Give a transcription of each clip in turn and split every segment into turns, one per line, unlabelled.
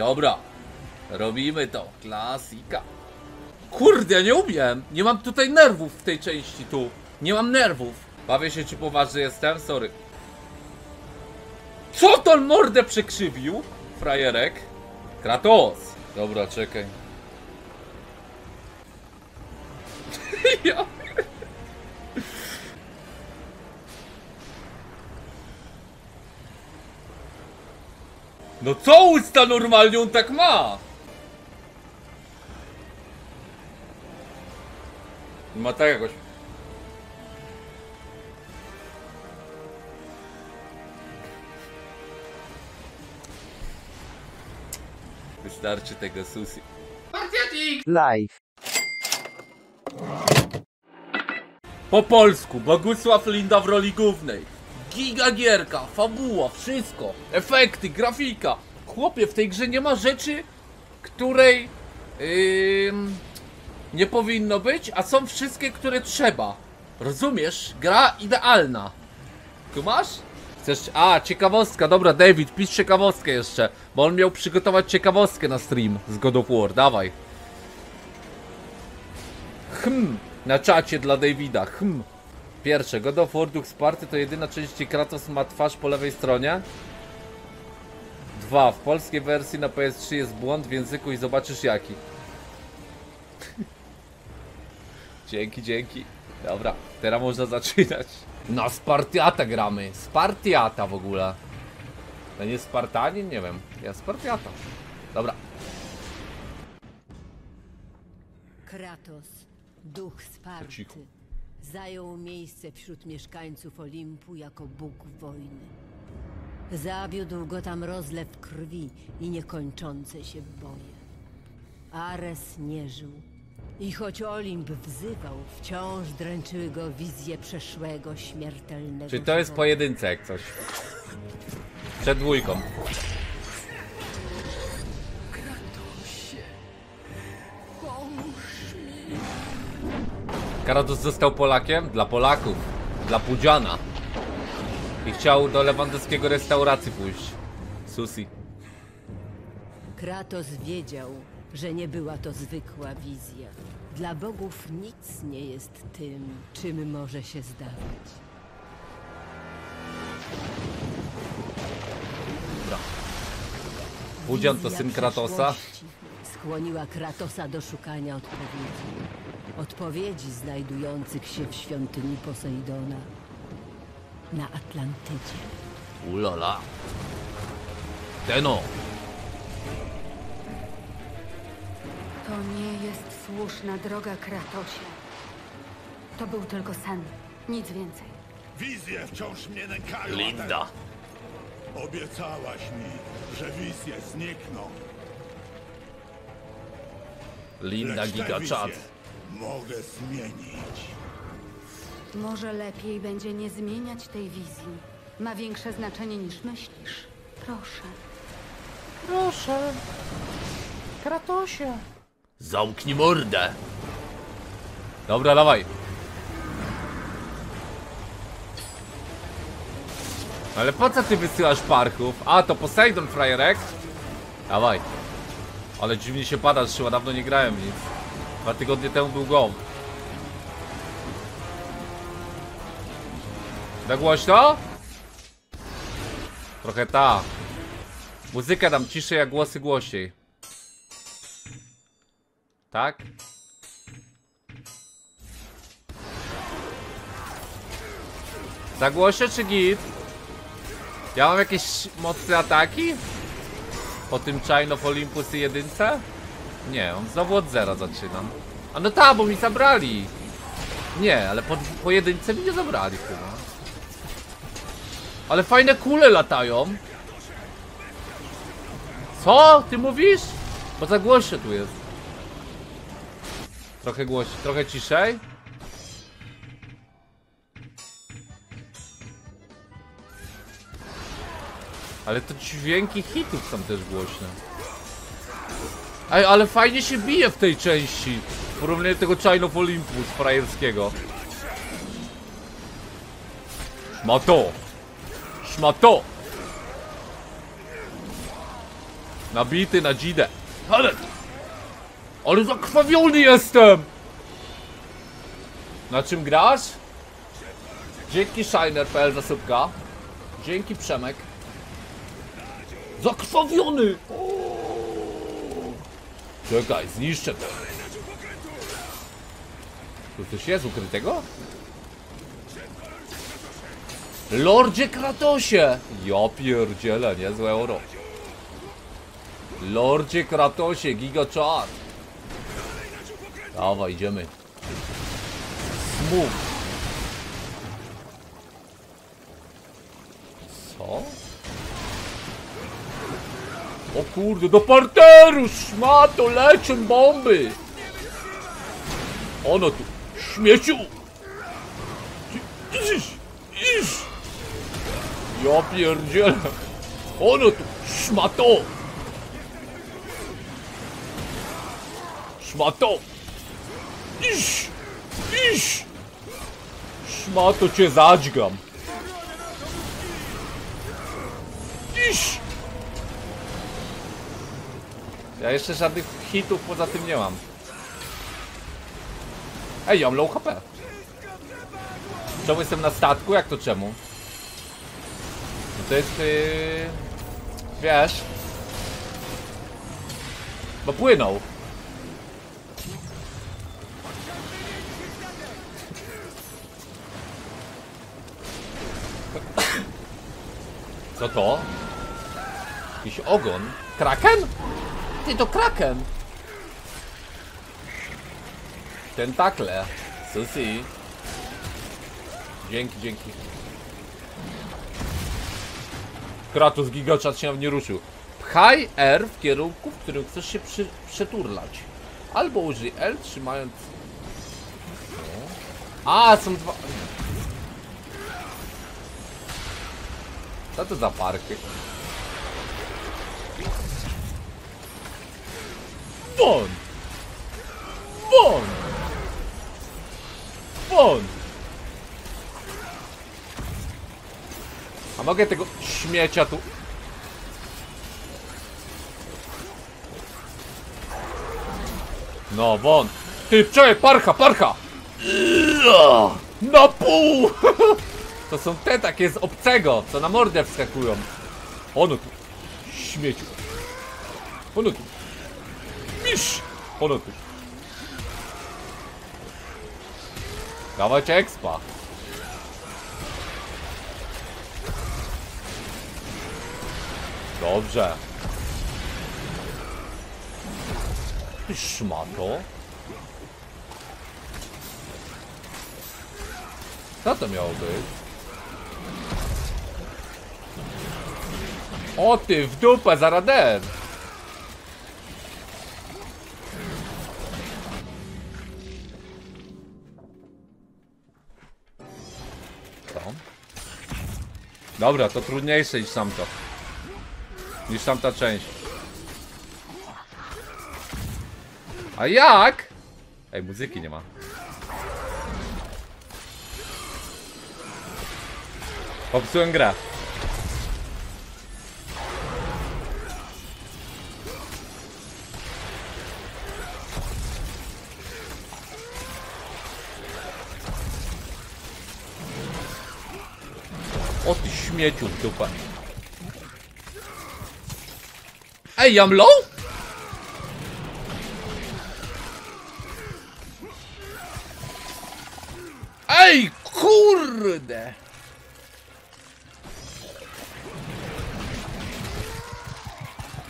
Dobra. Robimy to. Klasika. Kurde, ja nie umiem. Nie mam tutaj nerwów w tej części tu. Nie mam nerwów. Bawię się, czy poważny jestem? Sorry. Co to mordę przekrzywił? Frajerek. Kratos. Dobra, czekaj. ja... No co usta normalnie on tak ma? Ma tak jakoś. Wystarczy tego susi.
Live.
Po polsku, Bogusław Linda w roli głównej. Giga gierka, fabuła, wszystko. Efekty, grafika. Chłopie, w tej grze nie ma rzeczy, której ym, nie powinno być, a są wszystkie, które trzeba. Rozumiesz? Gra idealna. Tu masz? Chcesz... A, ciekawostka, dobra, David, pisz ciekawostkę jeszcze, bo on miał przygotować ciekawostkę na stream z God of War, dawaj. Hm, na czacie dla Davida, hm. Pierwsze, God of War Duch Sparty to jedyna część, gdzie Kratos ma twarz po lewej stronie. Dwa, w polskiej wersji na PS3 jest błąd w języku i zobaczysz jaki. dzięki, dzięki. Dobra, teraz można zaczynać. Na Spartiata gramy. Spartiata w ogóle. To nie Spartanin? Nie wiem. Ja Spartiata. Dobra.
Kratos, duch. Sparty, zajął miejsce wśród mieszkańców Olimpu jako bóg wojny. Zawiódł go tam rozlew krwi i niekończące się boje. Ares nie żył. I choć Olimp wzywał, wciąż dręczyły go wizje przeszłego śmiertelnego
Czy to jest pojedynce jak coś? Przed dwójką. Kratos został Polakiem? Dla Polaków. Dla Pudziana. I chciał do Lewandowskiego restauracji pójść. Susi.
Kratos wiedział, że nie była to zwykła wizja. Dla bogów nic nie jest tym, czym może się zdawać.
Pudzian to
Wizja
syn Kratosa.
Skłoniła Kratosa do szukania odpowiedzi. Odpowiedzi znajdujących się w świątyni Posejdona na Atlantydzie.
Ulala. Teno.
To nie jest słuszna droga, Kratosie. To był tylko sen, nic więcej.
Wizje wciąż mnie nękają.
Linda.
Obiecałaś mi, że wizje znikną.
Linda
Lecz te
Giga Chat.
Mogę zmienić.
Może lepiej będzie nie zmieniać tej wizji. Ma większe znaczenie niż myślisz. Proszę.
Proszę. Kratosie. Zamknij mordę. Dobra, dawaj. Ale po co ty wysyłasz parchów? A, to Poseidon, frajerek. Dawaj. Ale dziwnie się pada, że chyba dawno nie grałem nic. Dwa tygodnie temu był gong. Da głośno? Trochę ta. Muzykę dam ciszej, a głosy głośniej. Tak? Zagłoszę czy git? Ja mam jakieś mocne ataki? Po tym Chain of Olympus i jedynce? Nie, on znowu od zera zaczynam. A no ta, bo mi zabrali. Nie, ale po, po jedynce mi nie zabrali chyba. Ale fajne kule latają. Co? Ty mówisz? Bo za głośno tu jest. Trochę głośniej, trochę ciszej. Ale to dźwięki hitów są też głośne. Ej, ale fajnie się bije w tej części. Do tego Chain of Olympus frajerskiego. Szmato! Szmato! Nabity na dzidę. Ale... Ale zakrwawiony jestem! Na czym grasz? Dzięki Shiner.pl za subka. Dzięki Przemek. Zakrwawiony! Czekaj, zniszczę to. Tu coś jest ukrytego? Lordzie Kratosie! Ja pierdzielę, niezłe euro. Lordzie Kratosie, giga czar. Dawaj, idziemy. Smooth. Co? O kurde, do parteru, szmato, lecą bomby! Ono tu, śmieciu! Iż, iż! Ja pierdzielę! Ono tu, szmato! Szmato! Iż! Iż! Szmato cię zadźgam! Iż! Ja jeszcze żadnych hitów poza tym nie mam. Ej, ja mam low HP. Czemu jestem na statku? Jak to czemu? No to jest... Yy... Wiesz... Bo płynął. Co to? Jakiś ogon? Kraken? Ty, to kraken! Tentakle. Susi. Dzięki, dzięki. Kratos Gigaczat się nie ruszył. Pchaj R w kierunku, w którym chcesz się przy, przeturlać. Albo użyj L trzymając... O. A, są dwa... Co to za parky? Won! Won! Won! A mogę tego śmiecia tu... No, won! Ty, czekaj, parcha, parcha! Na pół! To są te takie z obcego, co na mordę wskakują. Ono tu. Śmieciu. Ono tu. Ono tu. Dawać expa. Dobrze. Ty szmato. Co to miało być? O ty, w dupę, za Dobra, to trudniejsze niż tamto. Niż tamta część. A jak? Ej, muzyki nie ma. Popsułem grę. O ty śmieciu w. Ej, jam low? Ej, kurde!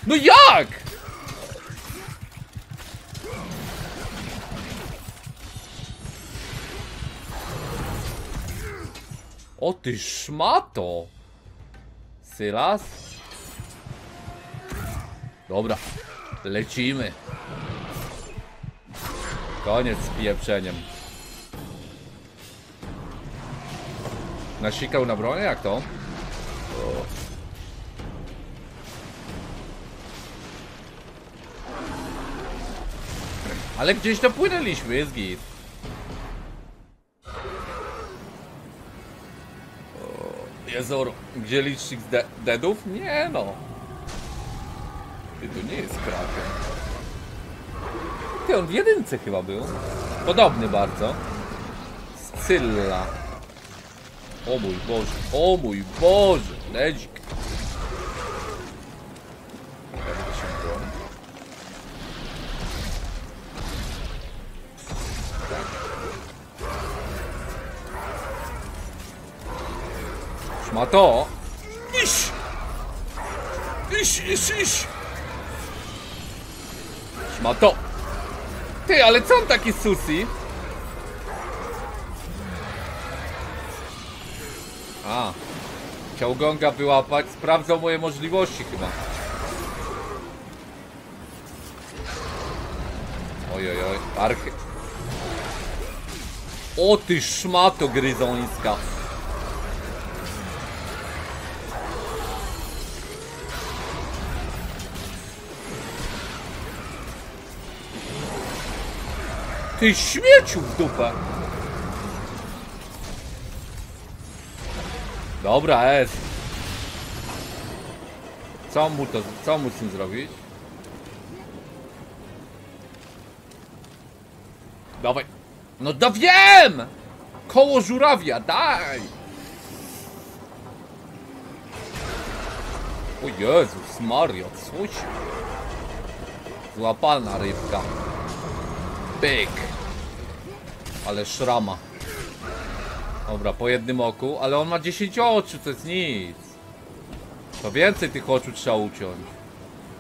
No jak? O ty szmato! Sylas? Dobra, lecimy. Koniec z pieprzeniem. Nasikał na bronię? Jak to? Ale gdzieś dopłynęliśmy, jest git. O, Jezoro, gdzie licznik de deadów? Nie no. to nie jest kraken. Ty, on w jedynce chyba był. Podobny bardzo. Scylla. O mój Boże, o mój Boże, ledzik. Ma to. Iś! Iś, iś, iś! Już ma to. Ty, ale co on taki susi? A. Chciał gonga wyłapać, sprawdzał moje możliwości chyba. Oj, oj, oj, archy. O ty szmato gryzońska. Ty śmieciu w dupę. Dobra, jest. Co mu to, co mu z tym zrobić? Dawaj. No da wiem! Koło żurawia, daj! O Jezus Maria, co się? Złapana rybka. Pyk. Ale szrama. Dobra, po jednym oku, ale on ma 10 oczu, to jest nic. To więcej tych oczu trzeba uciąć.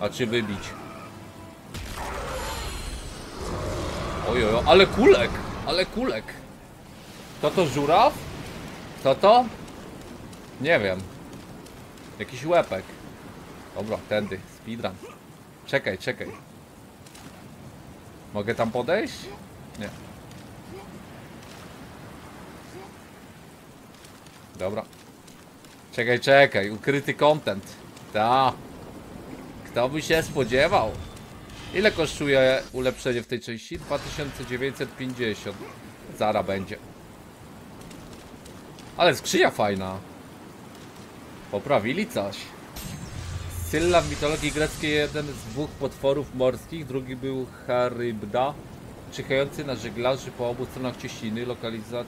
A czy wybić. Ojojo, ale kulek! Ale kulek! Kto to żuraw? Kto to? Nie wiem. Jakiś łepek. Dobra, tędy, speedrun. Czekaj, czekaj. Mogę tam podejść? Nie. Dobra. Czekaj, czekaj, ukryty content. Ta. Kto by się spodziewał? Ile kosztuje ulepszenie w tej części? 2950. Zara będzie. Ale skrzynia fajna. Poprawili coś. Scylla w mitologii greckiej jeden z dwóch potworów morskich, drugi był Charybda, czyhający na żeglarzy po obu stronach cieśniny, lokaliza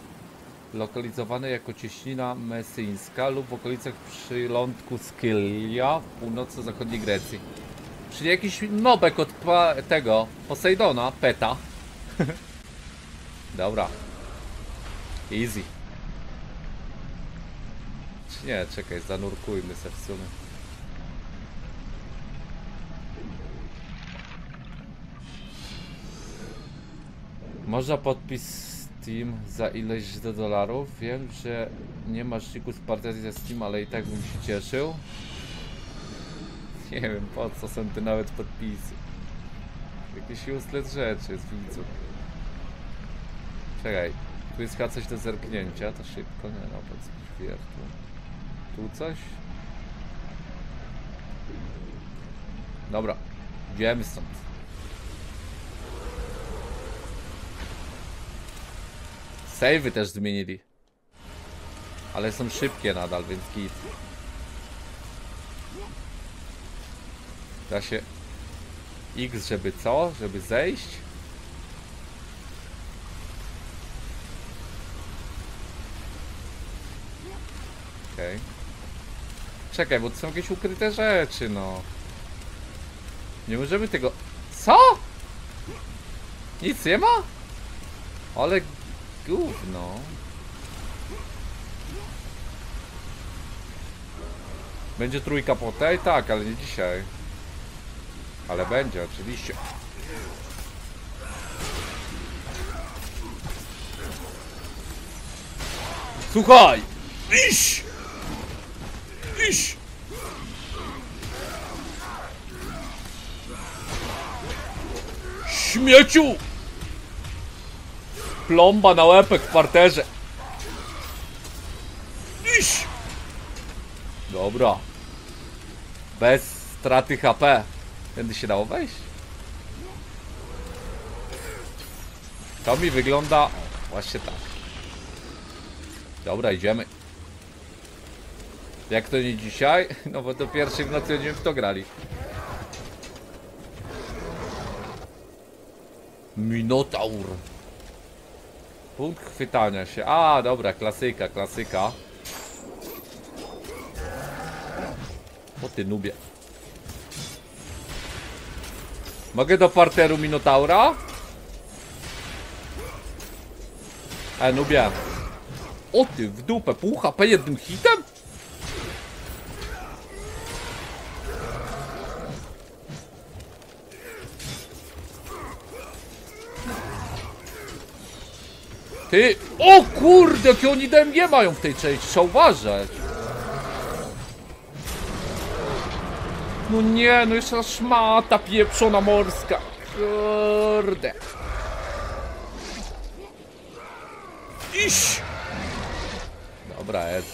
lokalizowany jako cieśnina mesyńska lub w okolicach przylądku Skylia w północno-zachodniej Grecji. Czyli jakiś nobek od tego Posejdona, Peta. Dobra. Easy. Nie, czekaj, zanurkujmy se w sumie. Można podpis Steam za ileś do dolarów. Wiem, że nie masz ściku z partii ze Steam, ale i tak bym się cieszył. Nie wiem po co są te nawet podpisy. Jakieś useless rzeczy z widzów. Czekaj, tu jest chyba coś do zerknięcia, to szybko, nie no, po coś wiertło. Tu coś? Dobra, idziemy stąd. Savey też zmienili. Ale są szybkie nadal, więc git. Da się X, żeby co? Żeby zejść? Okej. Czekaj, bo to są jakieś ukryte rzeczy, no. Nie możemy tego... Co? Nic nie ma? Ale gówno. Będzie trójka po tej? Tak, ale nie dzisiaj. Ale będzie, oczywiście. Słuchaj! Iś! Iś! Śmieciu! Plomba na łepek w parterze. Iś! Dobra. Bez straty HP. Tędy się dało wejść? To mi wygląda właśnie tak. Dobra, idziemy. Jak to nie dzisiaj? No bo do pierwszej w nocy wiem w to grali. Minotaur. Punkt chwytania się. A, dobra, klasyka, klasyka. O ty nubie. Mogę do parteru Minotaura? E, nubie. O ty, w dupę, pół HP jednym hitem? Ty, o kurde, jakie oni DMG mają w tej części, trzeba uważać. No nie, no jeszcze raz szmata pieprzona morska. Kurde. Iś! Dobra, jest.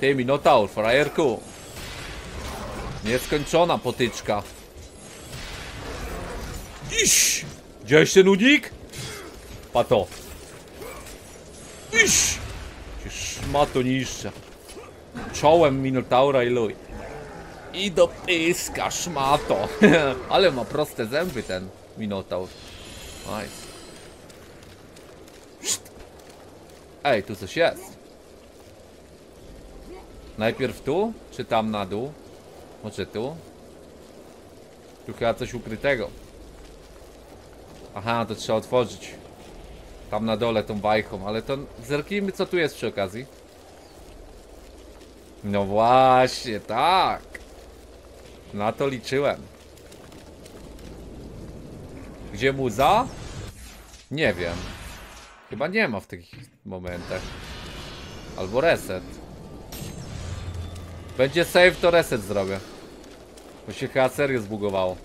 Ty, Minotaur, frajerku. Nieskończona potyczka. Iś! Widziałeś ten unik? Pato. Iś! Cię szmato niszcza. Czołem Minotaura i luj. I do pyska, szmato. Ale ma proste zęby ten Minotaur. Nice. Ej, tu coś jest. Najpierw tu, czy tam na dół? Może tu? Tu chyba coś ukrytego. Aha, to trzeba otworzyć. Tam na dole tą bajką, ale to zerknijmy co tu jest przy okazji. No właśnie, tak. Na to liczyłem. Gdzie muza? Nie wiem. Chyba nie ma w tych momentach. Albo reset. Będzie save, to reset zrobię. Bo się chyba serio zbugowało.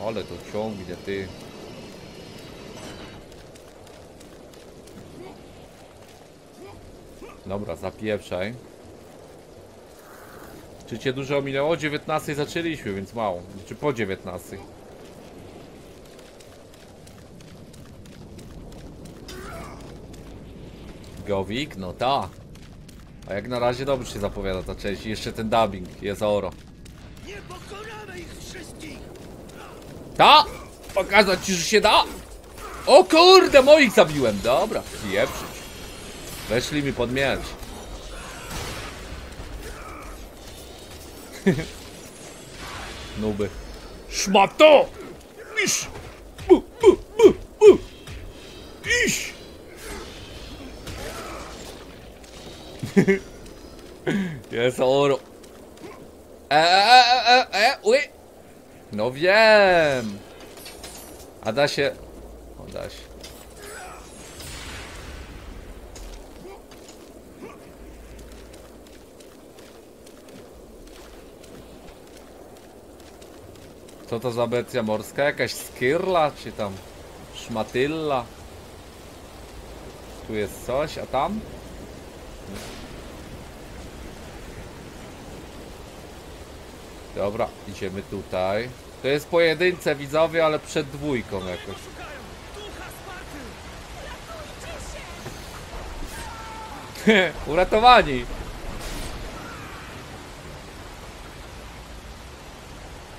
Ale to ciągnie, ty. Dobra, zapieprzaj. Czy cię dużo minęło? O 19 zaczęliśmy, więc mało. Czy po 19? Gowik? No ta. A jak na razie dobrze się zapowiada ta część. Jeszcze ten dubbing. Jest oro. Ta! Pokazać ci, że się da! O kurde, moich zabiłem! Dobra, pieprzyć. Weszli mi pod miecz. Nuby. Szmato! Iś! Bu, bu, bu, bu! Iś! Jest oro. E, e, e, e, e, uj! No wiem! A da się... O, da się. Co to za bestia morska? Jakaś skyrla, czy tam szmatylla? Tu jest coś, a tam? Dobra, idziemy tutaj. To jest pojedynce widzowie, ale przed dwójką jakoś. Uratowani!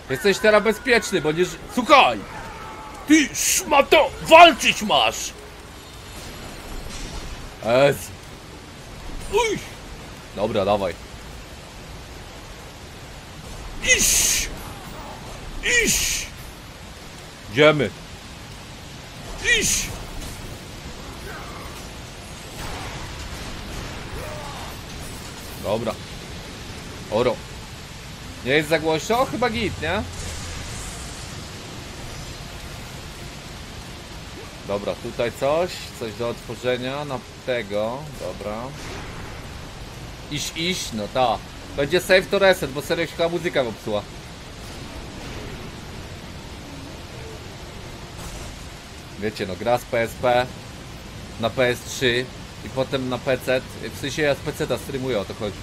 Jesteś teraz bezpieczny, bo nie... Słuchaj! Ty szmato! Walczyć masz! Ez. Uj! Dobra, dawaj. Iść! Iść! Idziemy. Iść! Dobra. Oro. Nie jest za głośno? Chyba git, nie? Dobra, tutaj coś, coś do otworzenia na tego, dobra. Iść, iść, no ta. Będzie save to reset, bo serio się chyba muzyka popsuła. Wiecie, no gra z PSP na PS3 i potem na PC. W sensie ja z PC streamuję, o to chodzi.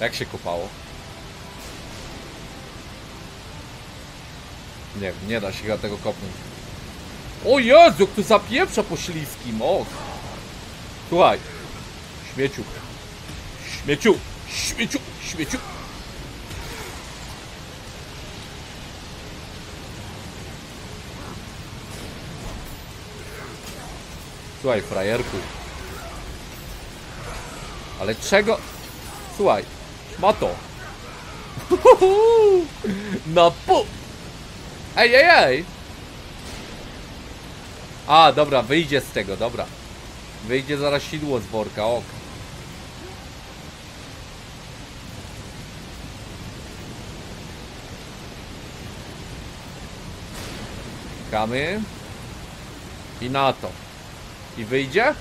Jak się kopało? Nie nie da się chyba tego kopnąć. O Jezu, jak tu zapieprza po śliskim, o! Słuchaj. Śmieciu. Śmieciu. Śmieciu. Śmieciu. Słuchaj, frajerku. Ale czego? Słuchaj, ma to. Na pół. Ej, ej, ej. A, dobra, wyjdzie z tego, dobra. Wyjdzie zaraz sidło z worka, ok. Czekamy. I na to. I wyjdzie?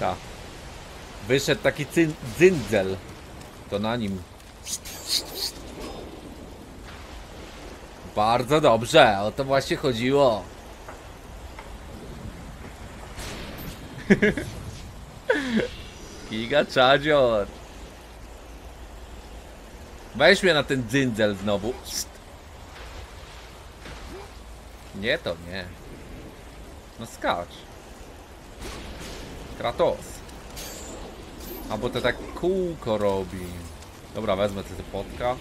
Tak. Wyszedł taki dzyndzel. To na nim. Bardzo dobrze, o to właśnie chodziło. Giga Czadzior. Weź mnie na ten dzyndzel znowu. Nie to nie. No skacz. Kratos. A bo to tak kółko robi. Dobra, wezmę tę potka.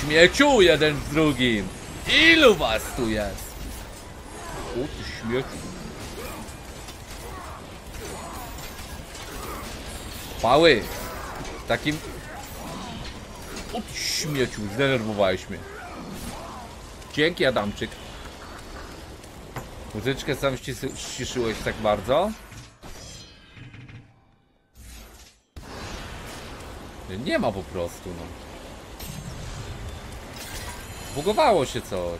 Śmieciu jeden z drugim. Ilu was tu jest? O ty śmieciu. Pały. Takim... O ty śmieciu, zdenerwowałeś mnie. Dzięki Adamczyk. Muzyczkę sam ściszyłeś tak bardzo? Nie ma po prostu, no. Bugowało się coś.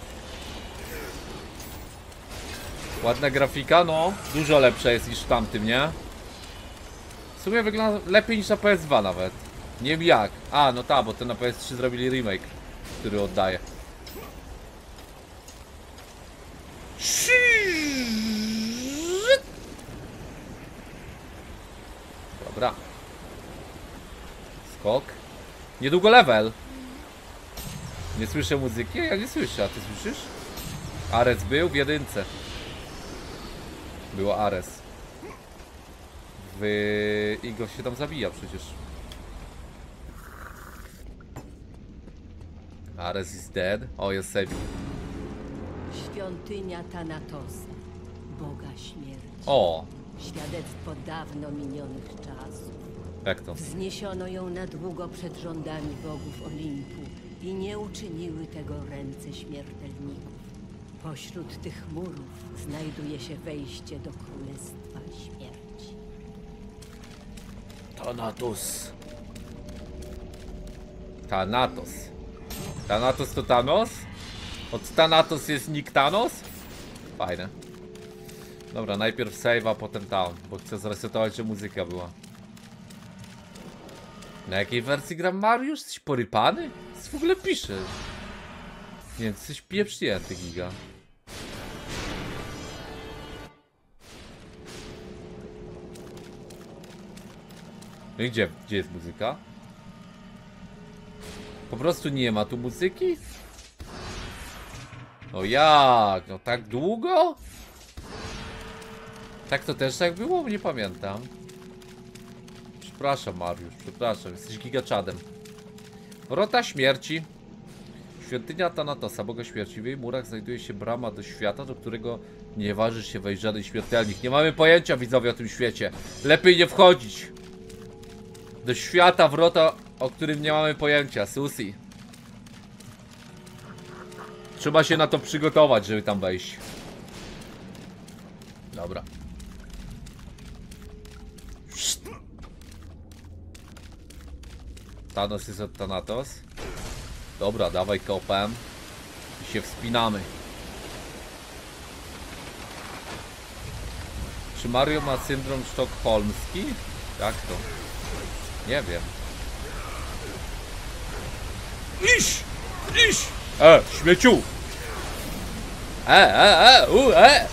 Ładna grafika, no. Dużo lepsza jest niż w tamtym, nie? W sumie wygląda lepiej niż na PS2 nawet. Nie wiem jak. A, no ta, bo to na PS3 zrobili remake, który oddaje. Dobra. Skok. Niedługo level. Nie słyszę muzyki? Ja nie słyszę, a ty słyszysz? Ares był w jedynce. Było Ares. W... I go się tam zabija przecież. Ares is dead. O, jest saving.
Świątynia Thanatosa, Boga śmierci.
O!
Świadectwo dawno minionych czasów.
Jak to?
Wzniesiono ją na długo przed rządami bogów Olimpu i nie uczyniły tego ręce śmiertelników. Pośród tych murów znajduje się wejście do Królestwa Śmierci.
Thanatos. Thanatos. Thanatos to Thanos? Od Thanatos jest Nick Thanos? Fajne. Dobra, najpierw save, a potem tam, bo chcę zresetować, że muzyka była. Na jakiej wersji gram Mariusz? Jesteś porypany? Co w ogóle piszesz? Nie, jesteś pieprznięty, giga. No i gdzie, gdzie jest muzyka? Po prostu nie ma tu muzyki? No jak? No tak długo? Tak to też tak było? Nie pamiętam. Przepraszam Mariusz, przepraszam, jesteś gigaczadem. Wrota śmierci. Świątynia Thanatosa, Boga Śmierci. W jej murach znajduje się brama do świata, do którego nie waży się wejść żaden śmiertelnik. Nie mamy pojęcia widzowie o tym świecie. Lepiej nie wchodzić. Do świata wrota, o którym nie mamy pojęcia. Susi. Trzeba się na to przygotować, żeby tam wejść. Dobra. Thanos jest od Thanatos. Dobra, dawaj kopem. I się wspinamy. Czy Mario ma syndrom sztokholmski? Jak to? Nie wiem. Iś! Iś! E, śmieciu! E, e, e, u, e!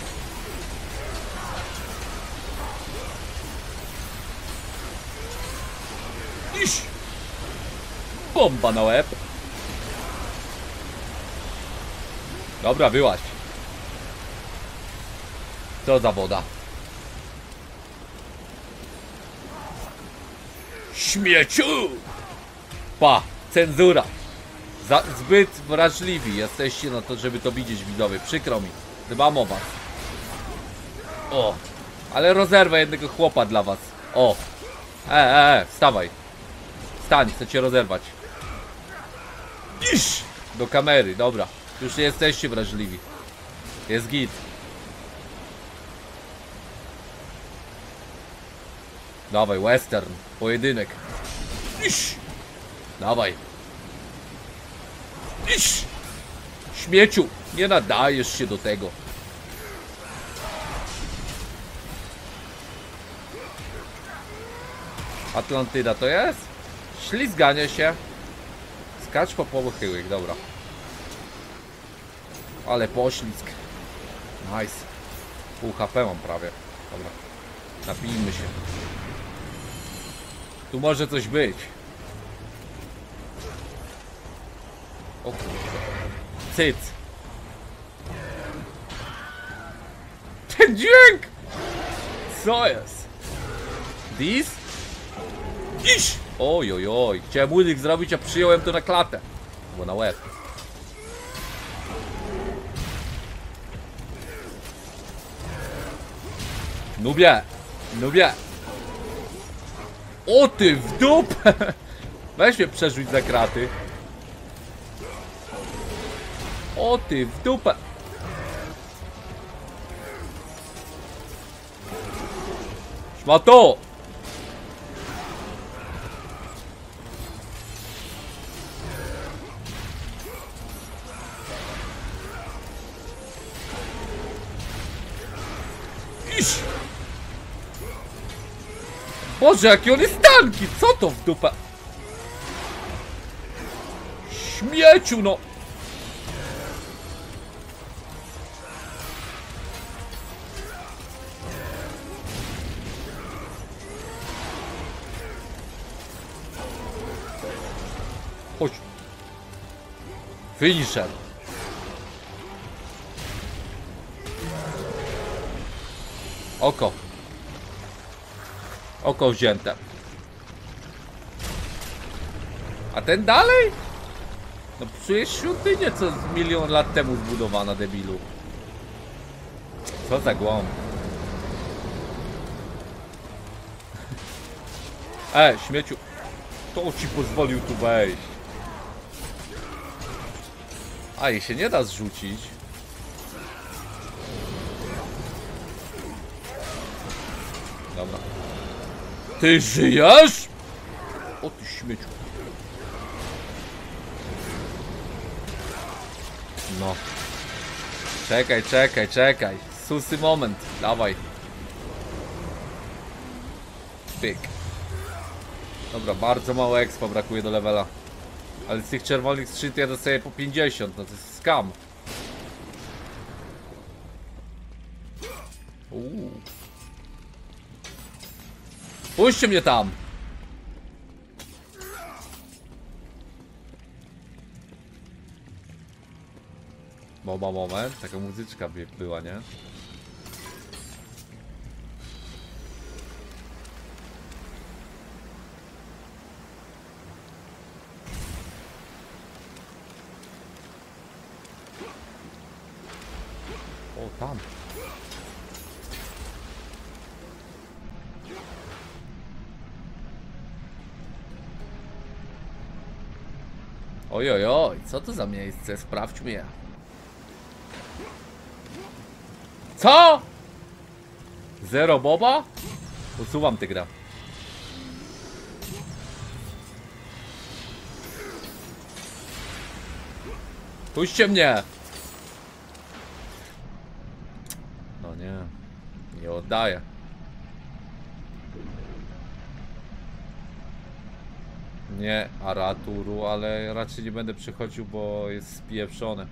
Iś! Bomba na łeb. Dobra, byłaś. Co za woda? Śmieciu! Pa, cenzura. Za, zbyt wrażliwi jesteście na to, żeby to widzieć widzowie. Przykro mi. Dbam o was. O, ale rozerwę jednego chłopa dla was. O. E, e, e, wstawaj. Stań, chcę cię rozerwać. Iść! Do kamery, dobra. Już nie jesteście wrażliwi. Jest git. Dawaj, western. Pojedynek. Iść! Dawaj. Iść! Śmieciu! Nie nadajesz się do tego. Atlantyda to jest? Ślizganie się. Skacz po pochyłych, dobra. Ale poślizg. Nice. Pół HP mam prawie. Dobra. Napijmy się. Tu może coś być. O kurde. Cyc. Ten dźwięk! Co jest? This? Iś! Oj, oj, oj. Chciałem unik zrobić, a przyjąłem to na klatę. Bo na łeb. Nubie! Nubie! O ty w dupę! Weź mnie przerzuć za kraty. O ty w dupę! Szmato! Iś! Boże, jaki on jest tanki! Co to w dupę? Śmieciu, no! Chodź. Finisher. Oko. Oko wzięte. A ten dalej? No przecież świątynię co z milion lat temu zbudowana, debilu. Co za głąb. E, śmieciu. Kto ci pozwolił tu wejść? A, i się nie da zrzucić. Dobra. Ty żyjesz? O ty śmieciu. No. Czekaj, czekaj, czekaj. Susy moment. Dawaj. Pyk. Dobra, bardzo mało expa brakuje do levela. Ale z tych czerwonych strzyn to ja dostaję po 50, no to jest skam. Uuu. Puśćcie mnie tam! Boba moment, taka muzyczka by- była, nie? Tam. Oj, oj, co to za miejsce? Sprawdźmy je. Co? Zero boba? Usuwam tygra. Puśćcie mnie! No nie, nie oddaję. Nie Araturu, ale raczej nie będę przychodził, bo jest spieprzony.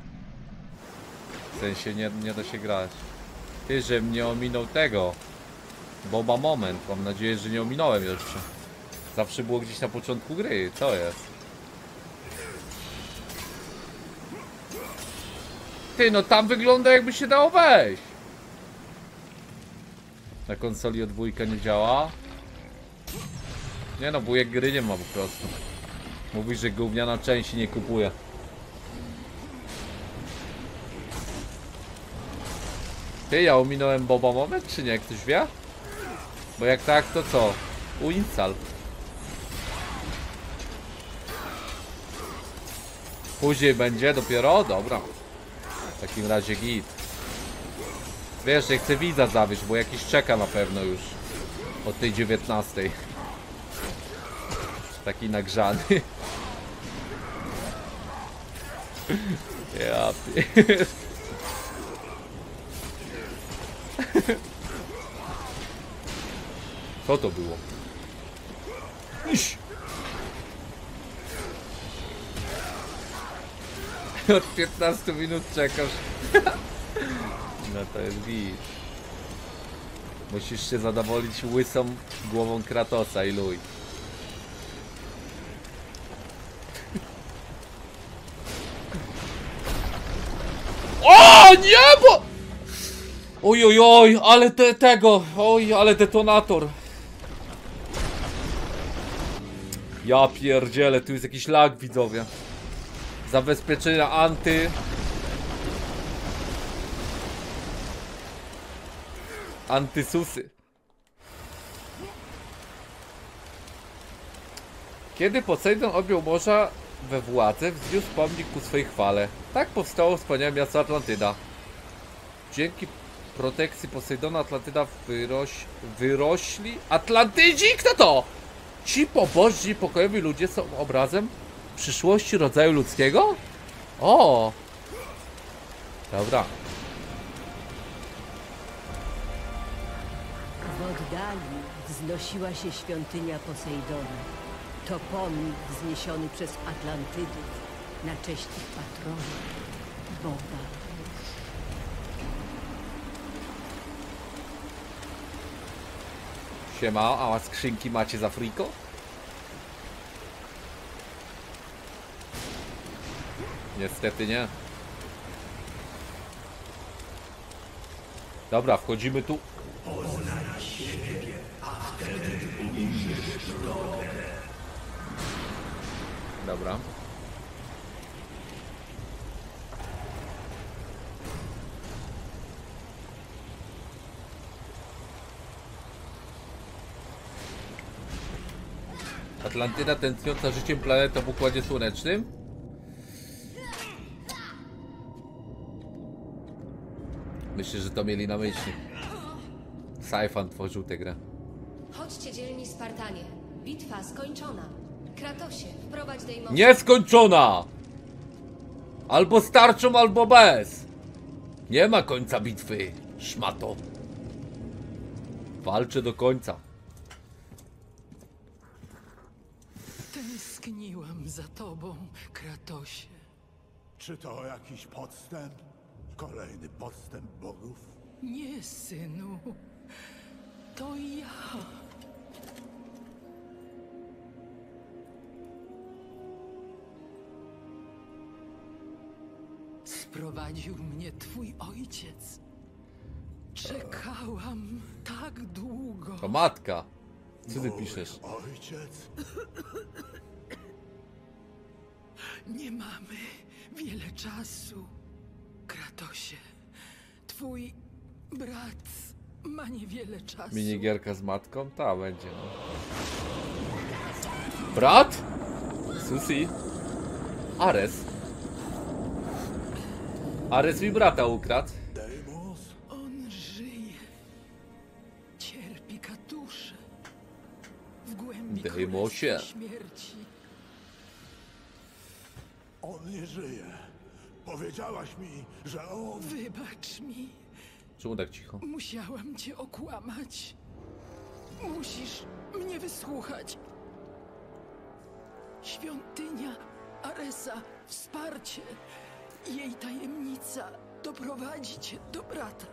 W sensie nie, nie da się grać. Ty, że mnie ominął tego. Boba moment. Mam nadzieję, że nie ominąłem jeszcze. Zawsze było gdzieś na początku gry. Co jest? Ty, no tam wygląda jakby się dało wejść. Na konsoli od dwójka nie działa. Nie no, wujek gry nie ma po prostu. Mówi, że gówniana części nie kupuje. Ty, ja ominąłem Boba moment, czy nie? Ktoś wie? Bo jak tak, to co? Uinstall. Później będzie dopiero? Dobra. W takim razie git. Wiesz, że chcę widza zawieźć, bo jakiś czeka na pewno już. Od tej 19. Taki nagrzany. Ja. Co to było? Iś! Od 15 minut czekasz. No to jest git. Musisz się zadowolić łysą głową Kratosa i luj. O nie, bo... Oj, oj, oj, ale te, tego, oj, ale detonator. Ja pierdzielę, tu jest jakiś lag, widzowie. Zabezpieczenia anty. Antysusy. Kiedy Poseidon objął morza we władzę, wzniósł pomnik ku swej chwale. Tak powstało wspaniałe miasto Atlantyda. Dzięki protekcji Poseidona Atlantyda wyroś, wyrośli... Atlantydzi? Kto to? Ci pobożni, pokojowi ludzie są obrazem przyszłości rodzaju ludzkiego? O! Dobra.
W oddali wznosiła się świątynia Posejdona. To pomnik wzniesiony przez Atlantydów na cześć ich patrona, Boga.
Siema, a skrzynki macie za friko? Niestety nie. Dobra, wchodzimy tu. Dobra. Atlantyda tętniąca życiem planeta w Układzie Słonecznym? Myślę, że to mieli na myśli. Saifan tworzył tę grę.
Chodźcie dzielni Spartanie. Bitwa skończona. Kratosie, wprowadź Dejmosza.
Nieskończona! Albo starczą, albo bez. Nie ma końca bitwy, szmato. Walczę do końca.
Tęskniłam za tobą, Kratosie.
Czy to jakiś podstęp? Kolejny podstęp bogów?
Nie, synu. To ja. Sprowadził mnie twój ojciec. Czekałam tak długo.
To matka. Co ty
Mój
piszesz?
Ojciec?
Nie mamy wiele czasu, Kratosie. Twój brat ma niewiele czasu.
Minigierka z matką? Ta będzie. No. Brat? Susi? Ares? Ares mi brata ukradł.
Deimos?
On żyje. Cierpi katusze. W głębi
Dejmosie.
śmierci.
On nie żyje. Powiedziałaś mi, że on...
Wybacz mi.
Czemu tak cicho?
Musiałam cię okłamać. Musisz mnie wysłuchać. Świątynia Aresa, wsparcie. Jej tajemnica doprowadzi cię do brata.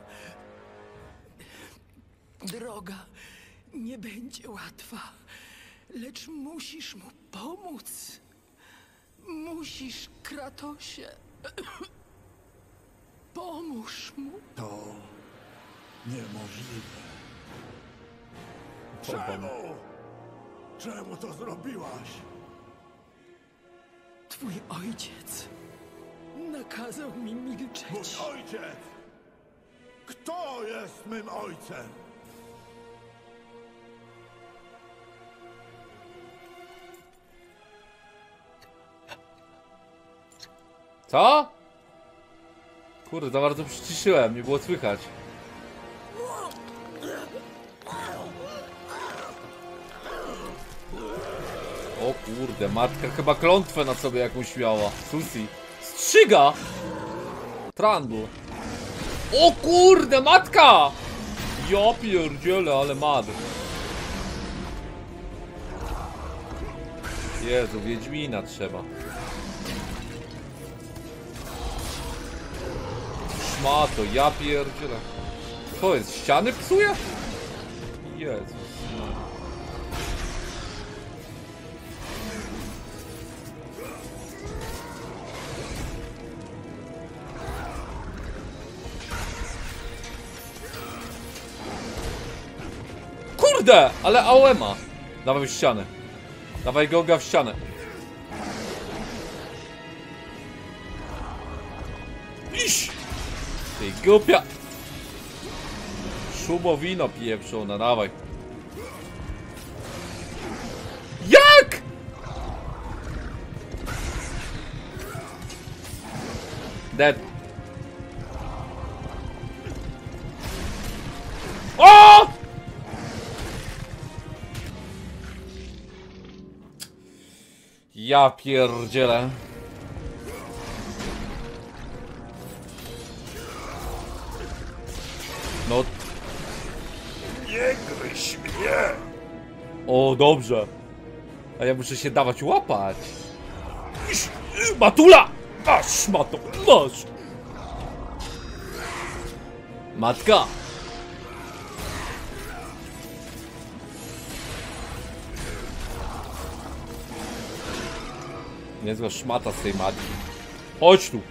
Droga nie będzie łatwa, lecz musisz mu pomóc. Musisz, Kratosie. Pomóż mu.
To niemożliwe. Czemu? Czemu to zrobiłaś?
Twój ojciec nakazał mi
Mój
milczeć.
ojciec! Kto jest mym ojcem?
Co? Kurde, za bardzo przyciszyłem, nie było słychać. O kurde, matka chyba klątwę na sobie jakąś miała. Susi. Strzyga! Trandu. O kurde, matka! Ja pierdzielę, ale mad. Jezu, Wiedźmina trzeba. Szmato, ja pierdzielę. Co jest, ściany psuje? Jezus. Kurde, ale AOMA. Dawaj w ścianę. Dawaj Goga w ścianę. Iść! Ty głupia! Szumowino pieprzona, dawaj. Jak? Dead. O! Ja pierdzielę. No.
Nie gryź mnie!
O, dobrze. A ja muszę się dawać łapać. Matula! Masz, mato, masz! Matka! Niezła szmata z tej matki. Chodź tu.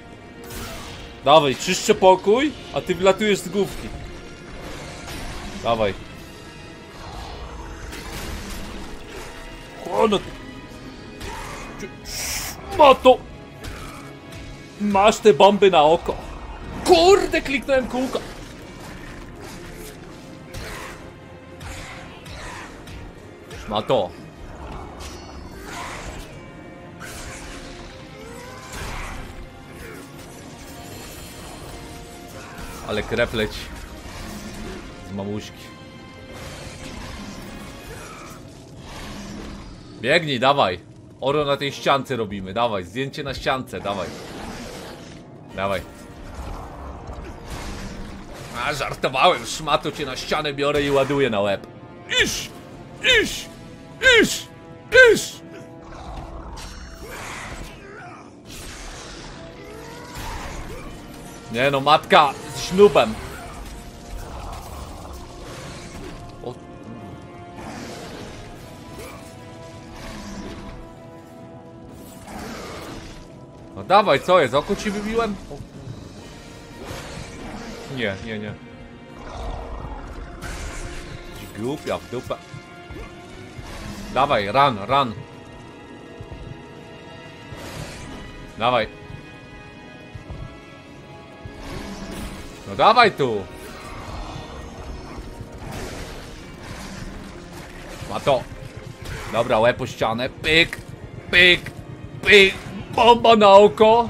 Dawaj, czyszczę pokój, a ty wlatujesz z główki. Dawaj. Ono... Mato! Masz te bomby na oko. Kurde, kliknąłem kółko. Mato. Ale krew leci. Z mamuśki. Biegnij, dawaj. Oro na tej ściance robimy, dawaj. Zdjęcie na ściance, dawaj. Dawaj. A, żartowałem. Szmato cię na ścianę biorę i ładuję na łeb. Iś! Iś! Iś! Iś! Nie no, matka śnubem. O, No dawaj, co jest? Oko ci wybiłem? O. Nie, nie, nie. Głupia w dupę. Dawaj, run, run. Dawaj. Dawaj tu. Ma to. Dobra, łeb po ścianę. Pyk, pyk, pyk. Bomba na oko.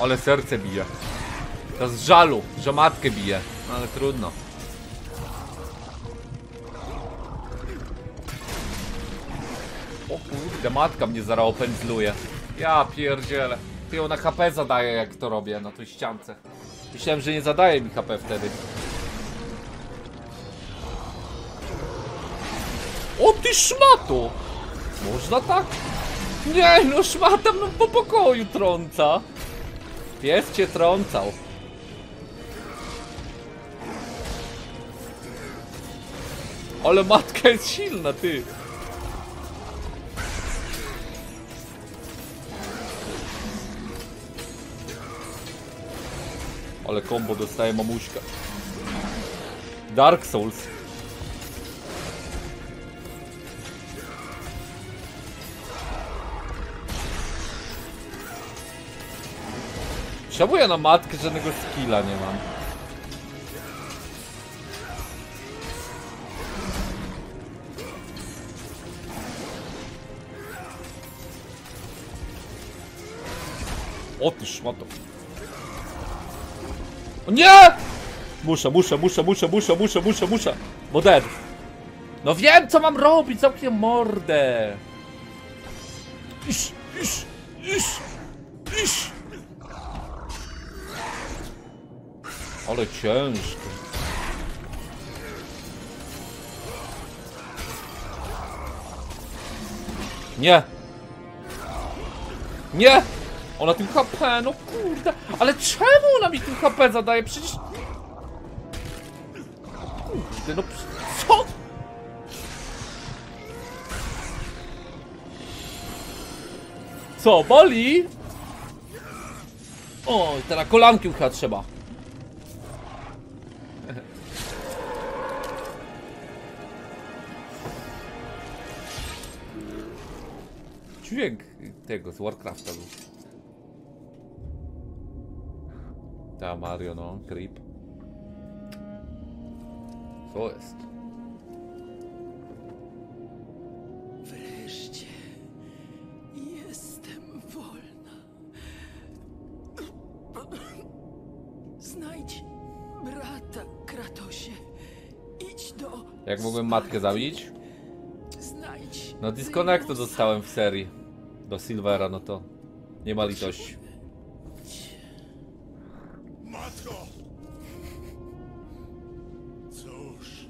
Ale serce bije. To z żalu, że matkę bije. No ale trudno. O kurde, matka mnie zaraz opędzluje. Ja pierdzielę. Ty ją na HP zadaje jak to robię na tej ściance. Myślałem, że nie zadaje mi HP wtedy. O ty szmato! Można tak? Nie no, szmata no po pokoju trąca. Pies cię trącał. Ale matka jest silna, ty. Ale kombo dostaje mamuśka. Dark Souls. Czemu ja na matkę żadnego skilla nie mam? O ty szmato. O nie! Muszę, muszę, muszę, muszę, muszę, muszę, muszę, muszę. Bo dead. No wiem co mam robić, całkiem mordę. Iś, iś, iś, iś. Ale ciężko. Nie. Nie! Ona tym HP, no kurde. Ale czemu ona mi tym HP zadaje? Przecież... Kurde, no co? Co, boli? O, teraz kolanki chyba trzeba. Dźwięk tego z Warcrafta był. Ta Mario, no, creep. Co jest?
Wreszcie jestem wolna. Znajdź brata, Kratosie. Idź do.
Jak mógłbym matkę zabić?
Znajdź.
No disconnectu
Zenosa.
dostałem w serii. Do Silvera, no to nie ma litości.
Matko! Cóż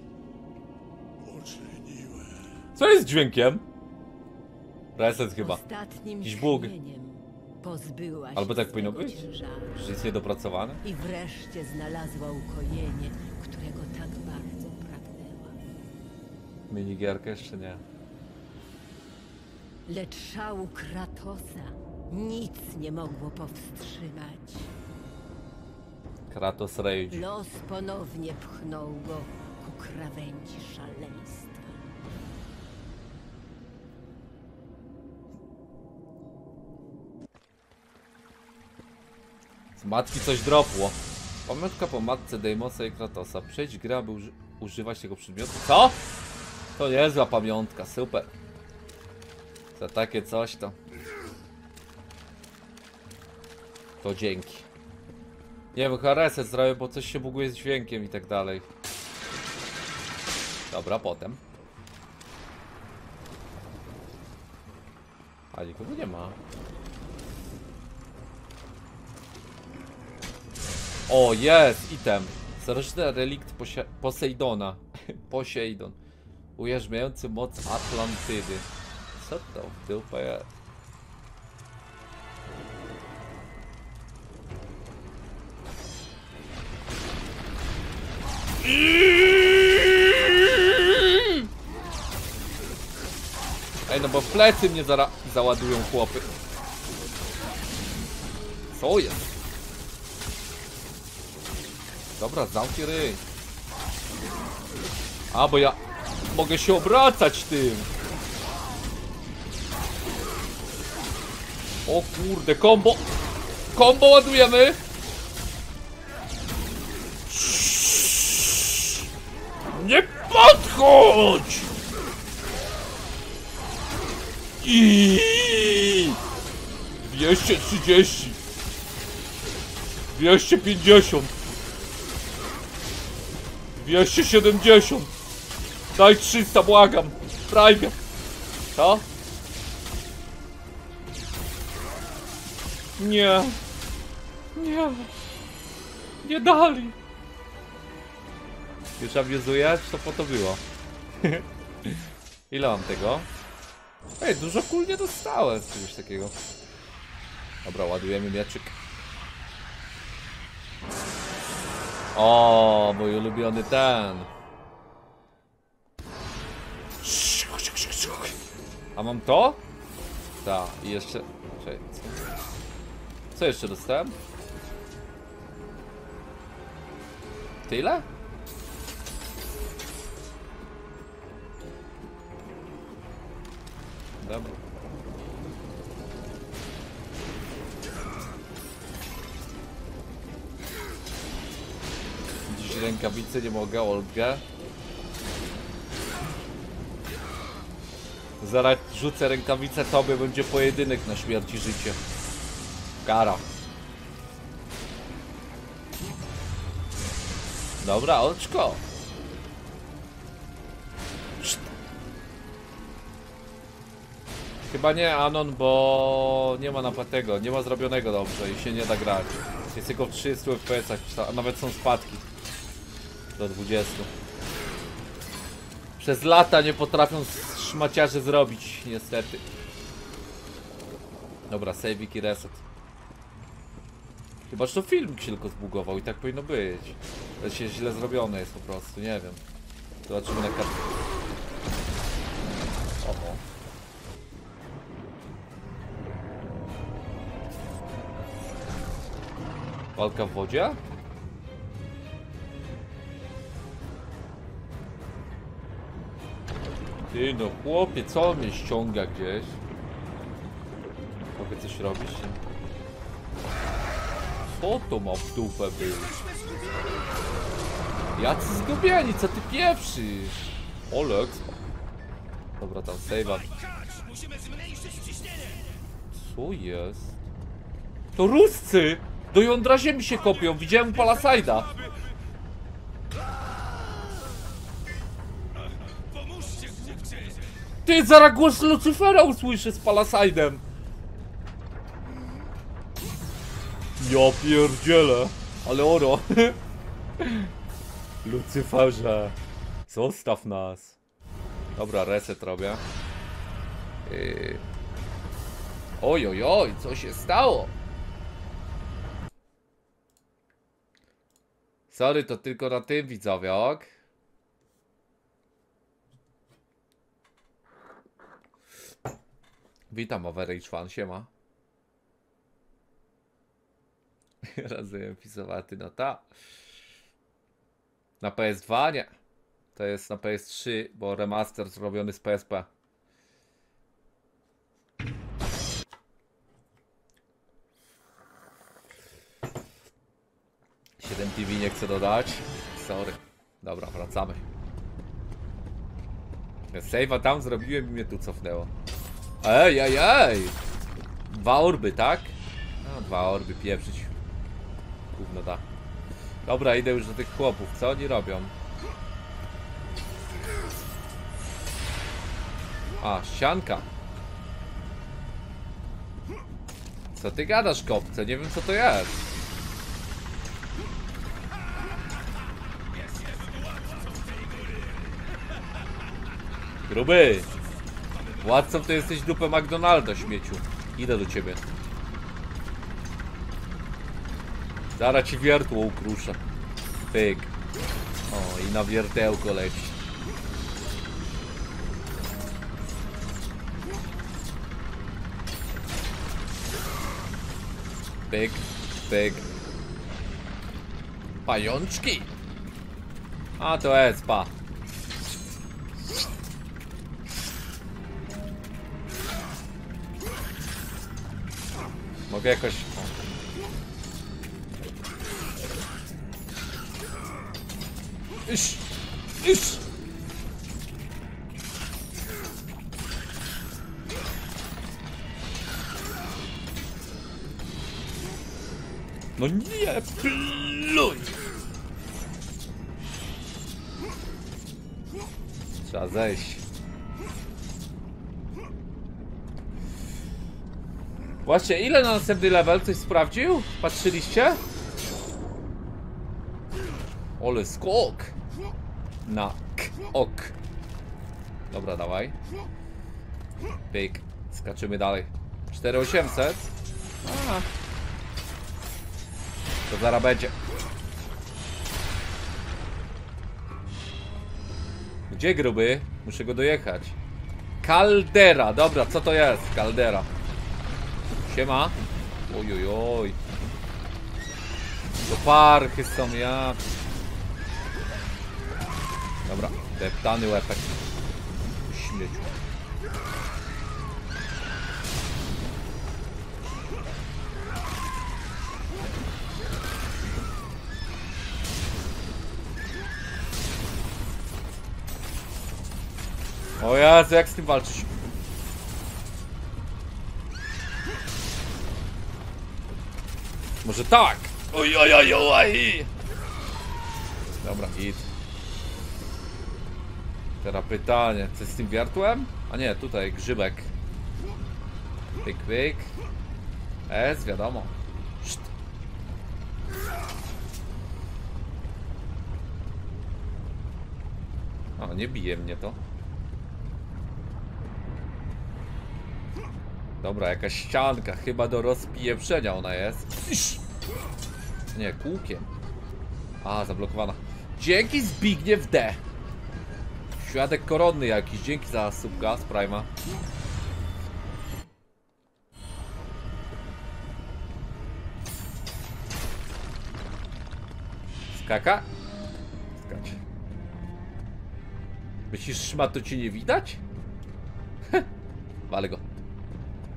uczyniłem?
Co jest z dźwiękiem? Reset chyba.
Ostatnim
Jakiś bóg. Albo tak powinno być? Że jest niedopracowane?
I wreszcie znalazła ukojenie, którego tak bardzo pragnęła.
Minigierkę jeszcze nie.
Lecz szału Kratosa nic nie mogło powstrzymać.
Kratos Rage.
Los ponownie pchnął go ku krawędzi szaleństwa.
Z matki coś dropło. Pamiątka po matce Deimosa i Kratosa. Przejdź grę, aby uży używać tego przedmiotu. Co? To niezła pamiątka, super. Za takie coś to. To dzięki. Nie wiem, chyba reset zrobię, bo coś się buguje z dźwiękiem i tak dalej. Dobra, potem. A nikogo nie ma. O, jest, item. Starożytny relikt Posie Poseidona. Poseidon. Ujarzmiający moc Atlantydy. Co to w dupę jest? Ej, no bo plecy mnie zara załadują chłopy. Co jest? Dobra, zamknij ryj. A, bo ja mogę się obracać tym. O kurde, kombo. Kombo ładujemy. Nie podchodź! I 230 250 270 Daj 300, błagam. Prajgę Co? Nie. Nie. Nie dali Już abiuzuję? Czy to po to było? Ile mam tego? Ej, dużo kul nie dostałem z czegoś takiego Dobra, ładujemy mieczyk O, mój ulubiony ten. A mam to? Tak, i jeszcze... Czekaj, co jeszcze dostałem? Tyle? Dobra. Dziś rękawicy nie mogę, Olgę. Zaraz rzucę rękawicę tobie, będzie pojedynek na śmierć i życie. Kara. Dobra, oczko. Chyba nie Anon, bo nie ma napatego, nie ma zrobionego dobrze i się nie da grać. Jest tylko w 30 fps, a nawet są spadki. Do 20. Przez lata nie potrafią szmaciarze zrobić, niestety. Dobra, save i reset. Chyba, że to film się tylko zbugował i tak powinno być. To się źle zrobione jest po prostu, nie wiem. Zobaczymy na kartę. Walka w wodzie? Ty no chłopie, co mnie ściąga gdzieś? Mogę coś robić? Nie? Co to ma w dupę być? Jacy zgubieni, co ty pieprzysz? Olek. Dobra, tam save'a. Co jest? To Ruscy! Do jądra ziemi się kopią, widziałem Palasajda. Ty, zaraz głos Lucyfera usłyszę z Palasajdem. Ja pierdzielę. Ale oro. Lucyferze. Zostaw nas. Dobra, reset robię. Yy. Oj, oj, oj, co się stało? Sorry, to tylko na tym widzowie, ok? Witam, Overage Fan, siema. Razem pisowaty, no ta. Na PS2 nie. To jest na PS3, bo remaster zrobiony z PSP. Siedem TV nie chcę dodać. Sorry. Dobra, wracamy. Save'a tam zrobiłem i mnie tu cofnęło. Ej, ej, ej! Dwa orby, tak? No, dwa orby pieprzyć. Gówno da. Dobra, idę już do tych chłopów. Co oni robią? A, ścianka. Co ty gadasz, kopce? Nie wiem, co to jest. Gruby! Władcą to jesteś dupę McDonalda, śmieciu. Idę do ciebie. Zaraz ci wiertło ukruszę. Pyk. O, i na wiertełko leci. Pyk, pyk. Pajączki. A to jest, pa. Mogę jakoś... Iś! Iś! No nie, pluj! Trzeba zejść. Właśnie, ile na następny level? Coś sprawdził? Patrzyliście? Ole skok! Na k ok. Dobra, dawaj. Pyk. Skaczymy dalej. 4800. A. To zaraz będzie. Gdzie gruby? Muszę go dojechać. Kaldera. Dobra, co to jest? Kaldera. Siema. Ojojoj. To parchy są, ja... Dobra, deptany łepek. Śmieciu. O Jezu, jak z tym walczysz? Może tak? Oj, oj, oj, oj. Dobra, hit. Teraz pytanie, co z tym wiertłem? A nie, tutaj grzybek. Pyk, pyk. S, wiadomo. Szt. O, nie bije mnie to. Dobra, jakaś ścianka, chyba do rozpieprzenia ona jest. Isz. Nie, kółkiem. A, zablokowana. Dzięki Zbigniew D. Świadek koronny jakiś, dzięki za subka z Prima. Skaka? Skacz. Myślisz, szmat to ci nie widać? Wale go.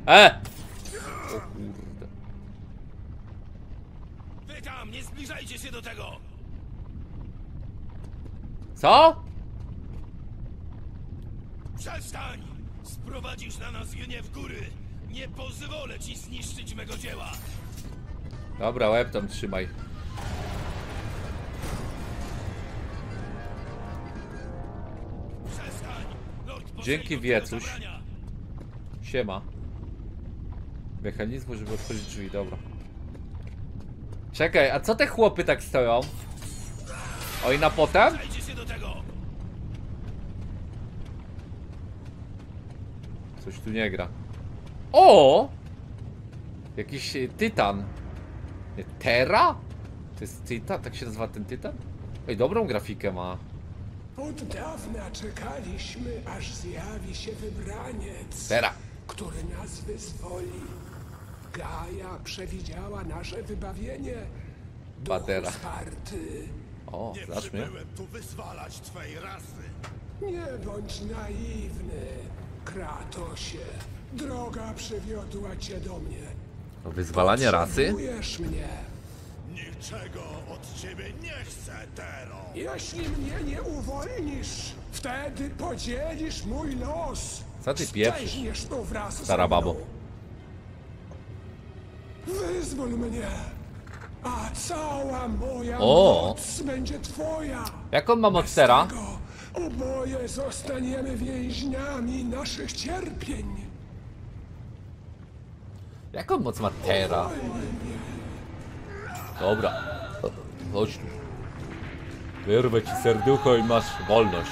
E! O kurde.
Wy tam, nie zbliżajcie się do tego!
Co?
Przestań! Sprowadzisz na nas gniew góry! Nie pozwolę ci zniszczyć mego dzieła!
Dobra, łeb tam trzymaj.
Przestań! Lord
Dzięki, Wiecuś. Siema. Mechanizmu, żeby otworzyć drzwi, dobra. Czekaj, a co te chłopy tak stoją? Oj, na potem? Coś tu nie gra. O! Jakiś e, tytan. Terra? To jest tytan? Tak się nazywa ten tytan? Ej, dobrą grafikę ma.
Od dawna czekaliśmy, aż zjawi się wybraniec,
Terra.
który nas wyzwoli. Gaja przewidziała nasze wybawienie. Duchu
Patera.
Sparty,
O,
Nie
znasz mnie?
przybyłem tu wyzwalać twej rasy!
nie bądź naiwny, Kratosie. Droga przywiodła cię do mnie.
O wyzwalanie rasy?
Potrzebujesz mnie.
Niczego od ciebie nie chcę, Tero!
Jeśli mnie nie uwolnisz, wtedy podzielisz mój los.
Co ty pieprzysz,
Szczęśniesz tu wraz ze
stara babo?
Wyzwól mnie, a cała moja
O!
moc będzie twoja.
Jak on ma moc teraz?
Tego oboje zostaniemy więźniami naszych cierpień.
Jaką moc ma Terra? Dobra. Chodź tu. Wyrwę ci serducho i masz wolność.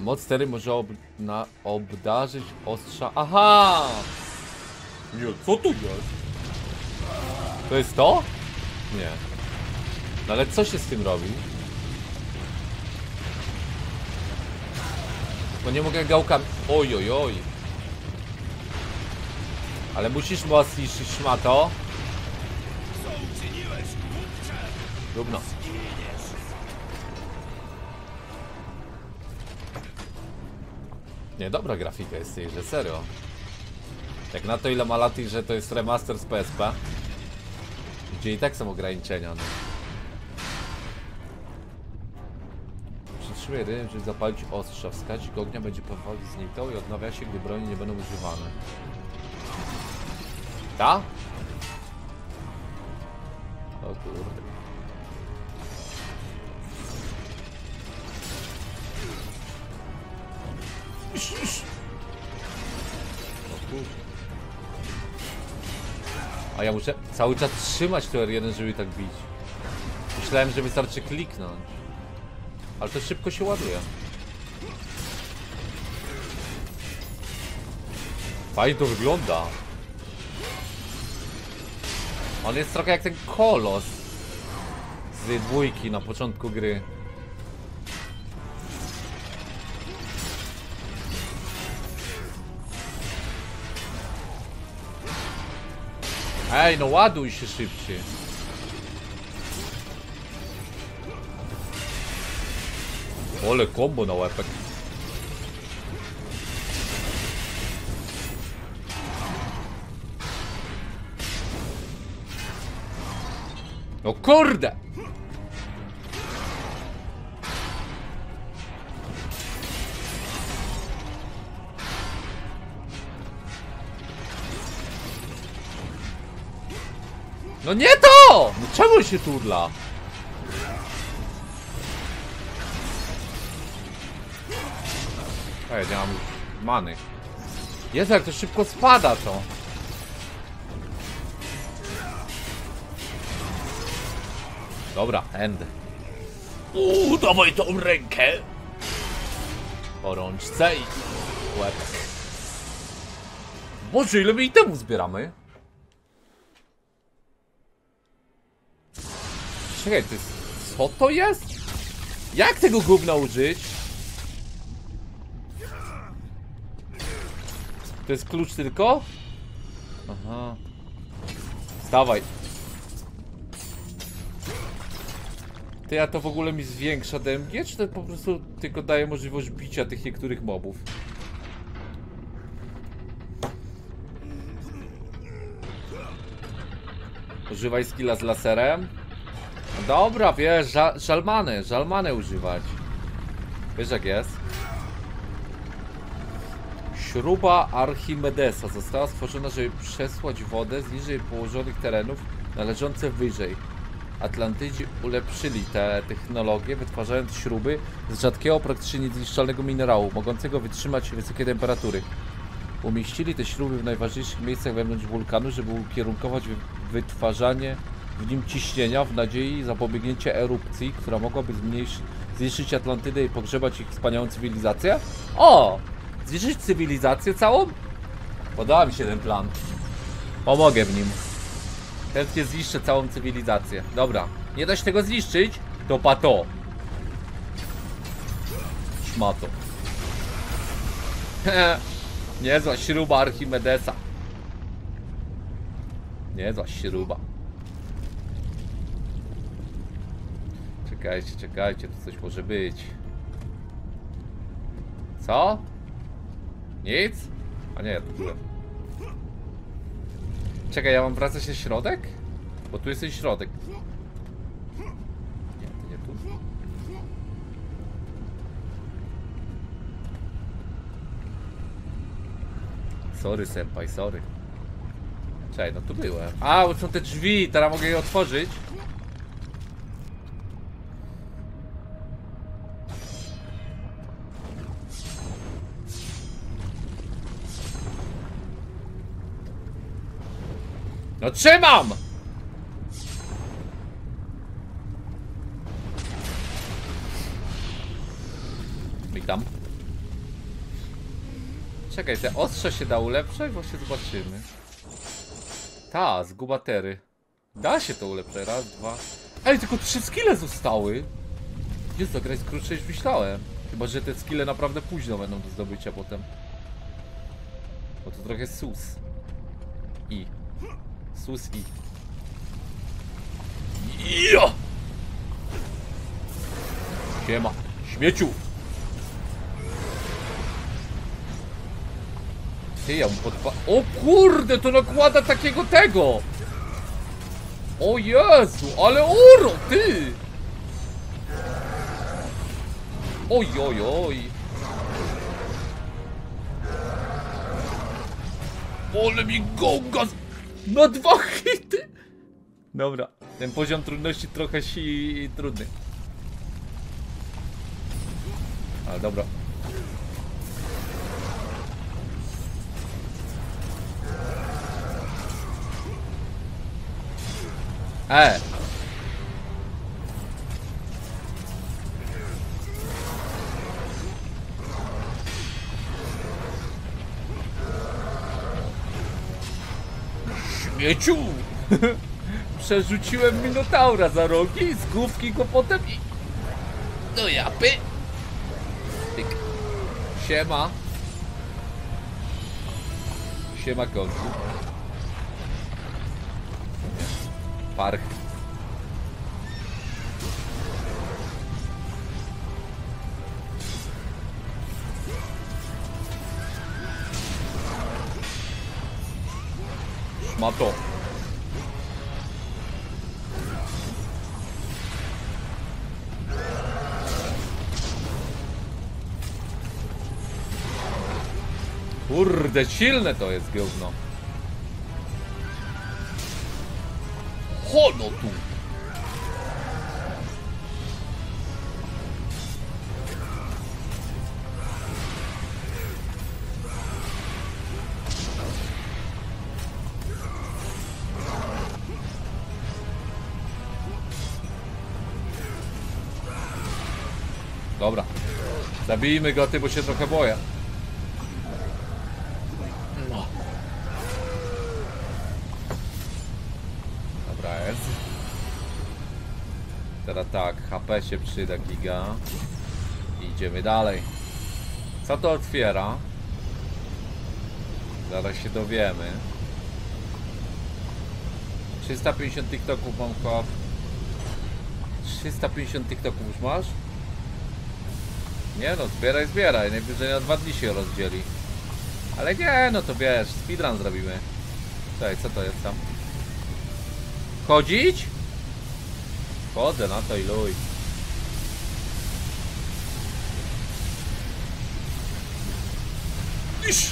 Moc Tery może ob na obdarzyć ostrza... Aha! Nie, co tu jest? To jest to? Nie. No ale co się z tym robi? Bo nie mogę gałkami... Oj, oj, oj. Ale musisz mocniej szmato. Równo. Nie, dobra grafika jest tej, że serio. Jak na to ile ma lat i że to jest remaster z PSP. Gdzie i tak są ograniczenia. No. Przytrzymaj rym, żeby zapalić ostrza. Wskaźnik ognia będzie powoli znikał i odnawia się, gdy broni nie będą używane. Ta? O kurde. A ja muszę cały czas trzymać to R1, żeby tak bić. Myślałem, że wystarczy kliknąć. Ale to szybko się ładuje. Fajnie to wygląda. On jest trochę jak ten kolos z dwójki na początku gry. Ej, no ładuj się szybciej. Ole kombo na łepek. O kurde! No nie to! No czemu się turla? Ej, nie mam już many. Jezu, jak to szybko spada to. Dobra, end. Uuu, dawaj tą rękę. Po rączce i łeb. Boże, ile my i temu zbieramy? Czekaj, to jest... Co to jest? Jak tego gówna użyć? To jest klucz tylko? Aha. Stawaj. Ty, ja to w ogóle mi zwiększa DMG, czy to po prostu tylko daje możliwość bicia tych niektórych mobów? Używaj skilla z laserem. Dobra, wiesz, ża żalmany, żalmany używać. Wiesz jak jest? Śruba Archimedesa została stworzona, żeby przesłać wodę z niżej położonych terenów należące wyżej. Atlantydzi ulepszyli te technologie, wytwarzając śruby z rzadkiego, praktycznie niezniszczalnego minerału, mogącego wytrzymać wysokie temperatury. Umieścili te śruby w najważniejszych miejscach wewnątrz wulkanu, żeby ukierunkować wy wytwarzanie w nim ciśnienia w nadziei zapobiegnięcia erupcji, która mogłaby zmniejszyć, zniszczyć Atlantydę i pogrzebać ich wspaniałą cywilizację. O! Zniszczyć cywilizację całą? Podoba mi się ten plan. Pomogę w nim. Chętnie zniszczę całą cywilizację. Dobra, nie da się tego zniszczyć? To pato. Szmato. Niezła śruba Archimedesa. Niezła śruba. Czekajcie, czekajcie, tu coś może być. Co? Nic? A nie, to byłem. Czekaj, ja mam wracać na środek? Bo tu jest ten środek. Nie, to nie tu. Sorry, senpai, sorry. Czekaj, no tu byłem. A, bo są te drzwi, teraz mogę je otworzyć. No trzymam! Witam. Czekaj, te ostrze się da ulepszać? Właśnie zobaczymy. Ta, z gubatery. Da się to ulepszać. Raz, dwa. Ej, tylko trzy skille zostały. Jest to gra jest krótsza niż myślałem. Chyba, że te skille naprawdę późno będą do zdobycia potem. Bo to trochę sus. I. Sus i. Jo! Siema. Śmieciu! Ty, ja mu podpa... O kurde, to nakłada takiego tego! O Jezu, ale uro, ty! Oj, oj, oj. Ole mi gonga z- na dwa hity! Dobra, ten poziom trudności trochę si trudny. Ale dobra. E! Śmieciu! Przerzuciłem Minotaura za rogi, z główki go potem i... Do japy! Tyk. Siema. Siema końcu. Park. Szmato. Kurde, silne to jest gówno. Hono tu! Dobra. Zabijmy go, ty, bo się trochę boję. No. Dobra, jest. Teraz tak, HP się przyda giga. Idziemy dalej. Co to otwiera? Zaraz się dowiemy. 350 TikToków mam koło. 350 TikToków już masz? Nie no, zbieraj, zbieraj. Najwyżej na dwa dni się rozdzieli. Ale nie, no to wiesz, speedrun zrobimy. Czekaj, co to jest tam? Chodzić? Chodzę na to i luj. Iś!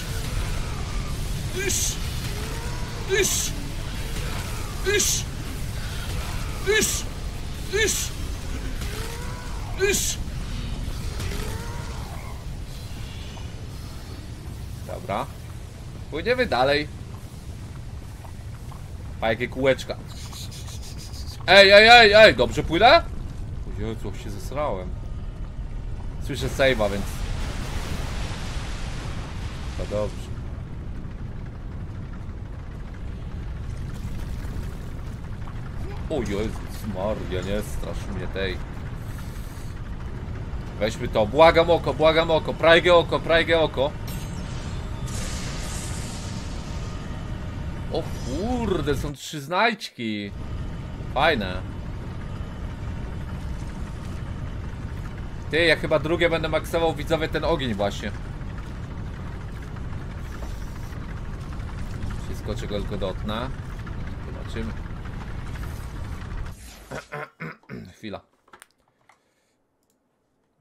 Iś! Iś! Iś! Iś! Iś! Iś! Dobra. Pójdziemy dalej. Pa jakie kółeczka. Ej, ej, ej, ej, dobrze pójdę? O Jezu, się zesrałem. Słyszę save'a, więc... To dobrze. O Jezus Maria, nie strasz mnie tej. Weźmy to, błagam oko, błagam oko, prajgie oko, prajgie oko. O kurde, są trzy znajdźki. Fajne. Ty, ja chyba drugie będę maksował widzowie ten ogień właśnie. Wszystko czego tylko dotknę. Zobaczymy. Chwila.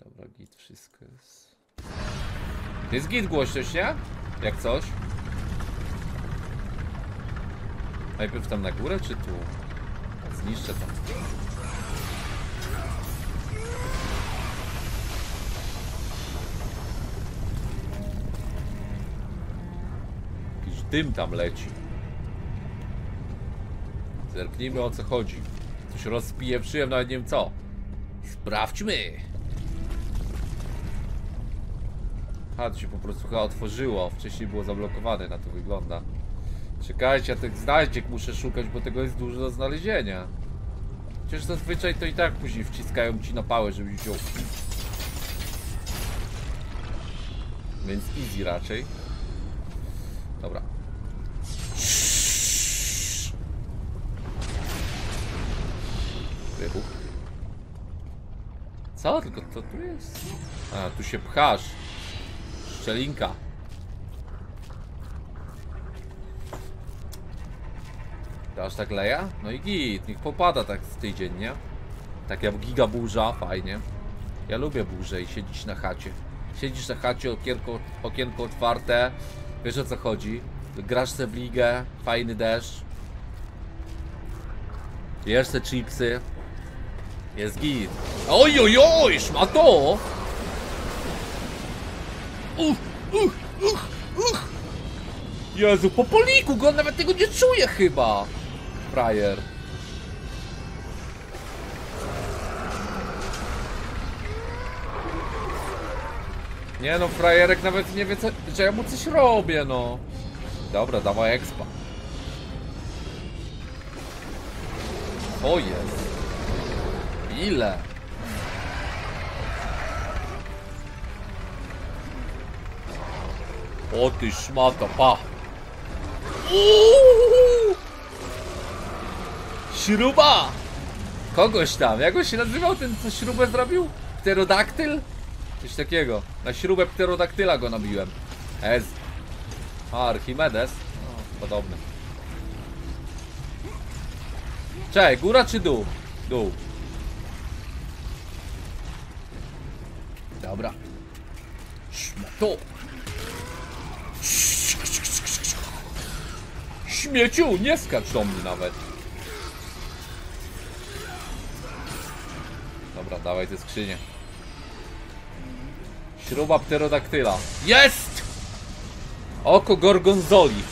Dobra, git, wszystko jest. To jest git głośność, nie? Jak coś. Najpierw tam na górę, czy tu? Zniszczę tam. Jakiś dym tam leci. Zerknijmy o co chodzi. Coś rozpije przyjem, nawet nie wiem co. Sprawdźmy. To się po prostu chyba otworzyło. Wcześniej było zablokowane, na to wygląda. Czekajcie, ja tych znajdziek muszę szukać, bo tego jest dużo do znalezienia. Chociaż zazwyczaj to i tak później wciskają ci na pałę, żebyś wziął. Więc easy raczej. Dobra. Wybuch. Co? Tylko to tu jest? A, tu się pchasz. Szczelinka. To aż tak leja? No i git, niech popada tak z tydzień, nie? Tak jak giga burza, fajnie. Ja lubię burzę i siedzieć na chacie. Siedzisz na chacie, okienko, okienko otwarte, wiesz o co chodzi. Grasz se w ligę, fajny deszcz. Jesz chipsy. Jest git. Oj, oj, oj, szmato! Uch, uch, uch, uch. Jezu, po poliku go nawet tego nie czuje chyba. Frajer. Nie no, frajerek nawet nie wie, co, że ja mu coś robię, no. Dobra, dawaj expa. O jest. Ile? O ty pa. Uuu! Śruba! Kogoś tam, jak on się nazywał ten, co śrubę zrobił? Pterodaktyl? Coś takiego. Na śrubę pterodaktyla go nabiłem. Ez. Archimedes? No, podobny. Cześć, góra czy dół? Dół. Dobra. Szmato. Śmieciu, nie skacz do mnie nawet. Dobra, dawaj te skrzynie. Śruba pterodaktyla. Jest! Oko gorgonzoli.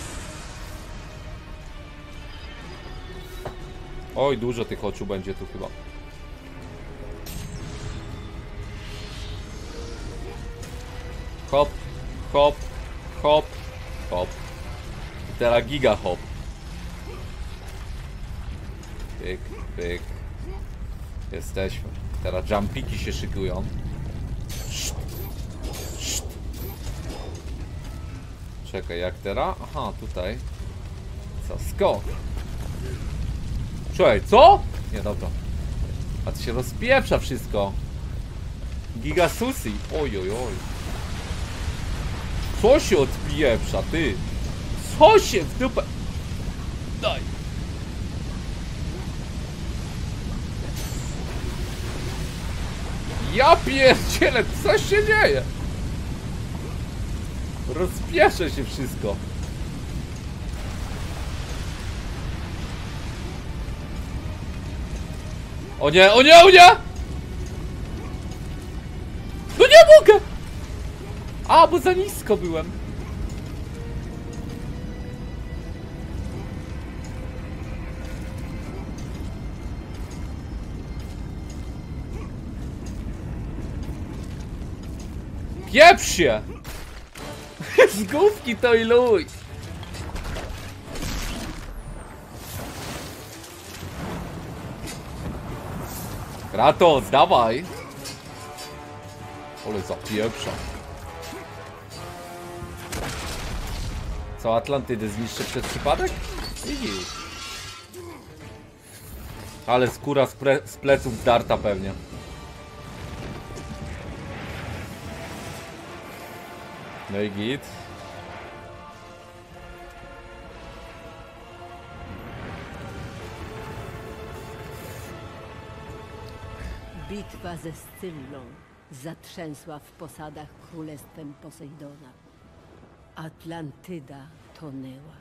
Oj, dużo tych oczu będzie tu chyba. Hop, hop, hop, hop. I teraz giga hop. Pyk, pyk. Jesteśmy. Teraz jumpiki się szykują. Czekaj, jak teraz? Aha, tutaj. Co? Skok. Czekaj, co? Nie, dobra. A to się rozpieprza wszystko. Giga susi. Oj, oj, oj. Co się odpieprza, ty? Co się w dupę... Daj. Ja pierdzielę, co się dzieje? Rozpieszę się wszystko. O nie, o nie, o nie! No nie mogę! A, bo za nisko byłem. Pieprz się! Z główki to iluj! Kratos, dawaj! Ole zapieprza. Co, Atlantydę zniszczy przez przypadek? Widzisz. Ale skóra z, z pleców darta pewnie. No i git.
Bitwa ze Scyllą zatrzęsła w posadach królestwem Posejdona. Atlantyda tonęła.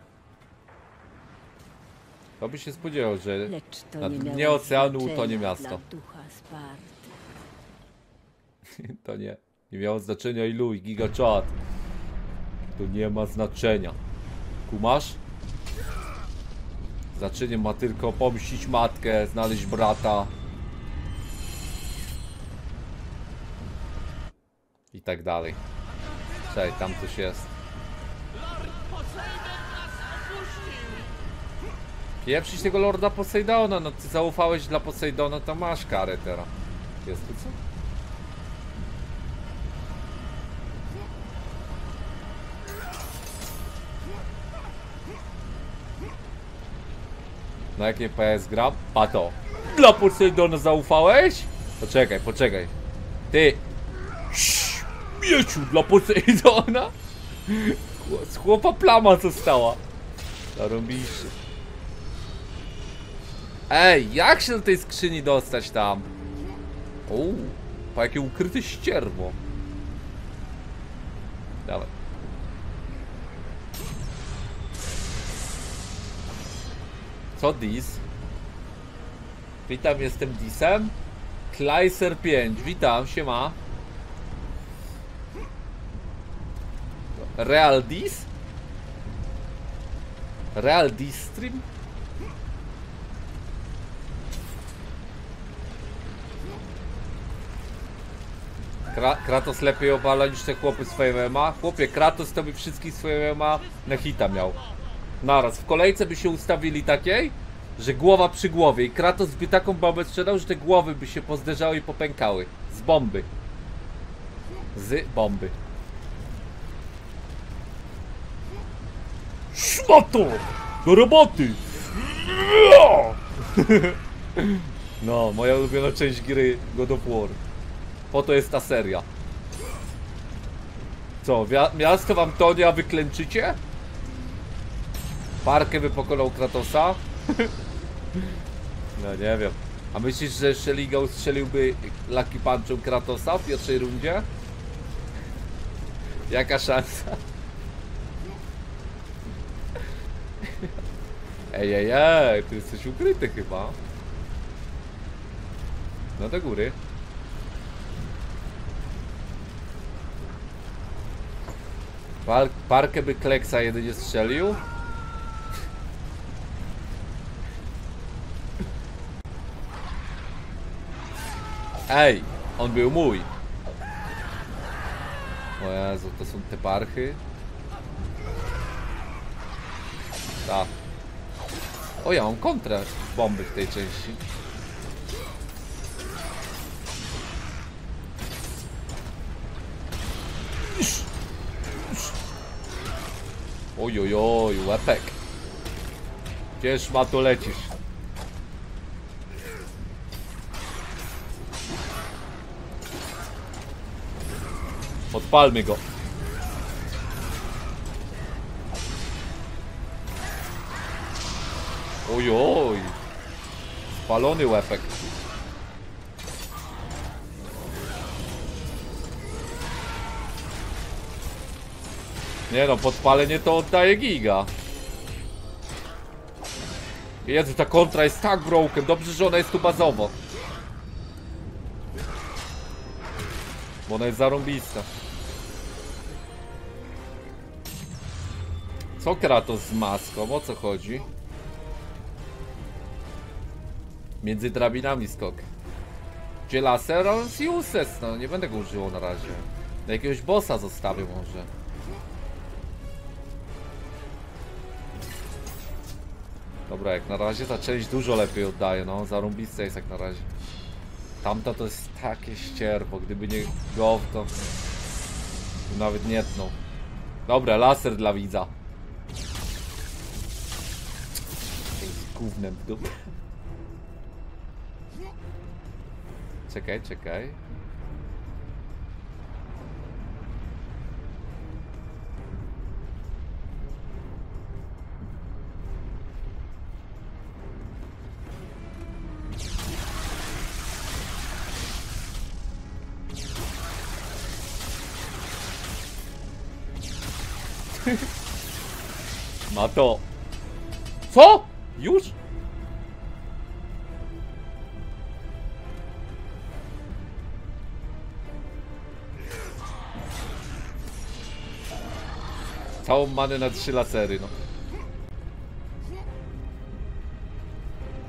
To by się spodziewał, że
Lecz to
na
nie miało
dnie oceanu
znaczenia
utonie
Dla
miasto.
ducha Sparty.
To nie. Nie miało znaczenia ilu i gigachat. To nie ma znaczenia. Kumasz? Znaczenie ma tylko pomścić matkę, znaleźć brata. I tak dalej. Czekaj, tam coś jest. Pieprzyć tego Lorda Poseidona, no ty zaufałeś dla Poseidona, to masz karę teraz. Jest tu co? Na jakie PS gra? Pato. Dla Poseidona zaufałeś? Poczekaj, poczekaj. Ty. Mieciu dla Poseidona? Z chłopa plama została. Zarąbiście. Ej, jak się do tej skrzyni dostać tam? Uuu, po jakie ukryte ścierwo. Dawaj. Co dis? Witam, jestem disem. Kleiser 5, witam, siema. Real dis? Real dis stream? Kra Kratos lepiej obala niż te chłopy swoje MMA. Chłopie, Kratos to by wszystkich swoje MMA na hita miał. Naraz. W kolejce by się ustawili takiej, że głowa przy głowie i Kratos by taką bombę sprzedał, że te głowy by się pozderzały i popękały. Z bomby. Z bomby. Szmato! Do roboty! No, moja ulubiona część gry God of War. Po to jest ta seria. Co, miasto wam tonie, a wy klęczycie? Parkę by pokonał Kratosa? no nie wiem. A myślisz, że Shelligał strzeliłby Lucky Punchem Kratosa w pierwszej rundzie? Jaka szansa? Ej, ej, ej, ty jesteś ukryty chyba. No do góry. Parkę by Kleksa jedynie strzelił? Ej, on był mój. O Jezu, to są te parchy. Tak. O, ja mam kontrę bomby w tej części. Oj, oj, oj, łepek. Gdzież ma tu lecisz? Podpalmy go. Oj. Spalony łepek. Nie no, podpalenie to oddaje giga. Jezu, ta kontra jest tak broken. Dobrze, że ona jest tu bazowo. Bo ona jest zarąbista. Co Kratos z maską? O co chodzi? Między drabinami skok. Gdzie laser? On jest useless, no nie będę go używał na razie. Na jakiegoś bossa zostawię może. Dobra, jak na razie ta część dużo lepiej oddaje, no. Zarąbiste jest jak na razie. Tamta to jest takie ścierwo, gdyby nie go, to... nawet nie tnął. Dobra, laser dla widza. Gównem w dupie. Czekaj, czekaj. Ma to. Co? Już? Całą manę na trzy lasery, no.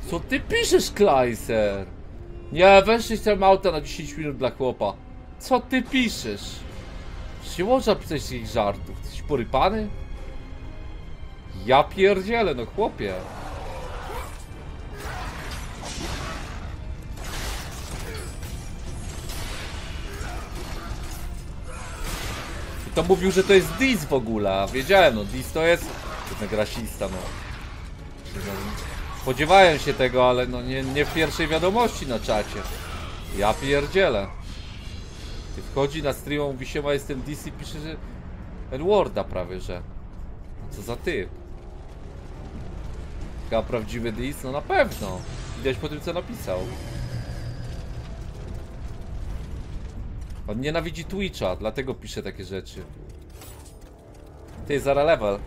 Co ty piszesz, Kleiser? Nie, weź tam auta na 10 minut dla chłopa. Co ty piszesz? Nie można pisać takich żartów. Jesteś porypany? Ja pierdzielę, no chłopie. To mówił, że to jest Diz w ogóle, a wiedziałem, no Diz to jest... Jednak rasista, no. Spodziewałem się tego, ale no nie, nie w pierwszej wiadomości na czacie. Ja pierdzielę. Ty wchodzi na streama, mówi się, ma jestem DC, pisze, że... N-Worda prawie, że. Co za typ. Chyba prawdziwy dis? No na pewno. Widać po tym co napisał. On nienawidzi Twitcha, dlatego pisze takie rzeczy. Ty, zara level.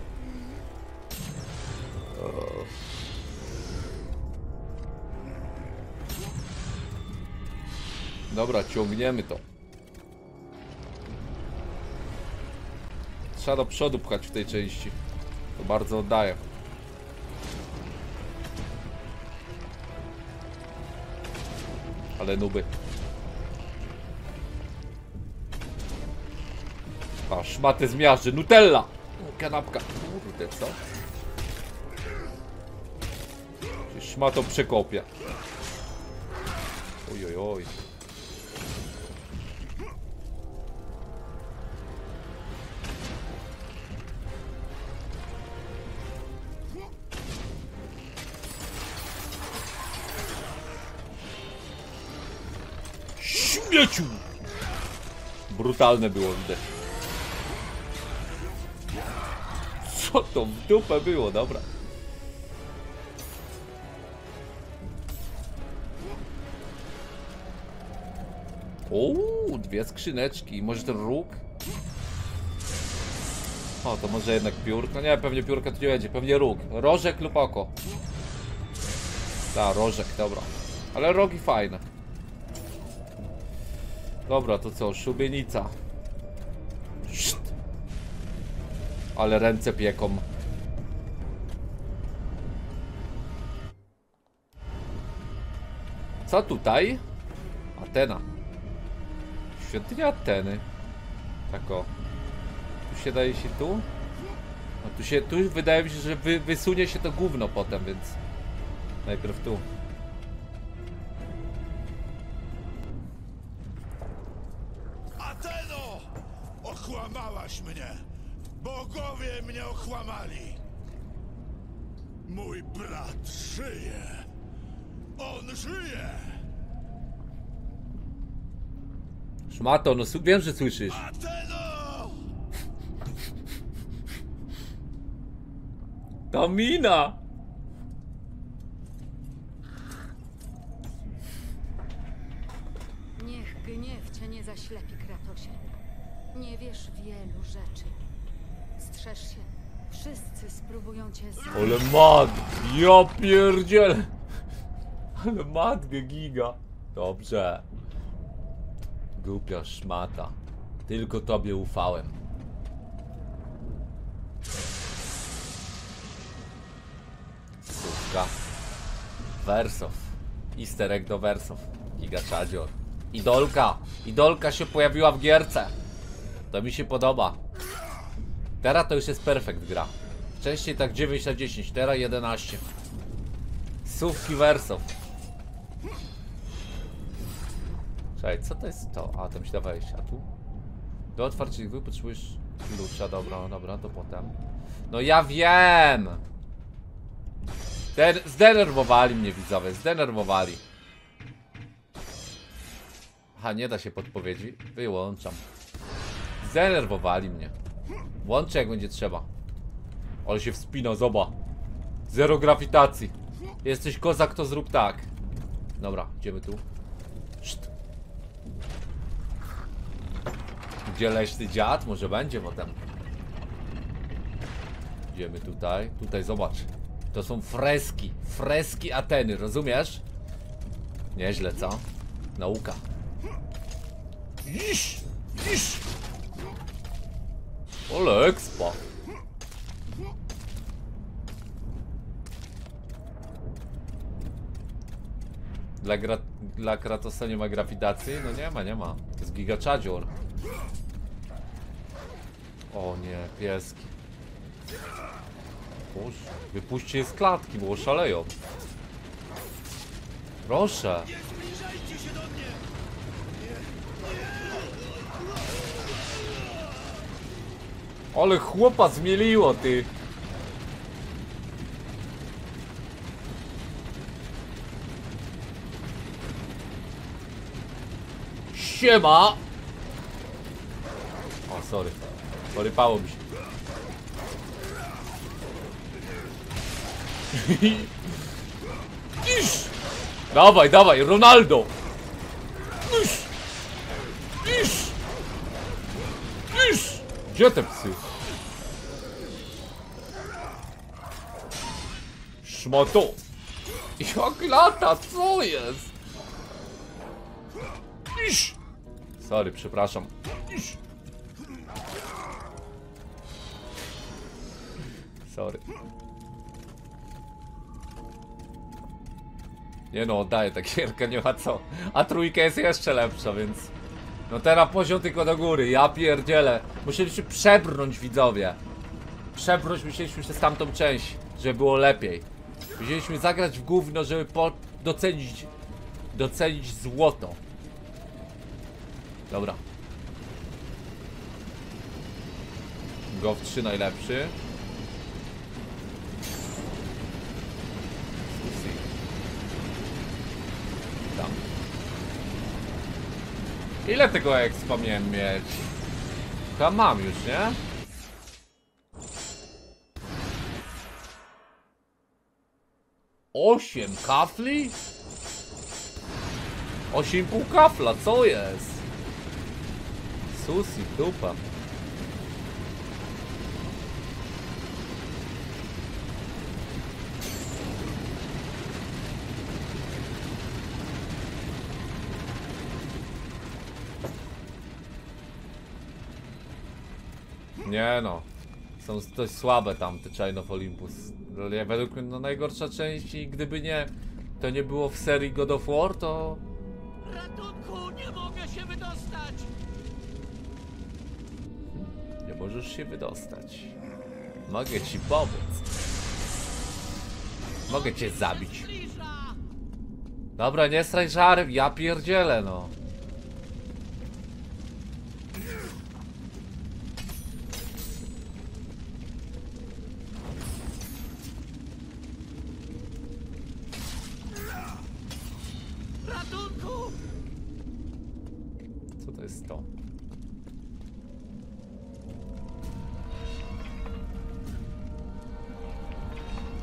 Dobra, ciągniemy to. Trzeba do przodu pchać w tej części. To bardzo oddaje. Ale nuby. A, szmatę zmiażdży. Nutella! Kanapka. Kurde, co? Się Szmato przekopia. Oj, oj, oj. Śmieciu! Brutalne było widać. Co to w dupę było, dobra. Uuu, dwie skrzyneczki. Może ten róg? O, to może jednak piórka? Nie, pewnie piórka to nie będzie. Pewnie róg. Rożek lub oko. Ta, rożek, dobra. Ale rogi fajne. Dobra, to co? Szubienica. Ale ręce pieką. Co tutaj? Atena. Świątynia Ateny. Tak o. Tu się daje się tu? No tu się, tu wydaje mi się, że wy, wysunie się to gówno potem, więc najpierw tu.
Mnie okłamali! Mój brat żyje! On żyje!
Szmato, no wiem, że słyszysz.
Ateno!
Ta mina!
Niech gniew cię nie zaślepi, Kratosie. Nie wiesz wielu rzeczy. Strzeż się. Wszyscy spróbują cię zabić.
Ale mat! Ja pierdzielę! Ale matkę giga. Dobrze. Głupia szmata. Tylko tobie ufałem. Słówka. Wersow. Easter egg do Wersow. Giga Czadzior. Idolka! Idolka się pojawiła w gierce. To mi się podoba. Teraz to już jest perfekt gra. Wcześniej tak 9 na 10, teraz 11. Słówki Wersow. Czekaj, co to jest to? A, tam się da a tu? Do otwarcia igły potrzebujesz klucza, dobra, dobra, to potem. No ja wiem! Den zdenerwowali mnie widzowie, zdenerwowali. Aha, nie da się podpowiedzi? Wyłączam. Zdenerwowali mnie. Włączę jak będzie trzeba. Ale się wspina, zoba. Zero grawitacji. Jesteś kozak, to zrób tak. Dobra, idziemy tu. Szt. Gdzie leśny dziad? Może będzie potem. Idziemy tutaj. Tutaj zobacz. To są freski. Freski Ateny, rozumiesz? Nieźle, co? Nauka. Iś! Iś! Ole expa. Dla, gra, dla Kratosa nie ma grawitacji? No nie ma, nie ma. To jest gigaczadzior. O nie, pieski. Boże, wypuśćcie je z klatki, bo oszaleją. Proszę.
Nie zbliżajcie się do mnie!
Ale chłopa zmieliło, ty. Siema! O, sorry. Porypało mi się. Iż! Dawaj, dawaj, Ronaldo! Iż! Iż! Iż! Gdzie te psy? Szmato! Jak lata, co jest? Iż! Sorry, przepraszam. Iż! Sorry. Nie no, oddaję ta gierka, nie ma co. A trójka jest jeszcze lepsza, więc... No teraz poziom tylko do góry, ja pierdzielę. Musieliśmy przebrnąć widzowie. Przebrnąć musieliśmy przez tamtą część, żeby było lepiej. Musieliśmy zagrać w gówno, żeby po... docenić... Docenić złoto. Dobra. Gov 3 najlepszy. Susi. Tam. Ile tego expa miałem mieć? Chyba mam już, nie? Osiem kafli? Osiem pół kafla, co jest? Susi, dupa. Nie no. Są dość słabe tam te Chain of Olympus. Według mnie no, najgorsza część i gdyby nie, to nie było w serii God of War, to
Ratunku, nie mogę się wydostać!
nie możesz się wydostać. Mogę ci pomóc. Mogę cię zabić. Dobra, nie straj żarem, ja pierdzielę no.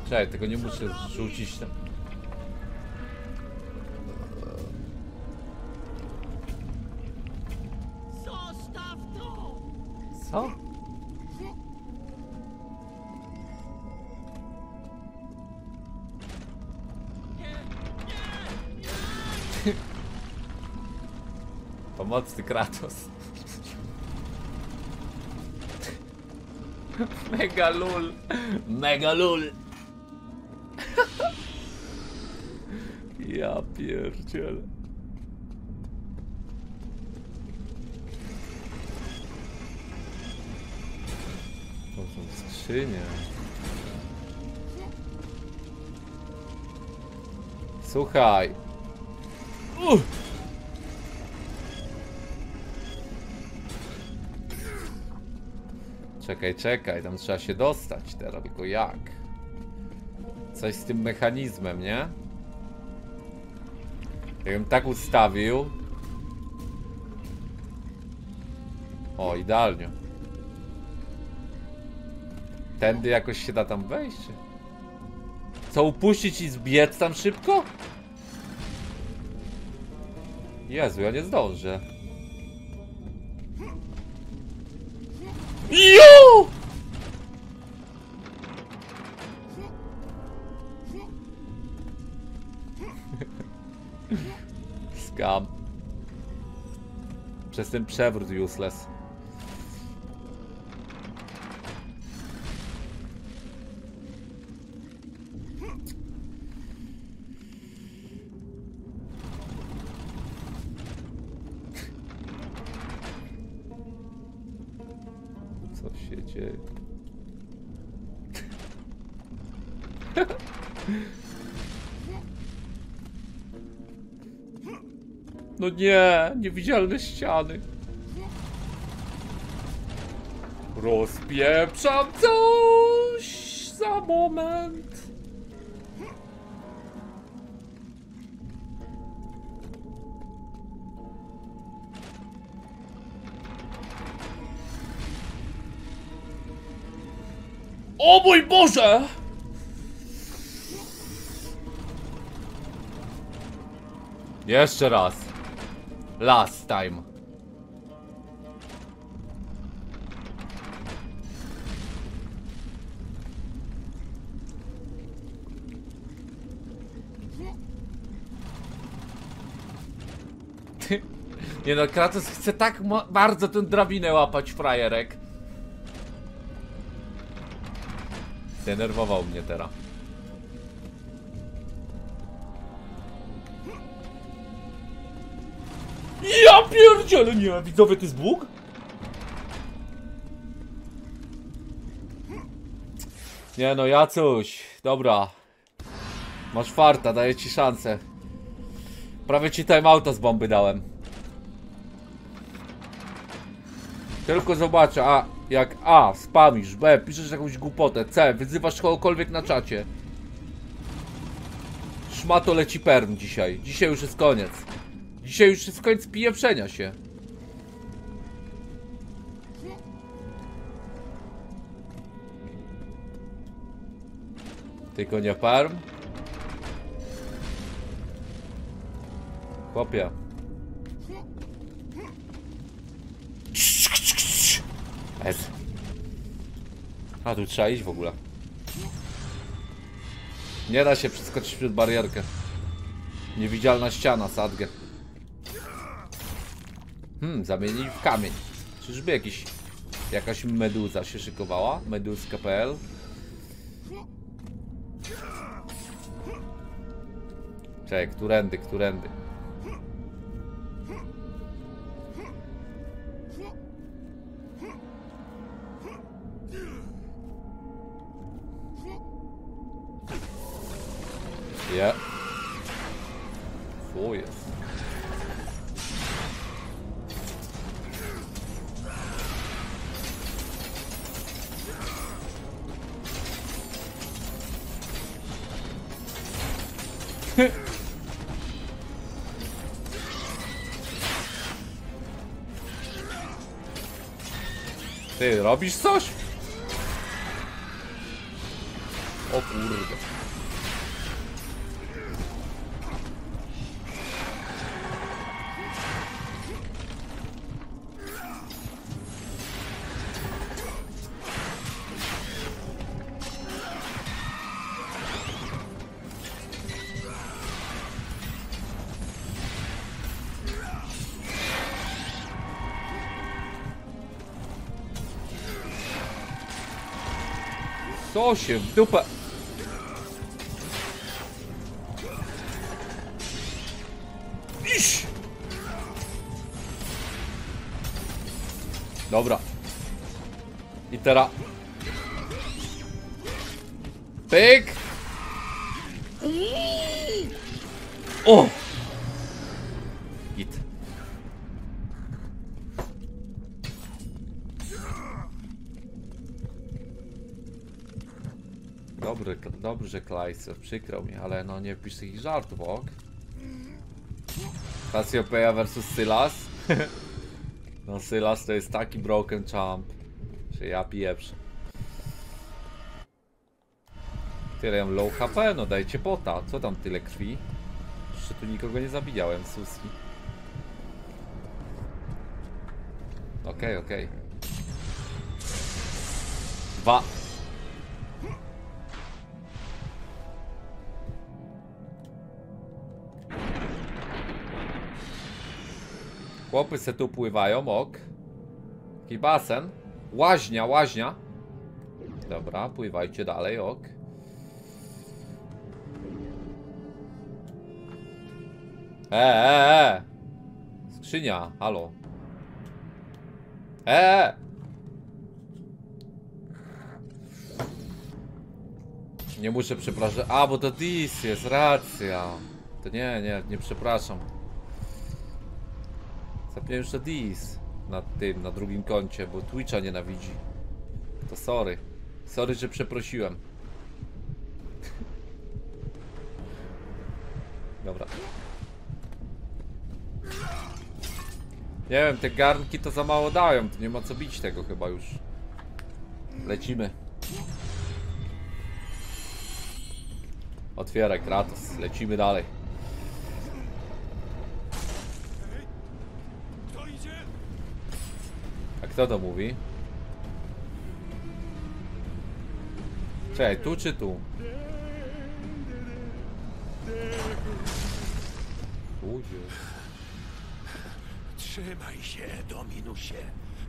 Czekaj, tego nie muszę zrzucić tam.
Zostaw to!
Co? Pomocny Kratos. Mega lul. Mega lul. Ja pierdzielę. To są skrzynie. Słuchaj. Uff. Czekaj, czekaj, tam trzeba się dostać teraz, tylko jak? Coś z tym mechanizmem, nie? Jakbym tak ustawił. O, idealnie. Tędy jakoś się da tam wejść? Co, upuścić i zbiec tam szybko? Jezu, ja nie zdążę. Jo! Przez ten przewrót useless. No nie, niewidzialne ściany. Rozpieprzam coś za moment. O mój Boże! Jeszcze raz. Last time. Nie no, Kratos chce tak bardzo tę drabinę łapać, frajerek. Denerwował mnie teraz. Ja pierdzielę, nie, widzowie, to jest Bóg? Nie no, Jacuś, dobra. Masz farta, daję ci szansę. Prawie ci timeouta z bomby dałem. Tylko zobaczę, a jak A spamisz, B piszesz jakąś głupotę, C wyzywasz kogokolwiek na czacie. Szmato leci perm dzisiaj. Dzisiaj już jest koniec. Dzisiaj już jest koniec pijewczenia się. Tylko nie perm. Chłopie. Ez. A tu trzeba iść w ogóle. Nie da się przeskoczyć przed barierkę. Niewidzialna ściana, sadgę. Hmm, zamienili w kamień. Czyżby jakiś Jakaś meduza się szykowała? Meduzka.pl Czekaj, którędy, którędy? Nie. Co jest? Ty, robisz coś? O kurde. Co się w dupę? Iść! Dobra. I teraz. Pyk! O! Dobrze Klajce, przykro mi, ale no nie wpisz takich żartów, ok? Cassiopeia versus Sylas? no Sylas to jest taki broken champ, że ja pieprzę. Tyle mam low HP, no dajcie pota, co tam tyle krwi? Jeszcze tu nikogo nie zabijałem, Suski. Okej, okej. Dwa. Chłopy se tu pływają, ok. Taki basen. Łaźnia, łaźnia. Dobra, pływajcie dalej, ok. Eee, e, e. Skrzynia, halo. Eee. Nie muszę przepraszać. A, bo to dis jest, racja. To nie, nie, nie przepraszam. Zapomniałem jeszcze dis na tym, na drugim koncie, bo Twitcha nienawidzi. To sorry. Sorry, że przeprosiłem. Dobra. Nie wiem, te garnki to za mało dają, to nie ma co bić tego chyba już. Lecimy. Otwieraj Kratos, lecimy dalej.
Kto
to mówi? Czekaj, tu czy tu? Jest.
Trzymaj się, Dominusie.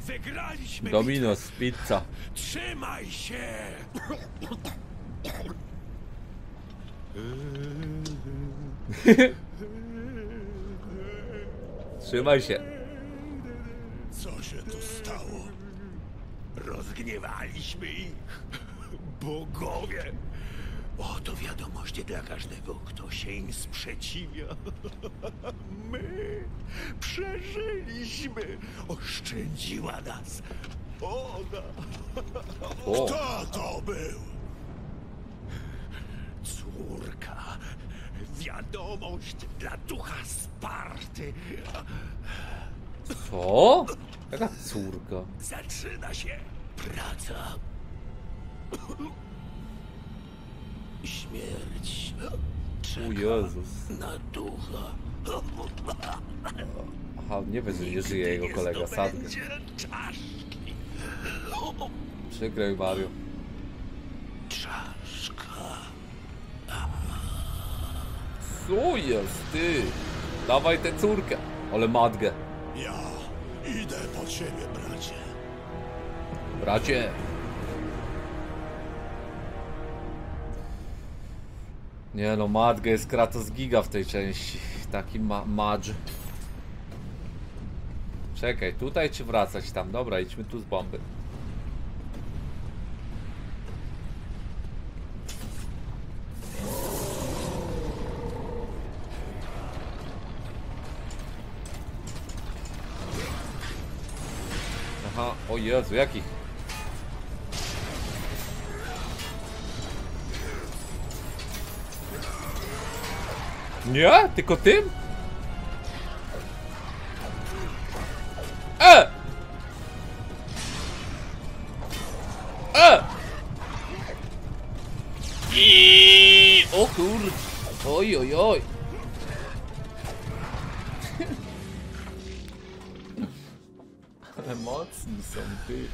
Wygraliśmy.
Dominos, pizza.
Trzymaj się!
Trzymaj się.
Co się tu stało? Rozgniewaliśmy ich. Bogowie! Oto wiadomość dla każdego, kto się im sprzeciwia. My przeżyliśmy. Oszczędziła nas. Ona.
O,
Kto to był? Córka. Wiadomość dla ducha Sparty.
co? Jaka córka?
Zaczyna się praca. Śmierć.
O
Czeka
Jezus.
na ducha.
Aha, nie wie, że nie żyje jego kolega
czaszki.
Przykro mi, Mario.
Czaszka.
Co jest, ty? Dawaj tę córkę. Ale matgę.
Ja idę po ciebie, bracie.
Bracie. Nie no, Madge jest Kratos Giga w tej części. Taki ma Madge. Czekaj, tutaj czy wracać tam? Dobra, idźmy tu z bomby. Aha, o Jezu, jakich? Nie? Tylko tym? E! E! I O kurde. Oj, oj, oj. Ale mocni są ty.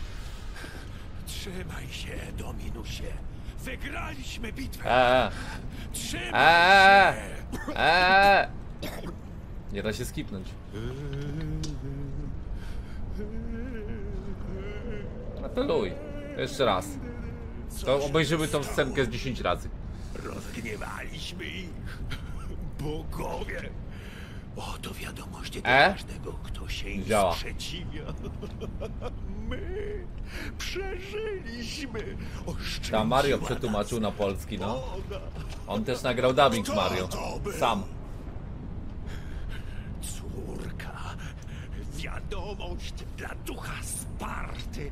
Trzymaj się, Dominusie. Wygraliśmy bitwę.
Eee,
Trzymaj
eee,
się.
Nie da się skipnąć. Apeluj. Jeszcze raz. To obejrzymy tą scenkę z 10 razy.
Rozgniewaliśmy ich. Bogowie. Oto wiadomość dla
E?
każdego, kto się im
Działa.
sprzeciwia. My przeżyliśmy.
Ta Mario przetłumaczył na polski, no. On też nagrał dubbing Mario. Sam.
Córka. Wiadomość dla ducha Sparty.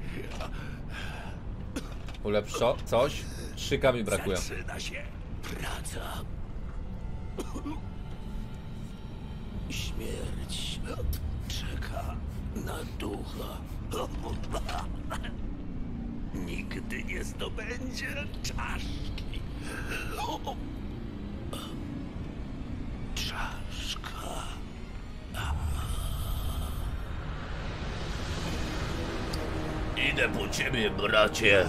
Ulepszo coś? Trzy kami brakuje.
Zaczyna się praca. Śmierć czeka na ducha. Nigdy nie zdobędzie czaszki. Czaszka. Idę po ciebie, bracie.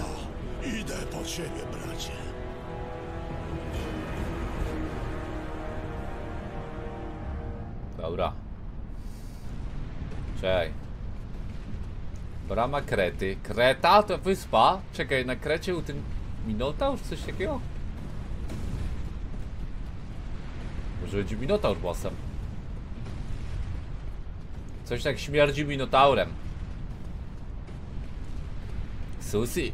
Idę po ciebie, bracie.
Dobra. Czekaj. Brama Krety. Kreta to wyspa? Czekaj, na Krecie u tym Minotaur? Coś takiego? Może będzie Minotaur bossem. Coś tak śmierdzi Minotaurem. Susi.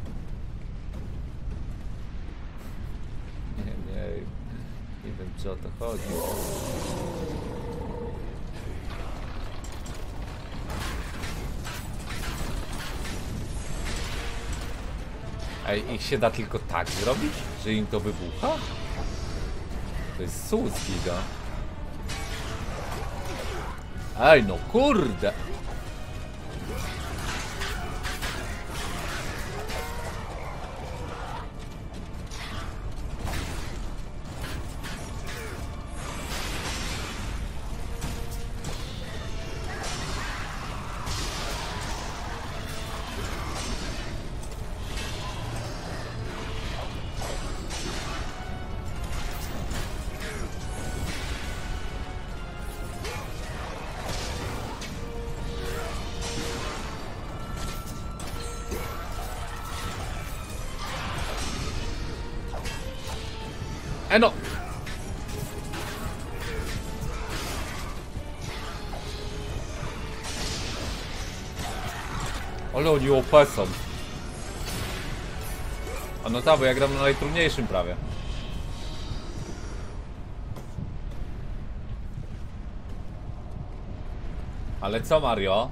Nie, nie, nie wiem czy o to chodzi. Ej, ich się da tylko tak zrobić? Że im to wybucha? To jest sus giga. Ej, no kurde! Oni OP są. A no tak, bo ja gram na najtrudniejszym prawie. Ale co Mario?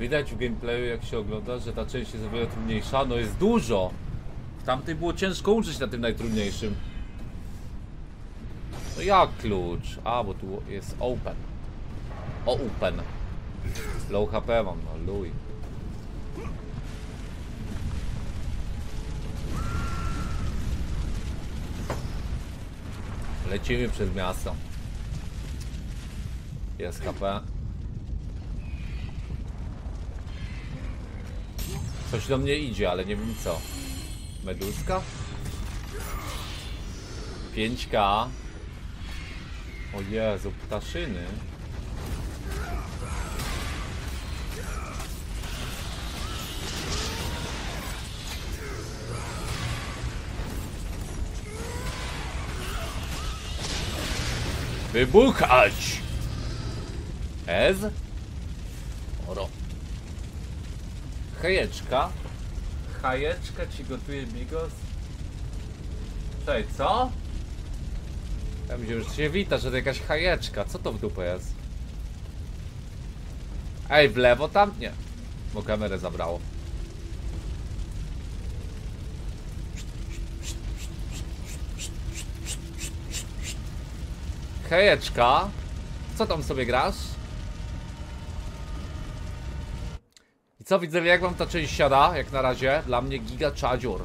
Widać w gameplayu jak się ogląda, że ta część jest o wiele trudniejsza. No jest dużo! W tamtej było ciężko uczyć na tym najtrudniejszym. No jak klucz? A, bo tu jest open. O, open. Low HP mam, no luj. Lecimy przez miasto. Jest HP. Coś do mnie idzie, ale nie wiem co. Meduska? 5K. O Jezu, ptaszyny. Wybuchać! Ez? Oro. Hajeczka. Hajeczka ci gotuje bigos? Cześć, co? Ja się już się wita, że to jakaś hajeczka. Co to w dupę jest? Ej, w lewo tam? Nie. Bo kamerę zabrało. Hejeczka. Co tam sobie grasz? I co widzę, jak wam ta część siada? Jak na razie? Dla mnie giga czadzior.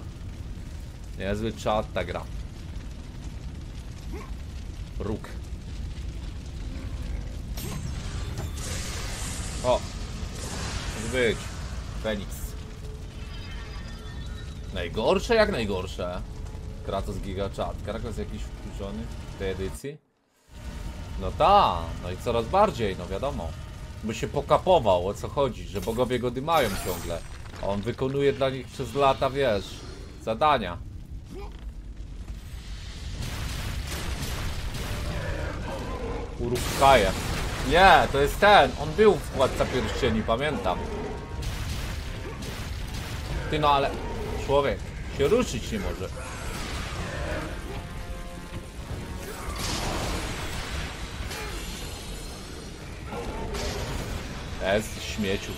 Niezły czad ta gra. Róg. O! Być. Feniks. Najgorsze jak najgorsze. Kratos Giga Chat. Kratos jakiś wkurzony w tej edycji? No ta, no i coraz bardziej, no wiadomo. By się pokapował, o co chodzi, że bogowie go dymają ciągle. A on wykonuje dla nich przez lata, wiesz, zadania. Uruk-kaje. Nie, to jest ten, on był w Władca Pierścieni, pamiętam. Ty no ale, człowiek się ruszyć nie może. Jest śmieciu.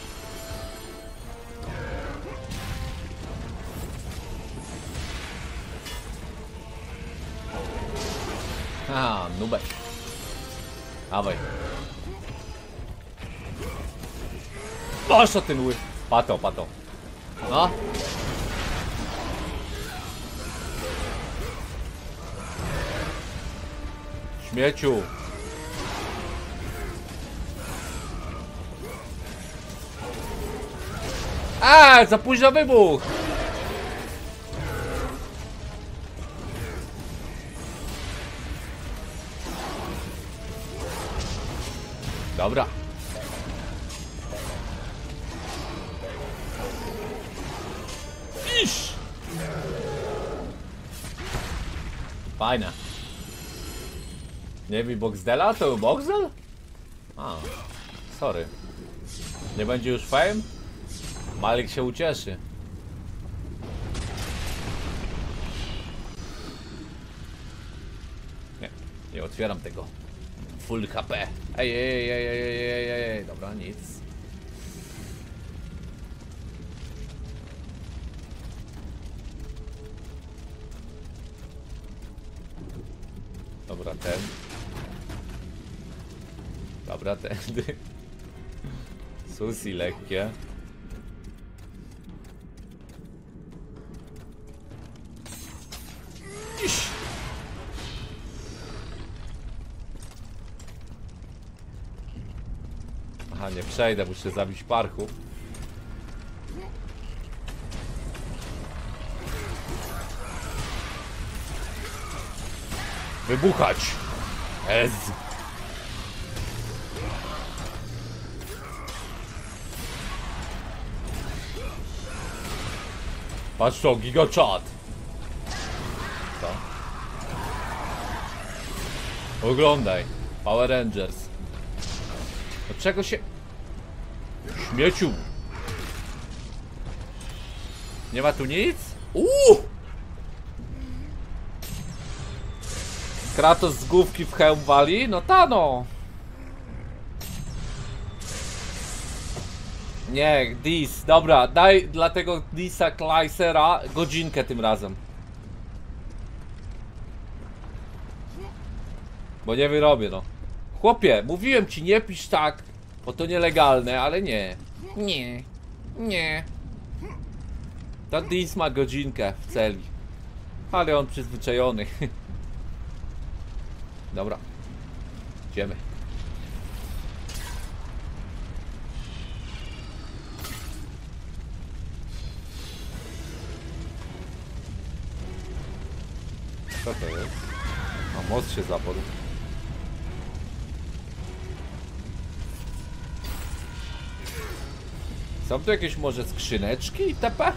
A, nubek. Dawaj. Masz o ten ły. Pato, pato. No. Śmieciu. A, za późno wybuch! Dobra. Iż! Fajne. Nie wiem, Boxdela? To był Boxdel? A, sorry. Nie będzie już fame? Malik się ucieszy. Nie, nie otwieram tego. Full HP. Ej, ej, ej, ej, ej, ej, ej, dobra, nic. Dobra, ten. Dobra, tędy. Susi lekkie. Iś. Aha, nie przejdę, muszę zabić parchów. Wybuchać! Ez! Patrz to, gigachat! Oglądaj. Power Rangers. Do czego się... Śmieciu! Nie ma tu nic? Uuu! Kratos z główki w hełm wali? No ta no! Nie, Dis, dobra, daj dla tego Disa Kleisera godzinkę tym razem. Bo nie wyrobię, no. Chłopie, mówiłem ci, nie pisz tak, bo to nielegalne, ale nie. Nie. Nie. Ta Dis ma godzinkę w celi. Ale on przyzwyczajony. Dobra. Idziemy. Co to jest? A most się zapadł. Są tu jakieś może skrzyneczki itp?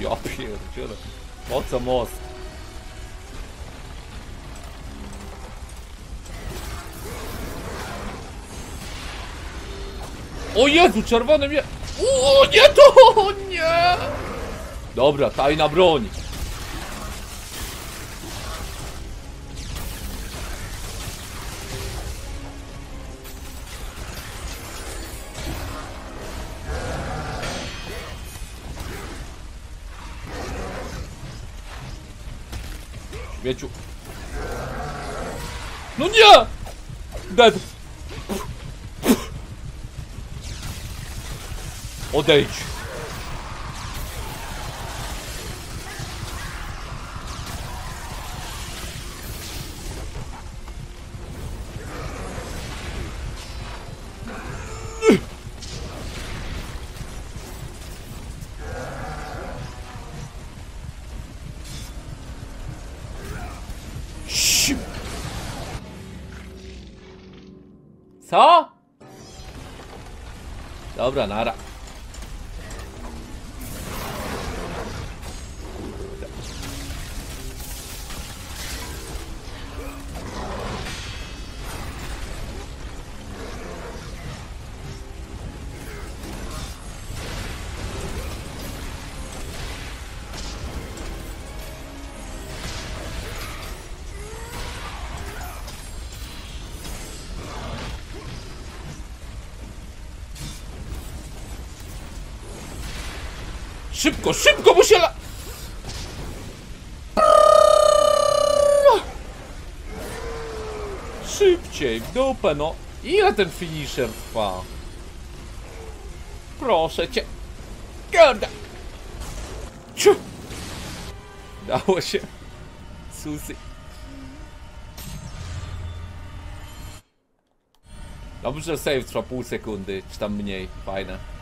Ja pierdzielę. Po co most? O Jezu, czerwony mnie... O nie to! Nie! Dobra, tajna broń. Nie! Dead. Odejdź. Dobra, Szybko, szybko, bo się la... Szybciej, w dupę, no. Ile ten finisher trwa? Proszę cię. Kurde. Ciu. Dało się. Susy. Dobrze, save trwa pół sekundy, czy tam mniej. Fajne.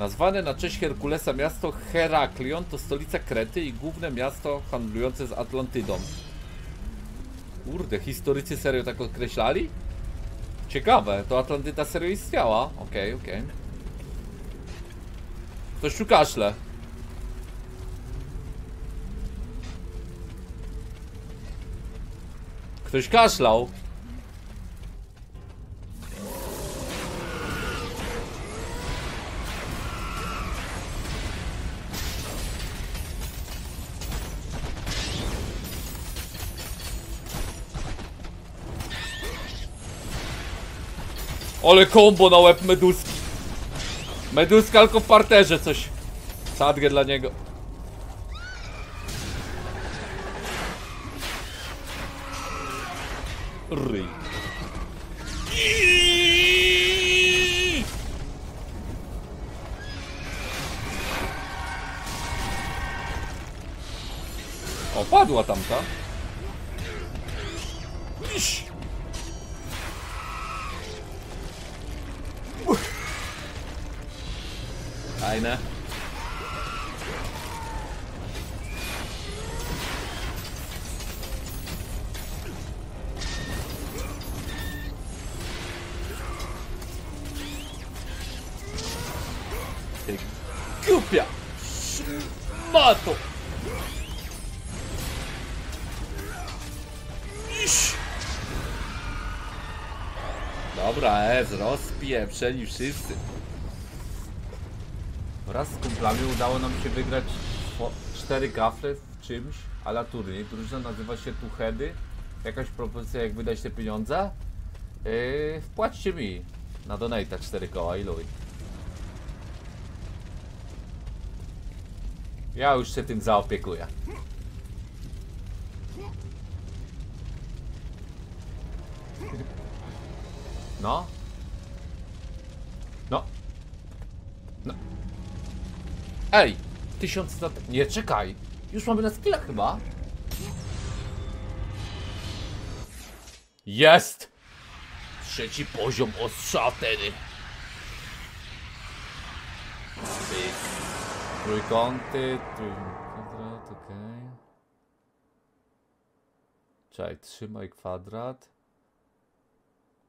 Nazwane na cześć Herkulesa miasto Heraklion to stolica Krety i główne miasto handlujące z Atlantydą. Kurde, historycy serio tak określali? Ciekawe, to Atlantyda serio istniała. Okej, okej. Ktoś tu kaszle. Ktoś kaszlał. Ale kombo na łeb meduski. Meduska tylko w parterze coś. Sadgę dla niego. Ryj. Tamta. Fajne. Głupia szmato! Dobra, Ez, rozpieprzeni wszyscy. Kumplami udało nam się wygrać cztery gafle w czymś, a la turniej. Drużyna nazywa się Tuchedy. Jakaś propozycja jak wydać te pieniądze? Yy, wpłaćcie mi na donata 4 koła i luj. Ja już się tym zaopiekuję. Tysiąc lat... Nie, czekaj! Już mamy na skilla chyba. Jest! Trzeci poziom ostrza wtedy. Pyk. Trójkąty, trójkąt, okej. Czekaj, trzymaj kwadrat.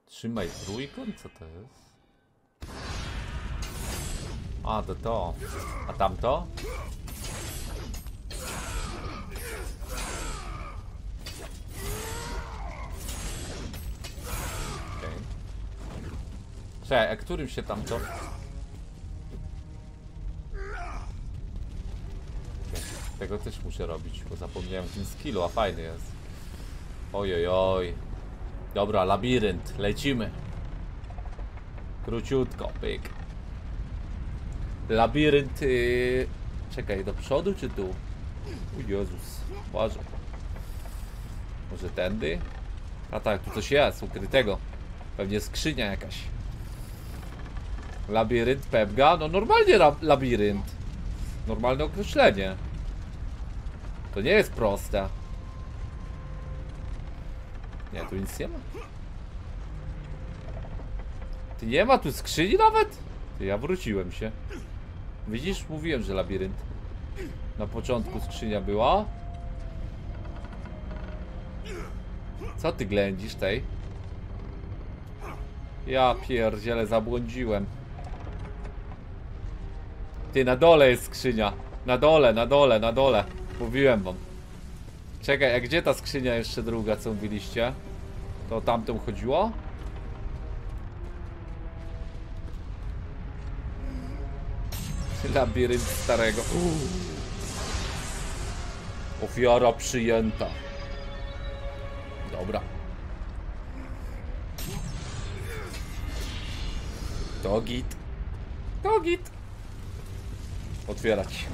Trzymaj trójkąt? Co to jest? A, to to. A tamto? Okej. Okay. A którym się tamto? Tego też muszę robić, bo zapomniałem w tym skillu, a fajny jest. Ojojoj. Oj. Dobra, labirynt, lecimy. Króciutko, pyk. Labirynt... Yy... Czekaj, do przodu czy tu? O Jezus, uważaj. Może tędy? A tak, tu coś jest ukrytego. Pewnie skrzynia jakaś. Labirynt Pepga? No normalnie la labirynt. Normalne określenie. To nie jest proste. Nie, tu nic nie ma. Ty nie ma tu skrzyni nawet? Ty, ja wróciłem się. Widzisz? Mówiłem, że labirynt. Na początku skrzynia była. Co ty ględzisz tej? Ja pierdziele, zabłądziłem. Ty, na dole jest skrzynia. Na dole, na dole, na dole. Mówiłem wam. Czekaj, a gdzie ta skrzynia jeszcze druga, co mówiliście? To o tamtą chodziło? Labirynt starego. Ofiara przyjęta. Dobra. To git. To git. Otwierać.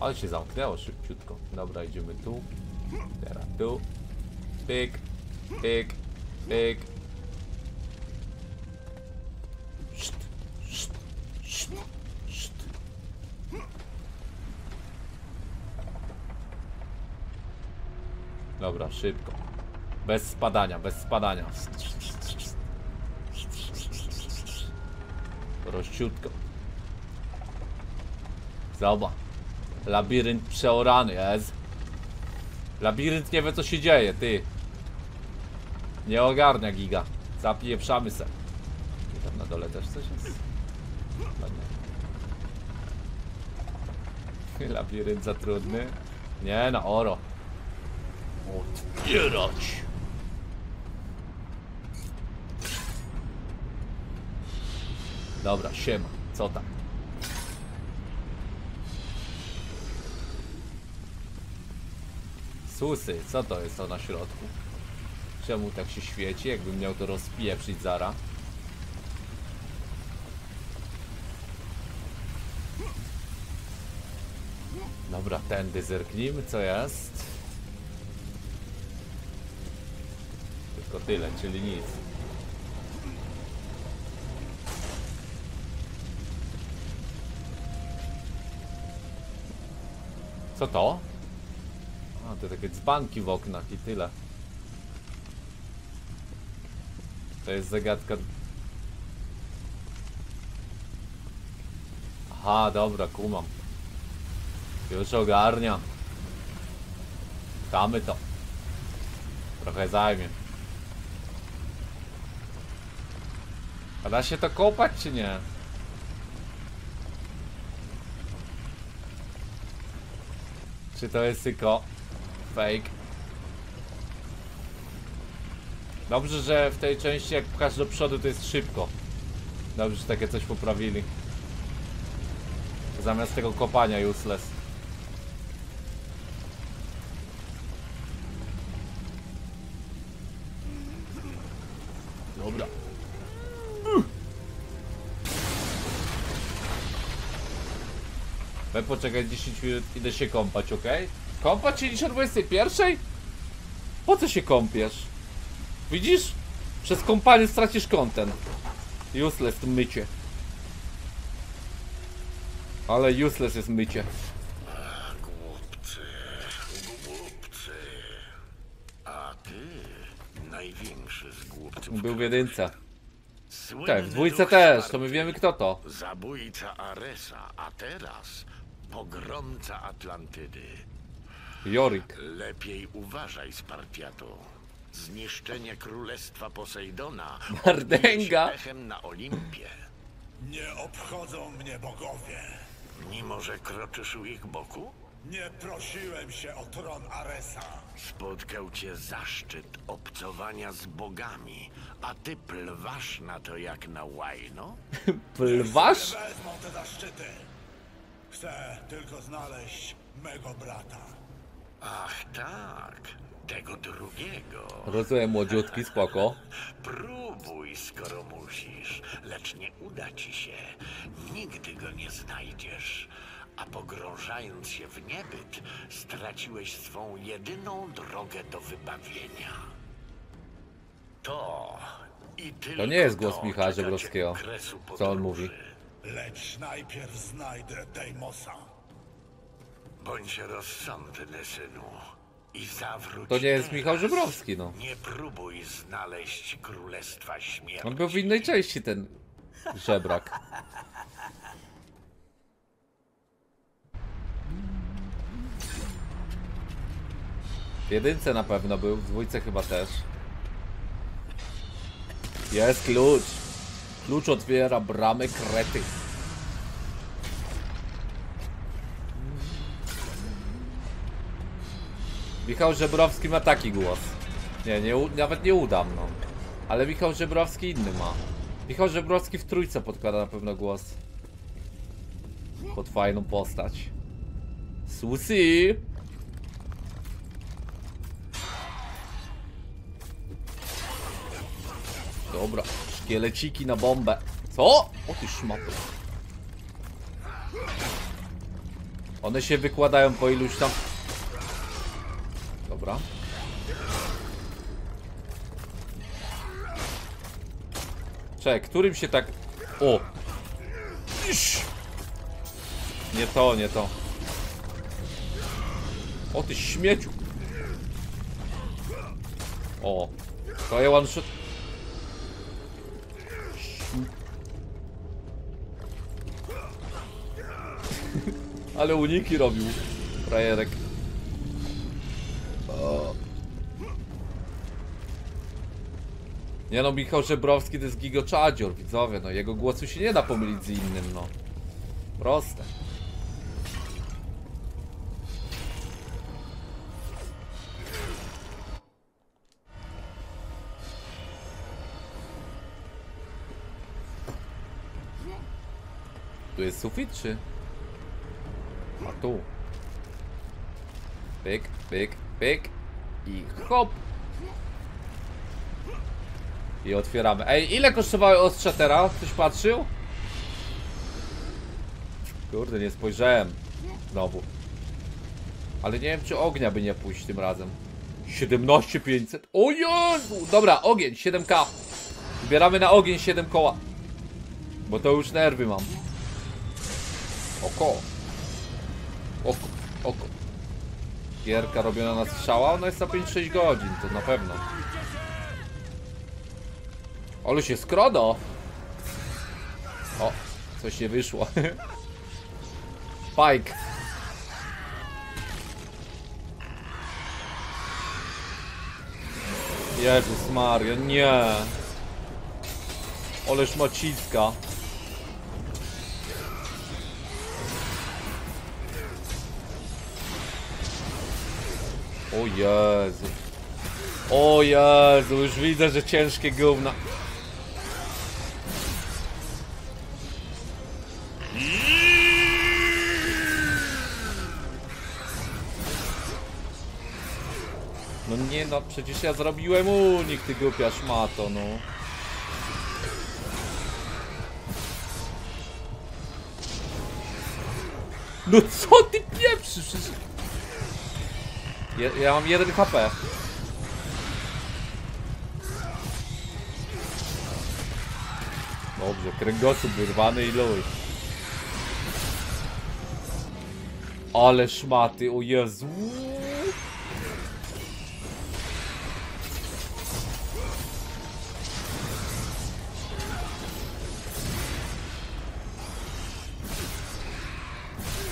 Ale się zamknęło szybciutko. Dobra, idziemy tu. Teraz tu. Pyk. Pyk. Pyk. Dobra, szybko. Bez spadania, bez spadania. Prościutko. Zobacz. Labirynt przeorany jest. Labirynt nie wie co się dzieje, ty. Nie ogarnia giga. Zapieprzamy se. I tam na dole też coś jest? Chyba nie. Labirynt za trudny. Nie, na oro. Otwierać. Dobra, siema. Co tam? Susy, co to jest to na środku? Czemu tak się świeci? Jakbym miał to rozpieprzyć zara. Dobra, tędy zerknijmy, co jest. Tylko tyle, czyli nic. Co to? A, to takie dzbanki w oknach i tyle. To jest zagadka. Aha, dobra, kumam. Już ogarnia. Damy to. Trochę zajmie. A da się to kopać czy nie? Czy to jest tylko fake? Dobrze, że w tej części jak pchasz do przodu to jest szybko. Dobrze, że takie coś poprawili. Zamiast tego kopania useless. We poczekaj 10 minut, idę się kąpać, ok? Kąpać się niż o 21? Po co się kąpiesz? Widzisz? Przez kąpanie stracisz content. Useless to mycie. Ale useless jest mycie.
Głupcy, głupcy. A ty, największy z głupców.
Był w jedynce.
Słynny
Tak, w dwójce też, to my wiemy kto to.
Zabójca Aresa, a teraz pogromca Atlantydy.
Jorik.
Lepiej uważaj, Spartiato. Zniszczenie królestwa Posejdona
Mardęga.
echem na Olimpie.
Nie obchodzą mnie bogowie.
Mimo, że kroczysz u ich boku?
Nie prosiłem się o tron Aresa.
Spotkał cię zaszczyt obcowania z bogami, a ty plwasz na to jak na łajno?
Plwasz?
Nie wezmą te zaszczyty. Chcę tylko znaleźć mego brata.
Ach tak, tego drugiego.
Rozumiem, młodziutki, spoko.
Próbuj, skoro musisz, lecz nie uda ci się. Nigdy go nie znajdziesz. A pogrążając się w niebyt, straciłeś swą jedyną drogę do wybawienia. To i tylko
nie jest głos
to
Michała
czeka cię
Żebrowskiego.
kresu
Co on mówi?
Lecz najpierw znajdę Deimosa.
Bądź rozsądny, synu. I zawróć
To nie jest
teraz.
Michał Żebrowski, no.
Nie próbuj znaleźć królestwa śmierci.
On był w innej części, ten żebrak. W jedynce na pewno był, w dwójce chyba też. Jest klucz. Klucz otwiera bramę krety. Michał Żebrowski ma taki głos. Nie, nie nawet nie udam, no. Ale Michał Żebrowski inny ma. Michał Żebrowski w trójce podkłada na pewno głos. Pod fajną postać. Susi! Dobra, szkieleciki na bombę. Co? O ty szmato. One się wykładają po iluś tam... Dobra. Czekaj, którym się tak... O! Iś! Nie to, nie to. O ty śmieciu! O! To ja one shot... Ale uniki robił. Frajerek. Nie no, Michał Żebrowski to jest gigoczadzior, widzowie, no jego głosu się nie da pomylić z innym, no. Proste. Tu jest sufit, czy? A tu. Pyk, pyk, pyk. I hop. I otwieramy. Ej, ile kosztowały ostrza teraz? Ktoś patrzył? Kurde, nie spojrzałem. Znowu. Ale nie wiem, czy ognia by nie pójść tym razem. 17500. O Jezu! Dobra, ogień, 7k. Zbieramy na ogień 7 koła. Bo to już nerwy mam. Oko. Oko. Gierka robiona na strzała, ona jest za 5-6 godzin, to na pewno. Ale się skrodo. O, coś nie wyszło. Pike. Jezus Mario, nie. Oleż macicka. O Jezu. O Jezu, już widzę, że ciężkie gówna. No nie no, przecież ja zrobiłem unik, ty głupia szmato, no. No co ty pieprzysz? Ja, ja mam 1 HP. Dobrze, kręgosłup wyrwany i luj. Ale szmaty, o Jezu.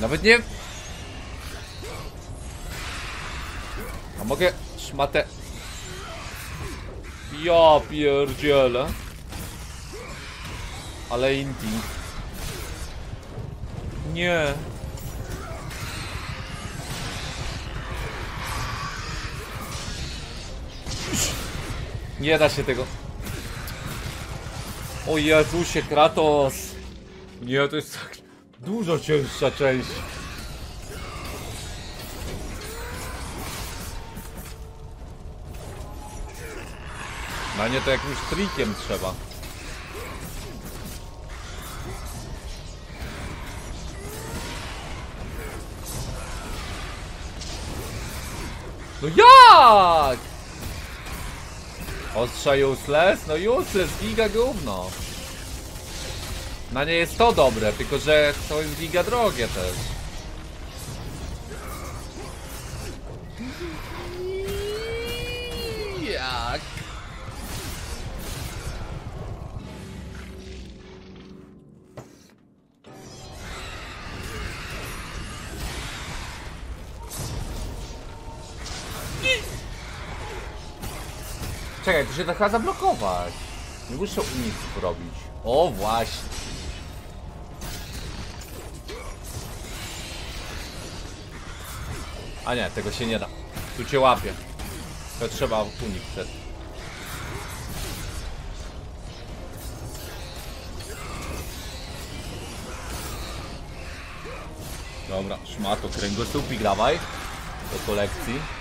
Nawet nie... mogę szmatę... Ja pierdzielę. Ale Indii. Nie. Nie da się tego. O Jezusie, Kratos. Nie, to jest tak dużo cięższa część. Na nie to jakimś trikiem trzeba. No jak? Ostrza useless? No useless, giga gówno. Na nie jest to dobre, tylko że to jest giga drogie też. Czekaj, to chyba zablokować. Nie muszę nic robić. O, właśnie. A nie, tego się nie da. Tu cię łapie. To trzeba unik przed. Dobra, szmato, kręgosłupik dawaj. Do kolekcji.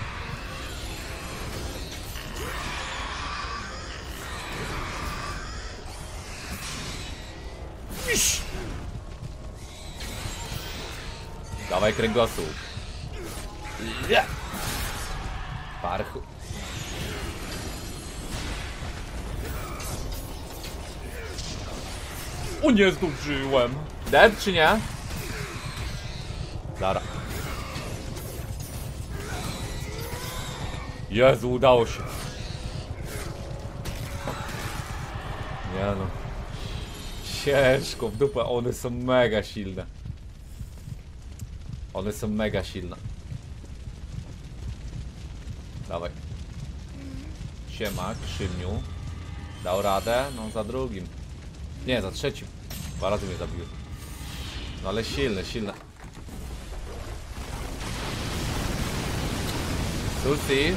Dawaj kręgosłup. Parchu. O nie zdążyłem. Dead czy nie? Zara. Jezu, udało się. Nie no. Ciężko w dupę, one są mega silne. One są mega silne. Dawaj. Siema, Krzymiu. Dał radę? No za drugim. Nie, za trzecim. Dwa razy mnie zabił. No ale silne, silne. Susi.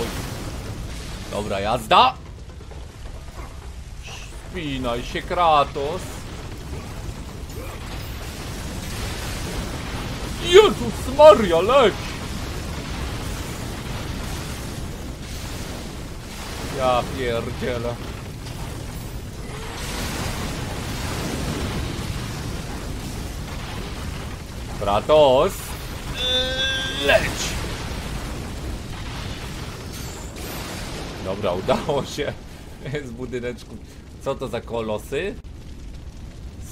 Oj. Dobra, jazda! Spinaj się, Kratos! Jezus Maria, leć! Ja pierdzielę. Kratos! Leć! Dobra, udało się. Z budyneczku. Co to za kolosy?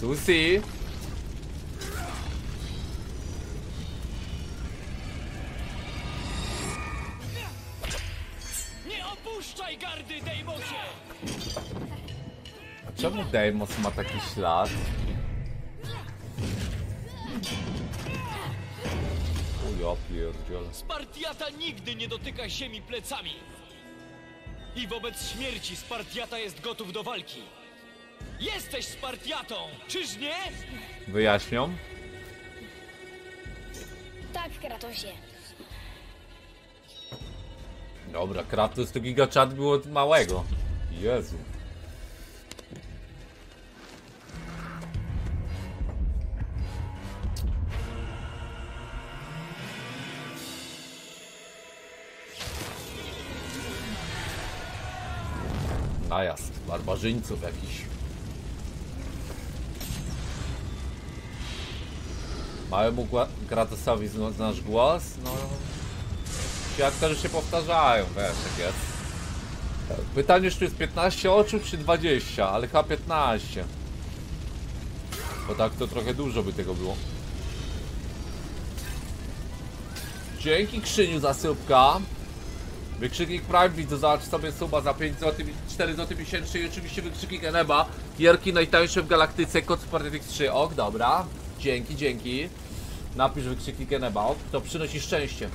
Susi! Czemu Deimos ma taki ślad? Ja pierdzielę.
Spartiata nigdy nie dotyka ziemi plecami. I wobec śmierci Spartiata jest gotów do walki. Jesteś Spartiatą, czyż nie?
Wyjaśnią?
Tak, Kratosie.
Dobra, Kratos to gigaczat było od małego. Jezu. Najazd barbarzyńców jakiś. Małemu Kratosowi zna- znasz głos? No... Ci aktorzy się powtarzają, wiesz jak jest. Pytanie, czy jest 15 oczu, czy 20, ale chyba 15. Bo tak to trochę dużo by tego było. Dzięki Krzyniu za subka. Wykrzyknik Prime widzę, zobacz sobie suba za 5 zł, 4 zł miesięcznie i oczywiście wykrzyknik Eneba. Gierki najtańsze w galaktyce, kod Spartacus 3. Ok, dobra. Dzięki, dzięki. Napisz wykrzyknik Eneba, ok, to przynosi szczęście.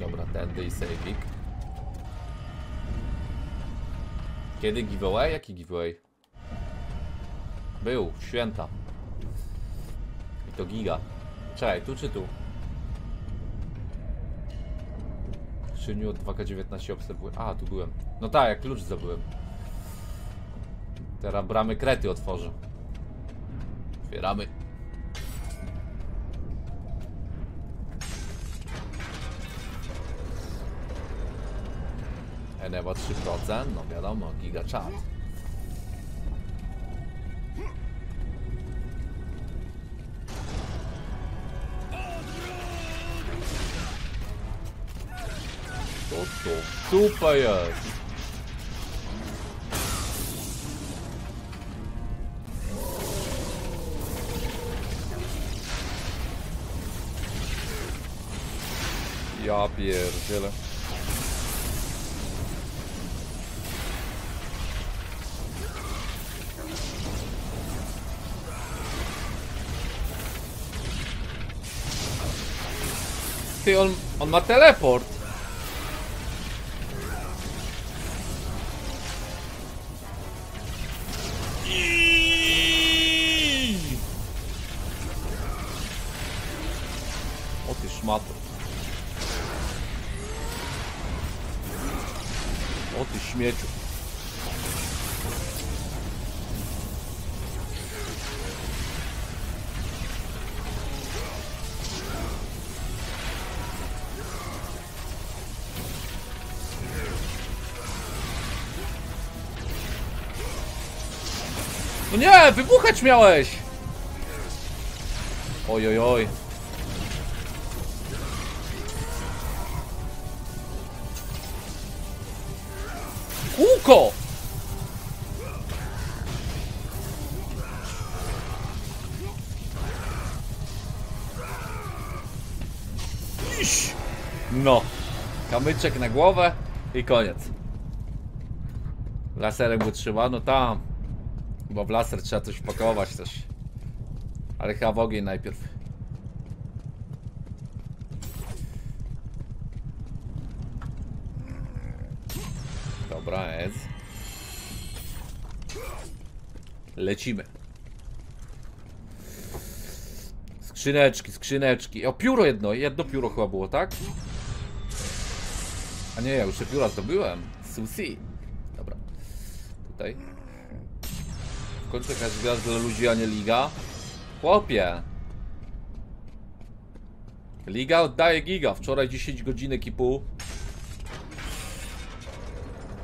Dobra, tędy i sejwik. Kiedy giveaway? Jaki giveaway? Był, święta. I to giga. Czekaj, tu czy tu? Skrzyniu od 2K19 obserwuję. A, tu byłem. No tak, jak klucz zdobyłem. Teraz bramy krety otworzę. Otwieramy. Enewa 3%, no wiadomo, giga chat. To super jest? Ja pierdzielę. Ty, on, on ma teleport. Wybuchać miałeś! Oj, oj, oj. Kółko! Iś. No. Kamyczek na głowę i koniec. Laserem go trzyma, no tam. Bo w laser trzeba coś wpakować też. Ale chyba w ogień najpierw. Dobra, jest. Lecimy. Skrzyneczki, skrzyneczki. O, pióro jedno. Jedno pióro chyba było, tak? A nie, ja już te pióra zdobyłem. Susi. Dobra. Tutaj. W końcu jakaś gra dla ludzi, a nie liga. Chłopie. Liga oddaje giga. Wczoraj 10 godzinek i pół.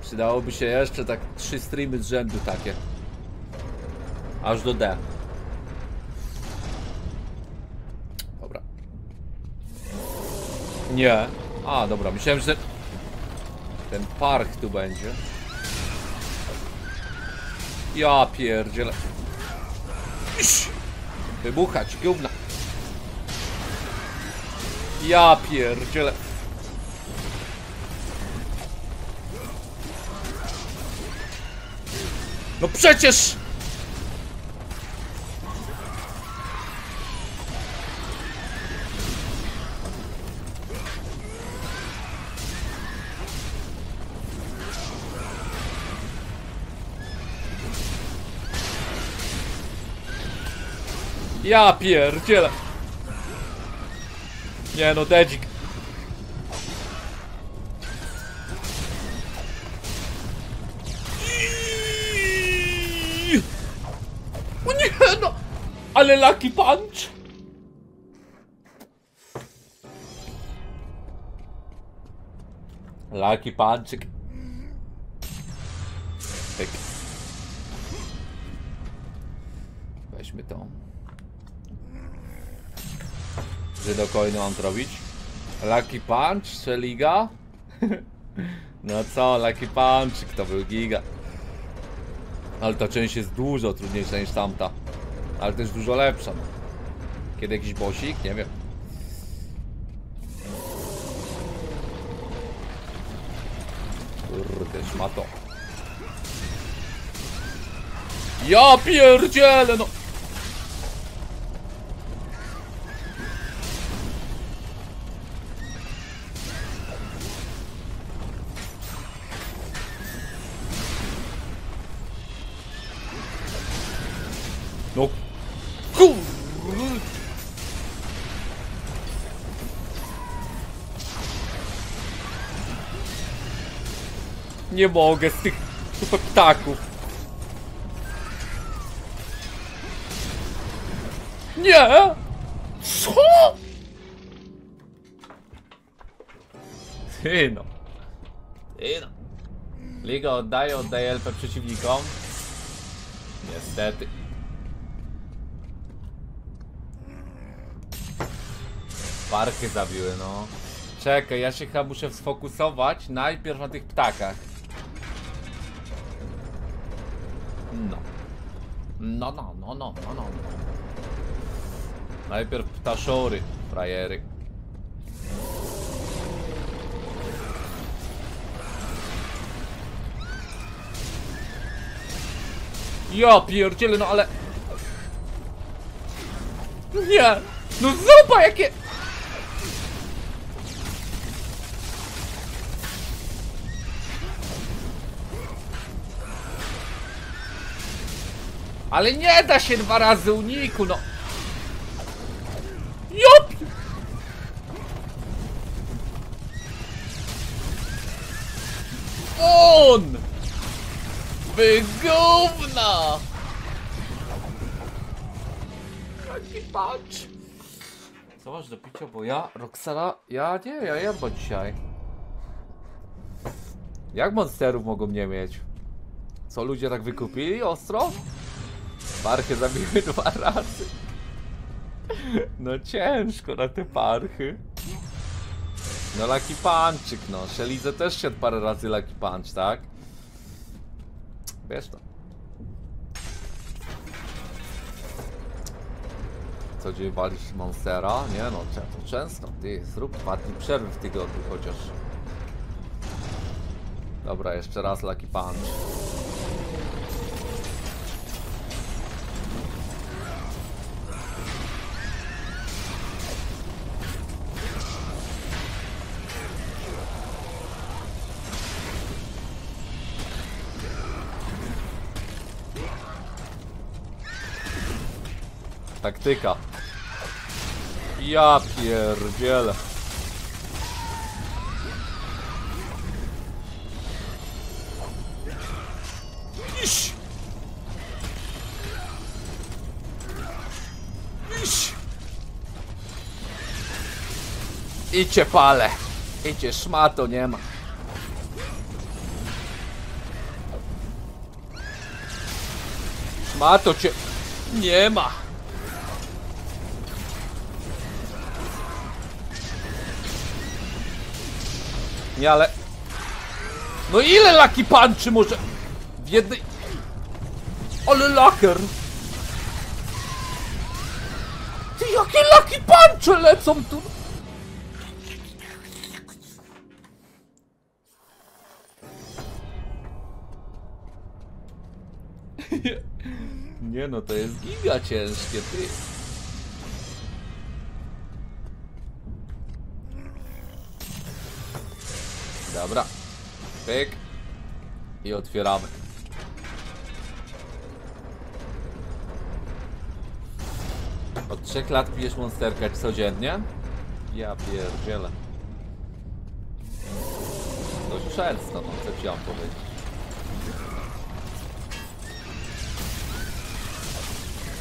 Przydałoby się jeszcze tak 3 streamy z rzędu takie. Aż do D. Dobra. Nie. A, dobra. Myślałem, że ten park tu będzie. Ja pierdzielę. Wybuchać, gówna. Ja pierdzielę. No przecież! Ja pierdzielę. Nie no, dedzik. O nie no! Ale lucky punch! Lucky punchik. Weźmy tą. Że do coinu mam zrobić? Lucky punch? Czy liga? no co, lucky punch, to był giga. Ale ta część jest dużo trudniejsza niż tamta. Ale też dużo lepsza. Kiedy jakiś bosik? Nie wiem. Kurde, szmato. Ja pierdzielę, no! Nie mogę z tych super ptaków. Nie! Co? Ty no. Ty no. Liga oddaje, oddaje LP przeciwnikom. Niestety. Parky zabiły, no. Czekaj, ja się chyba muszę sfokusować najpierw na tych ptakach. No, no, no, no, no, no. Najpierw ptaszory, frajery. Ja pierdzielę, no ale... Nie! No zupa jakie... Ale nie da się dwa razy uniku, no. Jop! On! Wy gówna! Jaki patrz! Co masz do picia, bo ja, Roxana, ja nie, ja jem bo dzisiaj. Jak monsterów mogą nie mieć? Co ludzie tak wykupili ostro? Parchy zabiły dwa razy. No ciężko na te parchy. No Lucky Punchik, no. Szelidze też siadł parę razy Lucky Punch, tak? Wiesz to. Co dzień walisz Monstera? Nie no, to często. Ty, zrób dwa dni przerwy w tygodniu chociaż. Dobra, jeszcze raz Lucky Punch. Taktyka. Ja pierdzielę. Iś! Iś! Idzie pale. Idzie szmato, nie ma. Szmato cię... Nie ma. Nie, ale... No ile Lucky Punchy może... W jednej... Ale laker! Ty, jakie Lucky Punchy lecą tu! Nie no, to jest giga ciężkie, ty. Dobra. Pyk. I otwieramy. Od trzech lat pijesz monsterka codziennie? Ja pierdzielę. Dość często, no co ci mam powiedzieć.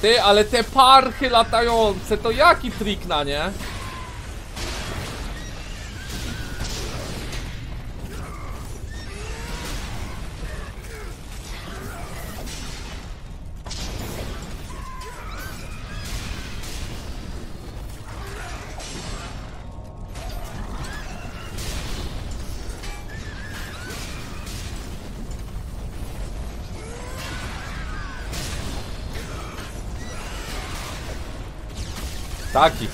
Ty, ale te parchy latające, to jaki trik na nie? Taki.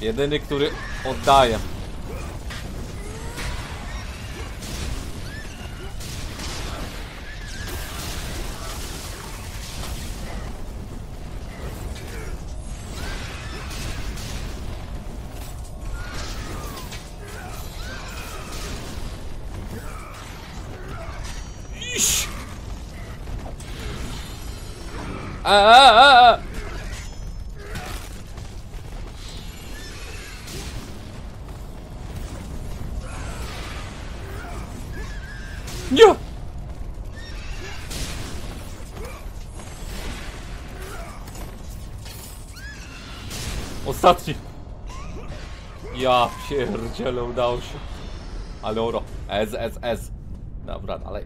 Jedyny, który oddaje. Iś! A, a, Ostatni. Ja pierdzielę, udało się. Ale oro. S, S, S. Dobra, dalej.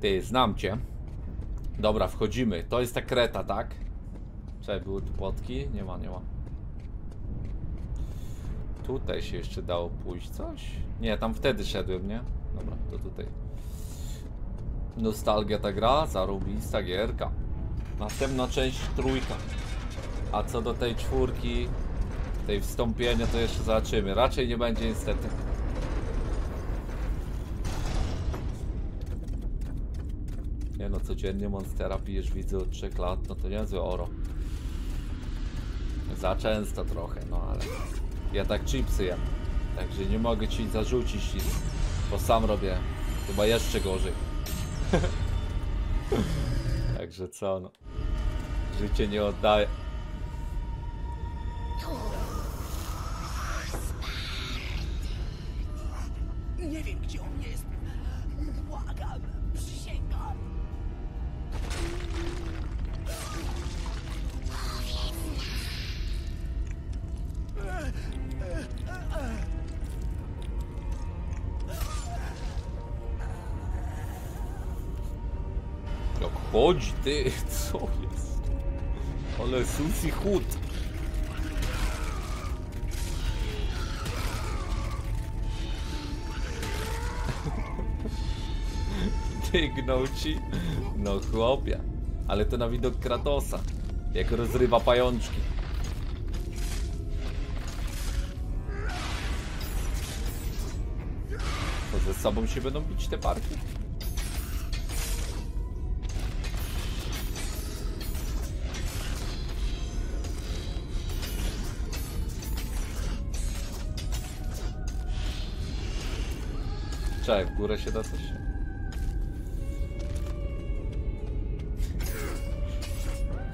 Ty, znam cię. Dobra, wchodzimy. To jest ta kreta, tak? Czekaj, były tu płotki? Nie ma, nie ma. Tutaj się jeszcze dało pójść coś? Nie, tam wtedy szedłem, nie? Dobra, to tutaj. Nostalgia ta gra, zarobista gierka. Następna część trójka. A co do tej czwórki, tej wstąpienia, to jeszcze zobaczymy. Raczej nie będzie niestety. Nie no, codziennie Monstera pijesz widzę od 3 lat, no to niezłe oro. Za często trochę, no ale ja tak chipsy jem. Także nie mogę ci zarzucić nic, bo sam robię chyba jeszcze gorzej. Także co no. Życie nie oddaje.
Nie wiem, gdzie on jest.
Chodzi ty, co jest? Ale susi chód. Tygnął ci? No chłopie. Ale to na widok Kratosa. Jak rozrywa pajączki. To ze sobą się będą bić te parki? Czekaj, w górę się da coś?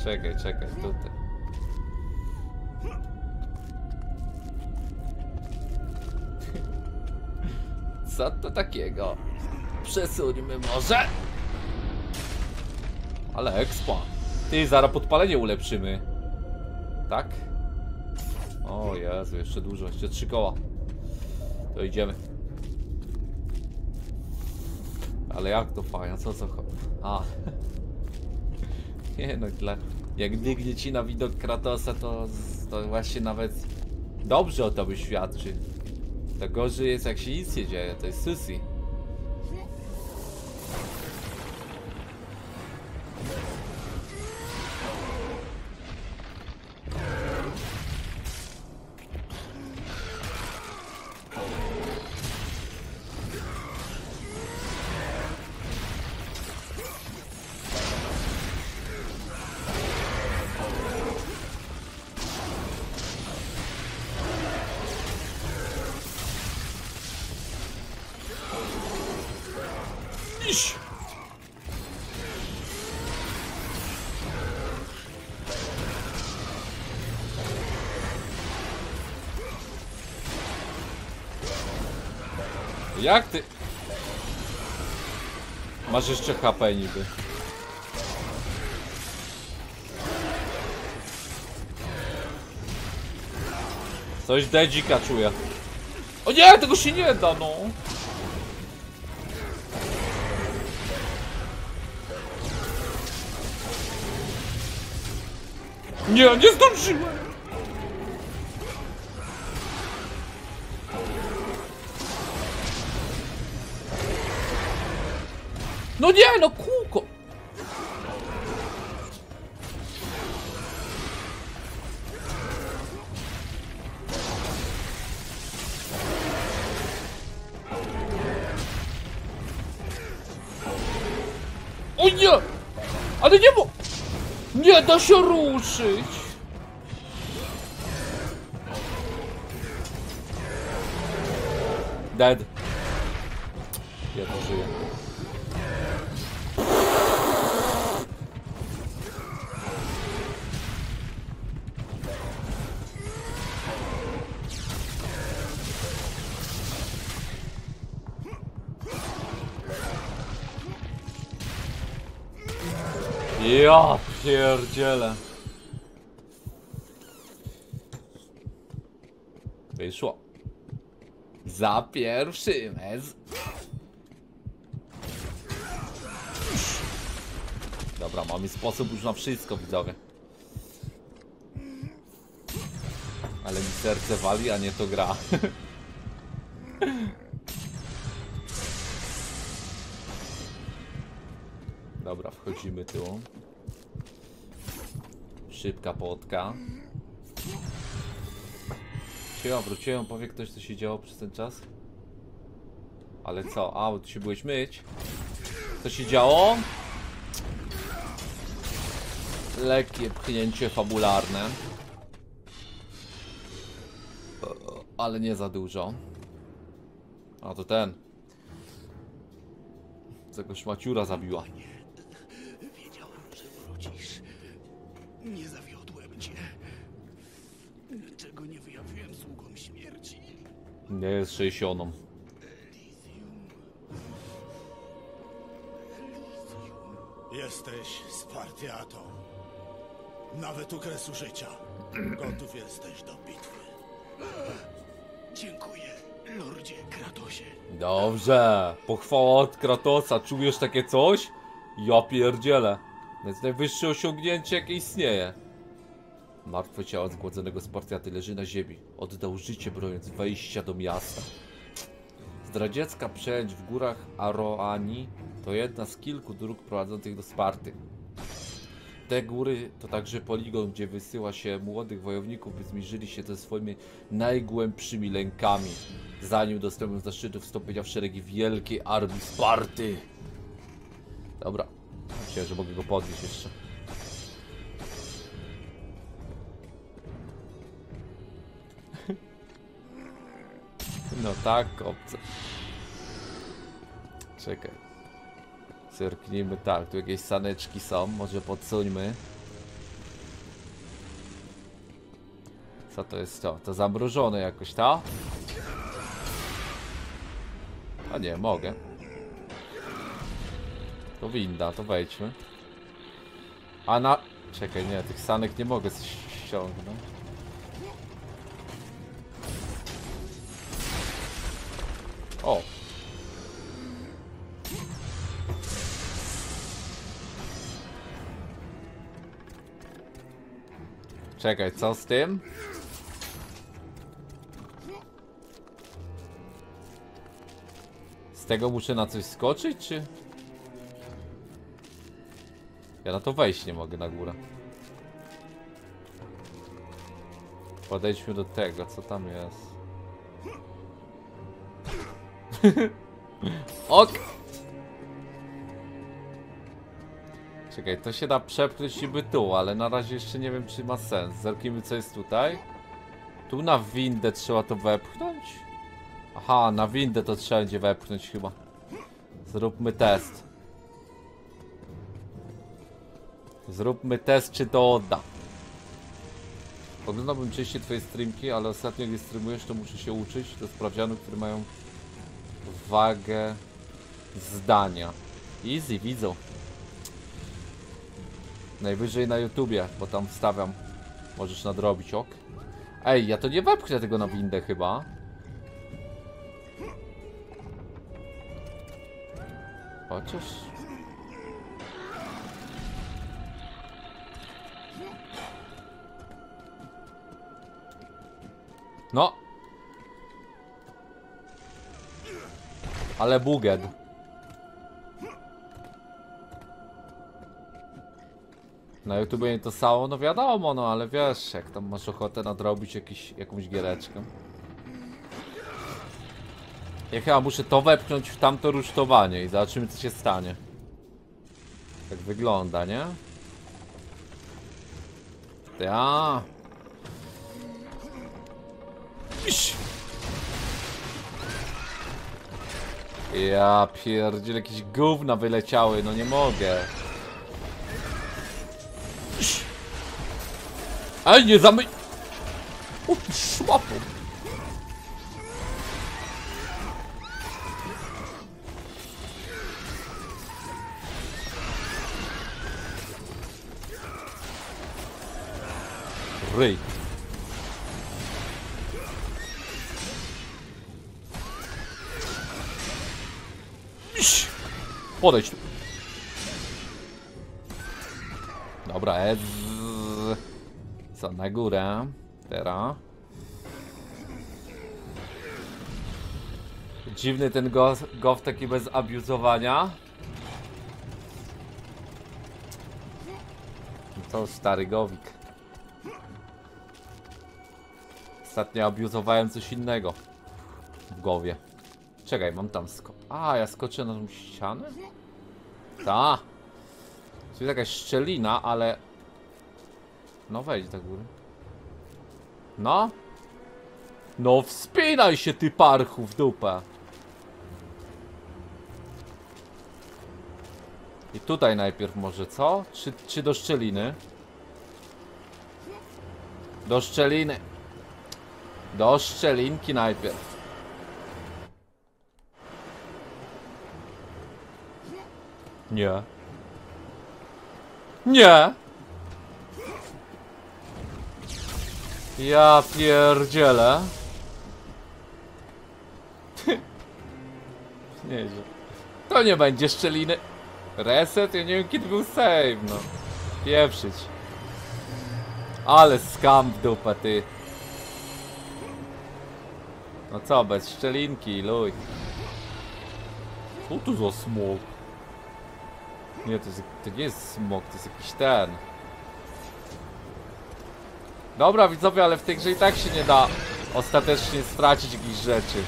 Czekaj, czekaj, tutaj. Co to takiego? Przesuńmy może. Ale expa. Ty, zaraz podpalenie ulepszymy. Tak? O Jezu, jeszcze dużo, jeszcze trzy koła. To idziemy. Ale jak to fajnie, co co chodzi? A. Nie no, dla... jak biegnie ci na widok Kratosa, to, to właśnie nawet dobrze o tobie świadczy. To gorzej jest jak się nic nie dzieje, to jest susi. Jak ty? Masz jeszcze HP niby. Coś dedzika czuję. O nie, tego się nie da, no. Nie, nie zdążyłem. No nie, no kółko. O nie! Ale nie mo... Nie da się ruszyć! Dead. Ja pierdzielę. Wyszło. Za pierwszym. Ez. Dobra, mamy sposób już na wszystko, widzowie. Ale mi serce wali, a nie to gra. Dobra, wchodzimy tu. Szybka potka. Wróciłem, wróciłem, powie ktoś co się działo przez ten czas? Ale co? A, ty się byłeś myć? Co się działo? Lekkie pchnięcie fabularne. Ale nie za dużo. A to ten. Tego szmaciura zabiła.
Wiedziałem, że wrócisz. Nie zawiodłem cię. Czego nie wyjawiłem sługom śmierci?
Nie jest 60.
Jesteś Spartiatą. Nawet u kresu życia. Gotów jesteś do bitwy. Dziękuję, Lordzie Kratosie.
Dobrze. Pochwała od Kratosa. Czujesz takie coś? Ja pierdzielę. Jest najwyższe osiągnięcie jakie istnieje. Martwe ciało zgładzonego Spartiaty leży na ziemi. Oddał życie broniąc wejścia do miasta. Zdradziecka przełęcz w górach Aroani to jedna z kilku dróg prowadzących do Sparty. Te góry to także poligon, gdzie wysyła się młodych wojowników, by zmierzyli się ze swoimi najgłębszymi lękami, zanim dostąpią zaszczytu wstąpienia w szeregi wielkiej armii Sparty. Dobra, myślałem, że mogę go podnieść jeszcze. No tak, obce. Czekaj. Zerknijmy tak, tu jakieś saneczki są, może podsuńmy. Co to jest to? To zamrożone jakoś, ta? A nie, mogę. To winda, to wejdźmy. A na... Czekaj, nie, tych sanek nie mogę ściągnąć. O! Czekaj, co z tym? Z tego muszę na coś skoczyć, czy? Ja na to wejść nie mogę na górę. Podejdźmy do tego, co tam jest. ok! Czekaj, to się da przepchnąć niby tu, ale na razie jeszcze nie wiem czy ma sens. Zerknijmy co jest tutaj. Tu na windę trzeba to wepchnąć? Aha, na windę to trzeba będzie wepchnąć chyba. Zróbmy test. Zróbmy test, czy to odda. Oglądałbym częściej twoje streamki, ale ostatnio jak je streamujesz, to muszę się uczyć do sprawdzianów, które mają wagę zdania. Easy, widzą. Najwyżej na YouTubie, bo tam wstawiam. Możesz nadrobić, ok? Ej, ja to nie wepchnę tego na windę chyba. Chociaż... No. Ale buged. Na YouTube nie to samo, no wiadomo, no ale wiesz, jak tam masz ochotę nadrobić jakiś, jakąś giereczkę. Ja chyba muszę to wepchnąć w tamto rusztowanie i zobaczymy co się stanie. Tak wygląda, nie? Ja. Ja pierdziel, jakieś gówna wyleciały, no nie mogę. Ej, nie zamyj... O, szłapą. Ryj. Podejdź tu. Dobra, Ez. Co na górę? Teraz. Dziwny ten go, gof taki bez abuzowania. To stary gowik. Ostatnio abuzowałem coś innego. W głowie. Czekaj, mam tam sko... A, ja skoczę na tą ścianę? Ta. Tu jest jakaś szczelina, ale... No wejdź do góry. No. No wspinaj się ty parchu w dupę. I tutaj najpierw może, co? Czy, czy do szczeliny? Do szczeliny. Do szczelinki najpierw. Nie. Nie. Ja pierdzielę. Nieźle. To nie będzie szczeliny. Reset? Ja nie wiem kiedy był save, no. Pieprzyć. Ale skam w dupę, ty. No co, bez szczelinki, luj. Co tu za smok? Nie, to, jest, to nie jest smok, to jest jakiś ten. Dobra widzowie, ale w tej grze i tak się nie da ostatecznie stracić jakichś rzeczy.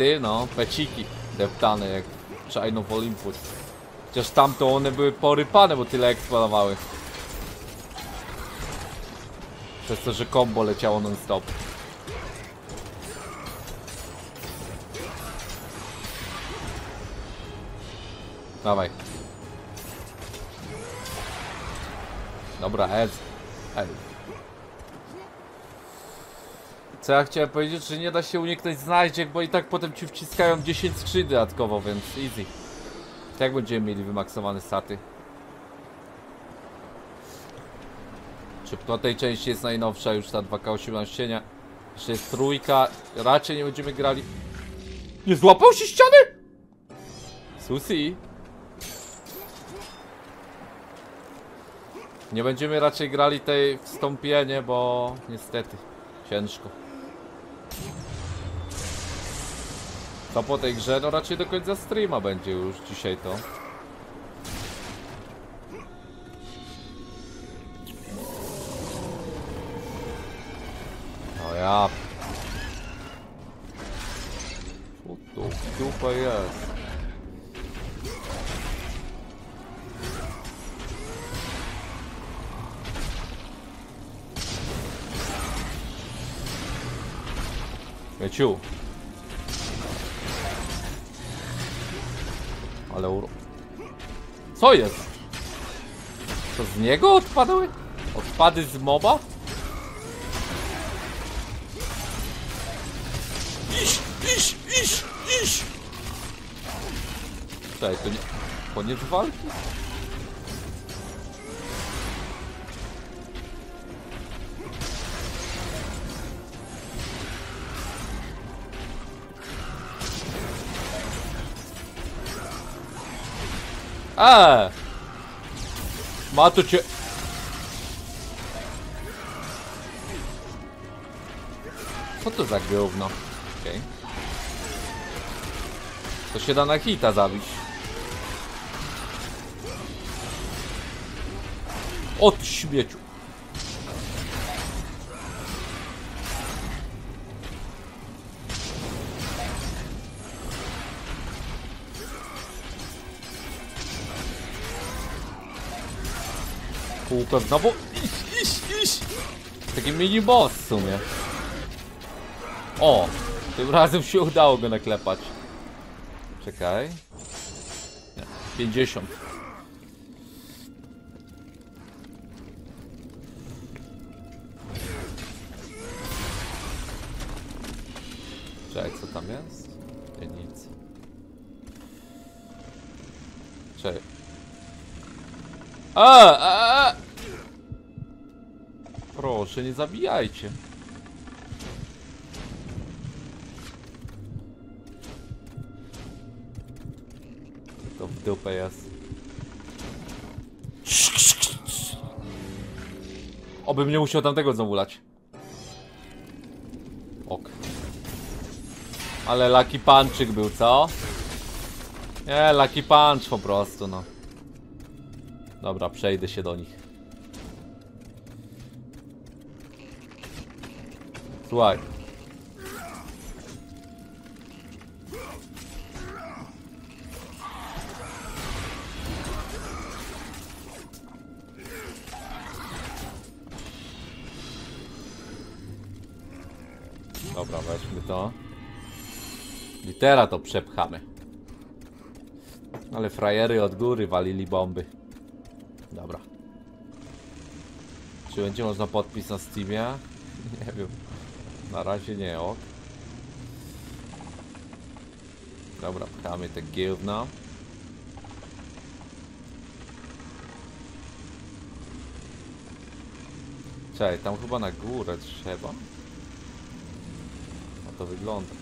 Pety, no, peciki deptane jak China of Olympus. Chociaż tamto one były porypane, bo tyle eksplodowały. Przez to, że combo leciało non stop. Dawaj. Dobra, Ez. Ej. Co ja chciałem powiedzieć, że nie da się uniknąć znajdziek, bo i tak potem ci wciskają 10 skrzyń dodatkowo, więc easy. Tak będziemy mieli wymaksowane staty. Czy po tej części jest najnowsza już ta 2K18, nie? Jeszcze jest trójka, raczej nie będziemy grali... Nie złapał się ściany? Susi. Nie będziemy raczej grali tej wstąpienie, bo niestety ciężko. To po tej grze, no raczej do końca streama będzie już dzisiaj to. O ja. Co to w jest? Mieciu. Ale uro... Co jest? To z niego odpadały? Odpady z moba? Iś, iś, iś, iś! Czekaj, to nie... Koniec walki? A! Ma tu cię... Co to za gówno? Okej. To się da na hita zabić. O śmieciu. Kółko znowu. Iść, iść, iść. Taki mini boss w sumie. O! Tym razem się udało go naklepać. Czekaj. Nie, 50. Czekaj, co tam jest? Nie, nic. Czekaj. A, a, a! Proszę, nie zabijajcie. To w dupę jest. Obym nie musiał tamtego znowu lać. Ok. Ale Lucky Punczyk był, co? Nie, Lucky Punch po prostu, no. Dobra, przejdę się do nich. Słuchaj. Dobra, weźmy to. Litera to przepchamy. Ale frajery od góry walili bomby. Dobra. Czy będzie można podpis na Steamie? Nie wiem. Na razie nie, ok. Dobra, pchamy te gówno. Czekaj, tam chyba na górę trzeba. A to wygląda.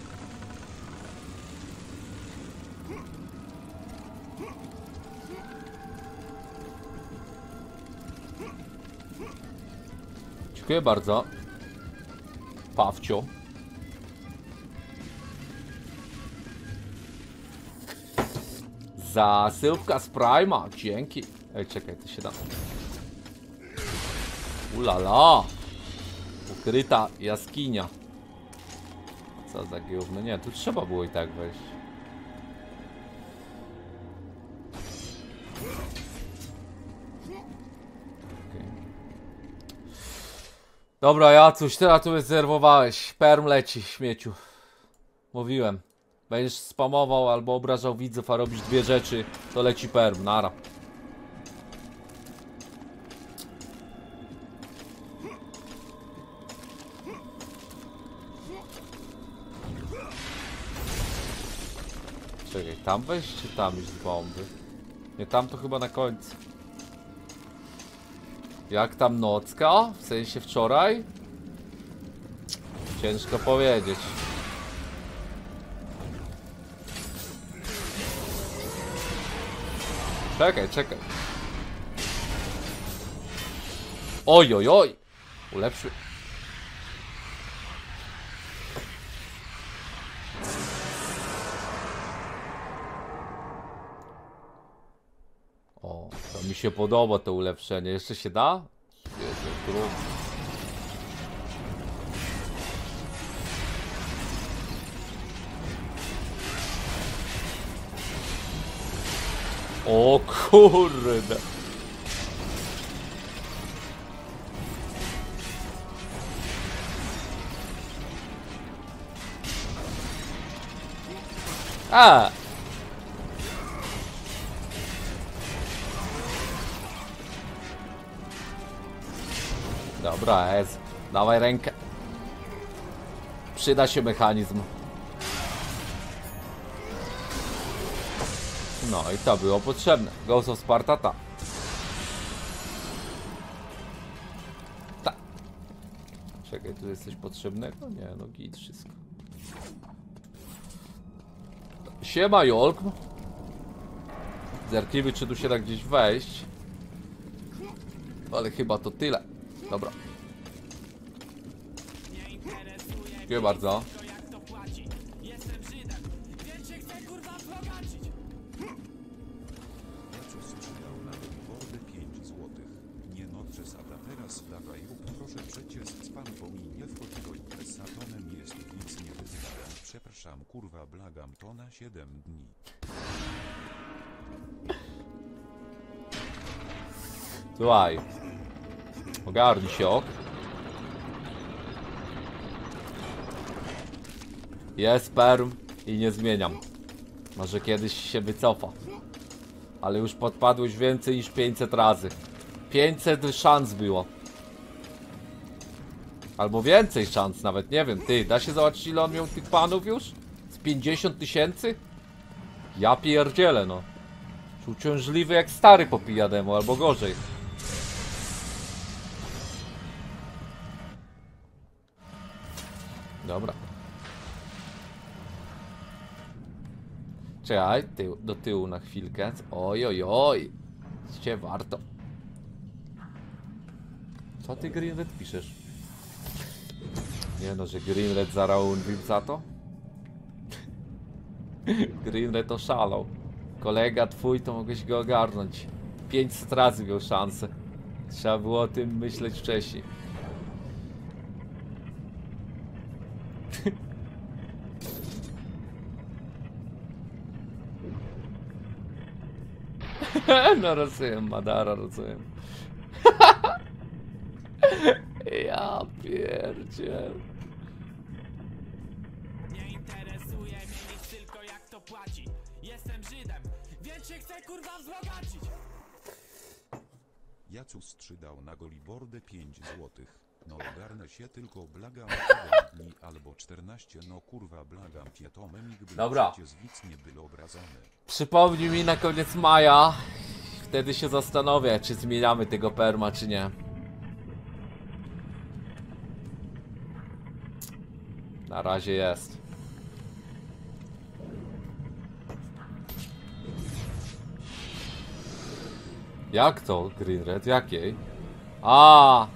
Dziękuję bardzo. Pawcio. Zasyłka z Prima, dzięki. Ej, czekaj, to się da. Ulala. Ukryta jaskinia. Co za gówno. Nie, tu trzeba było i tak wejść. Dobra, ja coś teraz tu zerwowałeś. Perm leci, śmieciu. Mówiłem. Będziesz spamował albo obrażał widzów, a robisz dwie rzeczy, to leci perm. Nara. Czekaj, tam wejść czy tam iść z bomby? Nie, tam to chyba na końcu. Jak tam nocka? W sensie wczoraj? Ciężko powiedzieć. Czekaj, czekaj. Oj, oj, oj. Ulepszy. To mi się podoba to ulepszenie. Jeszcze się da? Trudno. O kurde. A! Dobra, Ez. Dawaj rękę. Przyda się mechanizm. No i to było potrzebne. Ghost of Spartata. Tak. Czekaj, tu jest coś potrzebnego? Nie, no git, wszystko. Siema Jolk. Zerkliwy, czy tu się da gdzieś wejść. Ale chyba to tyle. Dobra. Dziękuję bardzo.
sprzedał na Wordy 5 złotych. Nie przesada teraz dawaj rób proszę przecież spam po mi nie wchodziło i z Satonem jest nic nie wyzwałem. Przepraszam kurwa blagam to na 7 dni.
Słuchaj. Ogarnij się, ok. Jest perm i nie zmieniam. Może kiedyś się wycofa. Ale już podpadłeś więcej niż 500 razy. 500 szans było. Albo więcej szans nawet, nie wiem. Ty, da się zobaczyć ile on miał tych panów już? Z 50 tysięcy? Ja pierdzielę no. Uciążliwy jak stary po pijademu, albo gorzej. Dobra. Czekaj, do tyłu na chwilkę. Oj, oj, oj. Cię warto. Co ty Green Red piszesz? Nie no, że Green Red zaraunwił za to? Green Red oszalał. Kolega twój to mogłeś go ogarnąć. 500 razy miał szansę. Trzeba było o tym myśleć wcześniej. no rozumiem, Madara, rozumiem. ja pierdziel.
Nie interesuje mnie nic, tylko jak to płaci. Jestem Żydem, więc się chcę kurwa wzbogacić.
Jacu strzydał na golibordę 5 złotych. No ogarnę się tylko blagam 7 dni albo 14 no kurwa blagam cię to memik był
Dobra.
przecież widz nie był obrazony.
Przypomnij mi na koniec maja. Wtedy się zastanowię, czy zmieniamy tego perma, czy nie. Na razie jest. Jak to, Green Red? Jakiej? A,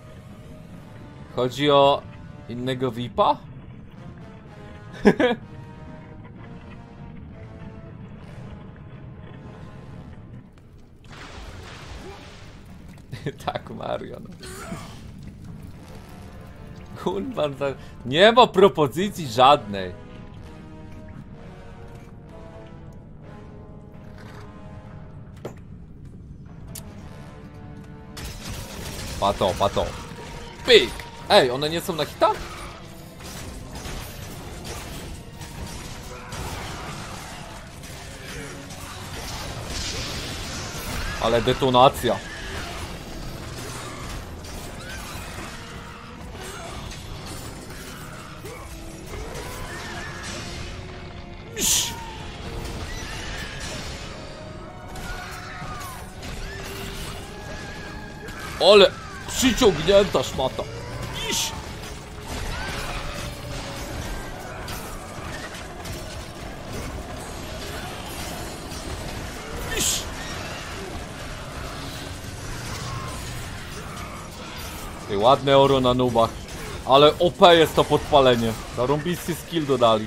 Chodzi o innego VIPa? tak, Marion. Za- nie ma propozycji żadnej. Pato, pato. Pyk! Ej, one nie są na hita? Ale detonacja. Ale przyciągnięta szmata. Iś. Iś. Ty, ładne oro na nubach. Ale OP jest to podpalenie. Zarąbisty skill dodali.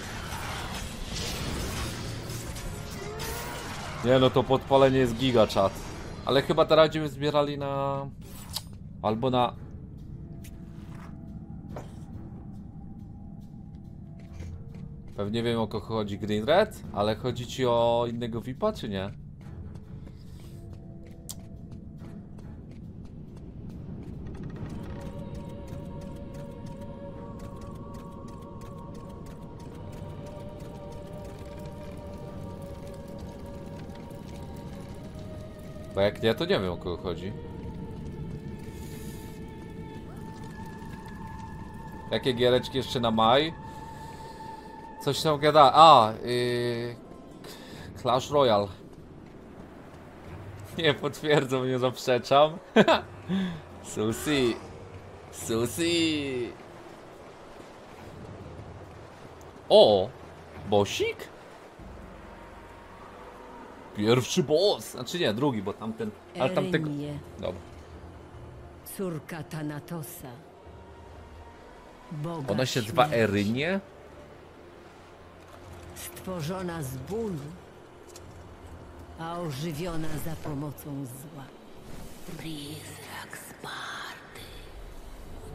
Nie no, to podpalenie jest giga czat. Ale chyba teraz będziemy zbierali na... Albo na... Pewnie wiem o kogo chodzi Green Red, ale chodzi ci o innego VIPa, czy nie? Bo jak nie, to nie wiem o kogo chodzi. Jakie giereczki jeszcze na maj? Coś tam gada. A, yy, Clash Royale. Nie potwierdzam, nie zaprzeczam. Susi. Susi. O! Bosik? Pierwszy boss! Znaczy nie, drugi, bo tamten. Ale tamtego. Dobra.
córka Tanatosa. Boga
Ona się nazywa Erynie?
Stworzona z bólu, a ożywiona za pomocą zła. Prizrak Sparty.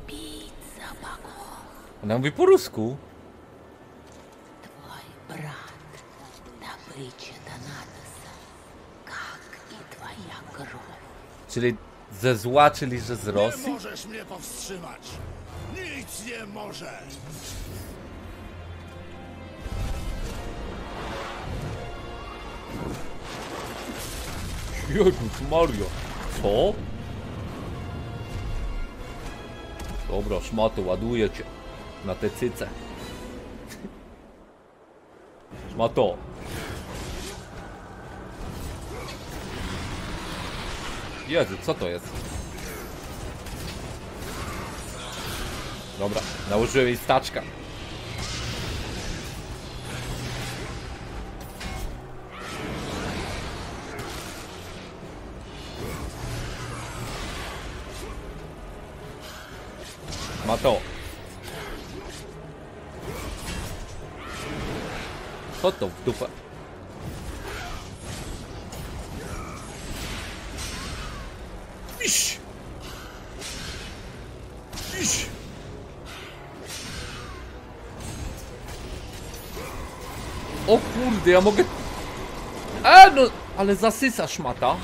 Pizza
Ona mówi po rusku.
Твой брат, добыча Танатоса, как и твоя кровь.
Czyli Ze zła, czyli że z
Nie
Rosji?
możesz mnie powstrzymać! Nic nie możesz!
Jezus Mario. Co? Dobra, szmato, ładuję cię. Na te cyce. Szmato. Jezu, co to jest? Dobra, nałożyłem jej staczka. Ma to. Co to w dupę? Iść! Iść! O kurde, ja mogę... E, no, ale zasysa szmata.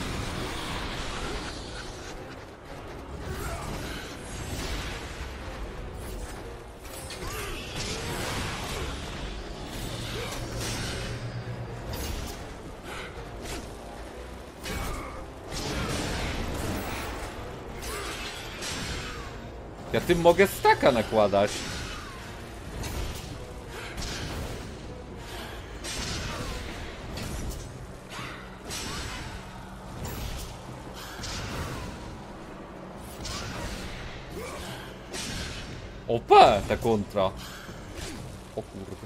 Ja tym mogę staka nakładać. OP ta kontra. O kurde.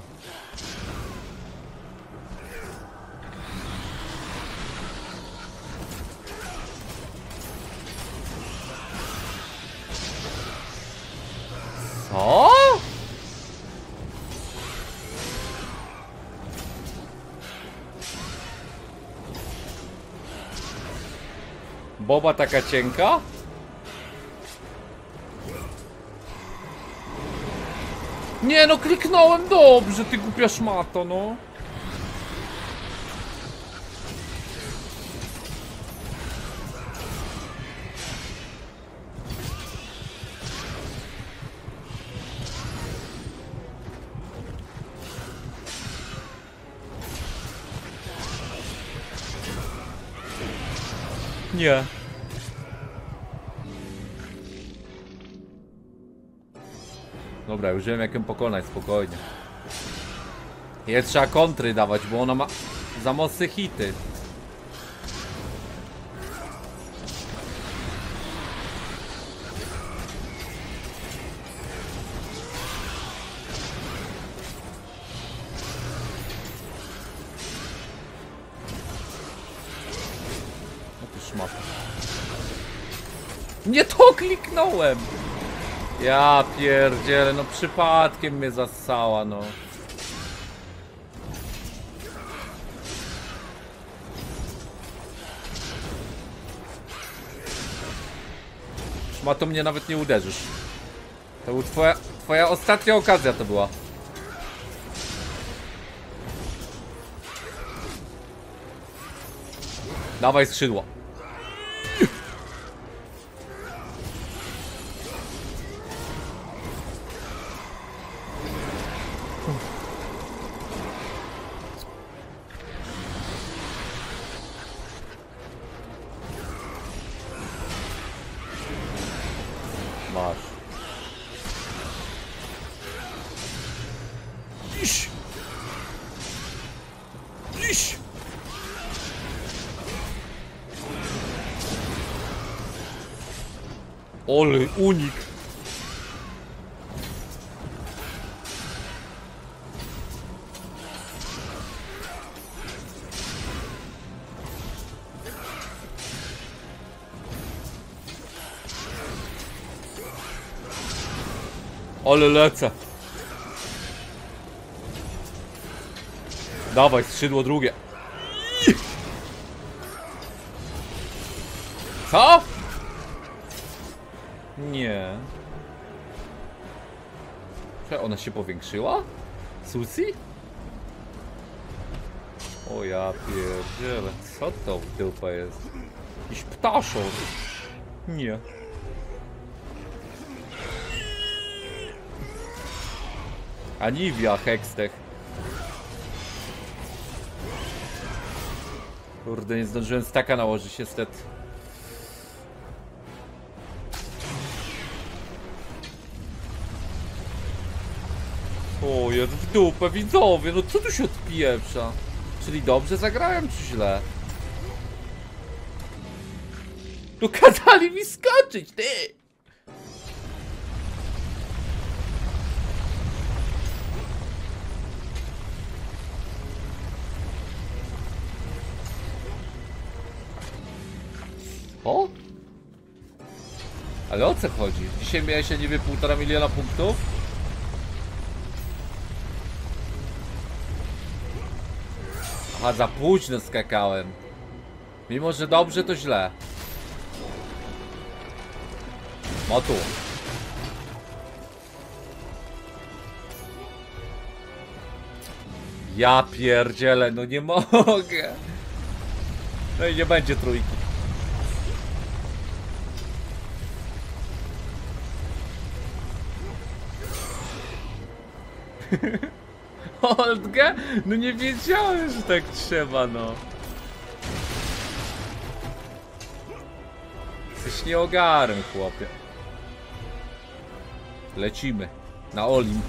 Co? Boba taka cienka? Nie no, kliknąłem dobrze, ty głupia szmato, no. Nie. Dobra, już wiem jak ją pokonać, spokojnie. Nie trzeba kontry dawać, bo ona ma za mocne hity. To kliknąłem! Ja pierdzielę, no przypadkiem mnie zassała, no. Szmato mnie nawet nie uderzysz. To był twoja, twoja ostatnia okazja to była. Dawaj skrzydło. Ale lecę. Dawaj, skrzydło drugie. Co? Nie. Czy ona się powiększyła? Susi? O ja pierdzielę, co to w dupę jest? Jakiś ptaszor. Nie. Aniwia, Hextech. Kurde, nie zdążyłem staka nałożyć niestety. O, jest w dupę, widzowie, no co tu się odpieprza? Czyli dobrze zagrałem, czy źle? Tu kazali mi skoczyć, ty! Ale o co chodzi? Dzisiaj miałeś się niby półtora miliona punktów? Aha, za późno skakałem. Mimo, że dobrze, to źle. O tu. Ja pierdzielę, no nie mogę. No i nie będzie trójki. Oldga? No nie wiedziałem, że tak trzeba, no. Jesteś nieogarem, chłopie. Lecimy. Na Olimp.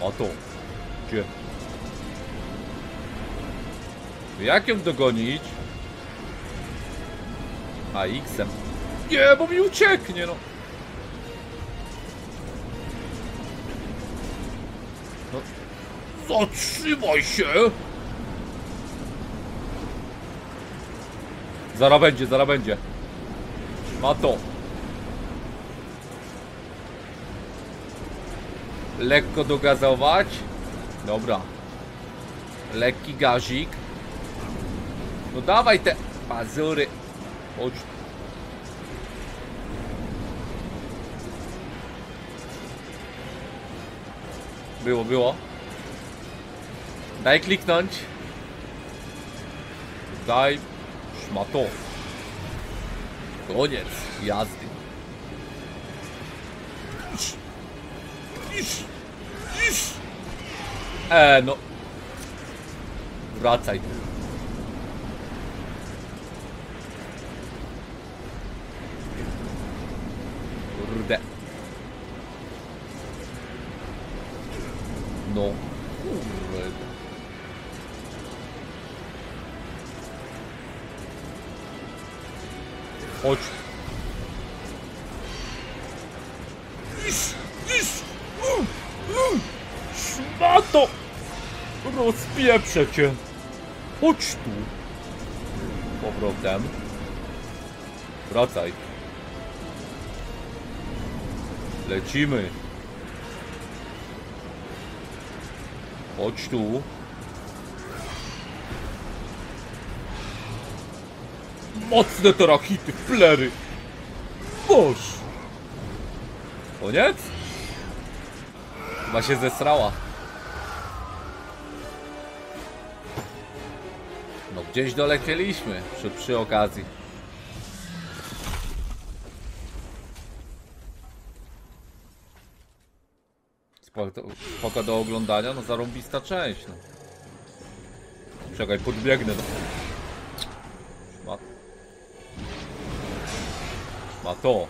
O tu. Gdzie? Jak ją dogonić? A, X-em. Nie, bo mi ucieknie. No. Zatrzymaj się! Zara będzie, zara będzie. Ma to. Lekko dogazować. Dobra. Lekki gazik. No dawaj te pazury. Chodź. Było, było. Daj kliknąć. Daj szmato. Koniec jazdy. E, no. Wracaj. Rozpieprzę cię. Chodź tu. Powrotem. Wracaj. Lecimy. Chodź tu. Mocne te rakity, flery. Boż. Koniec? Chyba się zesrała. Gdzieś dolecieliśmy przy, przy okazji. Spoko, do oglądania, no zarąbista część, no. Czekaj, podbiegnę do... Ma... Ma to.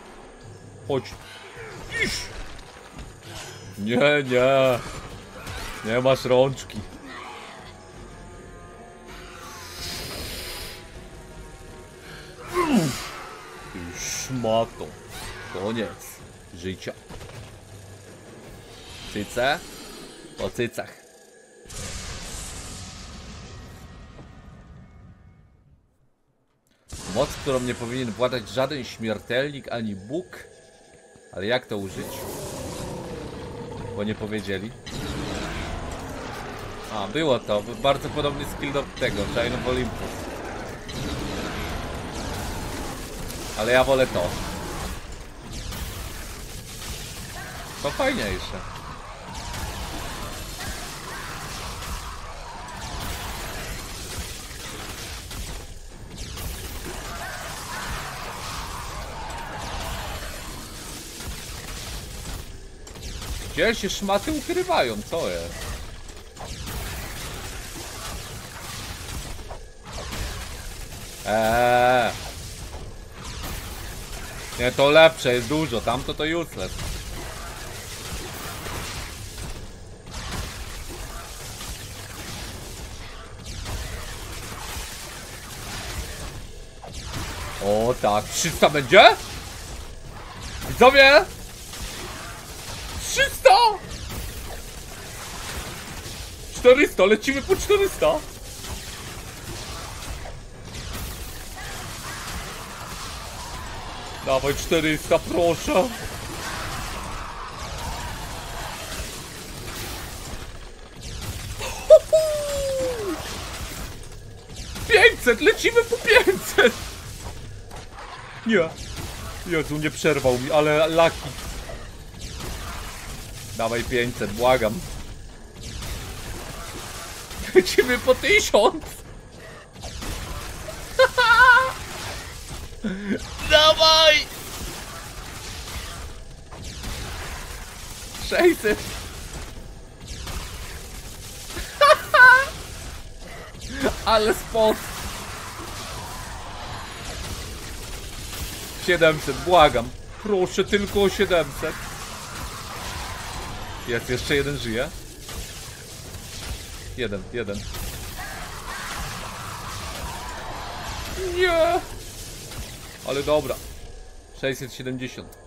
Chodź. Iść. Nie, nie. Nie masz rączki. Szmato. Koniec życia. Cyce? Po cycach. Moc, którą nie powinien władać żaden śmiertelnik ani Bóg. Ale jak to użyć? Bo nie powiedzieli. A, było to. Bardzo podobny skill do tego, of Olympus. Ale ja wolę to. To fajniejsze. Gdzie się szmaty ukrywają? Co jest? Eee. Nie, to lepsze jest dużo, tamto to useless. O tak, 300 będzie? Widzowie! 300! 400, lecimy po 400 Dawaj 400, proszę. Pięćset, lecimy po 500! Nie. Jezu, nie przerwał mi, ale laki. Dawaj 500, błagam. Lecimy po 1000! Dawaj! 600! Ale spot! 700, błagam. Proszę tylko o 700. Jest, jeszcze jeden żyje. Jeden, jeden. Nie! Ale dobra. 670.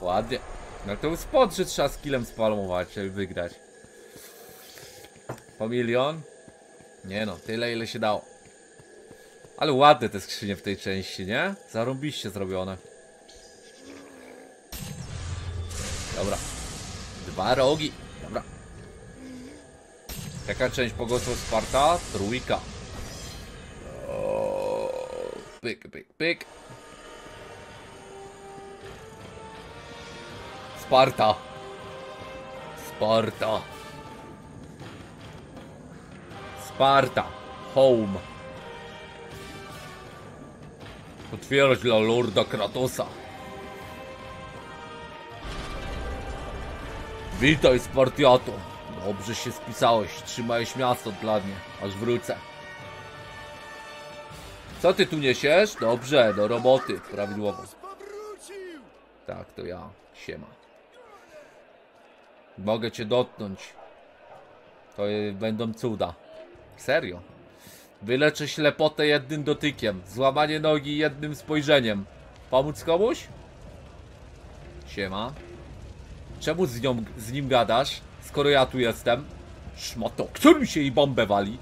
Ładnie. No to spod, że trzeba skillem spalmować, żeby wygrać. Po milion? Nie no, tyle ile się dało. Ale ładne te skrzynie w tej części, nie? Zarąbiście zrobione. Dobra. Dwa rogi. Dobra. Jaka część pogotów Sparta? Trójka. O, pyk, pyk, pyk. Sparta. Sparta. Sparta. Home. Otwierać dla Lorda Kratosa. Witaj, Spartiato. Dobrze się spisałeś. Trzymałeś miasto dla mnie, aż wrócę. Co ty tu niesiesz? Dobrze, do roboty. Prawidłowo. Tak, to ja. Siema. Mogę cię dotknąć. To będą cuda. Serio. Wyleczę ślepotę jednym dotykiem. Złamanie nogi jednym spojrzeniem. Pomóc komuś? Siema. Czemu z, nią, z nim gadasz, skoro ja tu jestem? Szmato, którym się jej bombę wali?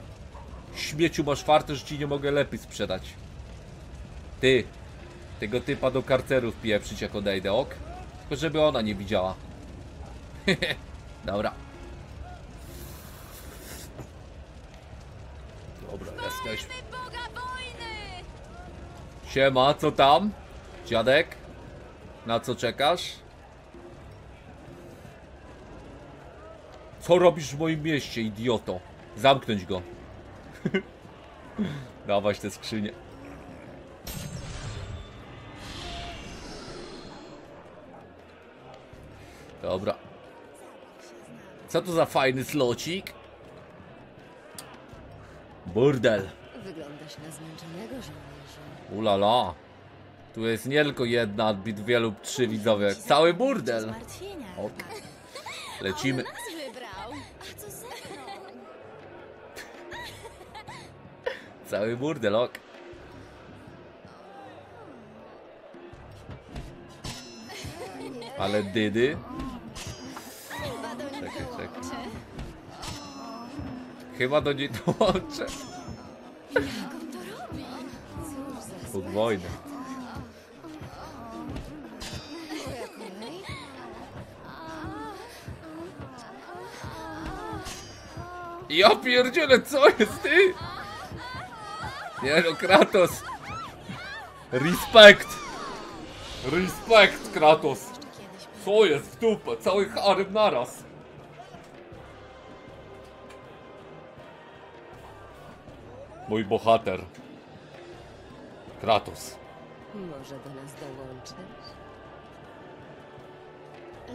Śmieciu masz fartę, że ci nie mogę lepiej sprzedać. Ty. Tego typa do karceru wpieprzyć jak odejdę, ok? Tylko żeby ona nie widziała. Dobra. Dobra, jesteśmy. Siema, co tam? Dziadek? Na co czekasz? Co robisz w moim mieście, idioto? Zamknąć go. Dawać te skrzynie. Dobra. Co to za fajny slocik? Burdel.
Wyglądasz na zmęczonego żołnierza.
Ulala. Tu jest nie tylko jedna, bit dwie lub trzy widzowie. Cały burdel. Ok. Lecimy. Cały burdel, ok. Ale dydy. Czekaj, czekaj. Chyba do niej dołączę. Wojny. Ja pierdzielę, co jest ty? Nie no, Kratos. Respekt. Respekt, Kratos. Co jest w dupę? Cały harem naraz. Mój bohater. Kratos.
Może do nas dołączysz?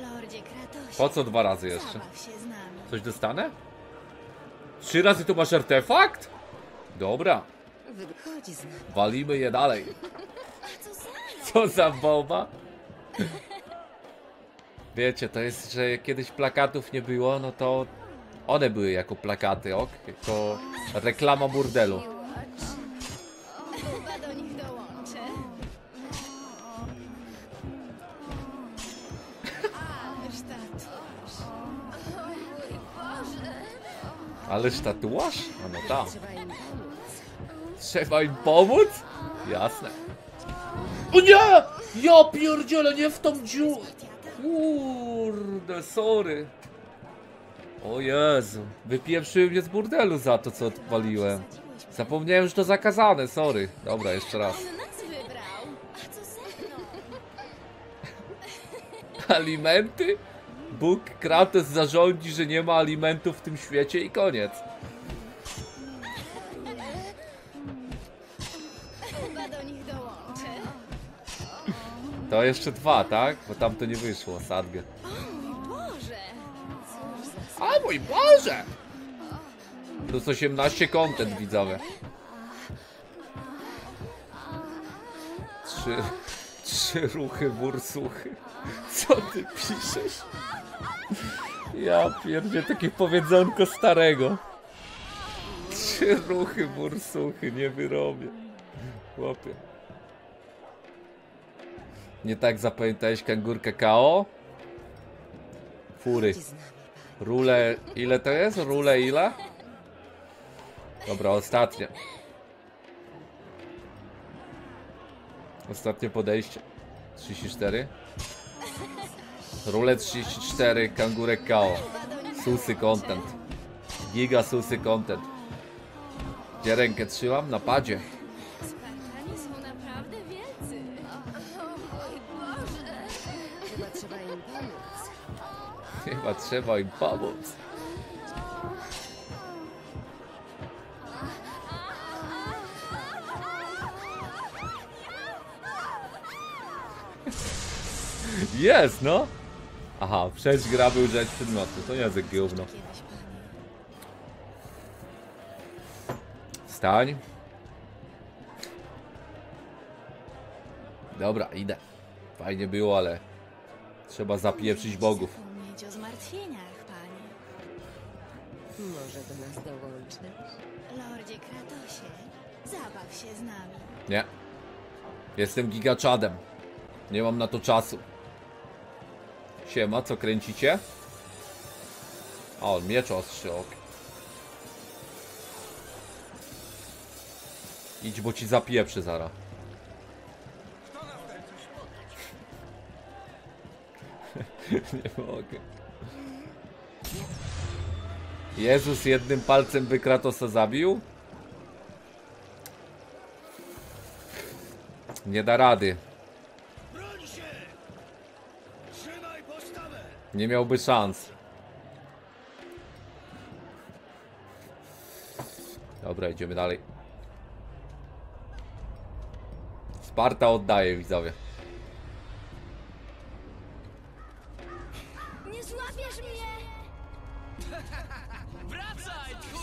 Lordzie Kratosie.
Po co dwa razy jeszcze?
Zabaw się z nami.
Coś dostanę? Trzy razy tu masz artefakt? Dobra,
Wychodzi z nami.
walimy je dalej.
A co za?
Co za boba? Wiecie, to jest, że kiedyś plakatów nie było, no to one były jako plakaty, ok? Jako reklama burdelu.
Ależ tatuaż.
A no tak.
Trzeba im pomóc?
Jasne. O nie! Ja pierdzielę, nie w tą dziurę. Kurde, sorry. O Jezu. Wypieprzyły mnie z burdelu za to, co odpaliłem. Zapomniałem, że to zakazane, sorry. Dobra, jeszcze raz. Alimenty? Bóg Kratos zarządzi, że nie ma alimentów w tym świecie i koniec. To jeszcze dwa, tak? Bo tam to nie wyszło, sadgę. A mój Boże! Plus 18 content widzowie. Trzy, trzy ruchy bursuchy. Co ty piszesz? Ja pierdzie takie powiedzonko starego. Trzy ruchy bursuchy, nie wyrobię. Chłopie. Nie tak zapamiętałeś kangur kakao? Fury. Rule, ile to jest? Rule ile? Dobra, ostatnie. Ostatnie podejście. 34. Rule 34, kangurek KO. Susy content. Giga susy content. Gdzie rękę trzymam? Na padzie.
Chyba trzeba im pomóc.
Jest, no! Aha, przejść gra był rzecz przedmiotu, to nie jest gówno. Wstań. Dobra, idę. Fajnie było, ale trzeba zapieprzyć bogów.
Zmartwieniach, panie.
Może do nas dołączysz?
Lordzie Kratosie, zabaw się z nami.
Nie. Jestem gigaczadem. Nie mam na to czasu. Siema, co kręcicie? O, miecz ostrzy, ok. Idź, bo ci zapieprzy zara. Nie mogę. Jezus jednym palcem by Kratosa zabił? Nie da rady. Nie miałby szans. Dobra, idziemy dalej. Sparta oddaje, widzowie.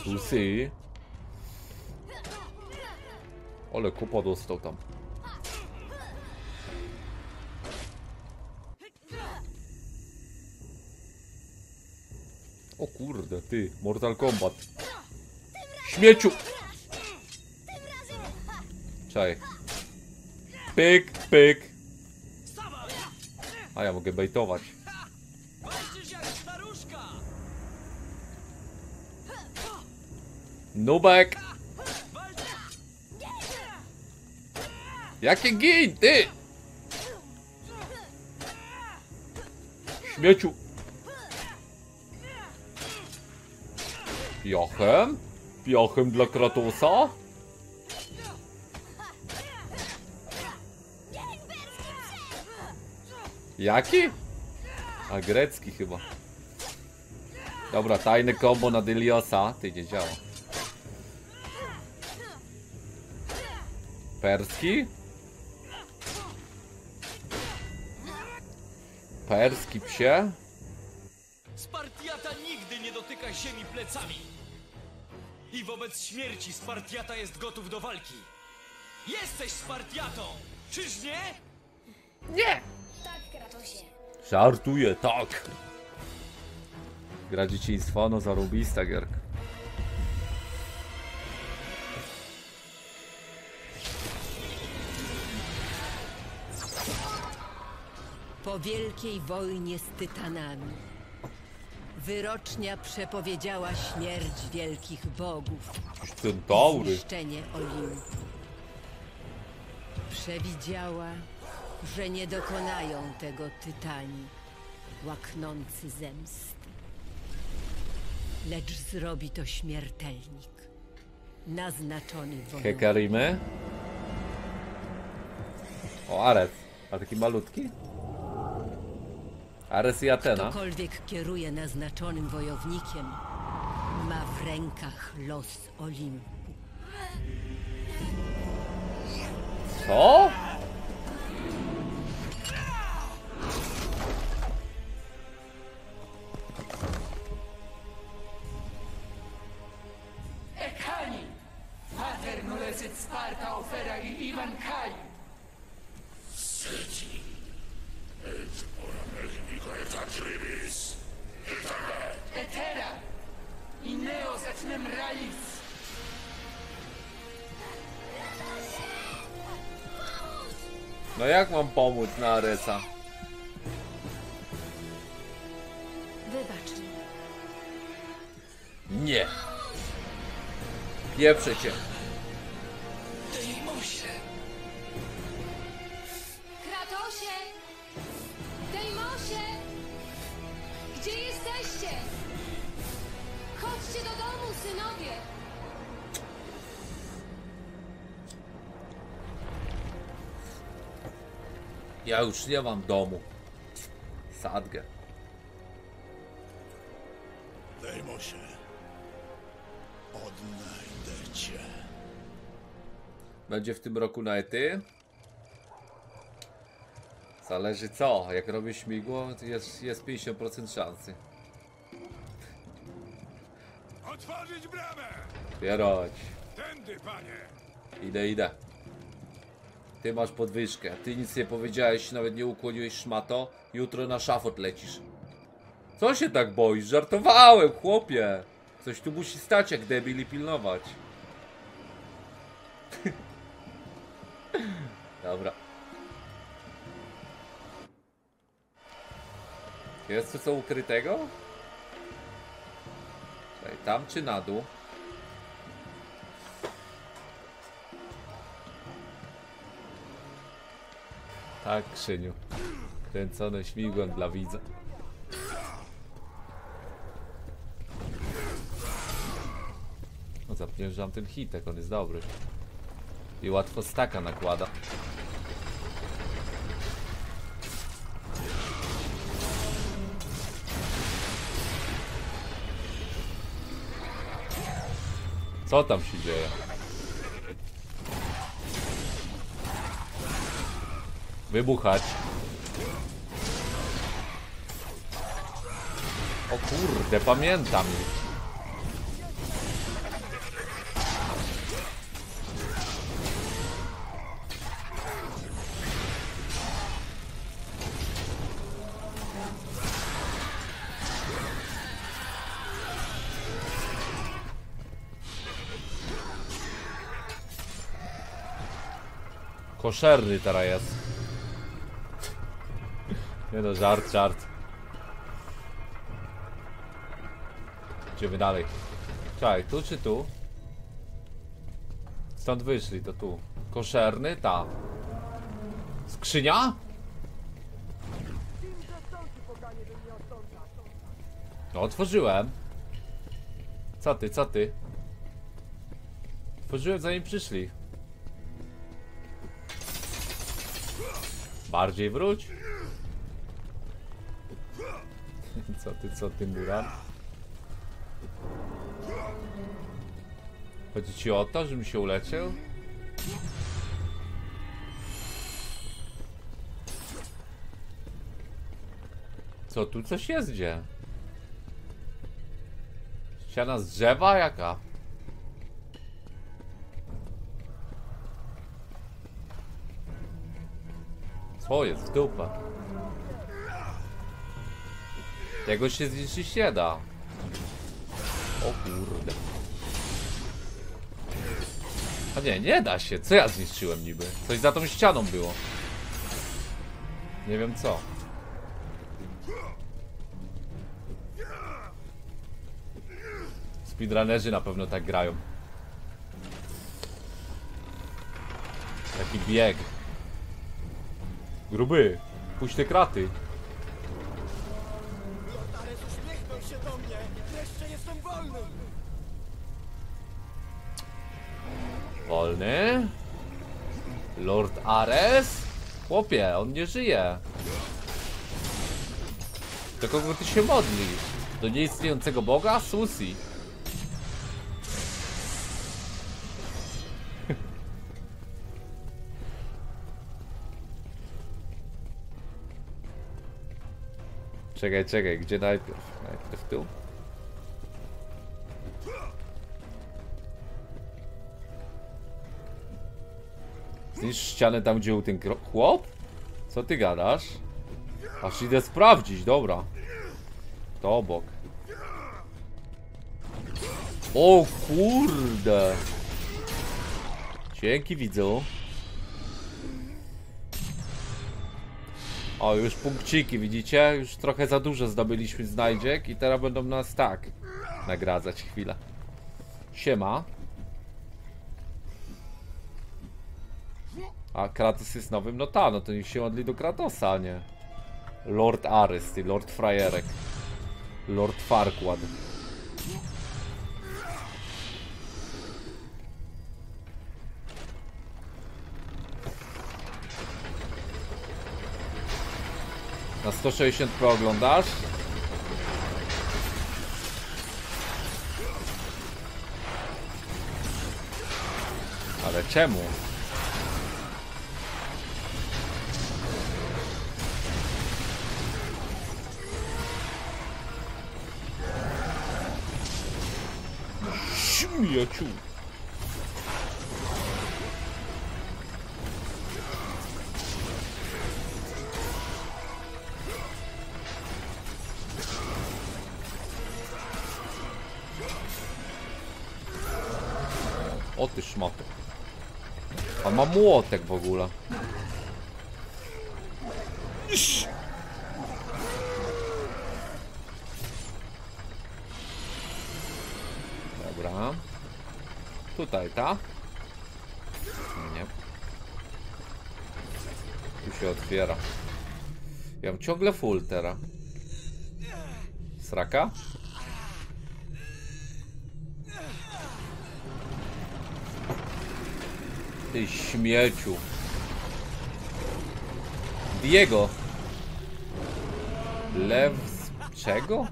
Susy. Ale kupa dostał tam. O kurde, ty, Mortal Kombat. Śmieciu! Czaj. Pyk, pyk. A ja mogę bejtować.
Walczysz jak staruszka!
Nubek! Jakie gin, ty! Śmieciu! Piochem? Piochem dla Kratosa? Jaki? A grecki chyba. Dobra, tajne kombo na Deliosa. Ty nie działa. Perski? Perski psie?
Spartiata nigdy nie dotyka ziemi plecami. I wobec śmierci Spartiata jest gotów do walki. Jesteś Spartiatą, czyż nie?
Nie!
Tak, Kratosie.
Żartuję, tak. Gra dzieciństwa, no zarobista gierka.
Po wielkiej wojnie z tytanami wyrocznia przepowiedziała śmierć wielkich bogów
Centaury.
zniszczenie Olimpu. Przewidziała, że nie dokonają tego tytani, łaknący zemsty. Lecz zrobi to śmiertelnik, naznaczony wojną.
Hekarimy. O, Ares. A taki malutki? Ares i Atena.
Ktokolwiek kieruje naznaczonym wojownikiem, ma w rękach los Olimpu.
Co?
Ekani! Pater nulecet Sparta ofera i Ivan Kai! I Neo!
No jak mam pomóc na Aresa?
Wybacz mi.
Nie. Pieprzę cię. Ja już nie mam domu. Sadgę.
Dejmosie. Odnajdę cię.
Będzie w tym roku na ety? Zależy co. Jak robię śmigło, jest, jest 50% szansy.
Otworzyć bramę!
Otwierać.
Tędy, panie!
Idę, idę. Ty masz podwyżkę. Ty nic nie powiedziałeś, nawet nie ukłoniłeś szmato. Jutro na szafot lecisz. Co się tak boisz? Żartowałem, chłopie. Coś tu musi stać, jak debil i pilnować. Dobra. Jest tu co ukrytego? Tam czy na dół? Tak, Krzyniu. Kręcone śmigłem dla widza. No zapierżam ten hitek, on jest dobry. I łatwo staka nakłada. Co tam się dzieje? Wybuchać. O kurde, pamiętam ich. Koszerny teraz jest. Nie no, żart, żart. Idziemy dalej. Czekaj, tu czy tu? Stąd wyszli, to tu. Koszerny? Ta. Skrzynia? No, otworzyłem. Co ty, co ty? Otworzyłem zanim przyszli. Bardziej wróć. Co ty, co ty, Muran? Chodzi ci o to, żebym się uleciał? Co tu coś jest gdzie? Ściana z drzewa jaka? Co jest w dupę? Tego się zniszczyć nie da. O kurde. A nie, nie da się. Co ja zniszczyłem niby? Coś za tą ścianą było. Nie wiem co. Speedrunnerzy na pewno tak grają. Jaki bieg. Gruby. Puść te kraty.
Wolny.
Lord Ares? Chłopie, on nie żyje. Do kogo ty się modlisz? Do nieistniejącego Boga? Susi. Czekaj, czekaj, gdzie najpierw? Najpierw tu? Zniszcz ścianę tam, gdzie był ten chłop? Co ty gadasz? Aż idę sprawdzić, dobra. To obok. O kurde. Dzięki widzu. O, już punkciki, widzicie? Już trochę za dużo zdobyliśmy znajdziek i teraz będą nas tak nagradzać chwilę. Siema. A Kratos jest nowym? No ta, no to niech się modli do Kratosa, a nie. Lord Ares, ty Lord Frajerek. Lord Farquad. Na 160 pro oglądasz? Ale czemu? Śmieciu. O ty szmato. A ma młotek w ogóle. Iś. Dobra. Tutaj, ta? Nie. Tu się otwiera. Ja mam ciągle full teraz. Sraka? Ty śmieciu. Diego. Lew z czego?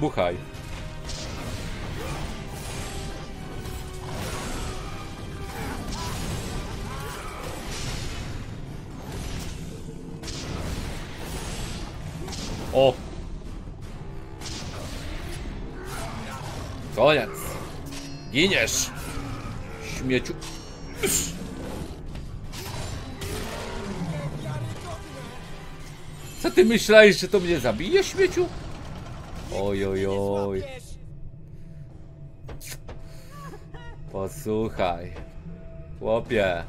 Wybuchaj. O! Koniec! Giniesz! Śmieciu! Co ty myślałeś, że to mnie zabije, śmieciu? Oj, oj, oj. Posłuchaj. Chłopie.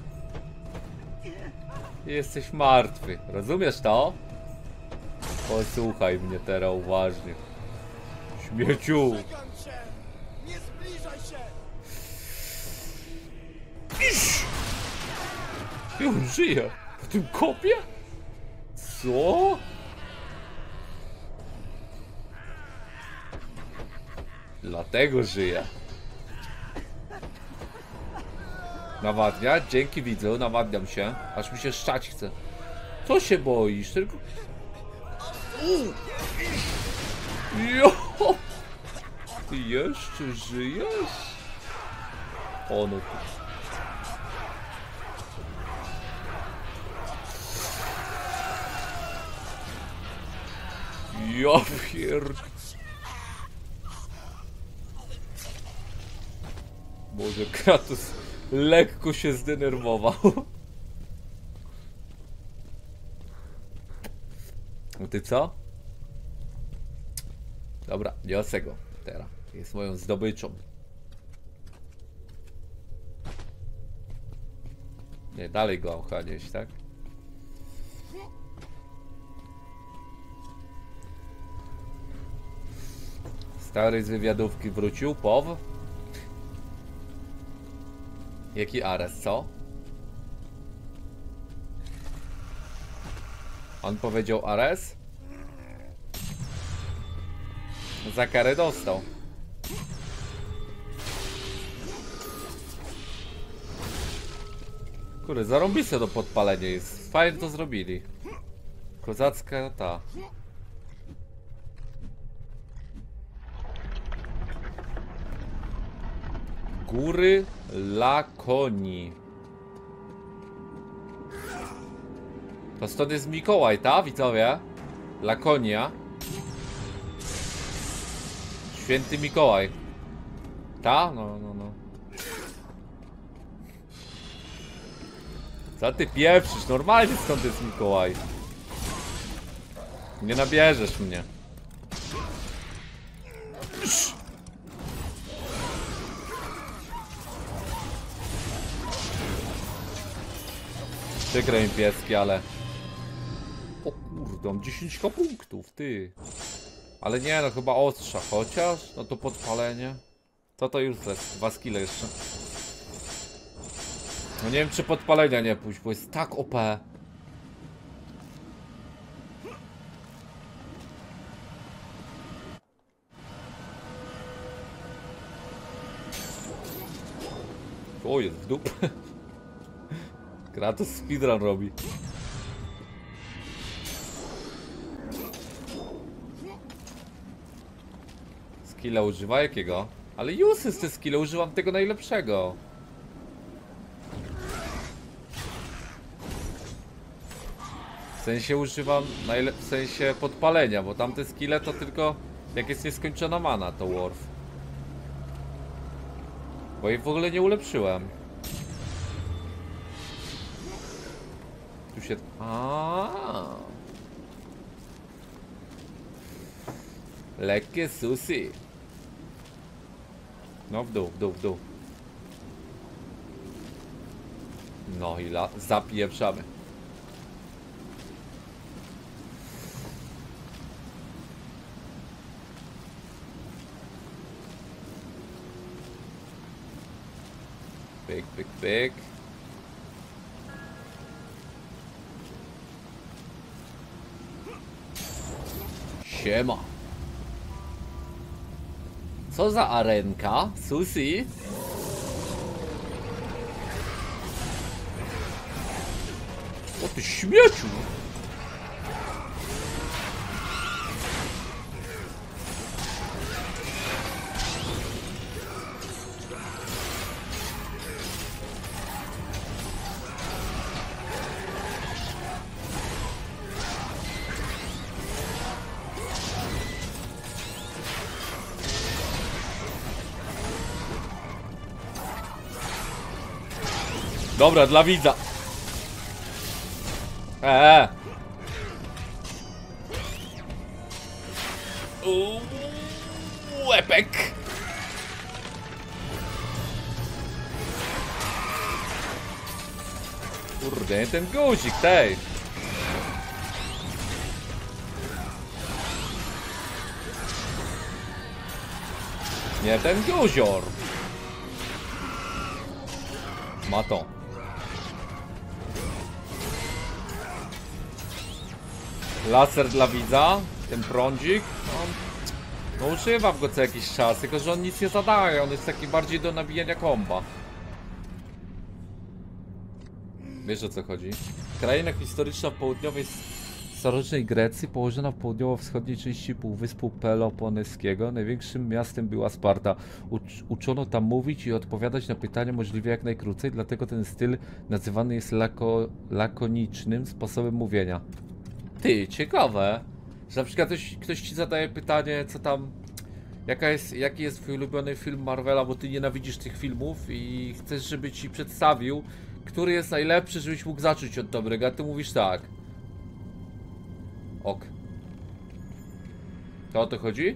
Jesteś martwy. Rozumiesz to? Posłuchaj mnie teraz uważnie. Śmieciu.
Nie zbliżaj się!
I on żyje. W tym kopie? Co? Dlatego żyje. Nawadnia? Dzięki widzu, nawadniam się. Aż mi się szczać chce. Co się boisz? Tylko... Jo! Ty jeszcze żyjesz? O no. Ja pierd... Boże, Kratos lekko się zdenerwował. No ty co? Dobra, niosę go teraz. Jest moją zdobyczą. Nie, dalej go ochraniać, tak? Stary z wywiadówki wrócił, pow. Jaki Ares, co? On powiedział Ares? Za karę dostał. Kurde, zarąbiste do podpalenia jest. Fajnie to zrobili. Kozacka ta. Góry Lakonii. To stąd jest Mikołaj, ta widzowie? Lakonia. Święty Mikołaj. Ta? No, no, no. Co ty pieprzysz? Normalnie skąd jest Mikołaj? Nie nabierzesz mnie. Przykro mi pieski, ale... O kurde, mam 10 punktów, ty. Ale nie, no chyba ostrza, chociaż? No to podpalenie. To to już jest, dwa skille jeszcze. No nie wiem, czy podpalenia nie pójść, bo jest tak OP. O, jest w dupę. Kratos speedrun robi. Skilla używa jakiego? Ale useless te skille, używam tego najlepszego. W sensie używam w sensie podpalenia, bo tamte skille to tylko jak jest nieskończona mana to Worf. Bo jej w ogóle nie ulepszyłem. Tu się... A. Lekkie sushi. No w dół, w dół, w dół. No i la... zapieprzamy. Pyk, pyk, pyk. Siema. Co za arenka? Susi? O ty śmieciu! Dobra, dla widza. E. Eee. Łepek. Kurde, ten guzik, tej. Nie ten guzior. Ma to. Laser dla widza. Ten prądzik. No, no używam go co jakiś czas, tylko że on nic nie zadaje. On jest taki bardziej do nabijania komba. Wiesz o co chodzi? Kraina historyczna w południowej starożytnej Grecji, położona w południowo-wschodniej części półwyspu Peloponeskiego. Największym miastem była Sparta. Ucz uczono tam mówić i odpowiadać na pytania możliwie jak najkrócej, dlatego ten styl nazywany jest lako lakonicznym sposobem mówienia. Ty, ciekawe, że na przykład ktoś, ktoś ci zadaje pytanie, co tam, jaka jest, jaki jest twój ulubiony film Marvela, bo ty nienawidzisz tych filmów i chcesz, żeby ci przedstawił, który jest najlepszy, żebyś mógł zacząć od dobrego, a ty mówisz tak. Ok. To o to chodzi?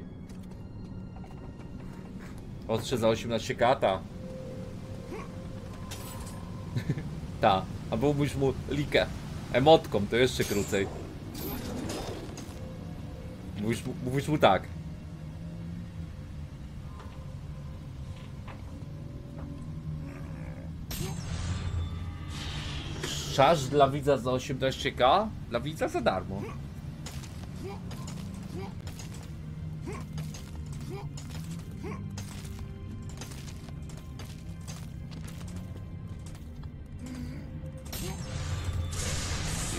Ostrze za 18 kata. Ta. Albo mówisz mu likę. Emotką, to jeszcze krócej. Mówisz, mówisz mu tak. Szasz dla widza za 18k? Dla widza za darmo.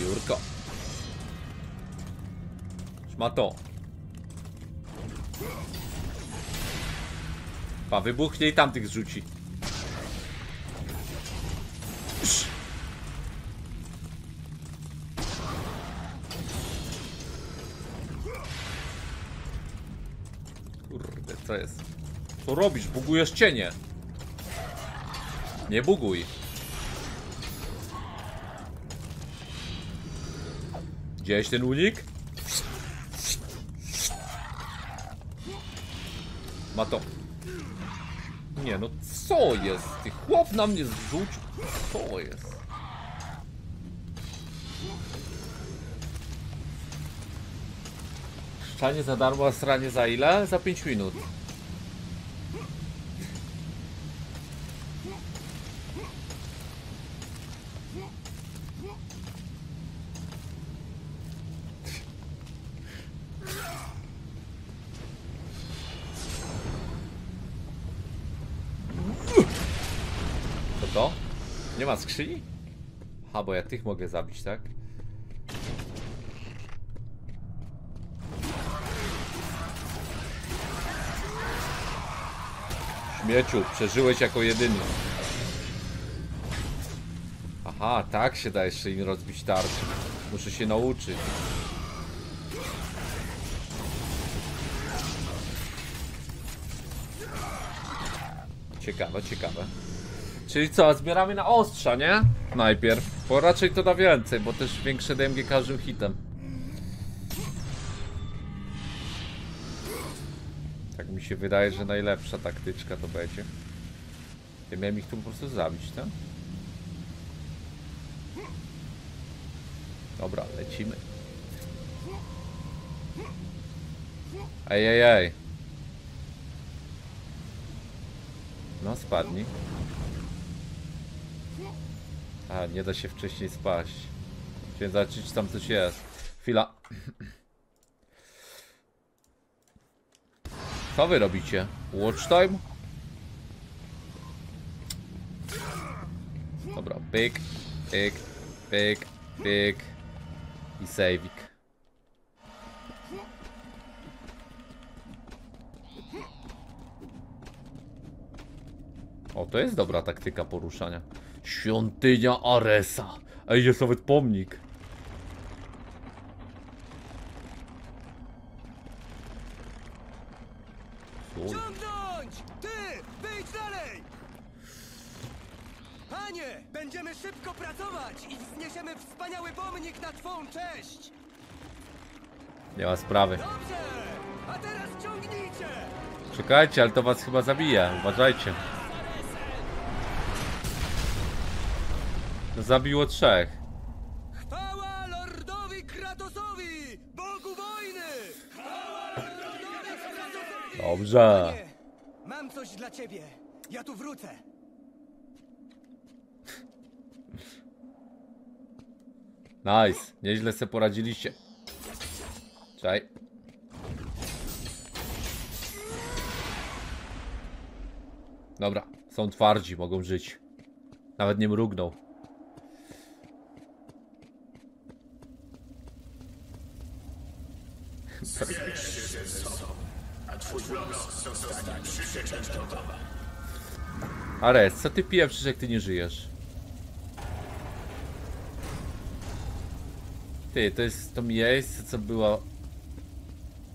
Jurko. Ma to. Pa, wybuchnie i tamtych zrzuci. Sz. Kurde, co jest? Co robisz? Bugujesz cienie. Nie buguj. Widziałeś ten unik? Ma to. Nie no, co jest? Ty chłop na mnie zrzucił. Co jest? Szczanie za darmo, a stranie za ile? Za 5 minut. Co to? Nie ma skrzyni? Aha, bo ja tych mogę zabić, tak? Śmieciu, przeżyłeś jako jedyny. Aha, tak się da jeszcze im rozbić tarczę. Muszę się nauczyć. Ciekawe, ciekawe. Czyli co, zbieramy na ostrza, nie? Najpierw. Bo raczej to da więcej, bo też większe DMG każdym hitem. Tak mi się wydaje, że najlepsza taktyczka to będzie. Ja miałem ich tu po prostu zabić, tak? Dobra, lecimy. Ej, ej, ej. No, spadnij. A, nie da się wcześniej spaść. Chciałem zobaczyć, czy tam coś jest. Chwila. Co wy robicie? Watch time? Dobra, pyk, pyk, pyk, pyk i saveik. O, to jest dobra taktyka poruszania. Świątynia Aresa. Ej, jest nawet pomnik.
Ciągnąć! Ty! Wyjdź dalej! Panie! Będziemy szybko pracować i wzniesiemy wspaniały pomnik na twą cześć!
Nie ma sprawy.
Dobrze! A teraz ciągnijcie!
Czekajcie, ale to was chyba zabije. Uważajcie. Zabiło trzech.
Chwała Lordowi Kratosowi! Bogu wojny! Chwała Lordowi Kratosowi!
Dobrze.
Mam dla ciebie. Ja tu wrócę.
Nice. Nieźle se poradziliście. Czaj. Dobra, są twardzi, mogą żyć. Nawet nie mrugnął. Ares, co ty pieprzysz, jak ty nie żyjesz? Ty, to jest to miejsce, co było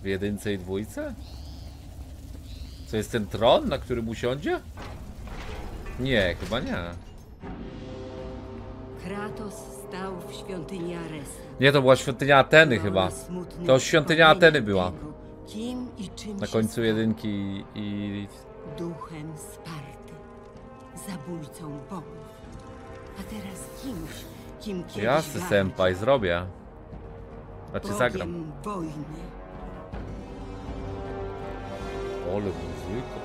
w jedynce i dwójce? Co jest ten tron, na którym usiądzie? Nie, chyba nie.
Kratos stał w świątyni Aresa.
Nie, to była świątynia Ateny chyba. To świątynia Ateny była.
Kim i czym
Na końcu jedynki i...
Duchem Sparty. Zabójcą bogów. A teraz kimś, kim kiedyś
Jasny
gardził.
senpai, zrobię. Znaczy zagram.
Bogiem wojny.
Ole muzyka.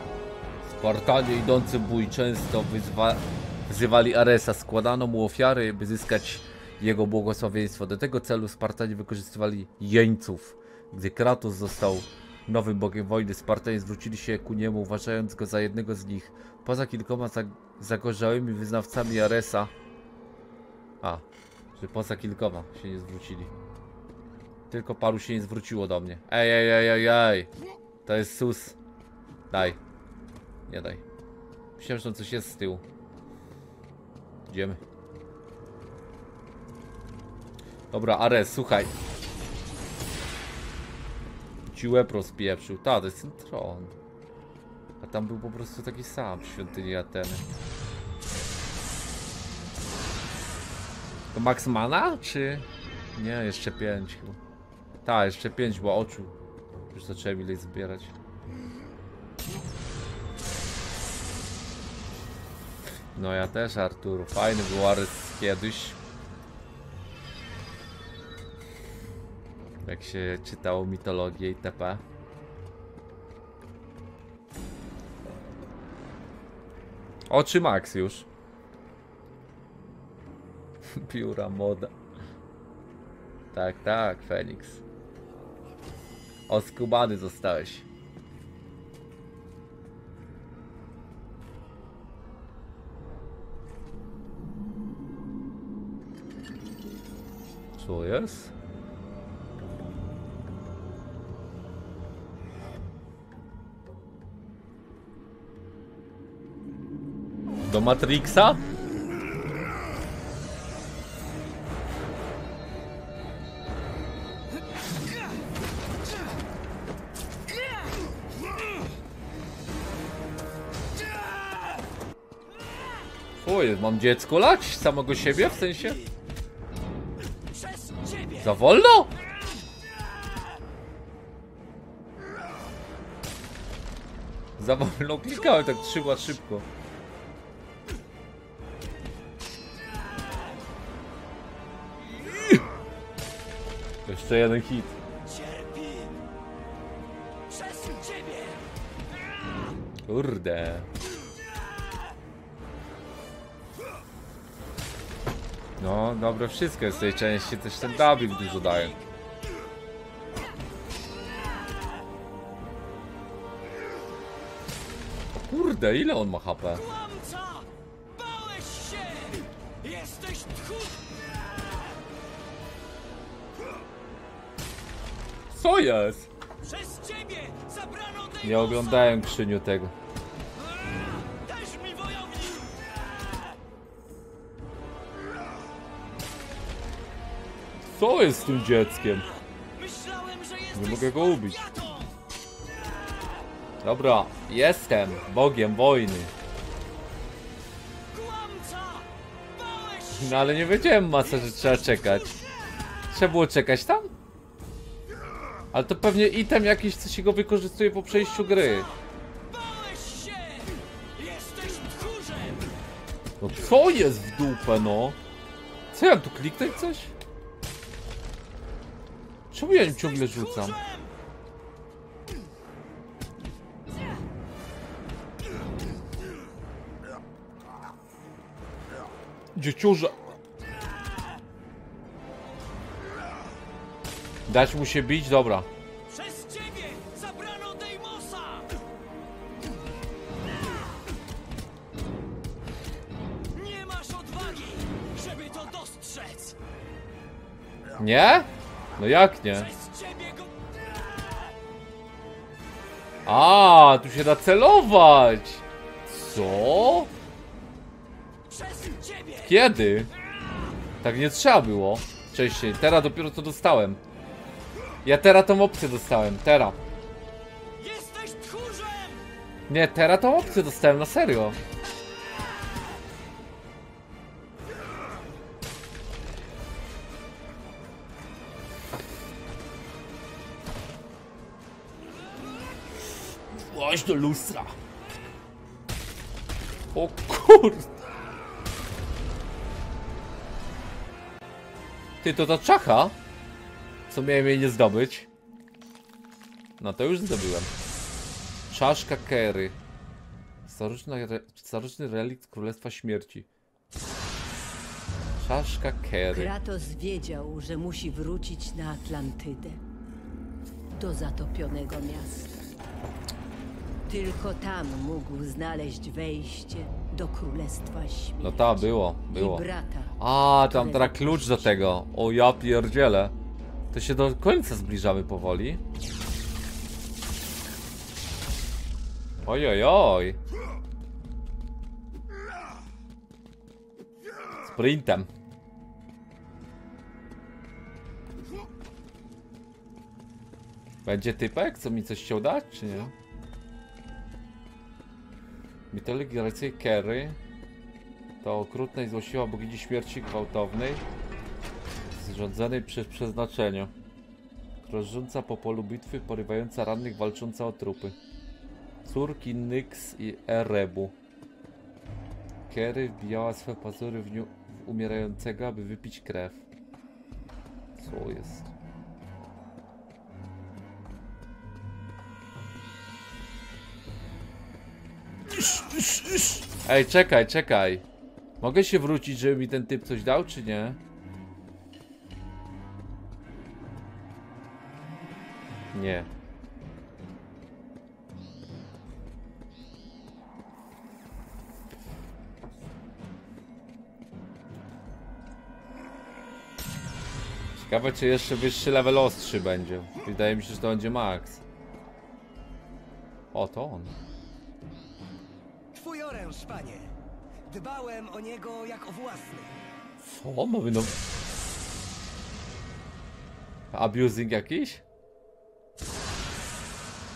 Spartanie idący w bój często wyzwa... wzywali Aresa. Składano mu ofiary, by zyskać jego błogosławieństwo. Do tego celu Spartanie wykorzystywali jeńców. Gdy Kratos został nowym bogiem wojny, Spartanie zwrócili się ku niemu, uważając go za jednego z nich. Poza kilkoma zag zagorzałymi wyznawcami Aresa. A, że poza kilkoma się nie zwrócili. Tylko paru się nie zwróciło do mnie. Ej, ej, ej, ej, ej. To jest sus. Daj. Nie daj. Myślałem, że tam coś jest z tyłu. Idziemy. Dobra, Ares, słuchaj. Ci łeb rozpieprzył. Ta, to jest ten tron. A tam był po prostu taki sam w świątyni Ateny. To Max Mana, czy... Nie, jeszcze pięć chyba. Ta, jeszcze pięć, bo oczu. Już zacząłem ileś zbierać. No ja też, Artur. Fajny był Ares kiedyś. Jak się czytało mitologię itp. Oczy Max już. Pióra moda. Tak, tak, Feniks. Oskubany zostałeś. Co jest? Do Matrixa? Oj, mam dziecko lać samego siebie w sensie? Za wolno? Za wolno klikałem tak trzyma szybko. Jeszcze jeden hit. Kurde. No, dobre wszystko jest w tej części, też ten dubbing dużo daje. O kurde, ile on ma HP?
Jesteś!
Co jest?
Przez ciebie zabrano tej
Nie oglądałem krzyniu tego.
Też mi wojownik!
Co jest z tym dzieckiem?
Myślałem, że jesteś
Nie mogę go ubić. Dobra, jestem bogiem wojny. No ale nie wiedziałem masa, że trzeba czekać. Trzeba było czekać tam? Ale to pewnie item jakiś, co się go wykorzystuje po przejściu gry. No co jest w dupę, no? Co ja tu kliknąć coś? Czemu ja im ciągle rzucam? Dzieciurze! Dać mu się bić? Dobra.
Przez ciebie zabrano Deimosa! Nie masz odwagi, żeby to dostrzec!
Nie? No jak nie? A, tu się da celować. Co?
Przez ciebie!
Kiedy? Tak nie trzeba było. Wcześniej. Teraz dopiero to dostałem. Ja teraz tą opcję dostałem. Teraz.
Jesteś tchórzem!
Nie, teraz tą opcję dostałem, na serio. Właśnie do lustra. O kurde. Ty, to ta czacha? Co miałem jej nie zdobyć? No to już zdobyłem. Czaszka Kery. Staroczny, re, staroczny relikt Królestwa Śmierci. Czaszka Kery.
Kratos wiedział, że musi wrócić na Atlantydę. Do zatopionego miasta. Tylko tam mógł znaleźć wejście do Królestwa Śmierci.
No ta, było, było.
I brata.
A, tam teraz klucz do tego. O ja pierdzielę. To się do końca zbliżamy powoli. Oj, oj, oj. Sprintem. Będzie typek, co mi coś chciał dać, czy nie? Mitologii Grecji Kerry to okrutna i złośliwa bogini śmierci gwałtownej zrządzonej przez przeznaczenie. Krążąca po polu bitwy, porywająca rannych, walcząca o trupy. Córki Nyx i Erebu. Kery wbijała swe pazury w, w umierającego, aby wypić krew. Co jest? Ej, czekaj, czekaj. Mogę się wrócić, żeby mi ten typ coś dał, czy nie? Nie. Ciekawe, czy jeszcze wyższy level ostrzy będzie. Wydaje mi się, że to będzie max. O, to on.
Twój oręż, panie. Dbałem o niego jak o własny.
Co? Mamy no... Abusing jakiś?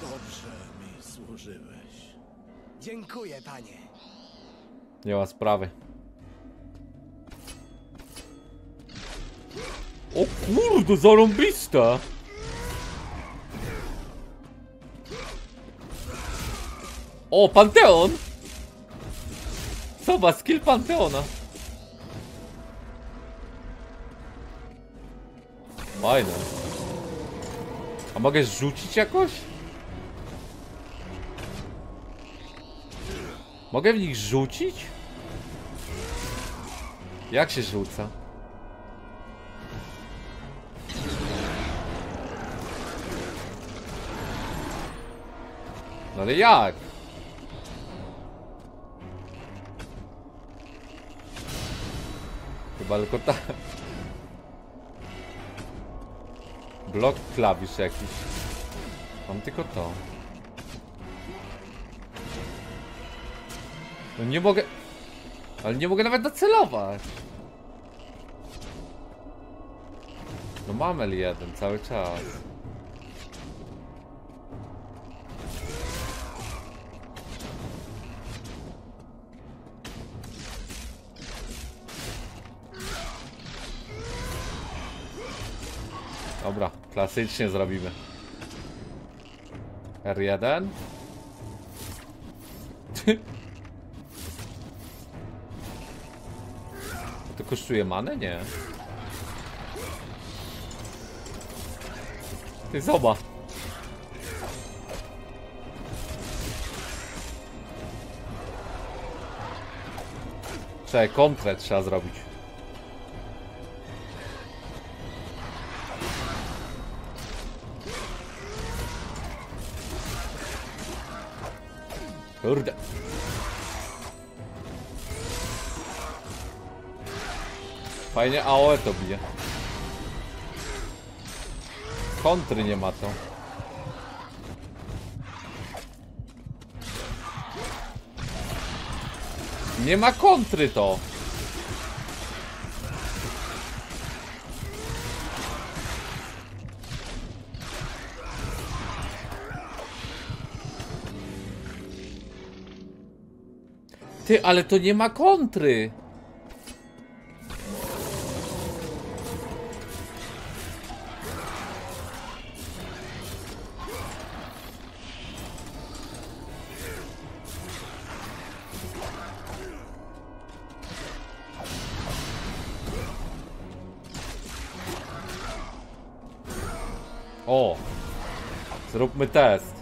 Dobrze mi służyłeś.
Dziękuję, panie.
Nie ma sprawy. O kurde, zarąbista! O, Panteon! Zobacz, skill Panteona. Fajne. A mogę rzucić jakoś? Mogę w nich rzucić? Jak się rzuca? No ale jak? Chyba tylko tak. Blok klawisz jakiś. Mam tylko to. No nie mogę... Ale nie mogę nawet docelować. No mam L1 cały czas. Dobra, klasycznie zrobimy. R1. To kosztuje manę? Nie. Ty zobacz. Czekaj, kontrę trzeba zrobić. Kurde. Fajnie AOE to bije. Kontry nie ma to. Nie ma kontry to. Ty, ale to nie ma kontry. O! Zróbmy test.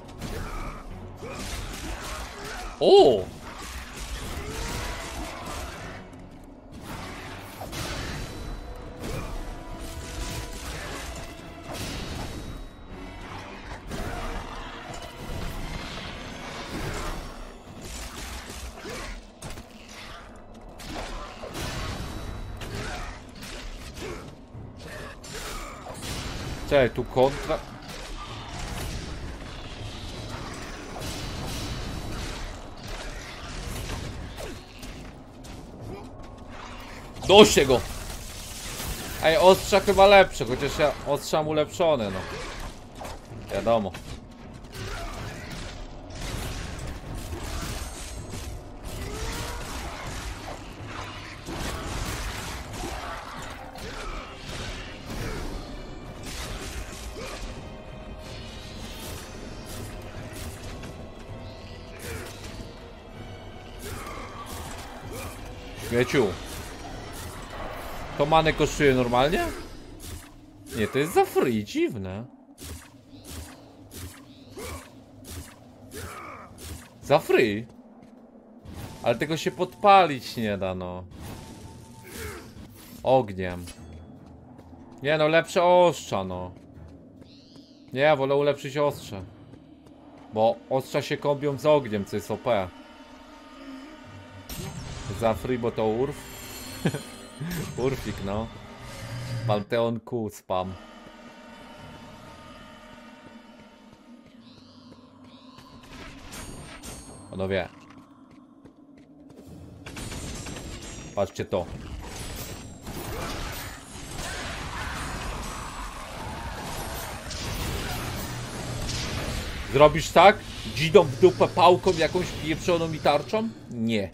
O! Czekaj, tu kontra... Doście go! Ej, ostrza chyba lepsze, chociaż ja ostrzam ulepszone, no. Wiadomo. Śmieciu. To manę kosztuje normalnie? Nie, to jest za free, dziwne. Za free. Ale tego się podpalić nie da, no. Ogniem. Nie no, lepsze ostrza, no. Nie, wolę ulepszyć ostrze. Bo ostrza się kombią z ogniem, co jest OP. Za free, bo to urf. Urfik, no. Panteon Q spam. Panowie. Patrzcie to. Zrobisz tak? Dzidą w dupę pałką jakąś pieprzoną i tarczą? Nie.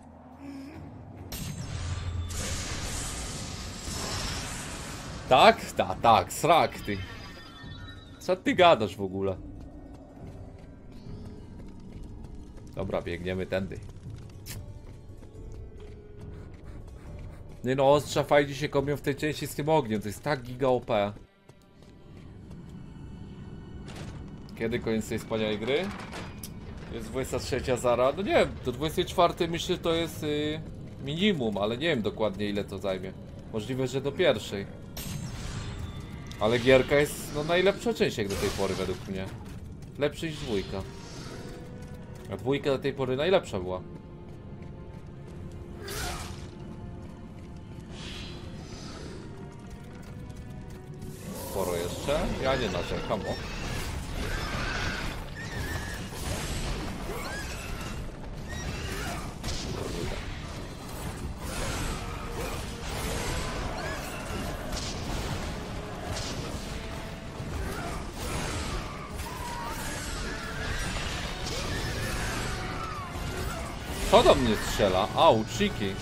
Tak? Tak, tak, srak ty. Co ty gadasz w ogóle? Dobra, biegniemy tędy. Nie no, ostrza fajnie się komią w tej części z tym ogniem, to jest tak giga OP. Kiedy koniec tej wspaniałej gry? Jest 23 zara, no nie wiem, do 24 myślę, to jest y, minimum, ale nie wiem dokładnie ile to zajmie. Możliwe, że do pierwszej. Ale gierka jest no najlepsza część jak do tej pory według mnie. Lepsza niż dwójka. A dwójka do tej pory najlepsza była. Sporo jeszcze. Ja nie narzekam. O. Co do mnie strzela? Au, cheeky.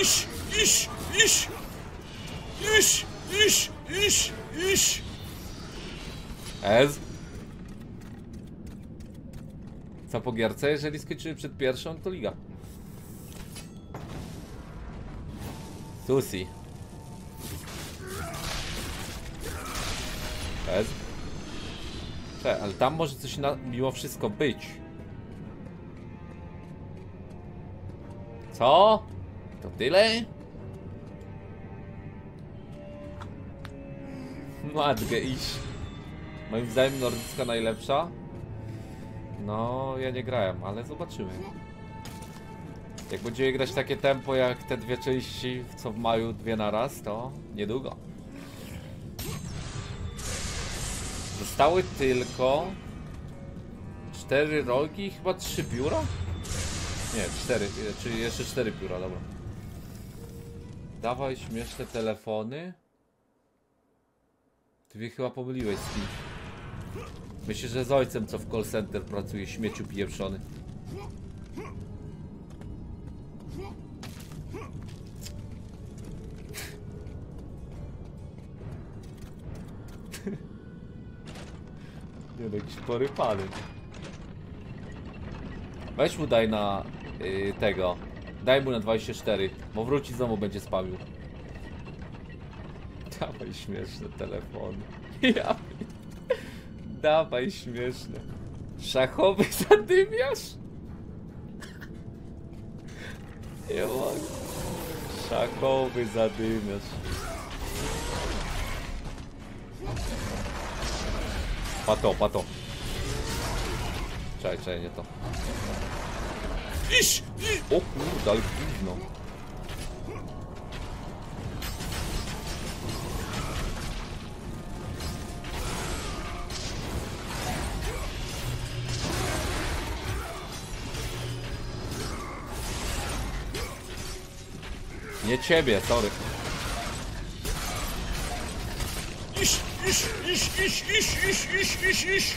Iś, iś, iś, iś, iś, iś, iś. Ez? Co po gierce? Jeżeli skończymy przed pierwszą, to liga. Susi. Bez. Cze, ale tam może coś na, mimo wszystko być. Co? To tyle? Matkę iść. Moim zdaniem nordycka najlepsza. No, ja nie grałem, ale zobaczymy. Jak będziemy grać takie tempo jak te dwie części, co w maju dwie na raz, to niedługo. Zostały tylko cztery rogi i chyba trzy biura? Nie, cztery, e, czyli jeszcze cztery biura, dobra. Dawaj śmieszne telefony. Ty mnie chyba pomyliłeś z kimś. Myślę, że z ojcem, co w call center pracuje, śmieciu pieprzony. Nie no, jakiś porypany. Weź mu daj na y, tego. Daj mu na 24, bo wróci znowu będzie spamił. Dawaj śmieszne telefony. Ja. Dawaj śmieszne. Szachowy zadymiarz? Nie mogę. Szachowy zadymiarz. Pato, pato. Czekaj, czekaj, nie to. Iś! O kurde, ale gówno. Nie ciebie, sorry.
iść, iść, iść, iść, iść, iść.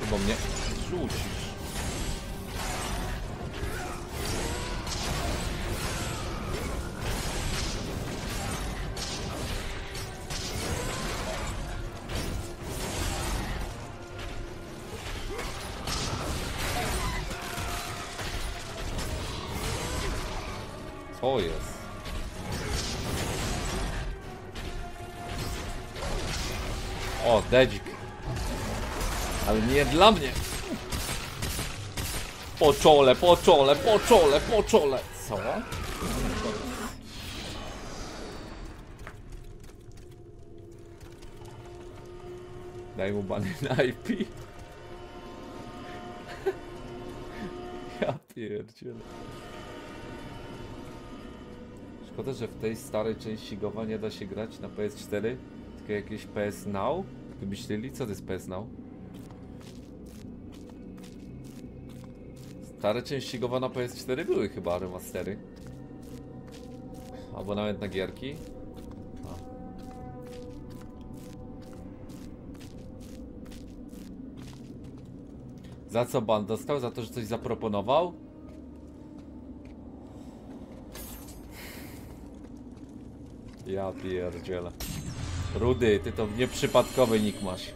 Chyba mnie rzucił. Dedzik. Ale nie dla mnie. Po czole, po czole, po czole, po czole. Co? Daj mu bany na IP. Ja pierdzielę. Szkoda, że w tej starej części Gowa nie da się grać na PS4, tylko jakieś PS Now. Wymyślili? Co PS Now? Stare części Gowa na PS4 były chyba remastery. Albo nawet na gierki. Za co ban dostał? Za to, że coś zaproponował? Ja pierdzielę. Rudy, ty to nieprzypadkowy nick masz.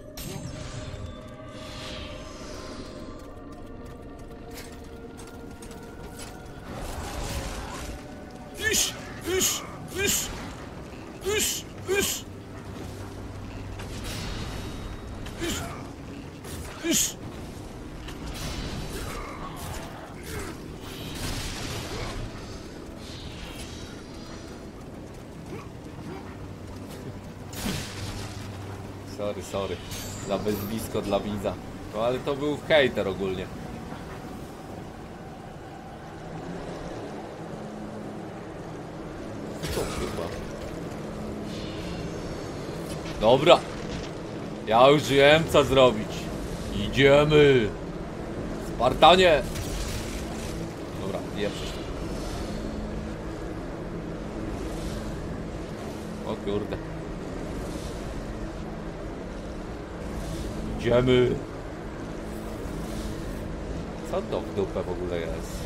Hater ogólnie. To chyba. Dobra. Ja już wiem co zrobić. Idziemy. Spartanie. Dobra, pieprzysz. O kurde. Idziemy. Co to w dupę w ogóle jest?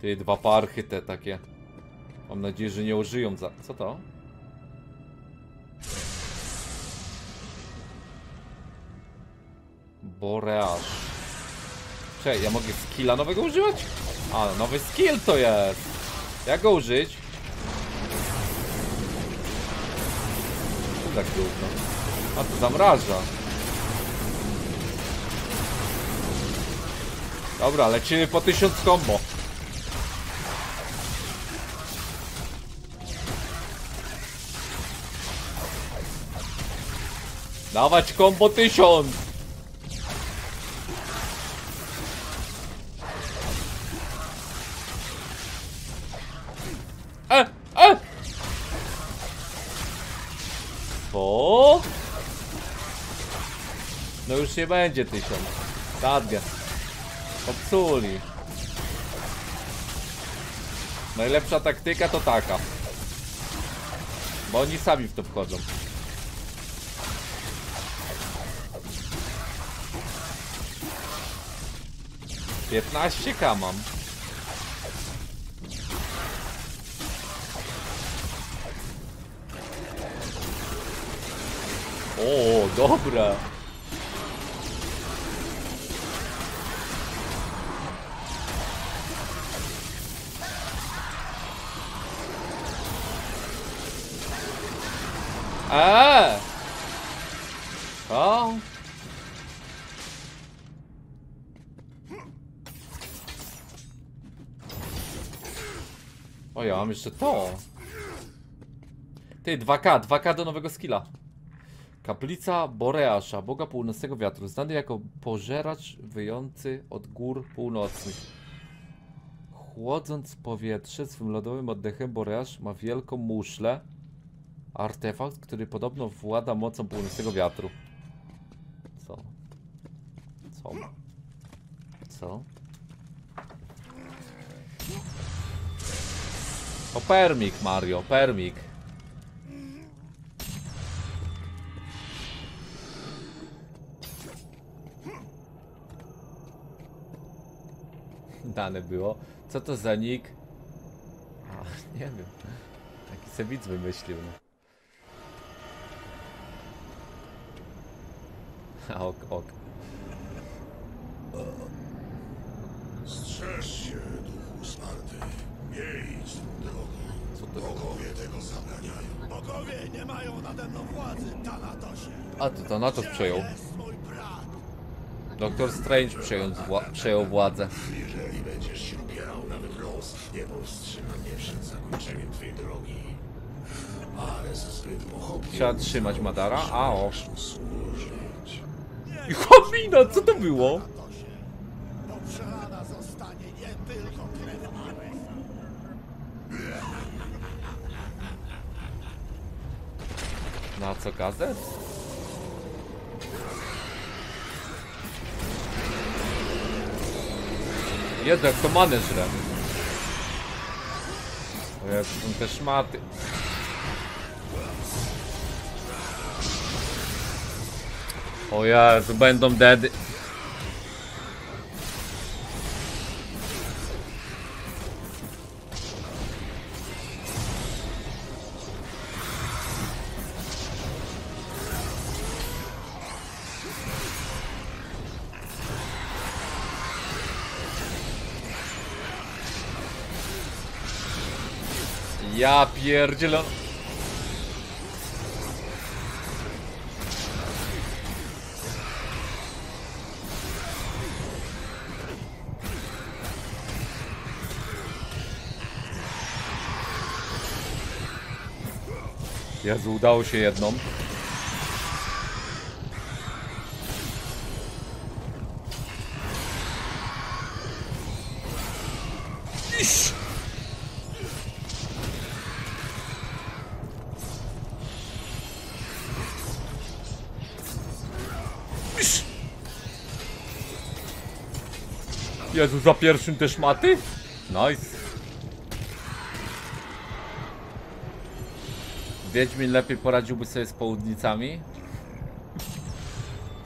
Ty, dwa parchy te takie. Mam nadzieję, że nie użyją za... Co to? Boreaż. Czekaj, ja mogę skilla nowego używać? A, nowy skill to jest! Jak go użyć? Tak gówno. A to zamraża. Dobra, lecimy po tysiąc combo. Dawać combo tysiąc. E, e! O! No już nie będzie tysiąc. Sadgę. Popsuli. Najlepsza taktyka to taka. Bo oni sami w to wchodzą. Piętnaście k mam. O, dobra. Eee! O! O ja mam jeszcze to. Ty, 2K, 2K do nowego skilla. Kaplica Boreasza, boga północnego wiatru, znany jako pożeracz wyjący od gór północnych. Chłodząc powietrze swym lodowym oddechem, Boreasz ma wielką muszlę, artefakt, który podobno włada mocą północnego wiatru. Co? Co? Co? O, permik, Mario, permik. Dane było. Co to za nick? A, nie wiem. Taki se widz wymyślił. No. Ok, ok.
Strzeż się, duchu Sparty. Nie idź tą drogą.
Co to
Bogowie tego zabraniają.
Bogowie nie mają nade mną władzy, Tanatosie.
A, to Thanatos przejął. Doktor Strange przejął, wła przejął władzę.
Jeżeli będziesz się upierał nawet los, nie powstrzyma mnie przed zakończeniem twojej drogi. Ale zbyt.
Trzeba trzymać Madara? A, o. I chłopina, co to było? Na co gazet? Jezu, jak to manę. O Jezu, te szmaty. O Jezu, będą dedy. Ja pierdzielę. Jezu, udało się jedną. Jezu, za pierwszym też maty? Nice. Wiedźmin lepiej poradziłby sobie z południcami?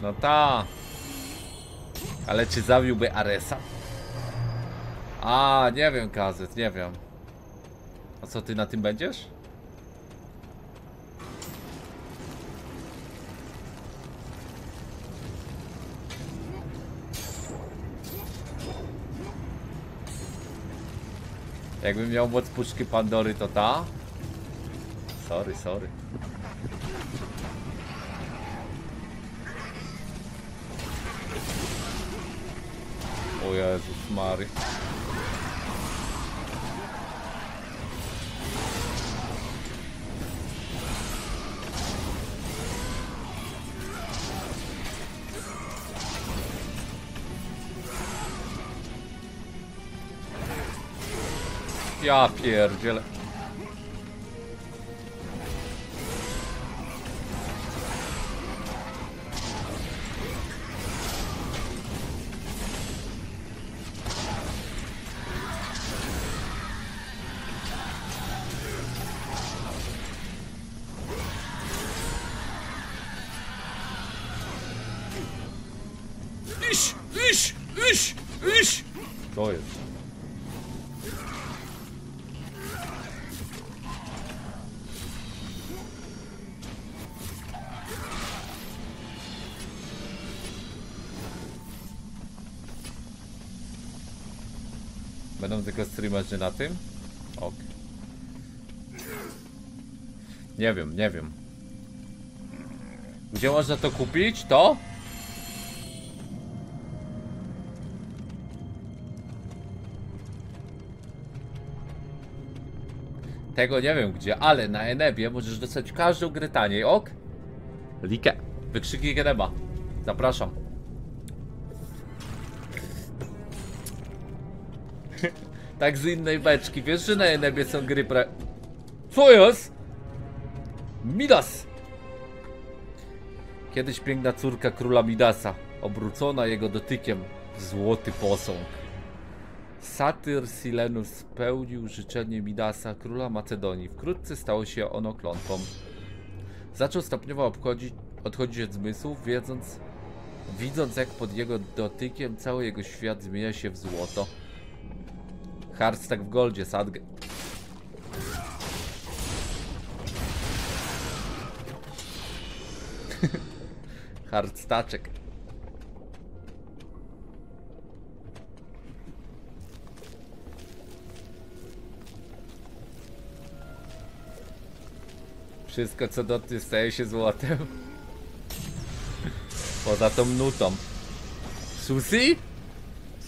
No ta. Ale czy zabiłby Aresa? A, nie wiem, Kazet, nie wiem. A co ty na tym będziesz? Jakbym miał moc puszki Pandory, to ta? Sorry, sorry. O Jezus Mary. Ja pierdzielę. Na tym? Ok. Nie wiem, nie wiem. Gdzie można to kupić? To? Tego nie wiem gdzie, ale na Enebie możesz dostać każdą grę taniej, ok? Likę. Wykrzyki Geneba. Zapraszam. Tak z innej beczki. Wiesz, że na Enebie są gry. Co jest? Midas! Kiedyś piękna córka króla Midasa, obrócona jego dotykiem w złoty posąg. Satyr Silenus spełnił życzenie Midasa, króla Macedonii. Wkrótce stało się ono klątwą. Zaczął stopniowo obchodzić, odchodzić od zmysłów, wiedząc, widząc jak pod jego dotykiem cały jego świat zmienia się w złoto. Hardstack w goldzie, Sadge. Hardstaczek. Wszystko co dotyczy staje się złotem. Poza tą nutą. Susi?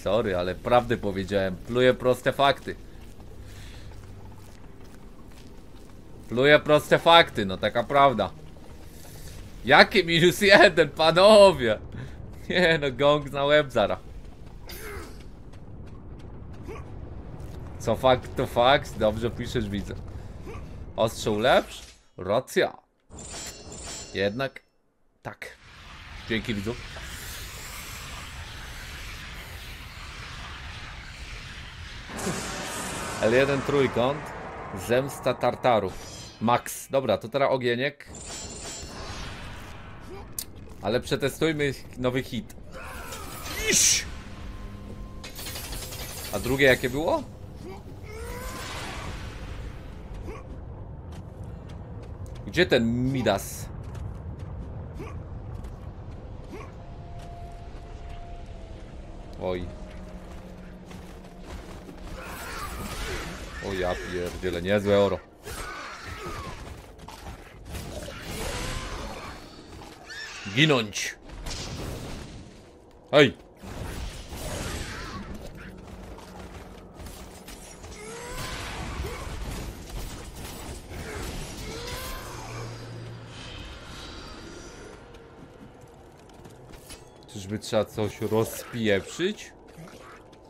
Sorry, ale prawdę powiedziałem. Pluję proste fakty. Pluję proste fakty, no taka prawda. Jakie minus jeden, panowie? Nie no, gong na łeb zara. Co fakt to fakt? Dobrze piszesz, widzę. Ostrzał lepszy? Racja. Jednak tak. Dzięki widzu. L1 trójkąt. Zemsta tartarów. Max. Dobra, to teraz ogieniek. Ale przetestujmy nowy hit.
Iś!
A drugie jakie było? Gdzie ten Midas? Oj. O ja pierdzielę, niezłe oro. Ginąć! Hej! Czyżby trzeba coś rozpieprzyć?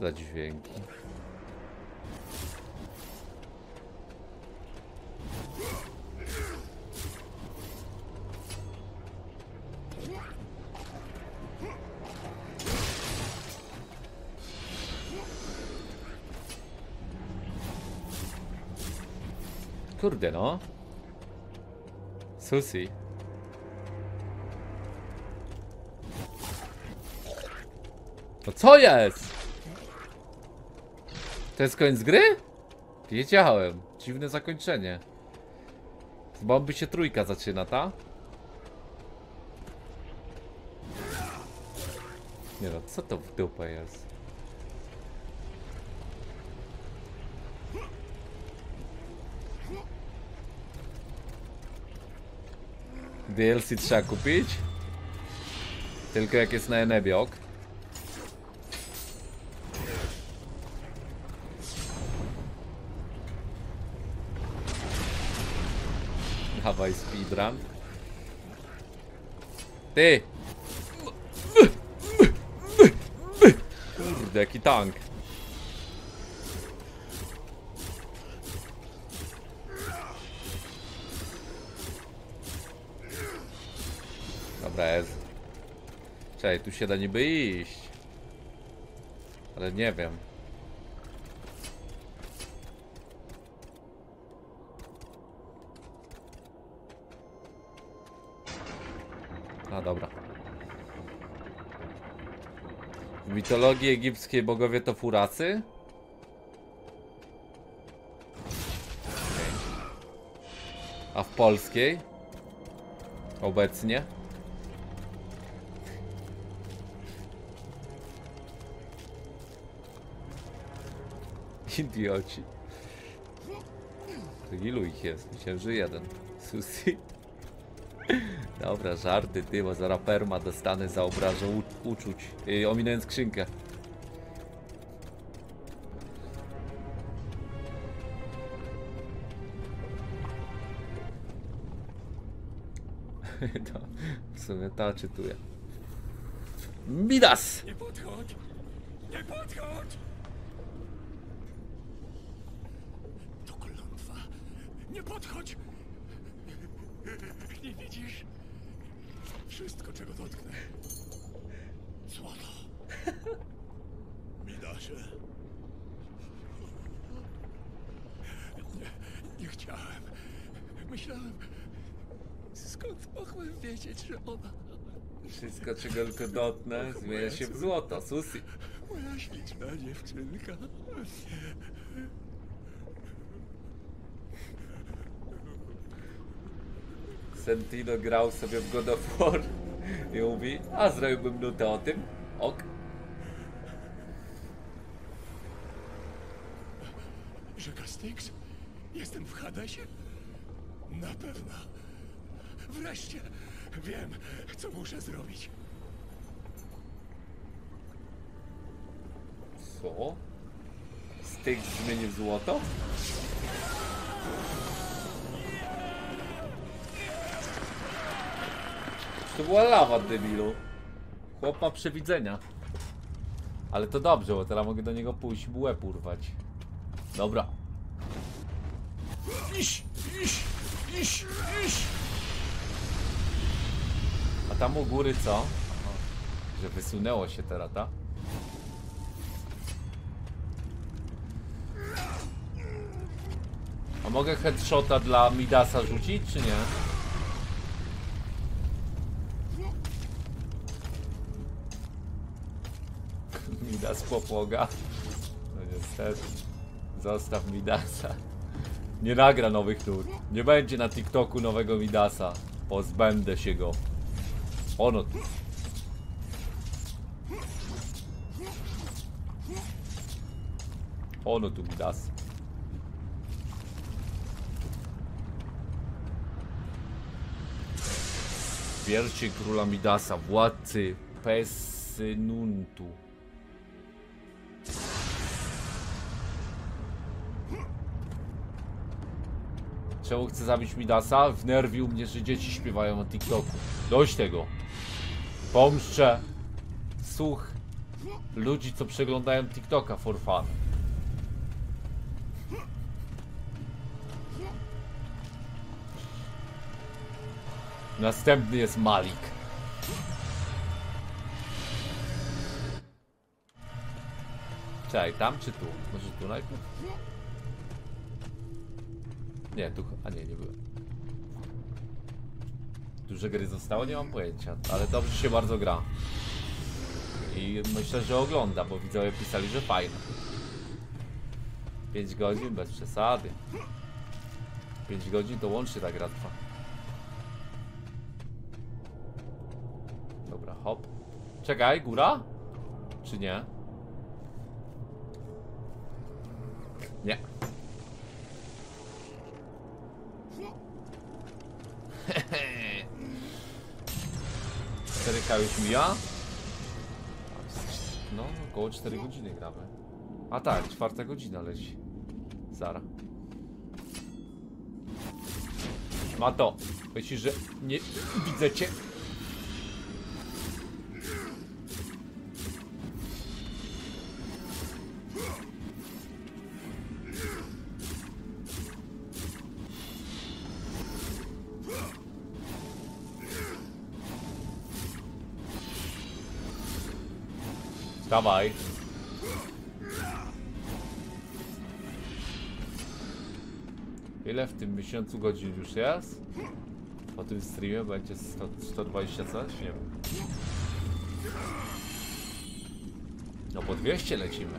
Za dźwięki. Kurde no. Susi. No co jest? To jest koniec gry? Wiedziałem. Dziwne zakończenie. Z bomby się trójka zaczyna, ta? Nie no, co to w dupę jest? DLC trzeba kupić. Tylko jak jest na Enebie, ok. Dawaj speedrun. Ty! Kurde, jaki tank. Czekaj, tu się da niby iść. Ale nie wiem. A dobra. W mitologii egipskiej bogowie to furacy? A w polskiej? Obecnie? Idioci. To ilu ich jest? Myślałem, że jeden. Susi. Dobra, żarty, ty, bo zaraz perma dostanę za obrazę u- uczuć. Yy, ominąłem skrzynkę. to w sumie ta czytuję. Midas!
Nie podchodź! Nie podchodź! To klątwa. Nie podchodź! Nie widzisz? Wszystko, czego dotknę. Złoto. Midasie. Nie, nie chciałem. Myślałem... Skąd mogłem wiedzieć, że ona...
Wszystko czego tylko dotknę zmienia się w złoto. Susi.
Moja śliczna dziewczynka.
Sentino grał sobie w God of War i mówi, a zrobiłbym nutę o tym. Ok.
Rzeka Styx? Jestem w Hadesie? Na pewno. Wreszcie wiem, co muszę zrobić.
Co? Styk zmienił złoto? To była lawa, debilu. Chłop ma przewidzenia. Ale to dobrze, bo teraz mogę do niego pójść i bułę urwać. Dobra. Iś, iś, iś, iś. A tam u góry co? Aha, że wysunęło się teraz, ta? A mogę headshota dla Midasa rzucić, czy nie? Midas popłoga. No niestety. Zostaw Midasa. Nie nagra nowych tur. Nie będzie na TikToku nowego Midasa. Pozbędę się go. Ono tu. Ono tu Midas. Wiercie króla Midasa, władcy Pesynuntu. Czemu chce zabić Midasa? Wnerwił mnie, że dzieci śpiewają na TikToku. Dość tego. Pomszczę słuch ludzi, co przeglądają TikToka for fun. Następny jest Malik. Czekaj, tam czy tu? Może tu najpierw? Nie, tu... A nie, nie byłem. Duże gry zostało? Nie mam pojęcia, ale dobrze się bardzo gra. I myślę, że ogląda, bo widzowie pisali, że fajne. 5 godzin bez przesady. 5 godzin to łącznie ta gra trwa. Dobra, hop. Czekaj, góra? Czy nie? Nie. 4K już mija? No, około 4 godziny gramy. A tak, czwarta godzina leci. Zara. Mato, myślisz, że nie widzę cię? Dawaj. Ile w tym miesiącu godzin już jest? Po tym streamie będzie 100, 120 coś? Nie wiem. No po 200 lecimy.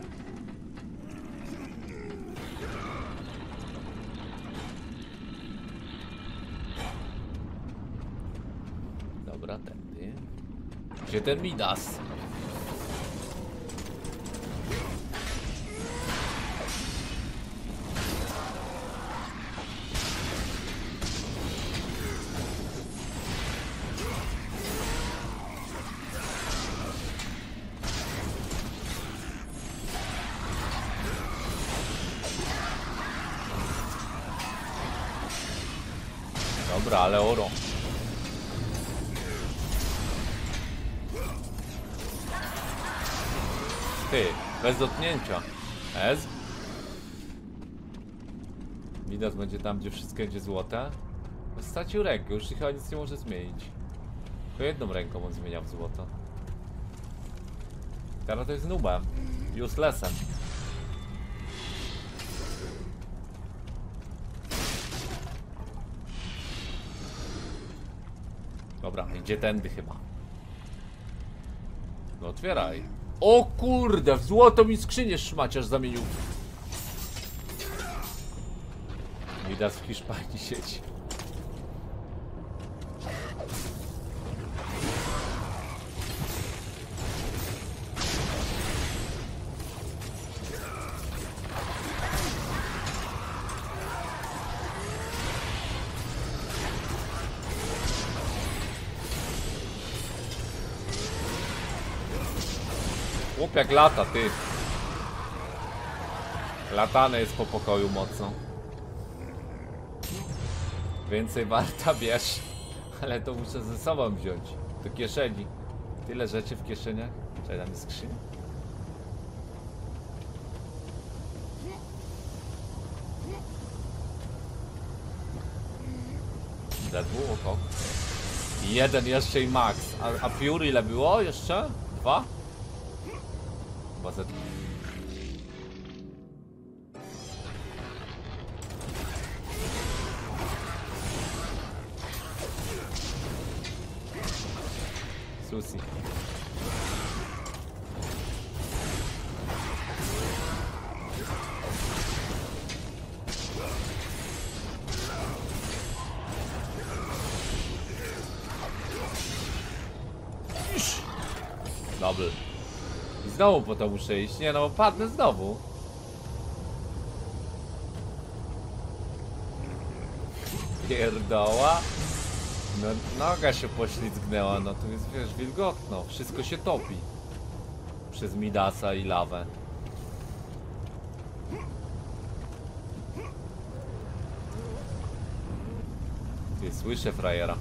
Dobra, tędy. Gdzie ten Midas? Gdzie wszystko będzie złote. No, Stracił rękę, już chyba nic nie może zmienić. Tylko jedną ręką on zmienia w złoto. Teraz to jest nubem. Uselessem. Dobra, idzie tędy chyba. No otwieraj. O kurde, w złoto mi skrzynię szmaciarz zamienił. Midas w Hiszpanii siedzi. Chłop jak lata, ty. Latane jest po pokoju mocno. Więcej warta bierz. Ale to muszę ze sobą wziąć. Do kieszeni. Tyle rzeczy w kieszeniach. Czekaj, tam jest skrzynia. Za dwóch oko. I Jeden jeszcze i max. A, a Fury ile było jeszcze? Dwa? Chyba ze... znowu po to muszę iść. Nie no, padnę znowu. Pierdoła. No, noga się poślizgnęła, no tu jest, wiesz, wilgotno. Wszystko się topi. Przez Midasa i lawę. Ty, słyszę frajera.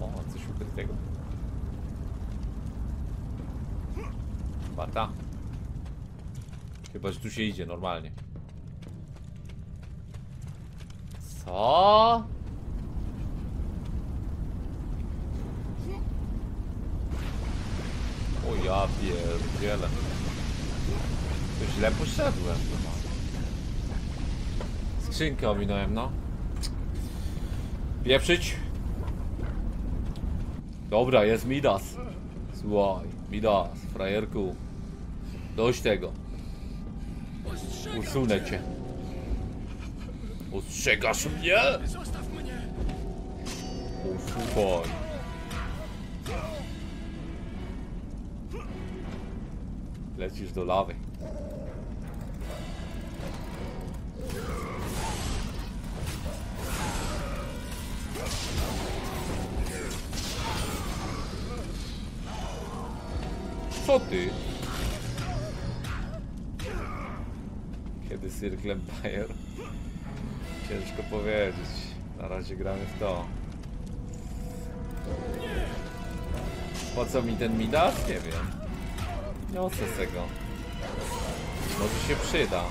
O, coś ukrytego. Chyba ta. Chyba, że tu się idzie normalnie. Co? O ja pierdzielę. To źle poszedłem chyba. Skrzynkę ominąłem, no. Pieprzyć. Dobra, jest Midas. Słuchaj, Midas, frajerku. Dość tego. Usunę cię. Ostrzegasz mnie?
Zostaw mnie!
Usłuchaj. Lecisz do lawy. Co ty? Circle Empire? Ciężko powiedzieć. Na razie gramy w to. Po co mi ten Midas? Nie wiem. Nie chcę z tego. Może się przyda.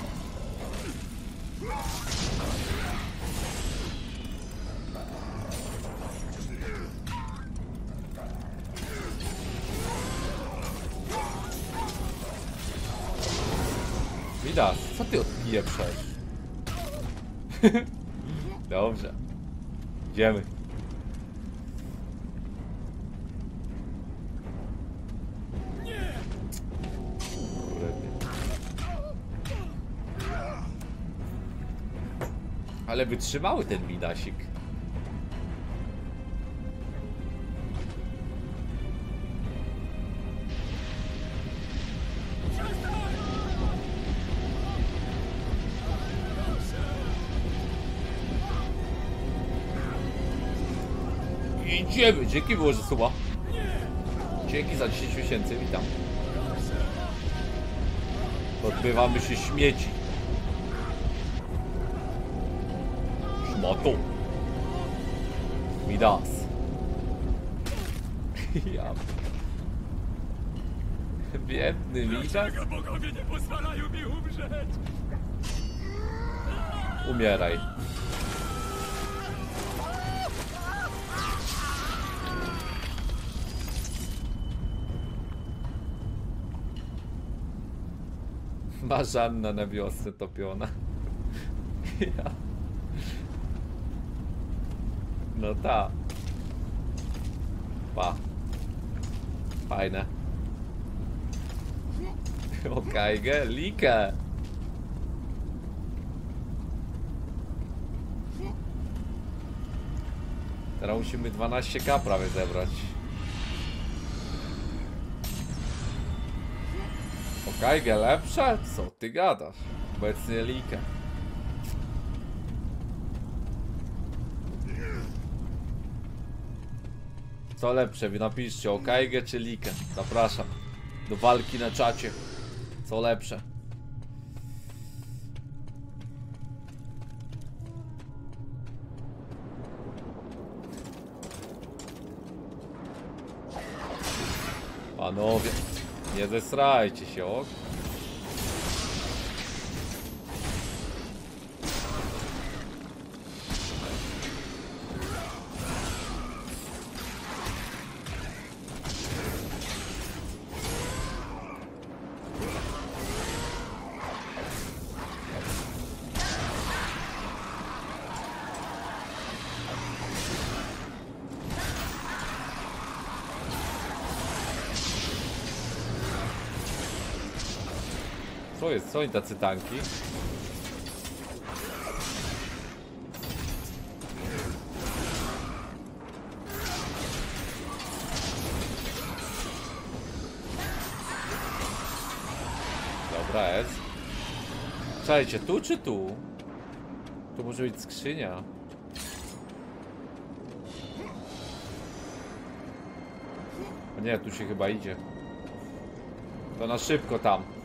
Co ty odpieprzasz? Dobrze. Idziemy. Ale wytrzymały ten Midasik. Idziemy, dzięki było, że suba. Dzięki za 10 miesięcy, witam. Odbywamy się śmieci. Szmato. Midas. ja. Biedny Midas.
Dlaczego
Umieraj. Marzanna na wiosnę topiona. ja. No ta. Pa. Fajne. Okajge, likę. Teraz musimy 12k prawie zebrać. Okajge lepsze? Co ty gadasz? Obecnie likę. Co lepsze? Wy napiszcie Okajge czy likę. Zapraszam. Do walki na czacie. Co lepsze? Panowie, nie zesrajcie się, ok? Co oni tacy tanki? Dobra, jest. Czekajcie, tu czy tu? Tu może być skrzynia. Nie, tu się chyba idzie. To na szybko tam.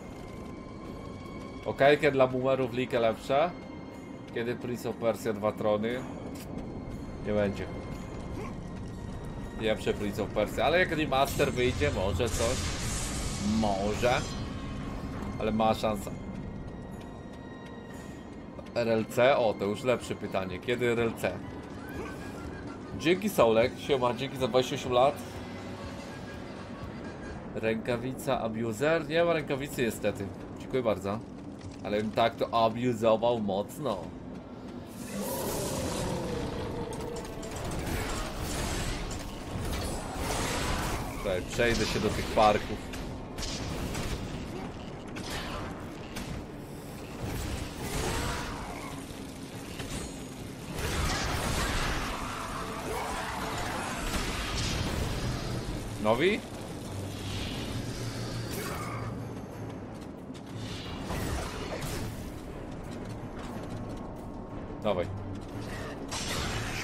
Okejkę dla boomerów likę lepsza. Kiedy Prince of Persia dwa trony? Nie będzie. Lepsze Prince of Persia, ale jak remaster wyjdzie, może coś. Może. Ale ma szansa. RLC? O, to już lepsze pytanie. Kiedy RLC? Dzięki Soulek, siema, dzięki za 28 lat. Rękawica abuser? Nie ma rękawicy niestety. Dziękuję bardzo. Ale bym tak to abuzował mocno. Tutaj przejdę się do tych parków. Nowi?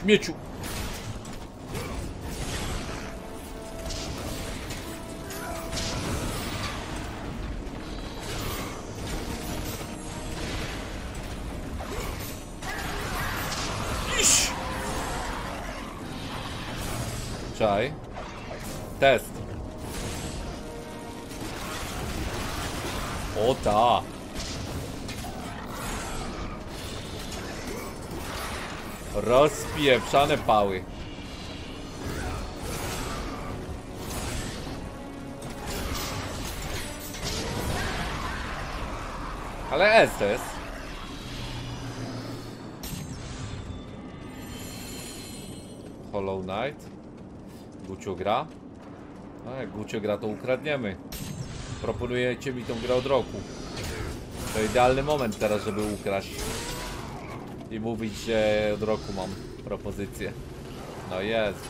Śmieciu. Rozpieprzane pały. Ale SS. Hollow Knight. Gucio gra. A jak Gucio gra, to ukradniemy. Proponujecie mi tą grę od roku. To idealny moment teraz, żeby ukraść. I mówić, że od roku mam propozycję. No jest.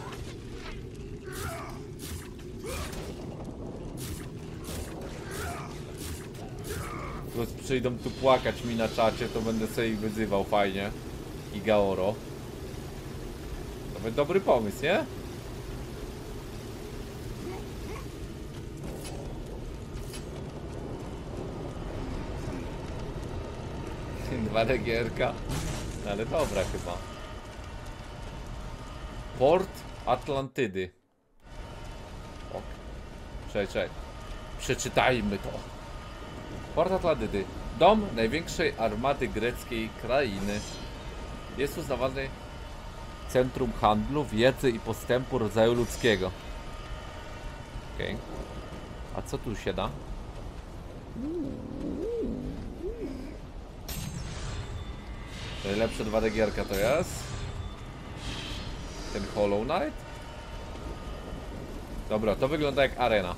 Plus przyjdą tu płakać mi na czacie, to będę sobie ich wyzywał fajnie. I Gaoro. To będzie dobry pomysł, nie? Dwa gierka. No ale dobra chyba. Port Atlantydy. O. Czekaj, czekaj. Przeczytajmy to. Port Atlantydy. Dom największej armady greckiej krainy. Jest uznawany centrum handlu, wiedzy i postępu rodzaju ludzkiego. Okej. A co tu się da? Najlepsze 2D gierka to jest. Ten Hollow Knight. Dobra, to wygląda jak arena.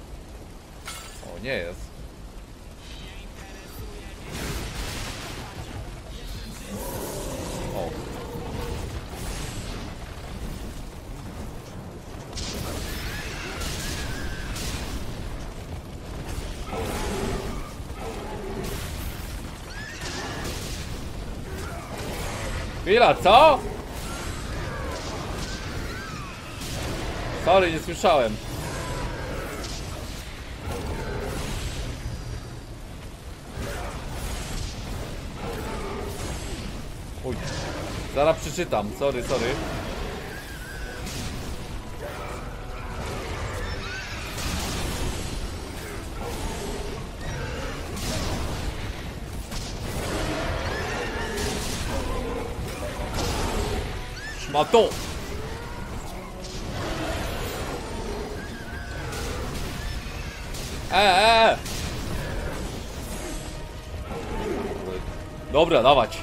O, nie jest. O. Chwila, co? Sorry, nie słyszałem. Uj, zaraz przeczytam, sorry, sorry. Szmato! Dobra, dawać.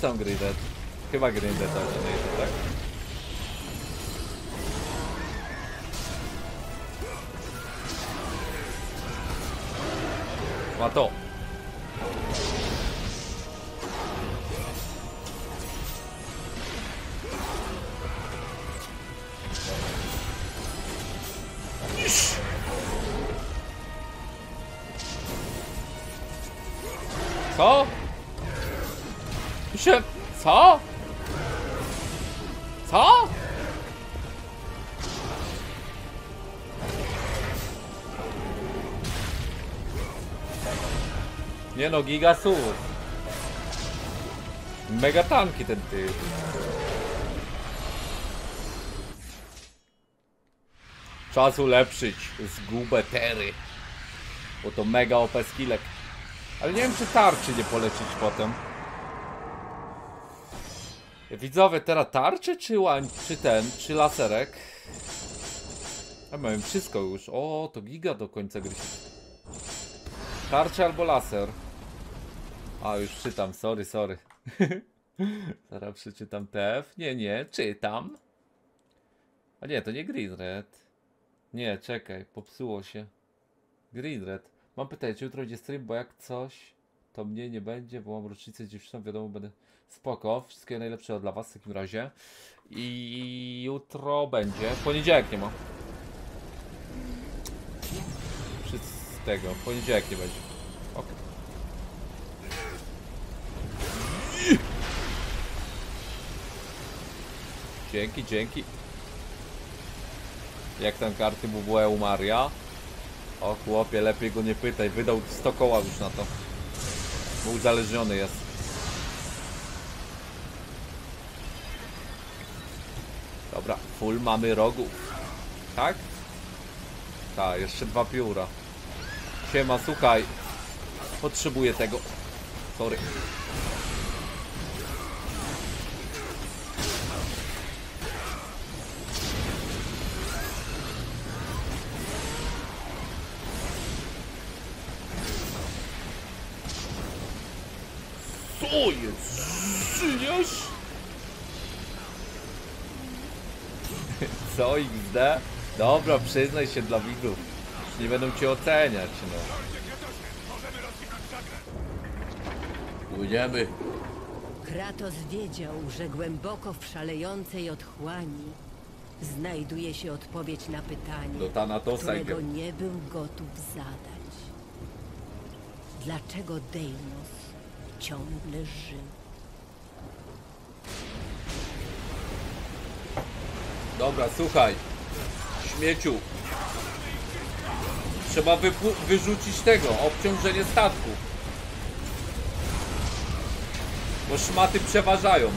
Zaraz przeczytam Grindet. Chyba Grindet to No, gigasów. Mega tanki ten typ. Czas ulepszyć zgubę Tery. Bo to mega OP skillek. Ale nie wiem czy tarczy nie polecieć potem. Widzowie, teraz tarczy czy łań, czy ten, czy laserek? Ja mam wszystko już. O, to giga do końca gry. Tarczy albo laser. A, już czytam, sorry, sorry. Zaraz przeczytam TF. Nie, nie, czytam. A nie, to nie Green Red. Nie, czekaj, popsuło się. Green Red. Mam pytanie, czy jutro będzie stream, bo jak coś, to mnie nie będzie, bo mam rocznicę dziewczyną, wiadomo, będę spoko. Wszystkiego najlepszego dla was w takim razie. I jutro będzie, poniedziałek nie ma. Wszyscy tego, poniedziałek nie będzie. Okej. Dzięki, dzięki. Jak tam karty WWE u Maria? O chłopie, lepiej go nie pytaj, wydał 100 koła już na to. Bo uzależniony jest. Dobra, full mamy rogów. Tak? Tak, jeszcze dwa pióra. Siema, słuchaj. Potrzebuję tego. Sorry. Co XD? Dobra, przyznaj się dla widzów. Nie będą cię oceniać, no. Płyniemy.
Kratos wiedział, że głęboko w szalejącej otchłani znajduje się odpowiedź na pytanie,
Do Thanatosa
którego nie był gotów zadać. Dlaczego Deimos ciągle żył?
Dobra, słuchaj. Śmieciu. Trzeba wyrzucić tego, obciążenie statku. Bo szmaty przeważają.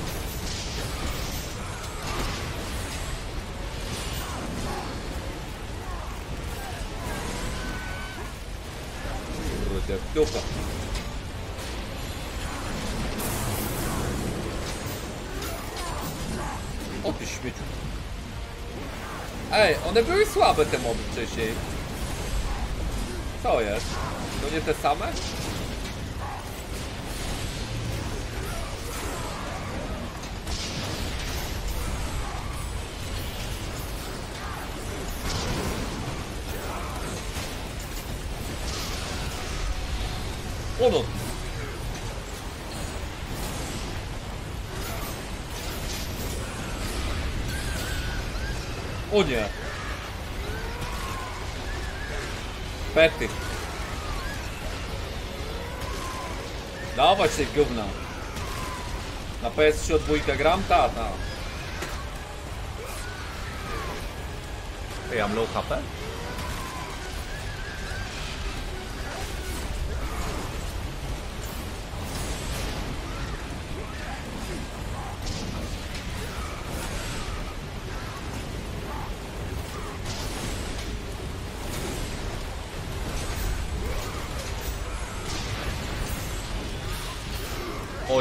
Kurde, w dupę. O ty śmieciu. Ej, one były słabe te moby wcześniej. Co jest? To nie te same? O O nie! Pety. Dawać się gówna. Na PS3 od dwójka gram? Ta, ta. Ej, mam low HP?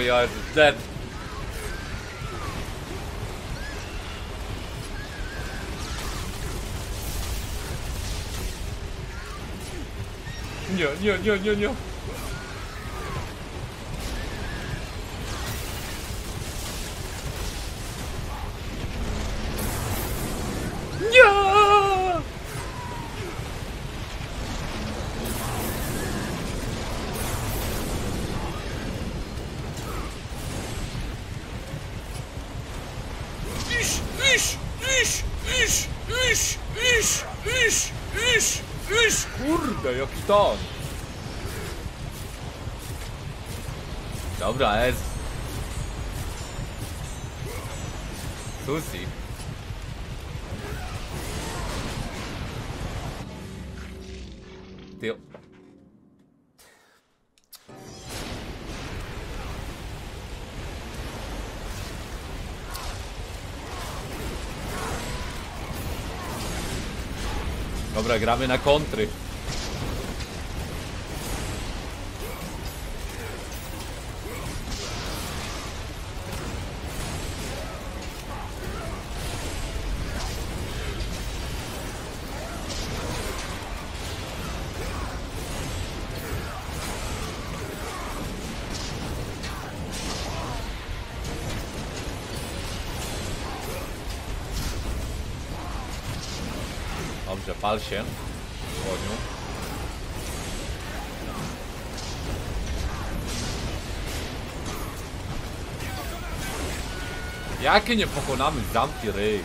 yards is dead. Yeah, yeah, yeah, yeah, yeah. Iś, iś, iś, iś, iś, iś, iś, iś, iś. Kurde, jaki ton. Dobra, Ez. Susi. grave na country. spál všem. Hodnu. Jak je nepokonáme, dám ti.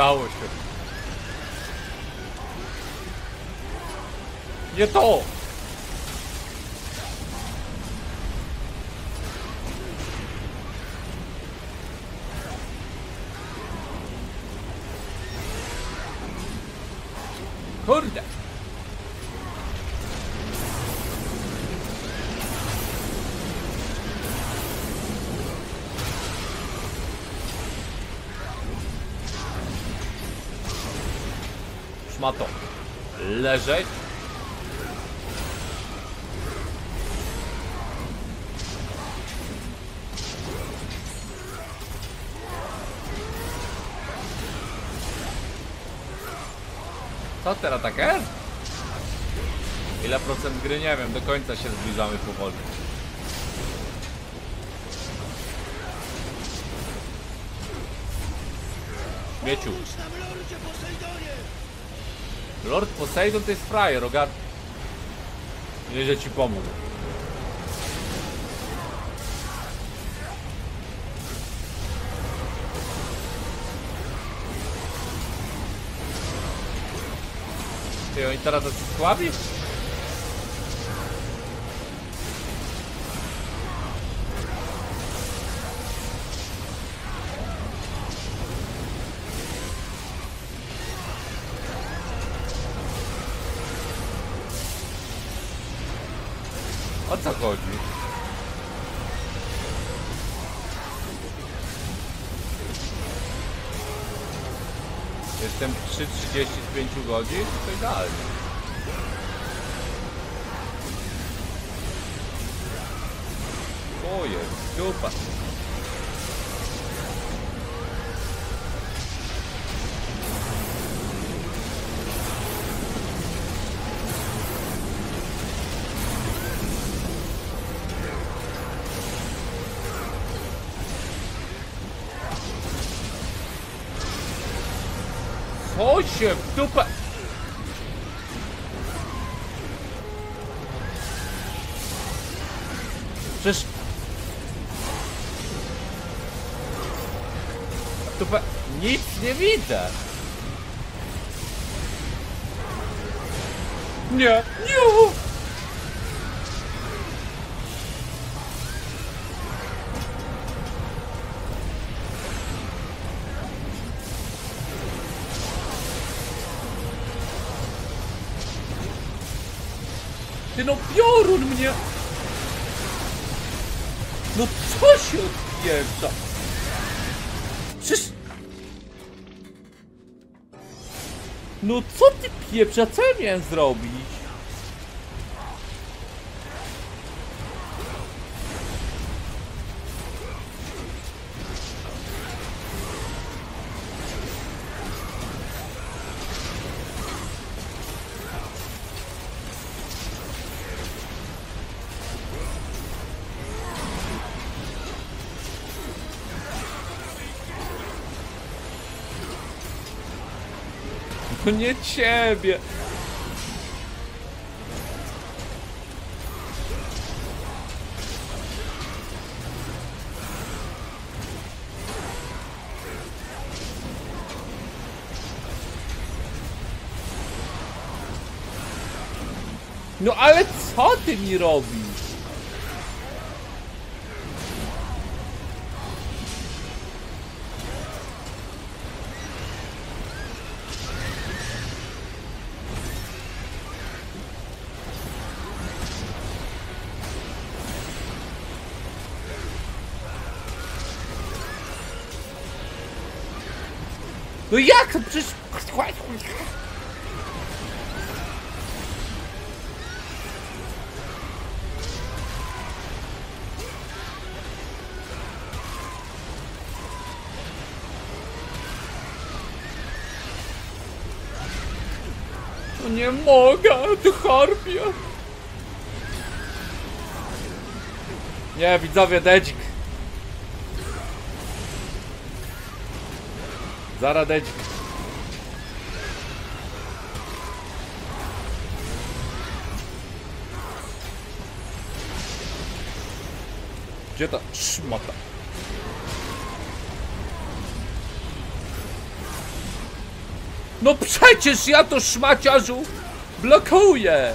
Udało się. Nie Co teraz tak jest? Ile procent gry? Nie wiem, do końca się zbliżamy powoli. Mieciu. Lord Poseidon to jest frajer, ogar... Nie, że ci pomógł. Ty, oni teraz? O co chodzi? Jestem 3.30 5 godzin? To idealnie. O jest, dupa. Nic nie widzę! Nie! Nie! Miałem zrobić? No nie ciebie! No ale co ty mi robisz? Mogę, ty harpie. Nie, widzowie, dedzik. Zara dedzik. Gdzie ta szmata? No przecież ja to szmaciarzu kurde.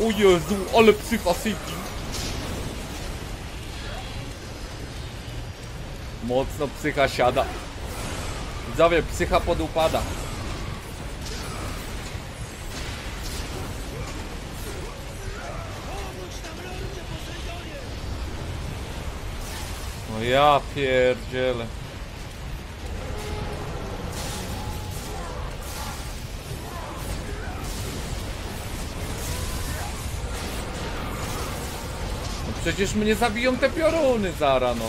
O Jezu, ale psycha City. Mocno psycha siada. Widzowie, psycha podupada. No ja pierdzielę. Przecież mnie zabiją te pioruny zara, no.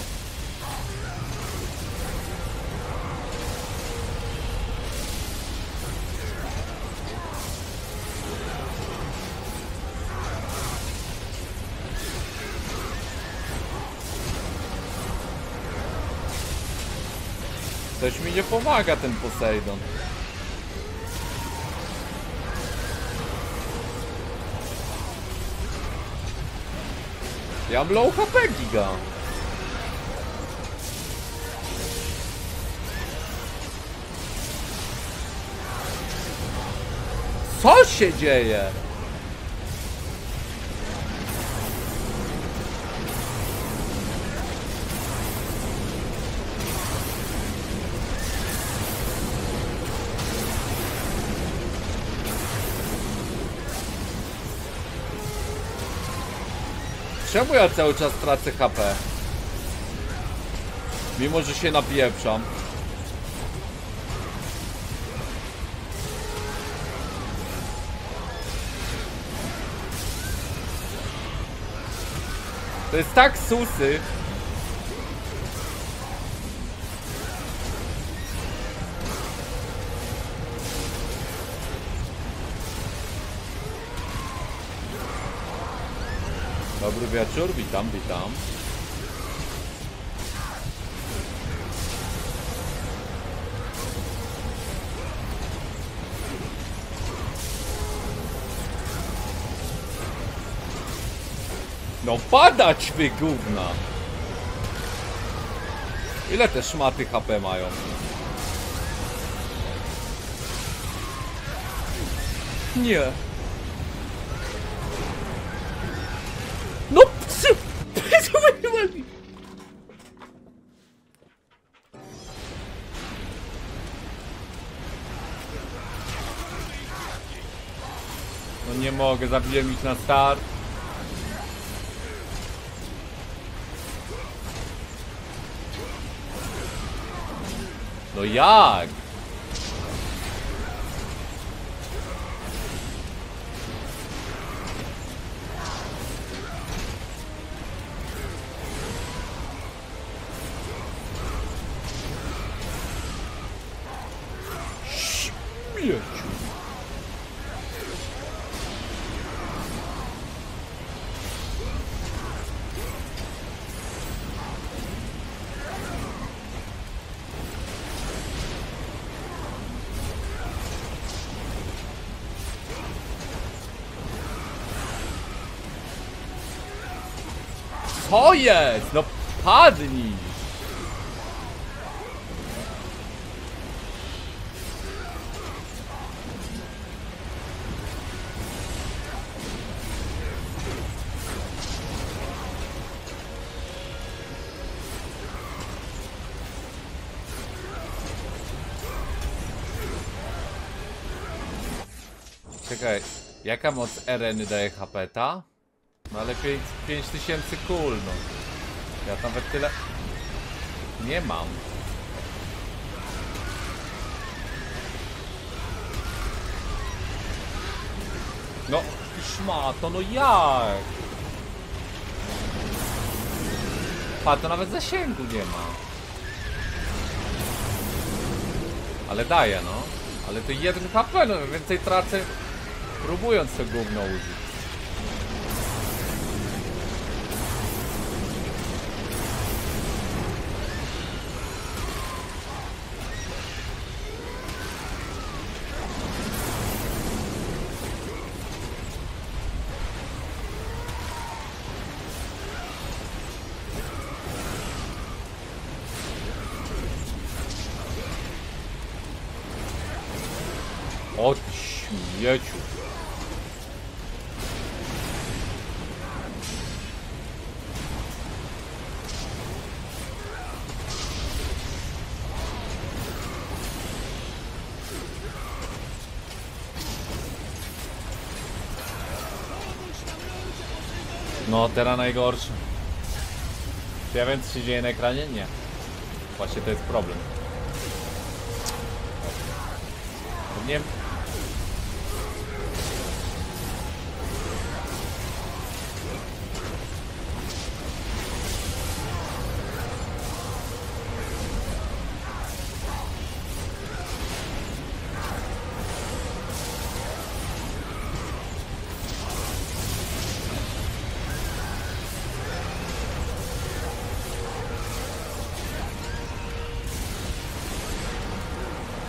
Coś mi nie pomaga ten Poseidon. Ja mam low HP giga. Co się dzieje? Czemu ja cały czas tracę HP? Mimo, że się napieprzam. To jest tak susy. Dobry wieczór, witam, witam. No padać wy gówna! Ile te szmaty HP mają? Nie. Mogę, zabiłem ich na start. No jak? Co jest? No padnij! Czekaj, jaka moc Ereny daje HP-ta? No ale 5 5000 kul, no. Ja nawet tyle... Nie mam. No, szmato, no jak? Pa, to nawet zasięgu nie ma. Ale daje, no. Ale to jeden HP, no więcej tracę próbując to gówno użyć. Teraz najgorsze. Czy ja wiem, co się dzieje na ekranie? Nie. Właśnie to jest problem.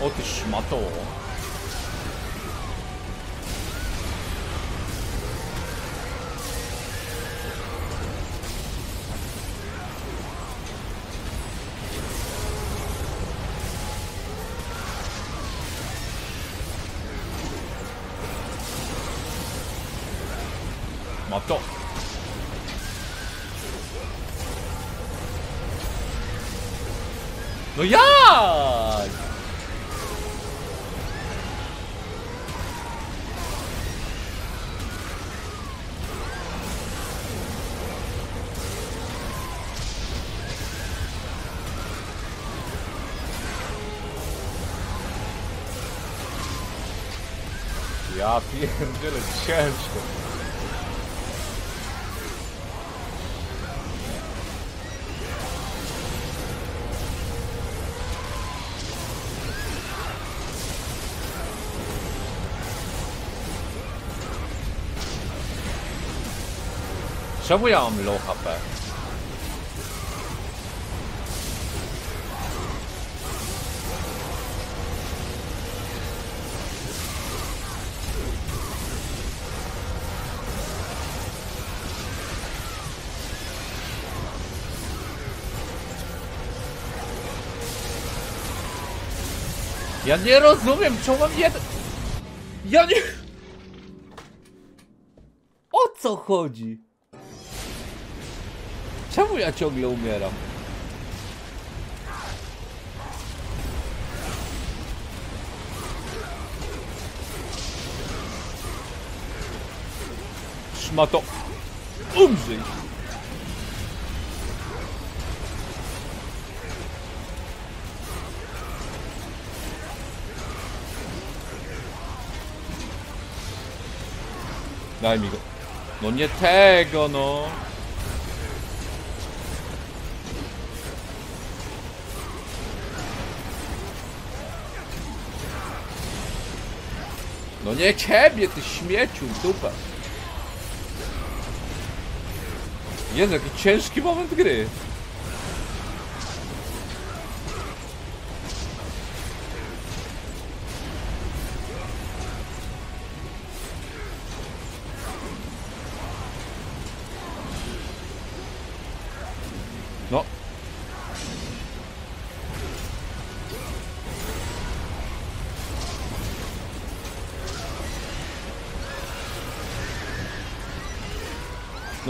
O ty szmato. Ma Ja pierdzielę, ciężko. Czemu ja mam low HP? Ja nie rozumiem, czemu mam jeden... Ja nie... O co chodzi? Czemu ja ciągle umieram? Szmato... Umrzyj! Daj mi go. No nie tego, no. No nie ciebie, ty śmieciu, w dupę. Jezu, jaki ciężki moment gry.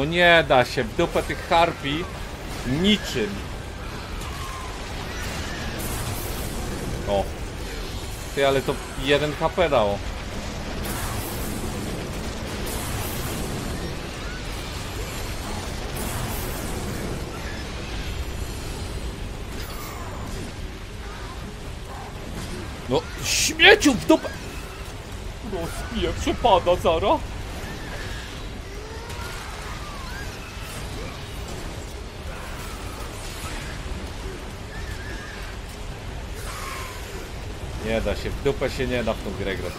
No nie da się, w dupę tych harpi niczym. O. Ty, ale to jeden HP dało. No, śmieciu w dupę! No, spiję, przepada zara. Się, w dupę się nie da w tą grę grać.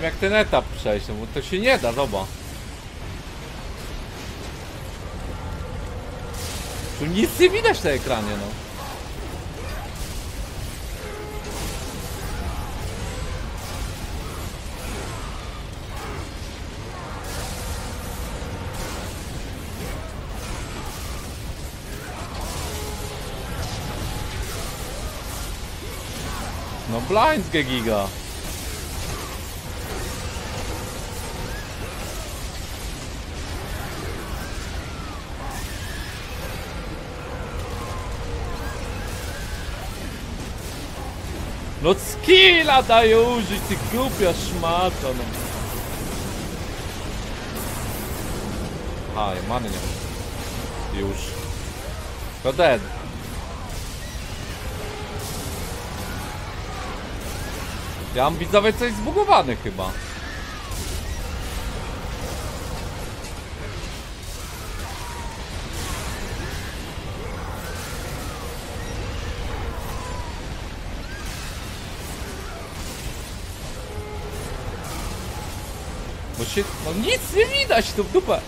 Wiem jak ten etap przejść, no bo to się nie da, zobacz. Tu nic nie widać na ekranie, no. No blind giga. No skilla daje użyć, ty głupia szmata, no. A, ja many nie. Już. To dead. Ja mam widzowie coś zbugowany chyba. Się, no nic nie widać tu w dupę.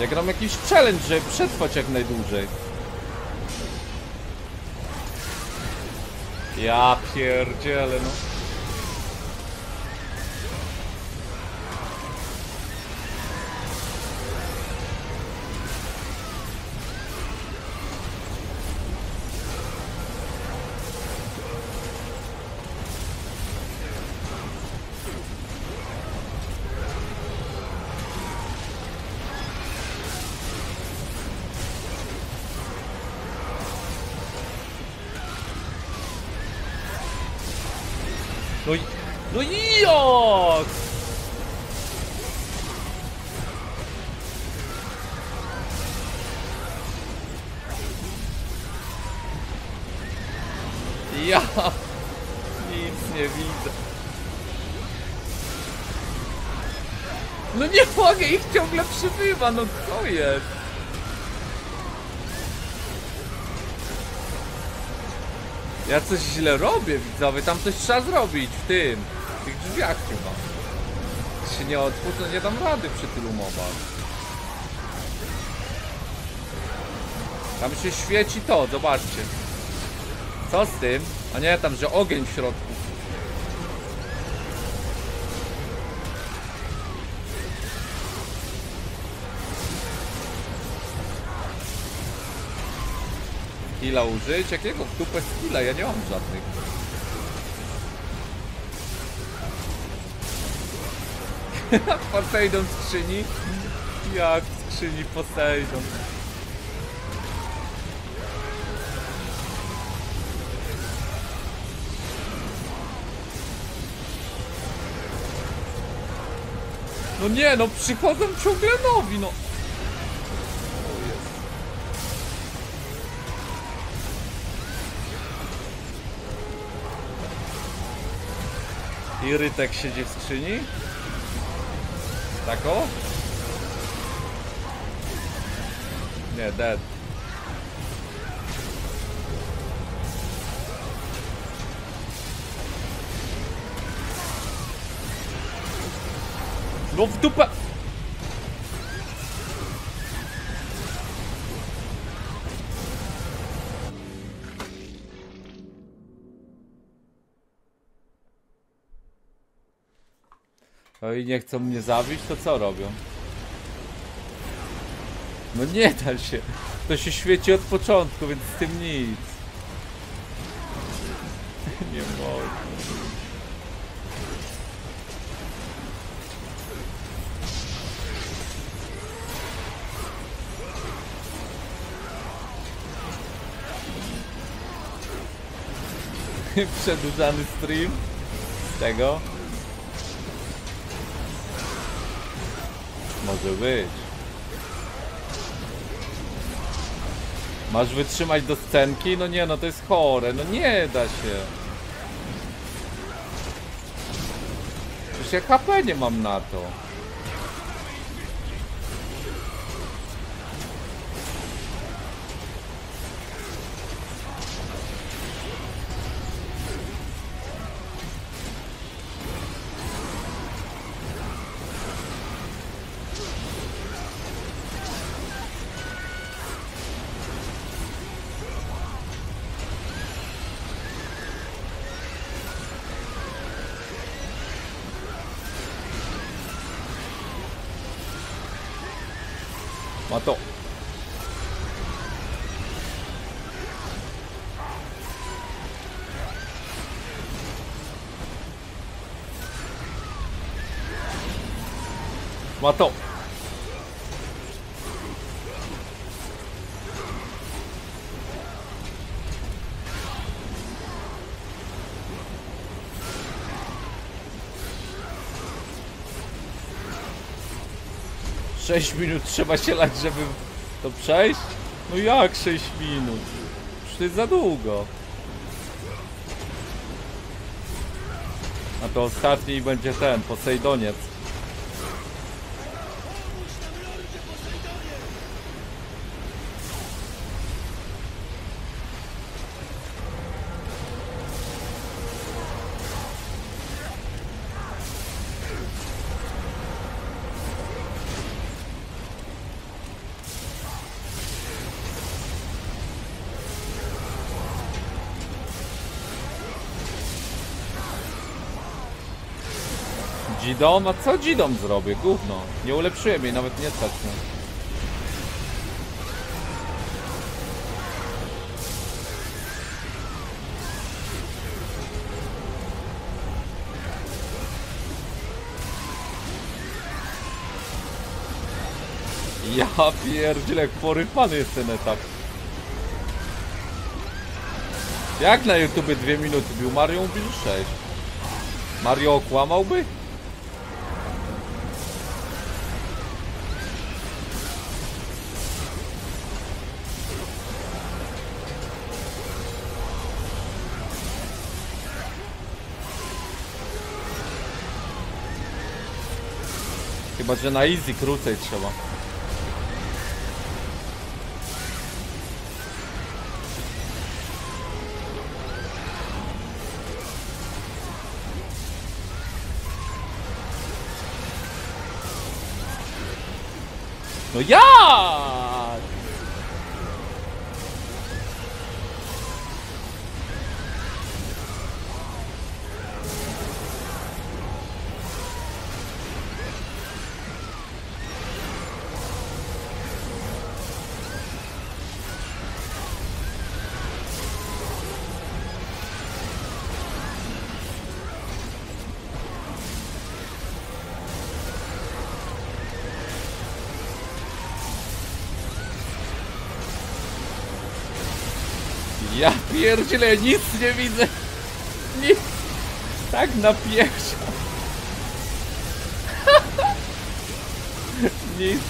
Ja gram jakiś challenge, żeby przetrwać jak najdłużej. Ja pierdzielę. No przybywa, no co jest? Ja coś źle robię, widzowie, tam coś trzeba zrobić w tym, w tych drzwiach chyba. Się nie otworzę, nie dam rady przy tylu mobach. Tam się świeci to, zobaczcie. Co z tym? A nie, tam, że ogień w środku. Skilla użyć? Jakiego w dupę skilla? Ja nie mam żadnych. Poseidon skrzyni? Jak skrzyni Poseidon? No nie, no przychodzą ciągle nowi, no. I Rytek siedzi w skrzyni? Tak o? Nie, dead. No w dupę! I nie chcą mnie zabić, to co robią? No nie da się. To się świeci od początku, więc z tym nic. Nie mogę. Przedłużany stream z tego. Może być. Masz wytrzymać do scenki? No nie, no to jest chore. No nie da się. Przecież ja HP nie mam na to. 6 minut trzeba się lać, żeby to przejść? No jak 6 minut? Przecież to jest za długo. A to ostatni będzie ten, Posejdoniec. Dzidom? A co Dzidom zrobię? Gówno. Nie ulepszyłem jej, nawet nie stać mnie. Ja pierdzielę, jak porypany jest ten etap. Jak na YouTube dwie minuty bił? Mario bił 6. Mario okłamałby? Chyba, że na easy krócej trzeba. No jak? Pierdzielę, nic nie widzę. Nic. Tak napieprza. Nic.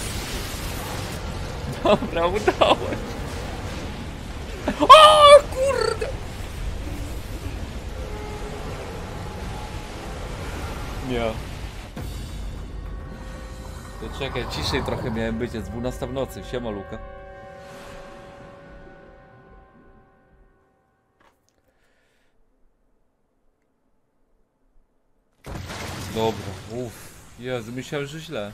Dobra, udało się. O kurde! Nie. To czekaj, ciszej trochę miałem być, jest 12 w nocy. Siema Luka. Jezu, myślałem, że źle.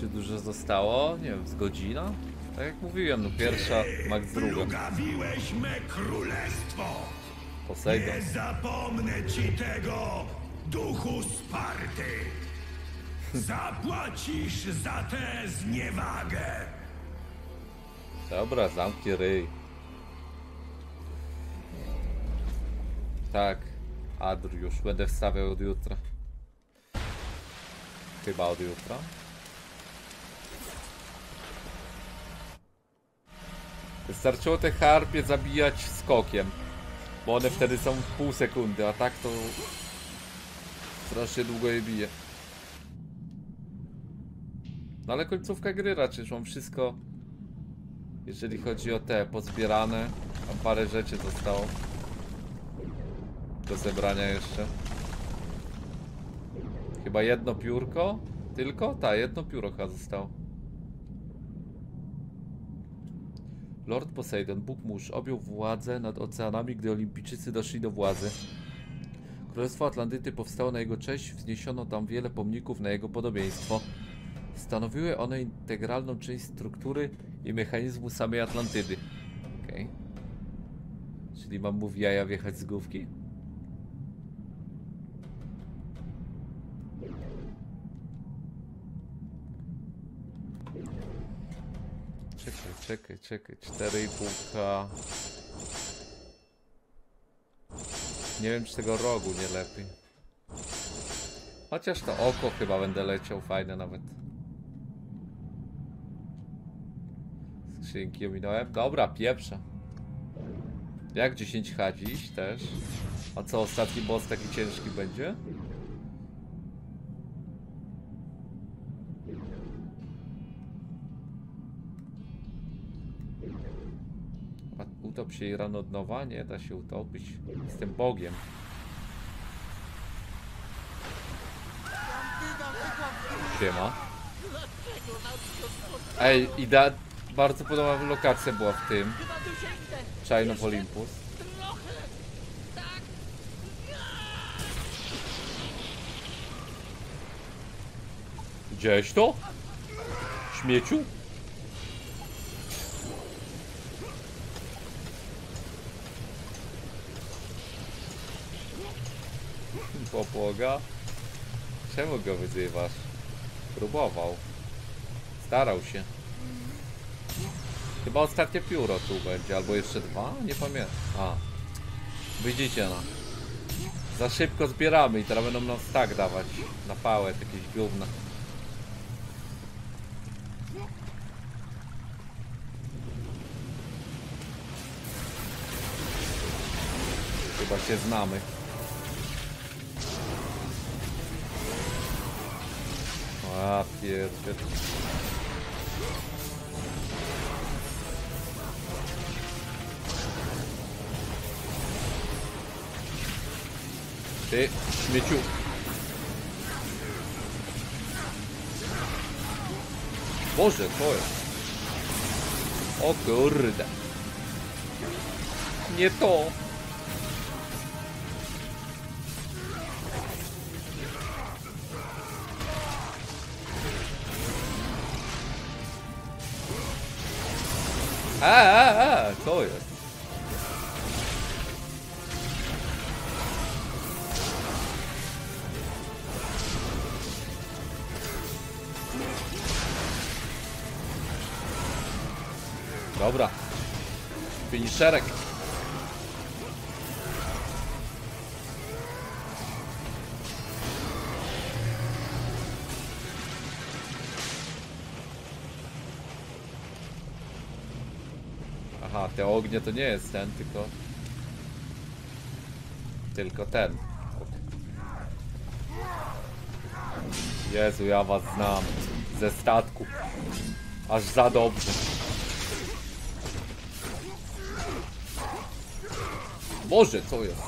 Czy dużo zostało? Nie wiem, z godzina? Tak jak mówiłem, no pierwsza, max druga.
Plugawiłeś me królestwo!
Posejdon.
Nie zapomnę ci tego, duchu Sparty! Zapłacisz za tę zniewagę!
Dobra, zamknij ryj. Tak. Adriusz, będę wstawiał od jutra. Chyba od jutra. Wystarczyło te harpie zabijać skokiem. Bo one wtedy są pół sekundy, a tak to strasznie długo je bije. No ale końcówka gry raczej, mam wszystko jeżeli chodzi o te pozbierane. Tam parę rzeczy zostało do zebrania jeszcze. Chyba jedno piórko? Tylko? Tak, jedno pióro chyba zostało. Lord Poseidon, Bóg mórz, objął władzę nad oceanami, gdy olimpijczycy doszli do władzy. Królestwo Atlantyty powstało na jego cześć, wzniesiono tam wiele pomników na jego podobieństwo. Stanowiły one integralną część struktury i mechanizmu samej Atlantydy. Okej. Czyli mam mu w jaja wjechać z główki? Czekaj, czekaj, czekaj. 4,5k. Nie wiem, czy tego rogu nie lepiej. Chociaż to oko chyba będę leciał, fajne nawet. Skrzynki ominąłem. Dobra, pieprza. Jak 10 H dziś też. A co, ostatni boss taki ciężki będzie? Utop się i rano od nowa? Nie da się utopić. Jestem Bogiem. Siema. Ej, idea... Bardzo podobna lokacja była w tym. Chain of Olympus. Widziałeś to? Śmieciu? Popłoga? Czemu go wyzywasz? Próbował. Starał się. Chyba ostatnie pióro tu będzie, albo jeszcze dwa? Nie pamiętam. A. Widzicie no. Za szybko zbieramy i teraz będą nam tak dawać. Na pałę jakieś gówna. Chyba się znamy. A pierdziel. Ty, śmieciu. Boże, to jest. O kurde. Nie to. A, a, a, co jest? Dobra. Finisherek. Te ognie to nie jest ten, tylko... Tylko ten. Jezu, ja was znam. Ze statku. Aż za dobrze. Boże, co jest?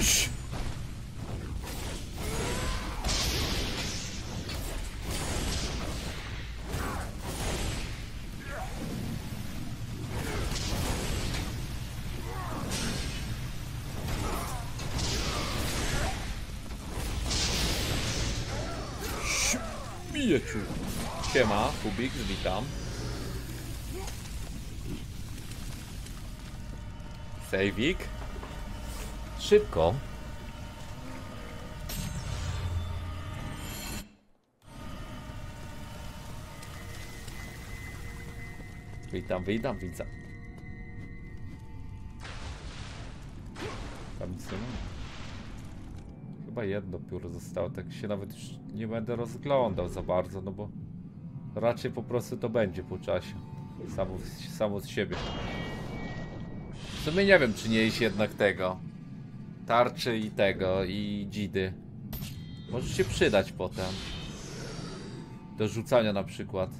Iś. Kubik, witam. Sejwik. Szybko. Witam, witam, widzę. Tam nic nie ma. Chyba jedno pióro zostało, tak się nawet już nie będę rozglądał za bardzo, no bo raczej po prostu to będzie po czasie. Samo, samo z siebie. W sumie nie wiem, czy nie iść jednak tego. Tarczy i tego, i dzidy. Może się przydać potem. Do rzucania na przykład.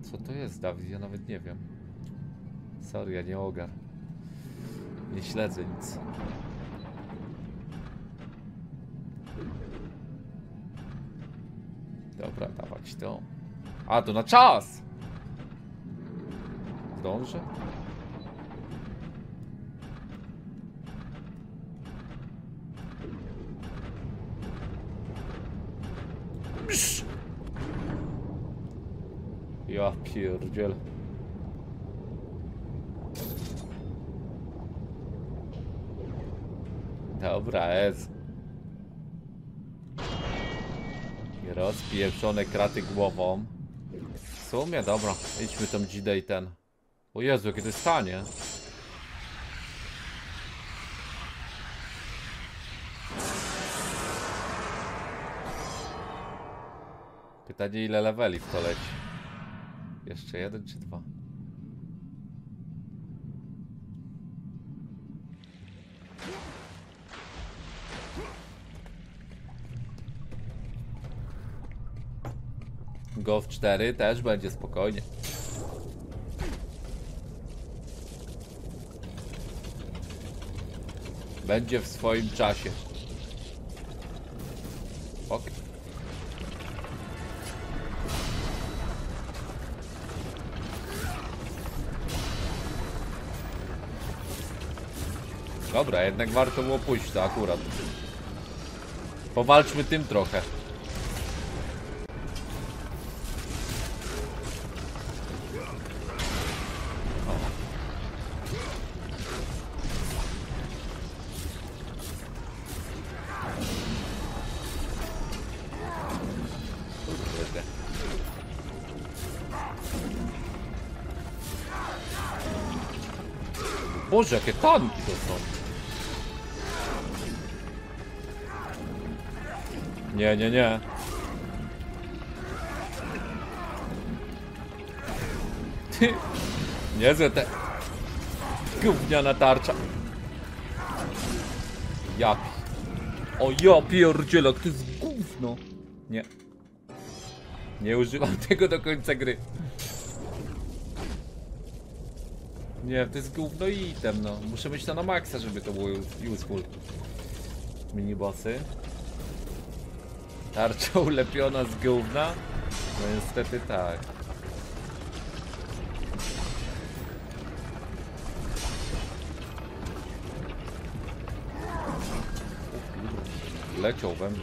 Co to jest, Dawid? Ja nawet nie wiem. Sorry, ja nie ogar. Nie śledzę nic. Dobra, dawać to. A, to na czas! Zdążę? Psz! Ja pierdziel. Dobra, jest. I Rozpieprzone kraty głową. W sumie, dobra. Idźmy tą dzidę ten. O Jezu, jakie to tanie. Pytanie ile leveli w to leci. Jeszcze jeden czy dwa? Go w 4 też będzie spokojnie. Będzie w swoim czasie. Ok. Dobra, jednak warto było pójść to akurat. Powalczmy tym trochę. Boże, jakie tanki to są. Nie, nie, nie. Ty. Niezłe te... Gówniana tarcza. Ja... O ja pierdzielę, to jest gówno. Nie. Nie używam tego do końca gry. Nie, to jest gówno item, no. Muszę mieć to na maksa, żeby to było useful. Minibossy. Tarcza ulepiona z gówna? No niestety tak. Leciał we mnie.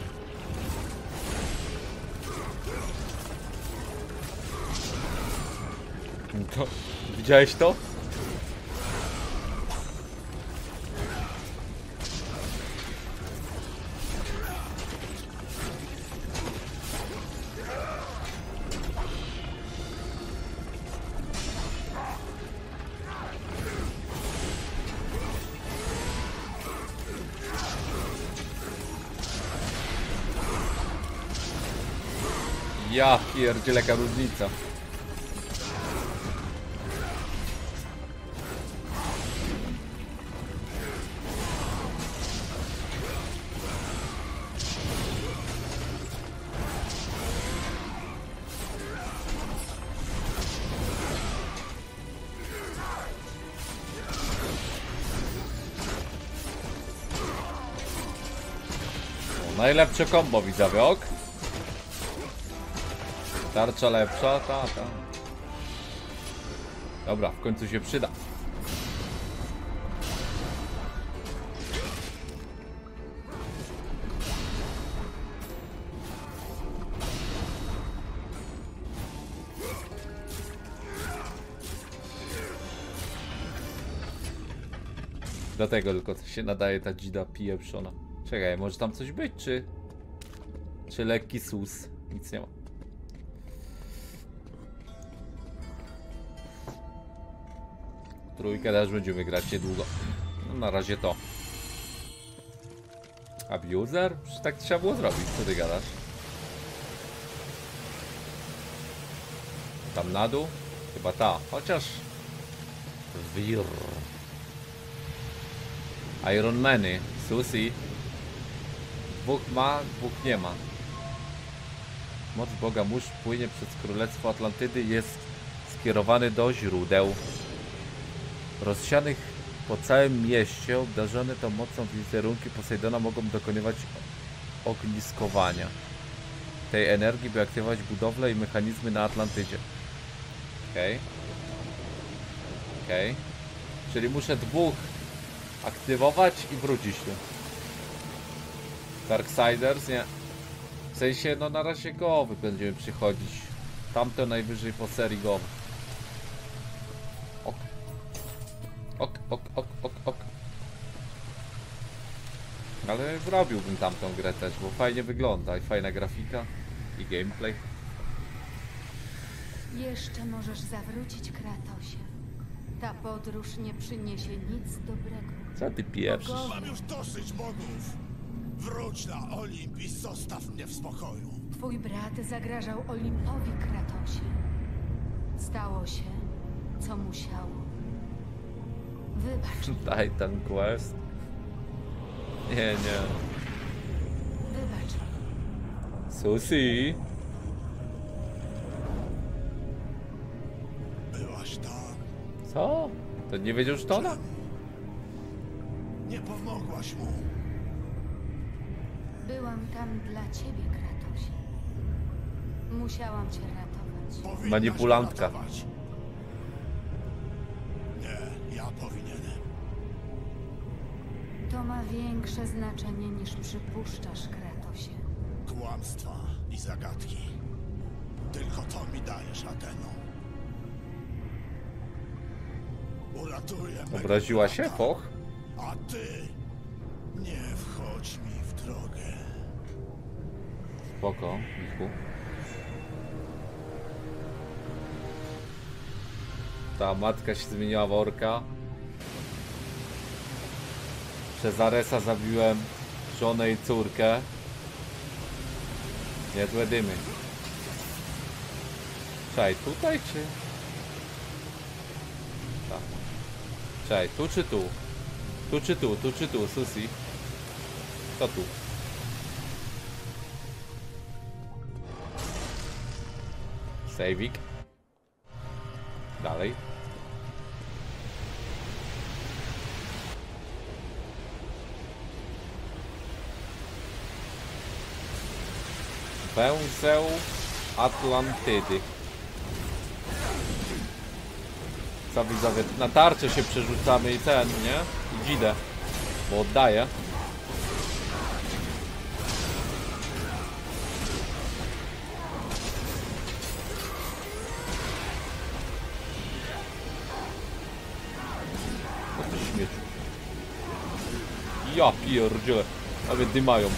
To, widziałeś to? Ja pierdzielę jaka różnica. Najlepsze kombo widzowie, ok? Tarcza lepsza, ta, ta. Dobra, w końcu się przyda. Dlatego tylko się nadaje ta dzida pieprzona. Czekaj, może tam coś być, czy... Czy lekki sus? Nic nie ma. Trójkę też będziemy grać niedługo. No, na razie to. Abuser? Tak trzeba było zrobić, co ty gadasz? Tam na dół? Chyba ta, chociaż... Wir. Iron Many, Susi. Dwóch ma, dwóch nie ma. Moc Boga mórz płynie przez Królestwo Atlantydy jest skierowany do źródeł. Rozsianych po całym mieście, obdarzone tą mocą wizerunki Posejdona mogą dokonywać ogniskowania tej energii, by aktywować budowle i mechanizmy na Atlantydzie. Okej. Okej. Czyli muszę dwóch aktywować i wrócić tu. Darksiders? Nie. W sensie, no na razie gowy będziemy przychodzić. Tamte najwyżej po serii gowy. Zrobiłbym tamtą grę też, bo fajnie wygląda i fajna grafika i gameplay.
Jeszcze możesz zawrócić Kratosie. Ta podróż nie przyniesie nic dobrego.
Co ty pieprzysz?
Mam już dosyć bogów! Wróć na Olimp i zostaw mnie w spokoju.
Twój brat zagrażał Olimpowi Kratosie. Stało się, co musiało. Wybacz,
Titan Quest? Nie, nie.
wybacz.
Susi.
Byłaś tam.
Co? To nie wiedział Sztona?
Nie pomogłaś mu.
Byłam tam dla ciebie, Kratosie. Musiałam cię ratować.
Powinnaś
Manipulantka.
ratować.
Ma większe znaczenie niż przypuszczasz, Kratosie.
Kłamstwa i zagadki. Tylko to mi dajesz, Ateno. Uratuję mego
Obraziła się,
brata,
Foch?
A ty nie wchodź mi w drogę.
Spoko, Michu. Ta matka się zmieniła w orka. Przez Aresa zabiłem żonę i córkę. Niezłe dymy. Czaj, tutaj czy... Tak. Czaj, tu czy tu? Tu czy tu? Tu czy tu, Susi? To tu. Sejwik. Dalej. Węzeł Atlantydy. Co widzowie, na tarczę się przerzucamy i ten, nie? I dzidę. Bo oddaję. Ja pierdzielę. Nawet dymają.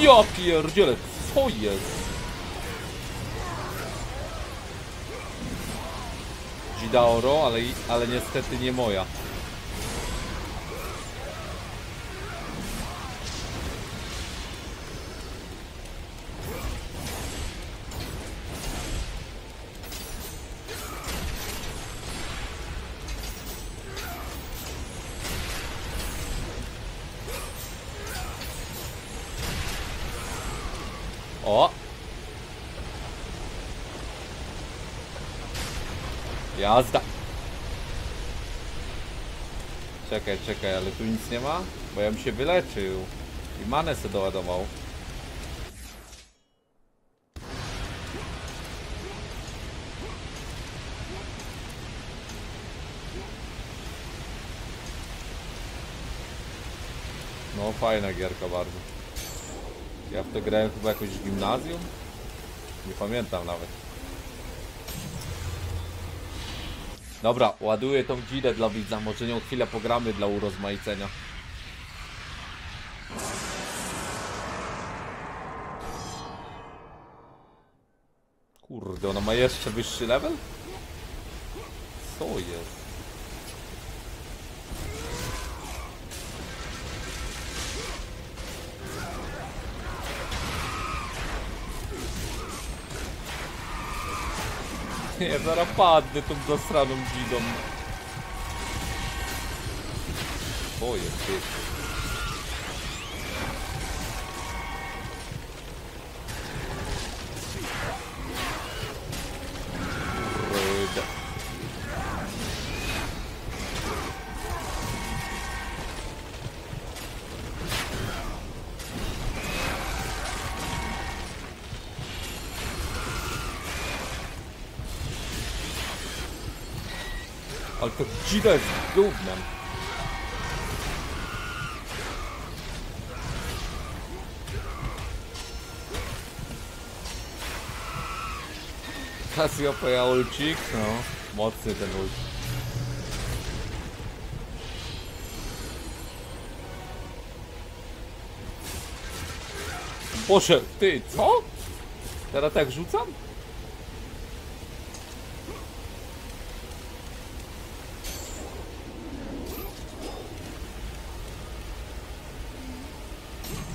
Ja pierdzielę. Co jest? Gidaoro, ale, ale niestety nie moja. Czekaj, czekaj, ale tu nic nie ma? Bo ja bym się wyleczył. I manę se doładował. No fajna gierka bardzo. Ja w to grałem chyba jakoś w gimnazjum? Nie pamiętam nawet. Dobra, ładuję tą dzidę dla widza, może nią chwilę pogramy dla urozmaicenia. Kurde, ona ma jeszcze wyższy level? Co jest? Nie, zaraz padnę tą zasraną gidą. O jest, Dzida jest gównem. Cassiopeia ulcik, no. Mocny ten ult. Boże, ty, co? Teraz tak rzucam?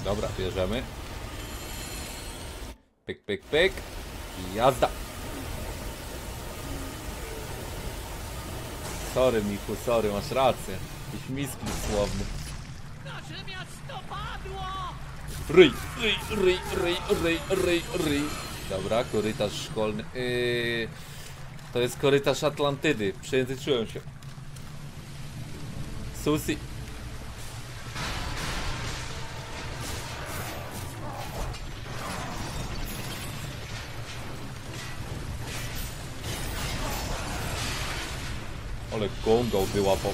Dobra, bierzemy. Pyk, pyk, pyk. I jazda. Sorry, Michu, sorry, masz rację. Jakiś misklik słowny.
Nasze miasto padło!
Ryj, ryj, ryj, ryj, ryj, ryj, ryj. Dobra, korytarz szkolny. Yy, to jest korytarz Atlantydy. Przejęzyczyłem się. Susi. Ale gongą wyłapał.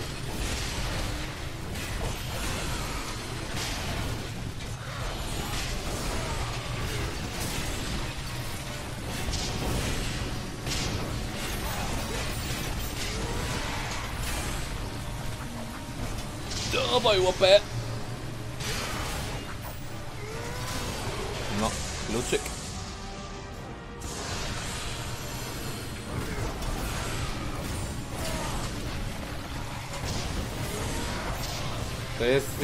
Dawaj łapę!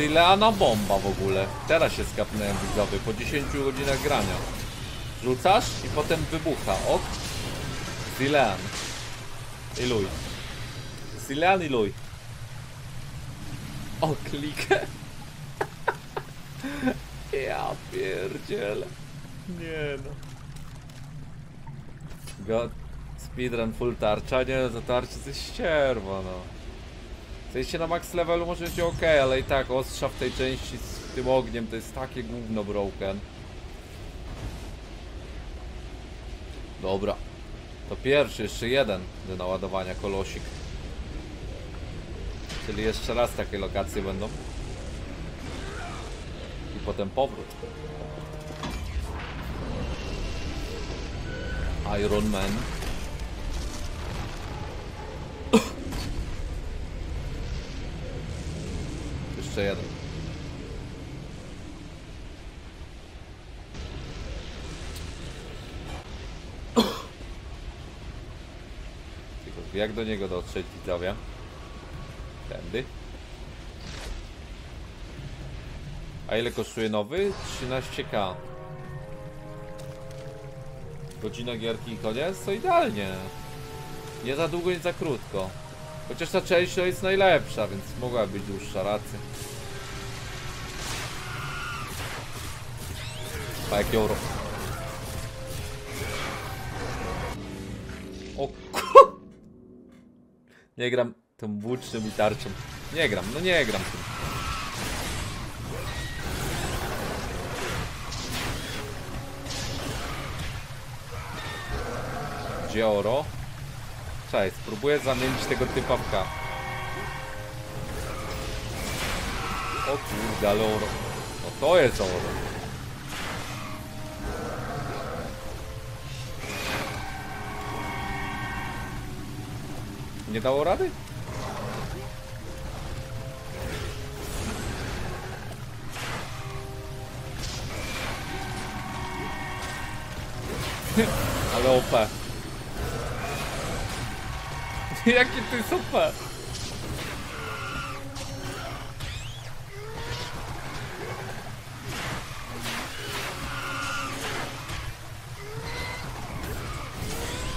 Ileana bomba w ogóle. Teraz się skapnąłem widzowy, po 10 godzinach grania. Rzucasz i potem wybucha. Ok. Zilean. I luj. Zilean i luj. O, klikę. Ja pierdzielę. Nie no. God. Speedrun full tarcza, nie, za tarczy to jest ścierwo, no. Zejście na max levelu może ok, ale i tak ostrza w tej części z tym ogniem to jest takie gówno broken. Dobra. To pierwszy, jeszcze jeden do naładowania kolosik. Czyli jeszcze raz takie lokacje będą. I potem powrót. Iron Man. Jeszcze jeden. Tylko jak do niego dotrzeć widzowie? Tędy. A ile kosztuje nowy? 13k. Godzina gierki i koniec? To idealnie. Nie za długo, nie za krótko. Chociaż ta część jest najlepsza, więc mogła być dłuższa, racja. A jak euro. O ku... Nie gram tą włócznym i tarczą. Nie gram, no nie gram tym. Gdzie oro? Cześć, spróbuję zamienić tego typa w K. O kurde, ale oro. No to jest oro. Nie dało rady? Ale OP. Jakie to jest OP?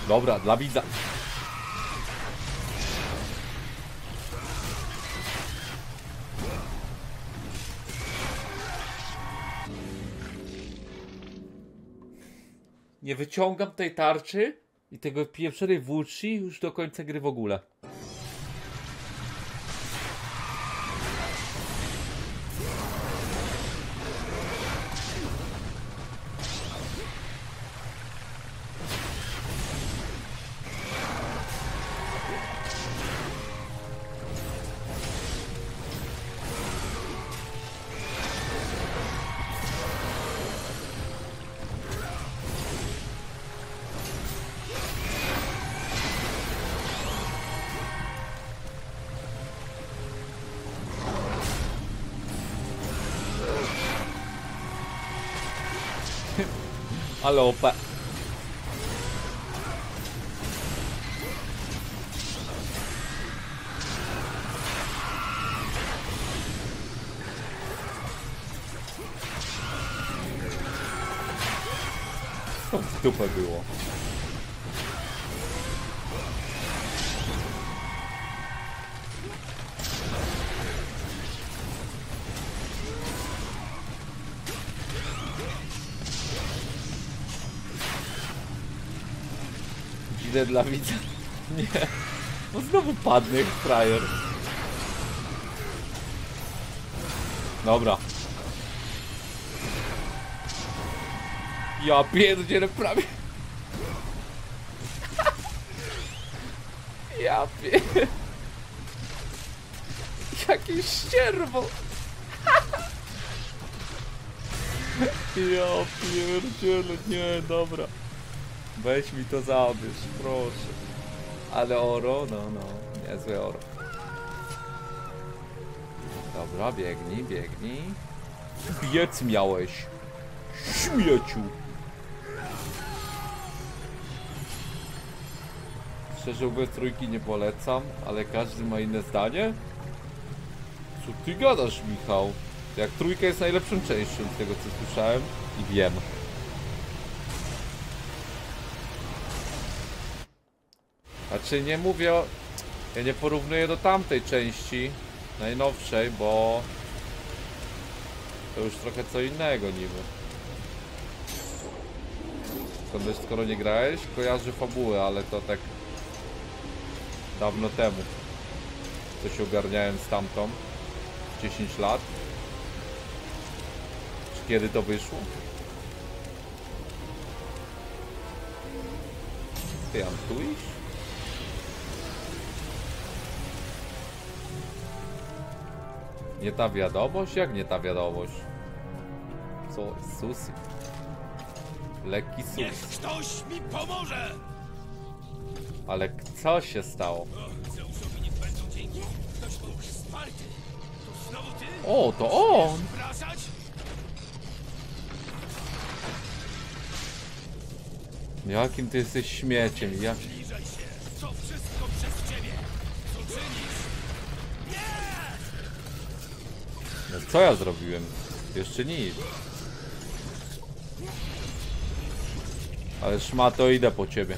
Dobra, dla widza. Wyciągam tej tarczy i tego pieprzonej włóczy już do końca gry w ogóle. Ale OP. To w dupę dla widza. Nie. No znowu padnie jak frajer. Dobra. Ja pierdzielę prawie. Ja pier... Jakie ścierwo. Ja pierdzielę, nie, dobra. Weź mi to zabierz, proszę. Ale oro, no no, niezłe oro. Dobra, biegnij, biegnij. Biec miałeś. Śmieciu. Szczerze mówiąc trójki nie polecam, ale każdy ma inne zdanie. Co ty gadasz, Michał? Jak trójka jest najlepszą częścią z tego co słyszałem i wiem. Znaczy nie mówię. Ja nie porównuję do tamtej części najnowszej, bo to już trochę co innego niby. Skądś skoro nie grałeś, kojarzy fabułę, ale to tak dawno temu. Coś ogarniałem z tamtą. 10 lat. Czy kiedy to wyszło? Ty, mam tu iść? Nie ta wiadomość? Jak nie ta wiadomość? Co? Susy. Lekki
Niech
sus.
ktoś mi pomoże!
Ale co się stało?
Zeusowi niech będą dzięki. Ktoś był wsparty. To znowu ty?
O, to on!
Wracać?
Jakim ty jesteś śmieciem? Ja...
co
ja zrobiłem? Jeszcze nic. Ale szmato, idę po ciebie.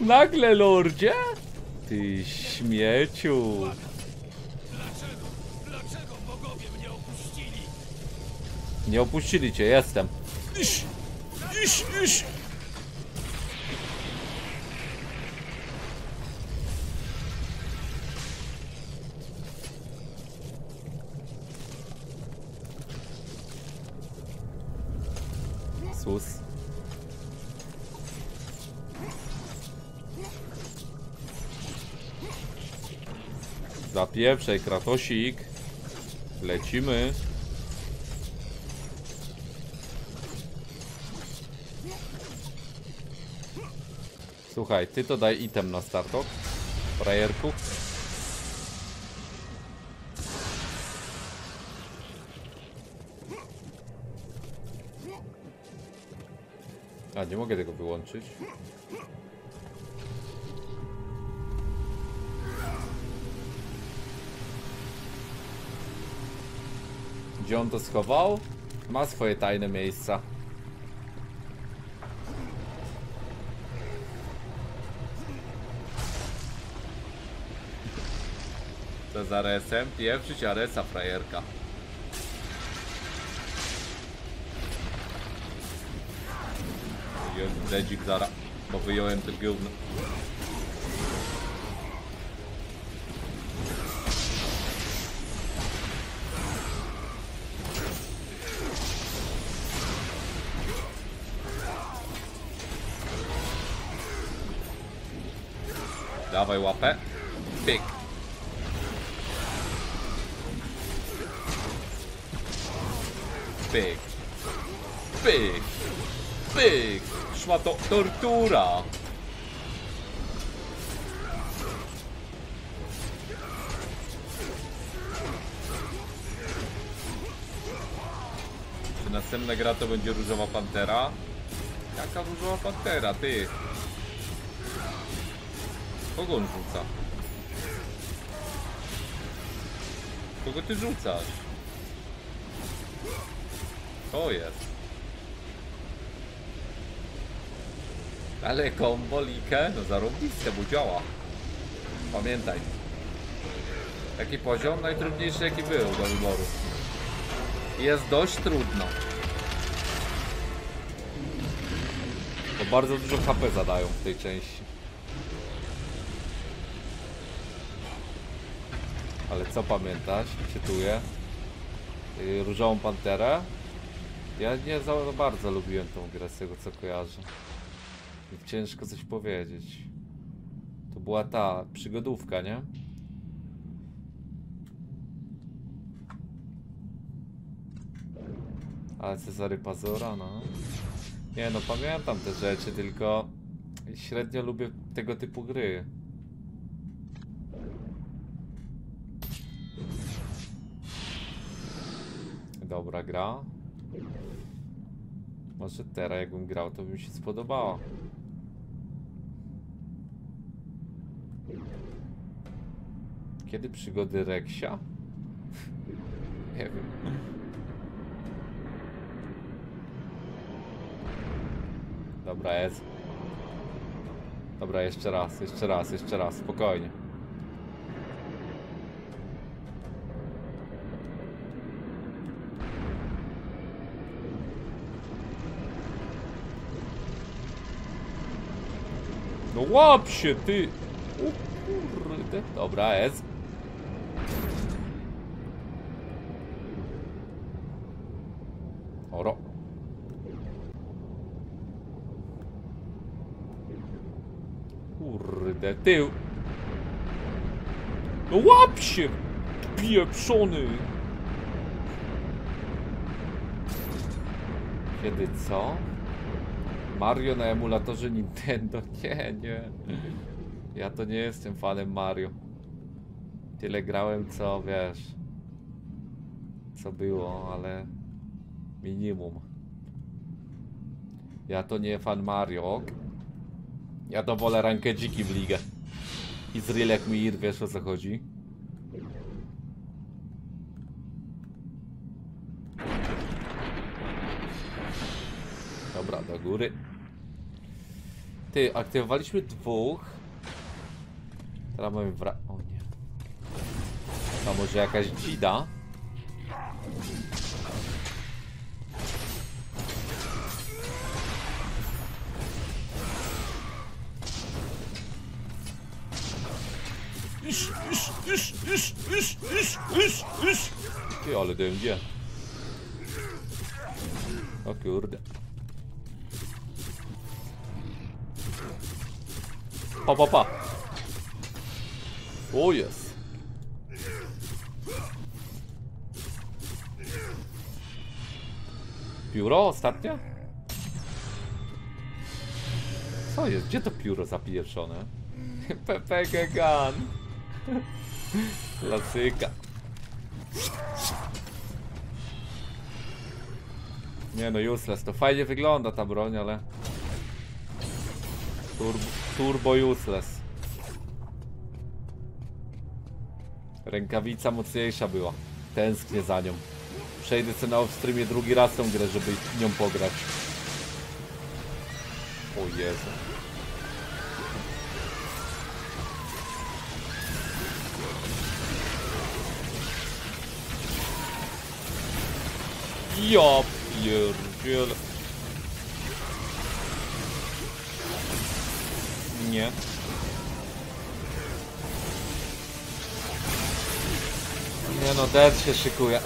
Nagle, lordzie? Ty śmieciu.
Dlaczego? Dlaczego bogowie mnie opuścili?
Nie opuścili cię, jestem.
Iś! Iś, iś!
Zapieprzaj, Kratosik. Lecimy. Słuchaj, ty to daj item na startok. Frajerku. A, nie mogę tego wyłączyć. Gdzie on to schował? Ma swoje tajne miejsca. To za resem? Pieprzyć Aresa, frajerka. Jezu, dedzik zara, bo wyjąłem to gówno. Dawaj łapę. Pyk. Pyk. Pyk. Pyk. Szła to tortura. Następna gra to będzie Różowa Pantera? Jaka Różowa Pantera, ty? Kogo on rzuca? Kogo ty rzucasz? To jest. Ale kombo likę, no zarobiste, bo działa. Pamiętaj. Jaki poziom? Najtrudniejszy jaki był do wyboru. Jest dość trudno. Bo bardzo dużo HP zadają w tej części. Ale co pamiętać? Czytuję. Yy, Różową Panterę. Ja nie za bardzo lubiłem tą grę z tego co kojarzę. Ciężko coś powiedzieć. To była ta przygodówka, nie? Ale Cezary Pazura, no. Nie no, pamiętam te rzeczy, tylko średnio lubię tego typu gry. Dobra gra. Może teraz jakbym grał, to by mi się spodobało. Kiedy przygody Reksia? Nie wiem. Dobra, jest. Dobra, jeszcze raz, jeszcze raz, jeszcze raz, spokojnie. Łap się, ty! O kurde. Dobra, jest. Oro. Kurde, ty! No łap się! Pieprzony! Kiedy co? Mario na emulatorze Nintendo? Nie, nie. Ja to nie jestem fanem Mario. Tyle grałem co, wiesz... Co było, ale... Minimum. Ja to nie fan Mario. Ja to wolę rankedziki w ligę. I z Rilek Mir, wiesz o co chodzi? Góry. Ty, aktywowaliśmy dwóch. Teraz mamy wra... O nie. To może jakaś dzida? Iś. Ty, ale DMG. O kurde. Pa, pa, pa. O jest. Pióro ostatnio? Co jest? Gdzie to pióro zapieszone? PPG Gun. Klasyka. Nie no, useless. To fajnie wygląda ta broń, ale... Turbo, turbo useless. Rękawica mocniejsza była. Tęsknię za nią. Przejdę sobie na off-streamie drugi raz tą grę, żeby nią pograć. O Jezu. Ja pierdzielę. Nie. Nie no, dead się szykuje.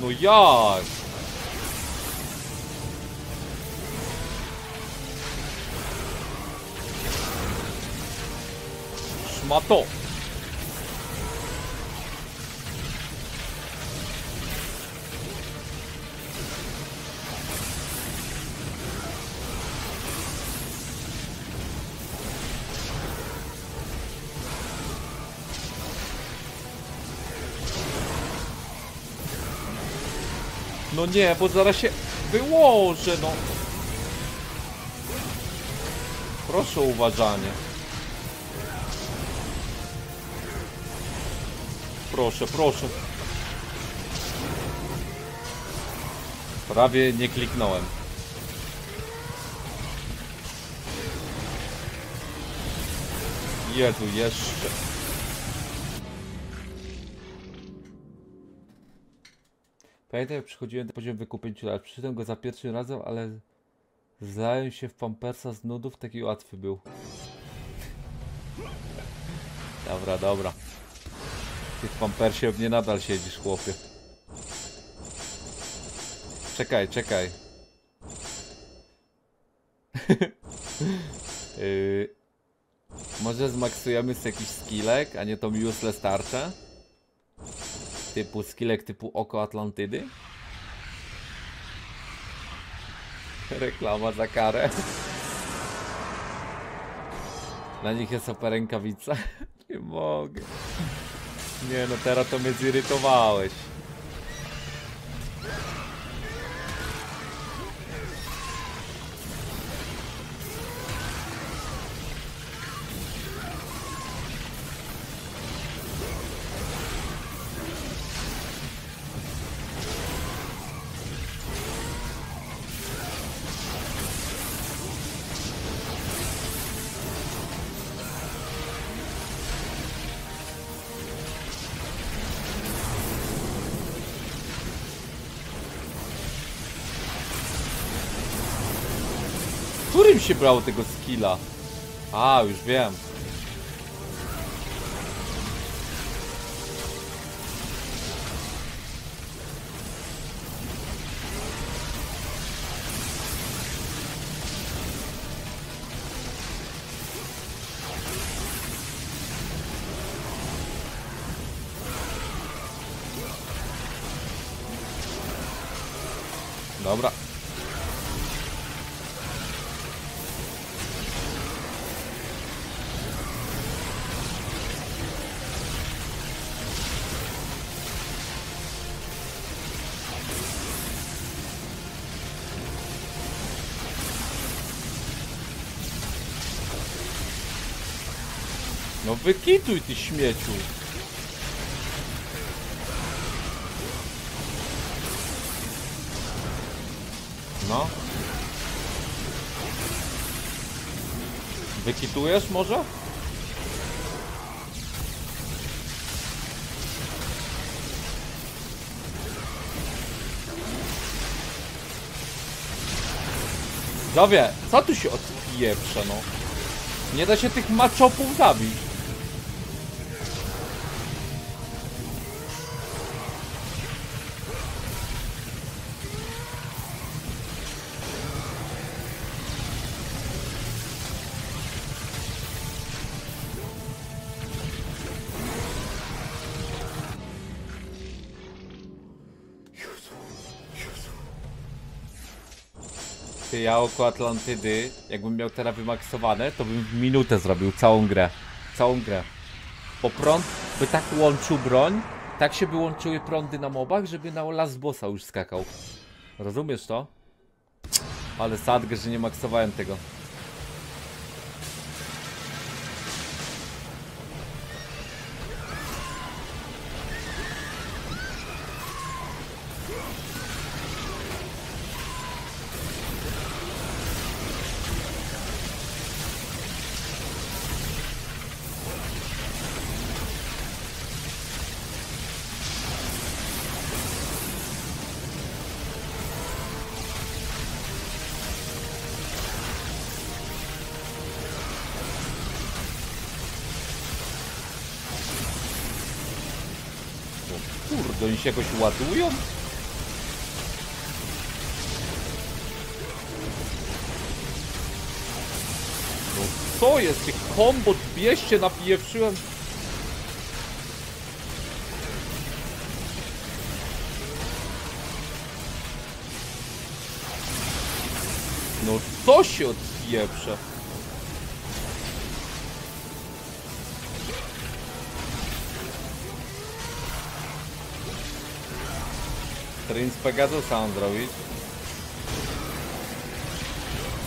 No jak? Szmato. No nie, bo zaraz się wyłożę, no. Proszę uważanie. Proszę, proszę. Prawie nie kliknąłem. Jezu, jeszcze. Pamiętam jak przychodziłem do poziomu wieku 5 lat. Przyszedłem go za pierwszym razem, ale zlałem się w pampersa z nudów, taki łatwy był. Dobra, dobra. Ty w pampersie mnie nadal siedzisz, chłopie. Czekaj, czekaj. yy, może zmaksujemy z jakiś skillek, a nie tą useless tarczę? Typu skillek typu oko Atlantydy? Reklama za karę. Na nich jest opa rękawica. Nie mogę. Nie no, teraz to mnie zirytowałeś. Się brało tego skilla? A, już wiem. Wykituj ty śmieciu. No. Wykitujesz może? Dowie, co tu się odpieprze, no? Nie da się tych maczopów zabić. Ja oko Atlantydy, jakbym miał teraz wymaksowane, to bym w minutę zrobił całą grę. Całą grę. Bo prąd by tak łączył broń, Tak się wyłączyły prądy na mobach, żeby na las bossa już skakał. Rozumiesz to? Ale sadgę, że nie maksowałem tego. Się jakoś ładują? No co jest? Się kombo 200 napieprzyłem? No co się odpieprza? Prince Pegasus mam zrobić.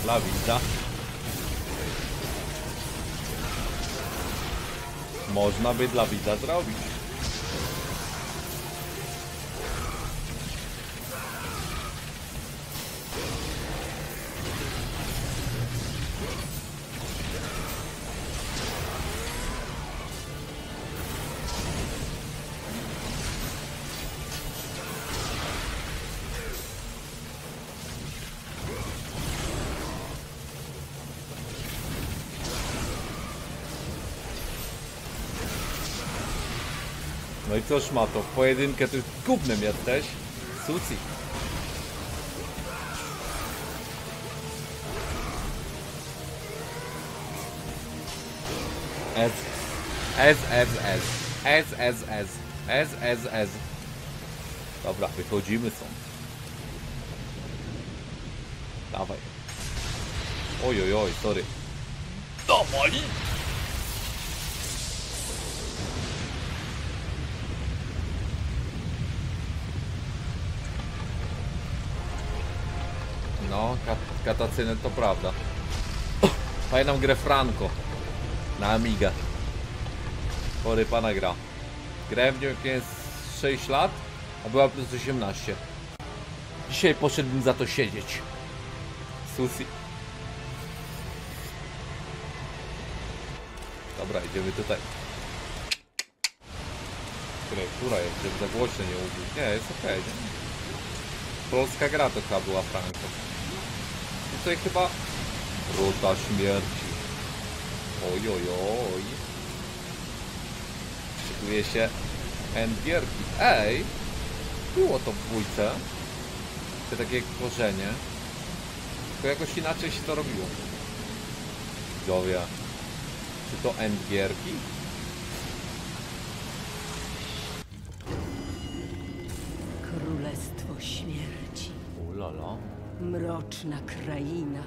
Dla widza. Można by dla widza zrobić. To, w pojedynkę już gównem jesteś. Suci. S. S, S, S. S, S, S. S, S, S. Dobra, wychodzimy stąd. Dawaj. Oj, oj, oj, sorry. Dawaj! To prawda. Pamiętam grę Franco na Amiga. Chory pana gra. Grałem w nią jest 6 lat, a była plus 18. Dzisiaj poszedłbym za to siedzieć. Susi. Dobra, idziemy tutaj. Która, która jest? Żeby za głośno nie mówić. Nie, jest okej. nie? Polska gra to chyba była Franco. Tutaj chyba Ruta śmierci. Oj, oj, oj. Szykuje się endgierki. Ej! Było to w dwójce. Te takie korzenie. Tylko jakoś inaczej się to robiło. Widzowie. Czy to endgierki?
Mroczna kraina,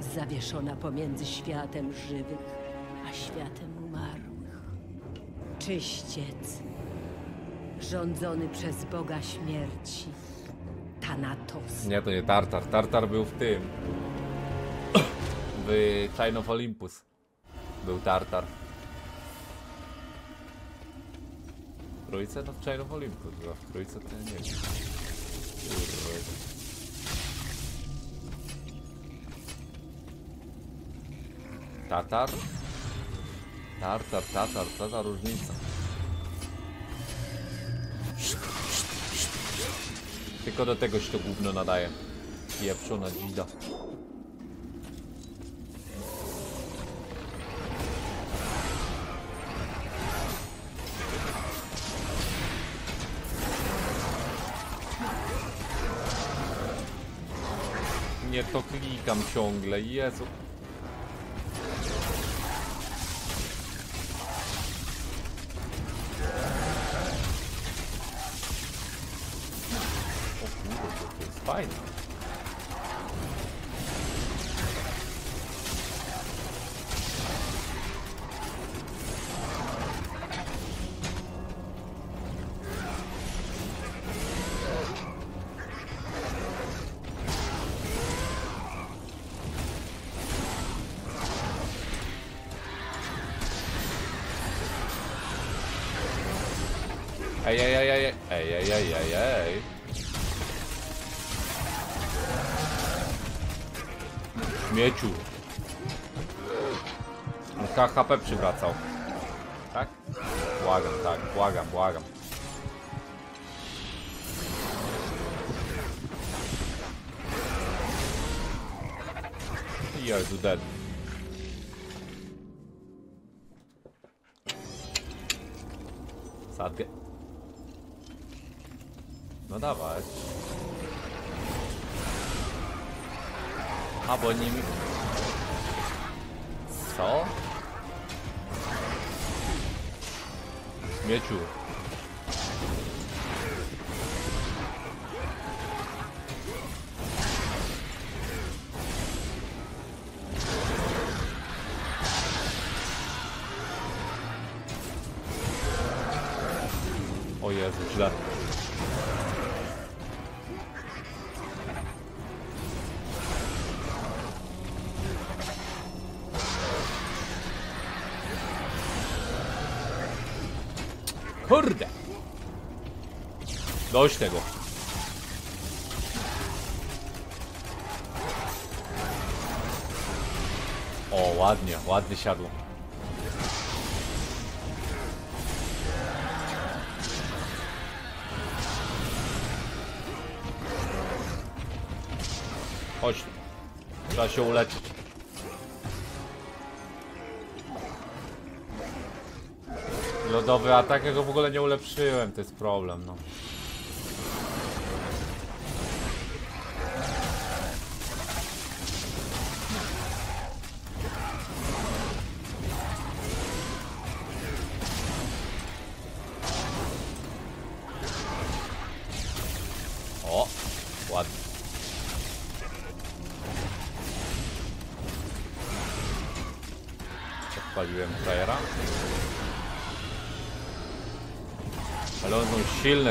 zawieszona pomiędzy światem żywych a światem umarłych. Czyściec, rządzony przez Boga śmierci, Thanatos.
Nie, to nie Tartar. Tartar był w tym. W Chain of Olympus. Był Tartar. W trójce? No w Chain of Olympus była. W trójce to nie wiem. Tatar? Tartar, tatar, co za różnica? Tylko do tego się to gówno nadaje. Pieprzona dzida. Nie to klikam ciągle, Jezu. Dość tego. O, ładnie, ładnie siadło. Chodź. Trzeba się uleczyć. Lodowy atak, ja go w ogóle nie ulepszyłem, to jest problem, no.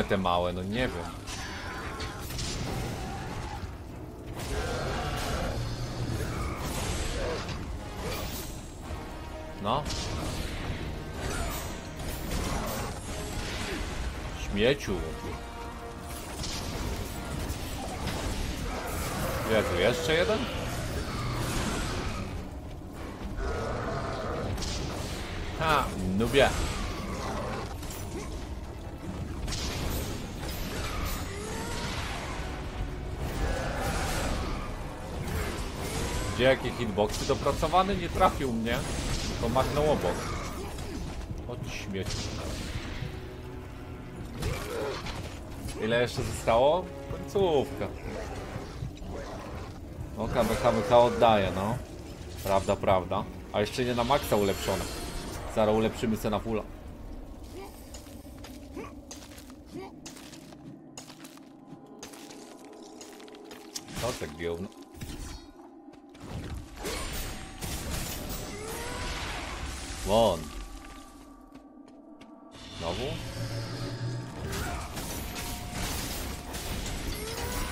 Te małe, no nie wiem. No. Śmieciu. Jezu, jeszcze jeden? Ha, nubie. Gdzie jakie hitboxy dopracowane? Nie trafił mnie. To machnął obok. Chodź śmieci. Ile jeszcze zostało? Końcówka. No KMK oddaje, no. Prawda, prawda. A jeszcze nie na maksa ulepszone. Zaraz ulepszymy se na fulla. Won. Znowu?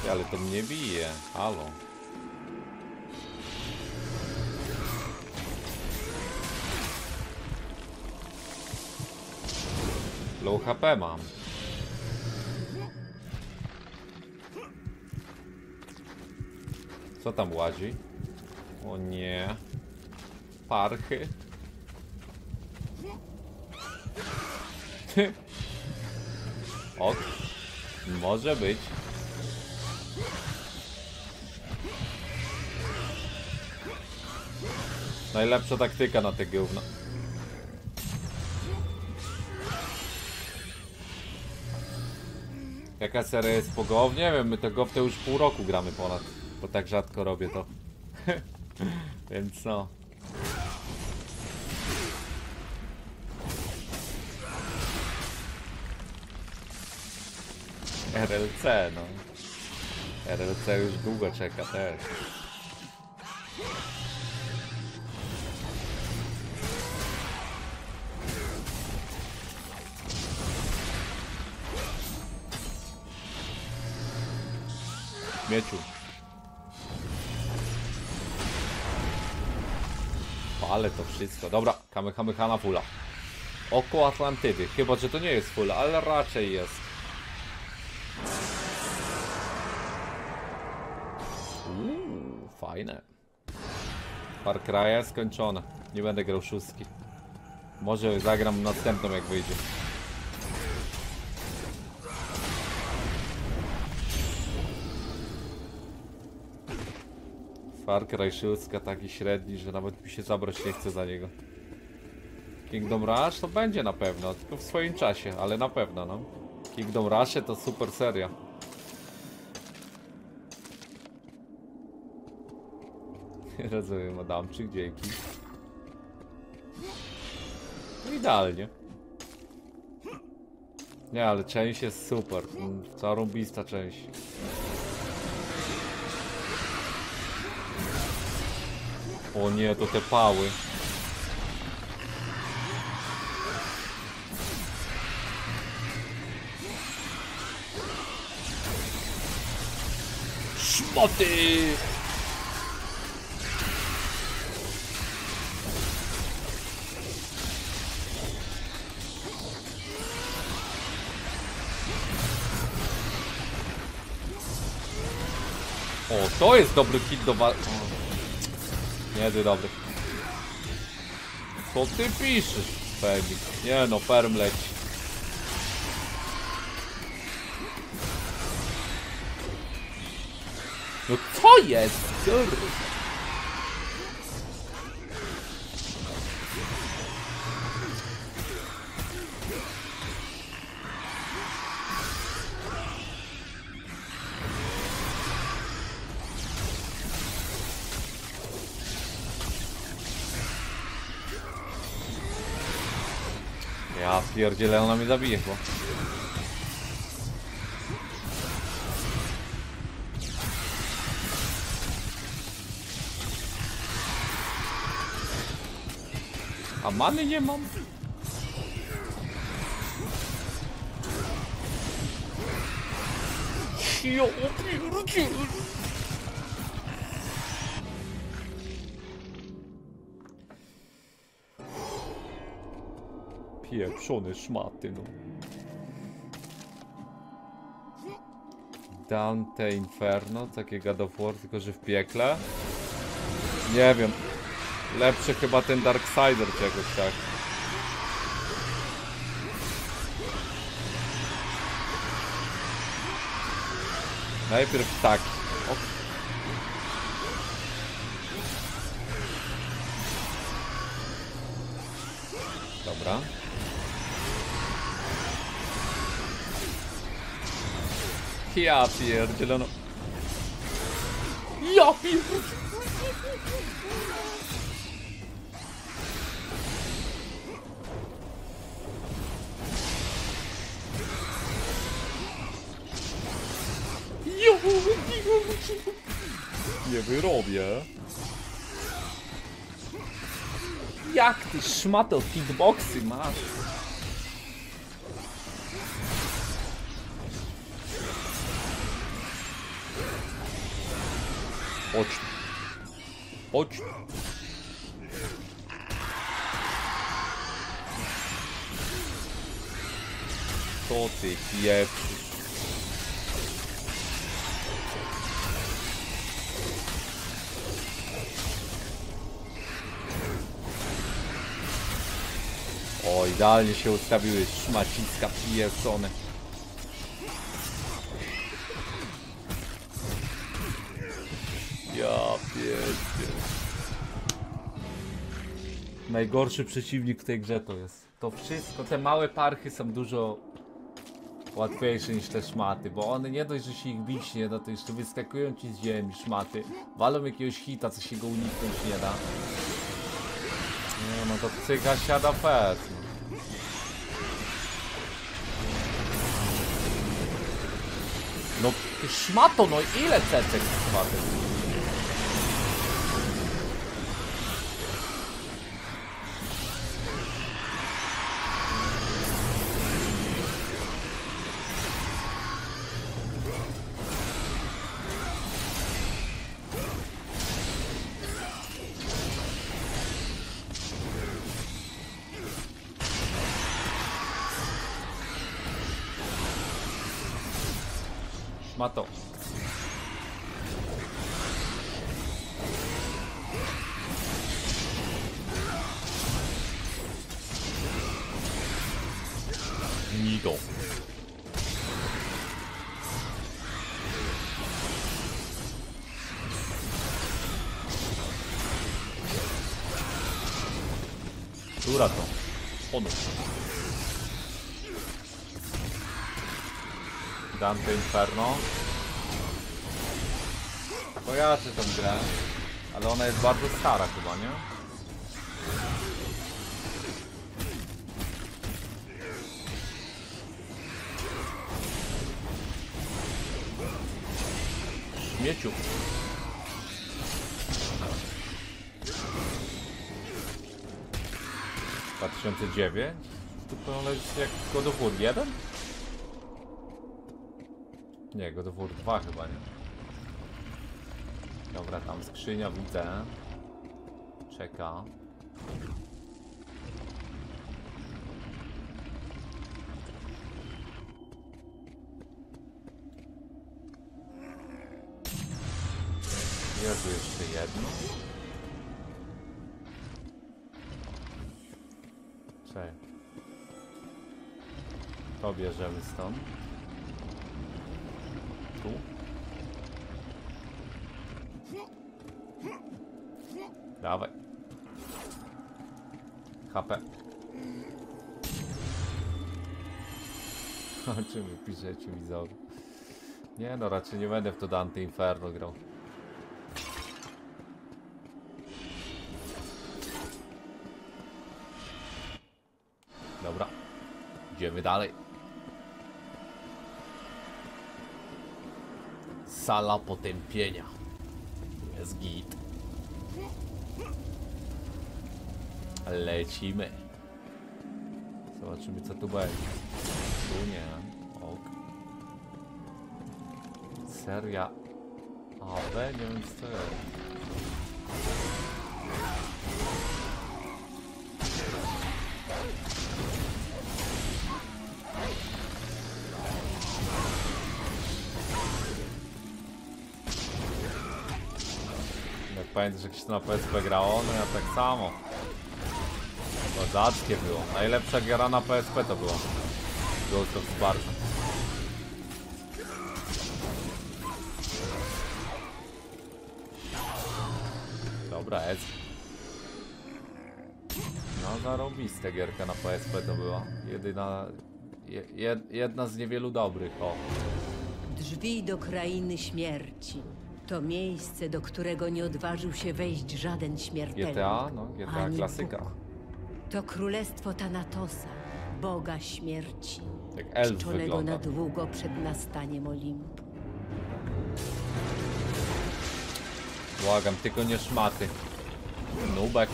Ty, Ale to mnie bije. Halo. Low HP mam. Co tam łazi? O nie. Parchy. ok. Może być. Najlepsza taktyka na te gówno. Jaka seria jest po GoW? Nie wiem, my to GoW to już pół roku gramy ponad, bo tak rzadko robię to. Więc no. RLC, no. RLC już długo czeka też. Śmieciu. Ale to wszystko. Dobra, kamehameha na pula. Oko Atlantydy. Chyba, że to nie jest full, ale raczej jest. Uuu, fajne. Far Cry skończone. Nie będę grał szóstki. Może zagram następną jak wyjdzie. Far Cry 6 taki średni, że nawet mi się zabrać nie chce za niego. Kingdom Rush to będzie na pewno, tylko w swoim czasie, ale na pewno no. Kingdom Rush to super seria. Rozumiem, Adamczyk, dzięki. No Idealnie. Nie, ale część jest super. Zarąbista część. O nie, to te pały. Szmoty! O, to jest dobry hit do wa... O. Nie, ty dobry. Co ty piszesz, Femik? Nie no, perm leci. No co jest? Kurde. Ja pierdzielę, ona mnie zabije chyba. A many nie mam. Ja pierdzielę. Pieprzone szmaty, no. Dante Inferno, takie God of War, tylko że w piekle. Nie wiem. Lepszy chyba ten Darksider czy jakoś tak. Najpierw tak. O. Dobra. Ja pierdzielono. Ja pierdzielono. Nie wyrobię. Jak ty szmato hitboxy masz? Chodź. Chodź. Co ty pieprzysz? Idealnie się ustawiły szmaciska pierdolone. Ja pierdzie. Najgorszy przeciwnik w tej grze to jest. To wszystko, te małe parchy są dużo łatwiejsze niż te szmaty, bo one nie dość, że się ich bić nie da, to jeszcze wyskakują ci z ziemi szmaty, walą jakiegoś hita, co się go uniknąć nie da. Nie no to cyka siada fest. No ty szmato, no ile cecek trwa Inferno. Kojarzę tą grę, ale ona jest bardzo stara chyba, nie? Śmieciu. Dziewięć? To ona jest jak God of War 1? Nie, God of War 2 chyba, nie? Dobra, tam skrzynia widzę. Czeka. Jezu, jeszcze jedno. Czekaj. To bierzemy stąd. Dawaj. HP. O czym wy piszecie widzowie? Nie no, raczej nie będę w to Dante Inferno grał. Dobra. Idziemy dalej. Sala potępienia. Jest git. Lecimy. Zobaczymy co tu będzie. Tu nie. Ok. Seria AB? Nie wiem co jest. Jak pamiętasz jak się to na PSP grało? No ja tak samo. Kozackie było. Najlepsza gra na PSP to było. Ghost of Sparta. Dobra, jest. No zarobiste gierka na PSP to była. Jedyna... Je, jed, jedna z niewielu dobrych, o.
Drzwi do krainy śmierci. To miejsce, do którego nie odważył się wejść żaden śmiertelnik.
GTA? No, GTA
ani
klasyka.
Bóg. To królestwo Thanatosa, boga śmierci.
Jak elf
czczonego
wygląda.
na długo przed nastaniem Olimpu.
Błagam, tylko nie szmaty. Nubek.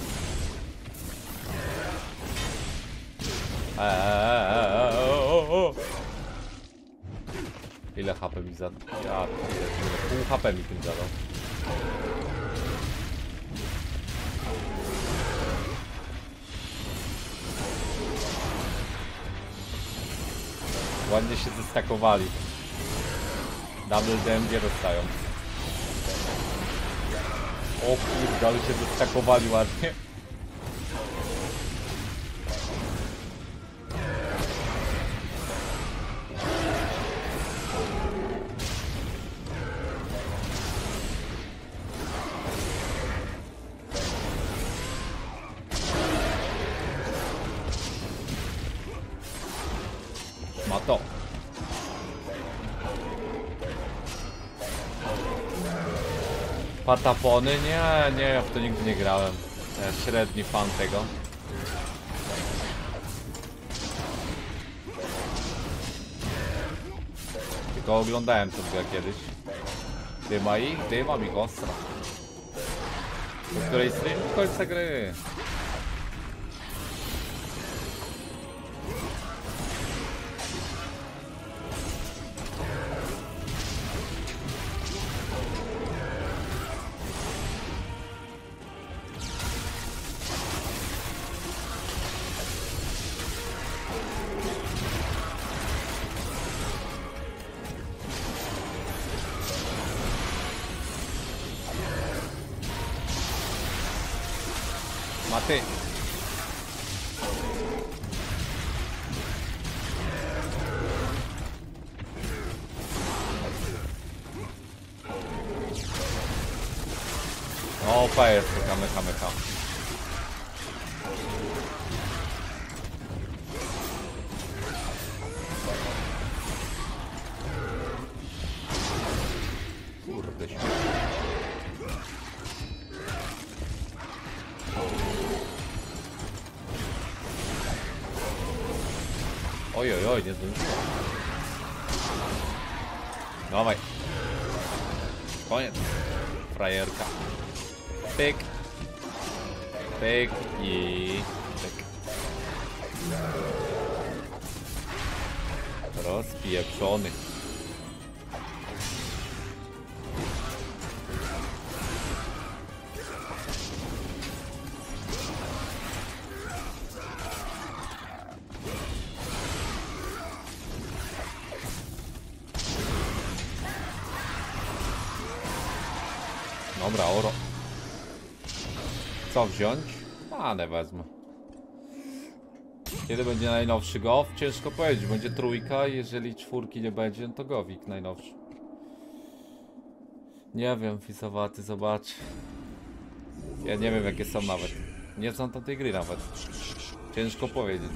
Eee, o, o. Ile HP mi zadał? Ja pół HP mi tym zadał. Ładnie się zestakowali. Double DMG dostają. O kurde, ale się zestakowali ładnie. Patapony? Nie, nie, ja w to nigdy nie grałem. Ja średni fan tego. Tylko oglądałem to grę kiedyś. Dyma ich, dyma mi ostra. Do której stream końca gry. Wziąć? A, nie wezmę. Kiedy będzie najnowszy GOW? Ciężko powiedzieć. Będzie trójka, jeżeli czwórki nie będzie, no to GOWik najnowszy. Nie wiem, fisowaty, zobacz. Ja nie wiem, jakie są nawet. Nie znam tam tej gry nawet. Ciężko powiedzieć.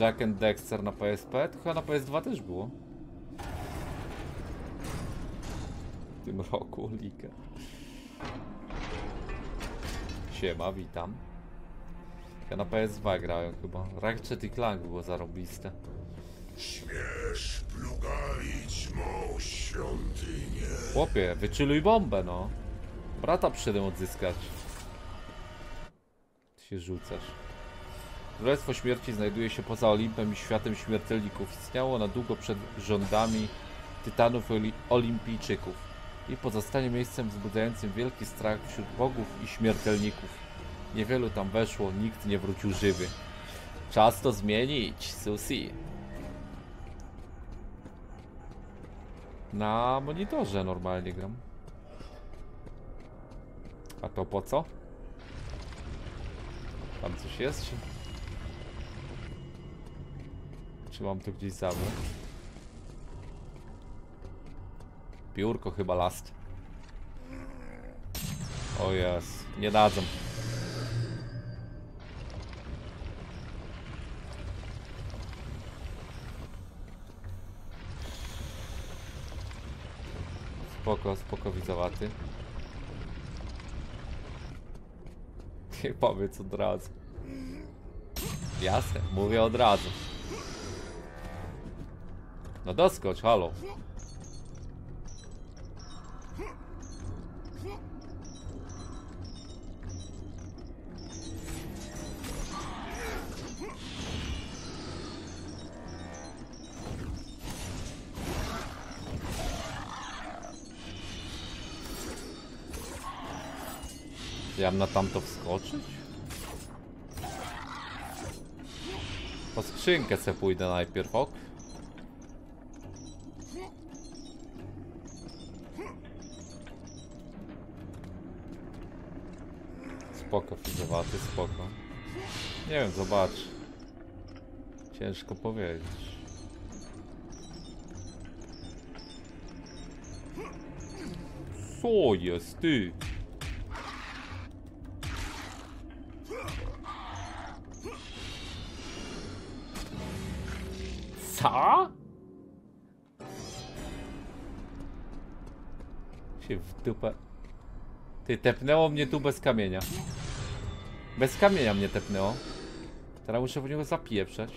Jack and Dexter na PSP? To chyba na PS2 też było. W tym roku liga. Siema, witam. Ja na PS2 grałem chyba. Ratchet i Clank było zarobiste.
Śmiesz plugalić mą świątynię.
Chłopie, wyczyluj bombę, no. Brata przyszedłem odzyskać. Ty się rzucasz. Królestwo Śmierci znajduje się poza Olimpem i światem śmiertelników. Istniało na długo przed rządami tytanów oli- olimpijczyków i pozostanie miejscem wzbudzającym wielki strach wśród bogów i śmiertelników. Niewielu tam weszło, nikt nie wrócił żywy. Czas to zmienić, Susi. Na monitorze normalnie gram. A to po co? Tam coś jest? Czy, czy mam tu gdzieś zabrać? Piórko chyba last. O jest, nie dadzą. Spoko, spoko widzowaty. Nie powiedz od razu. Jasne, mówię od razu. No doskocz, halo. Ja mam na tamto wskoczyć? Po skrzynkę se pójdę najpierw, ok? Spoko, fizowaty, spoko. Nie wiem, zobacz. Ciężko powiedzieć. Co jest, ty? Co? Się w dupę. Ty, tepnęło mnie tu bez kamienia. Bez kamienia mnie tepnęło. Teraz muszę w niego zapieprzeć.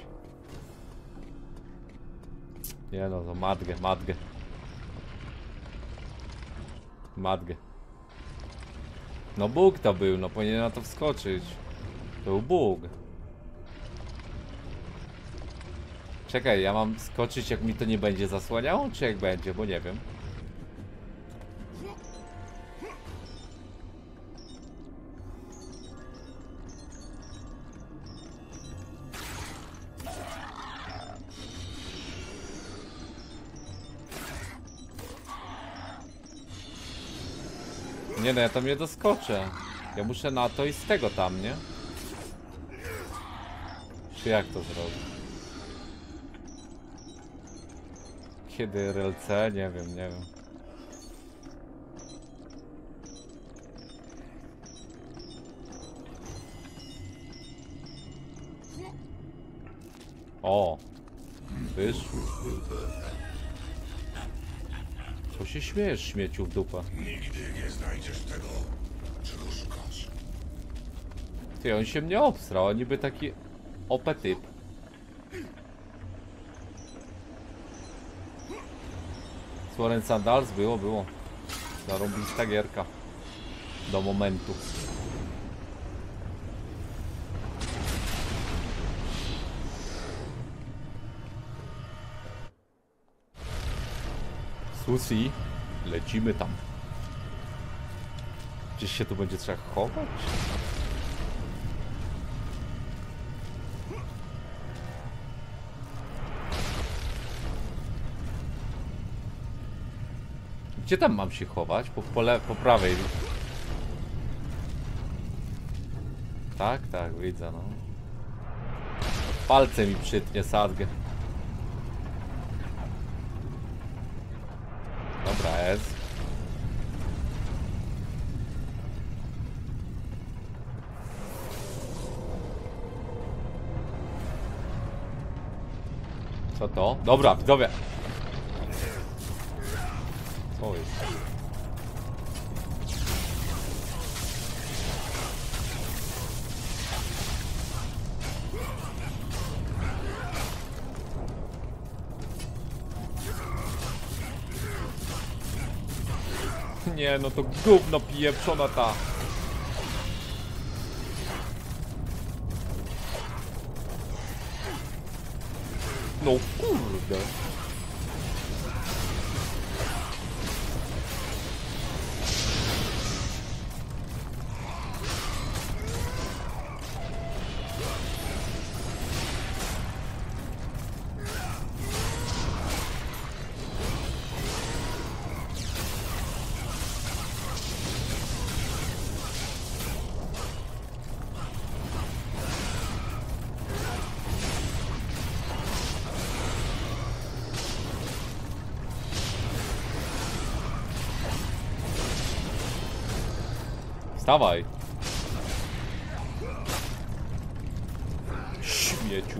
Nie no, to matgę, matgę. Matgę. No Bóg to był, no powinien na to wskoczyć. To był Bóg. Czekaj, ja mam skoczyć jak mi to nie będzie zasłaniało, czy jak będzie, bo nie wiem. Nie no, ja tam nie doskoczę. Ja muszę na to i z tego tam, nie? Czy jak to zrobić? Kiedy RLC? Nie wiem, nie wiem. O! Wyszło. Co się śmiejesz, śmieciu w dupę?
Nigdy nie znajdziesz tego, czego szukasz.
Ty, on się mnie obstrał, a niby taki OP typ. Słoren Sandals było, było. Zarąbista gierka. Do momentu. Susi, lecimy tam. Gdzieś się tu będzie trzeba chować? Gdzie tam mam się chować? Po, po, po prawej. Tak, tak, widzę, no. Palce mi przytnie sadgę. Dobra, jest. Co to? Dobra, widzowie. Jest? Nie, no to gówno pieprzona ta. No kurde. Wstawaj. Śmieciu.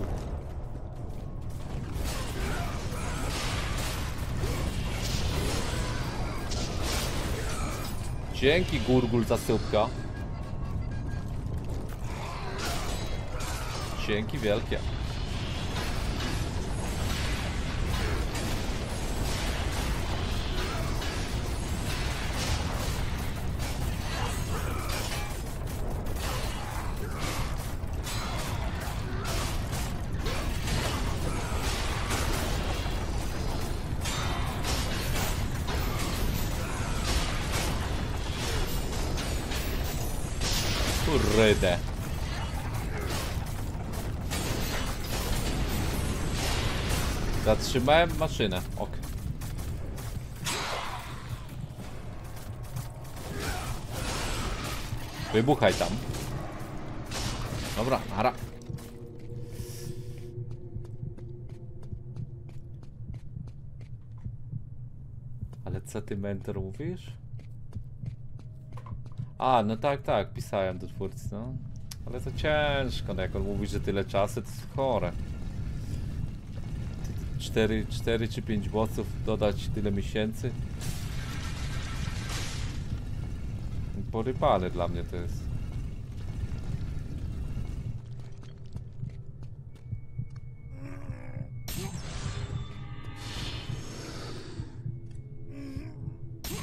Dzięki Gurgul za. Dzięki wielkie. Zatrzymałem maszynę. Ok. Wybuchaj tam. Dobra, nara. Ale co ty mentor mówisz? A, no tak, tak, pisałem do twórcy, no. Ale to ciężko, no jak on mówi, że tyle czasu, to jest chore. 4, 4 czy 5 bossów dodać tyle miesięcy? Porypane dla mnie to jest.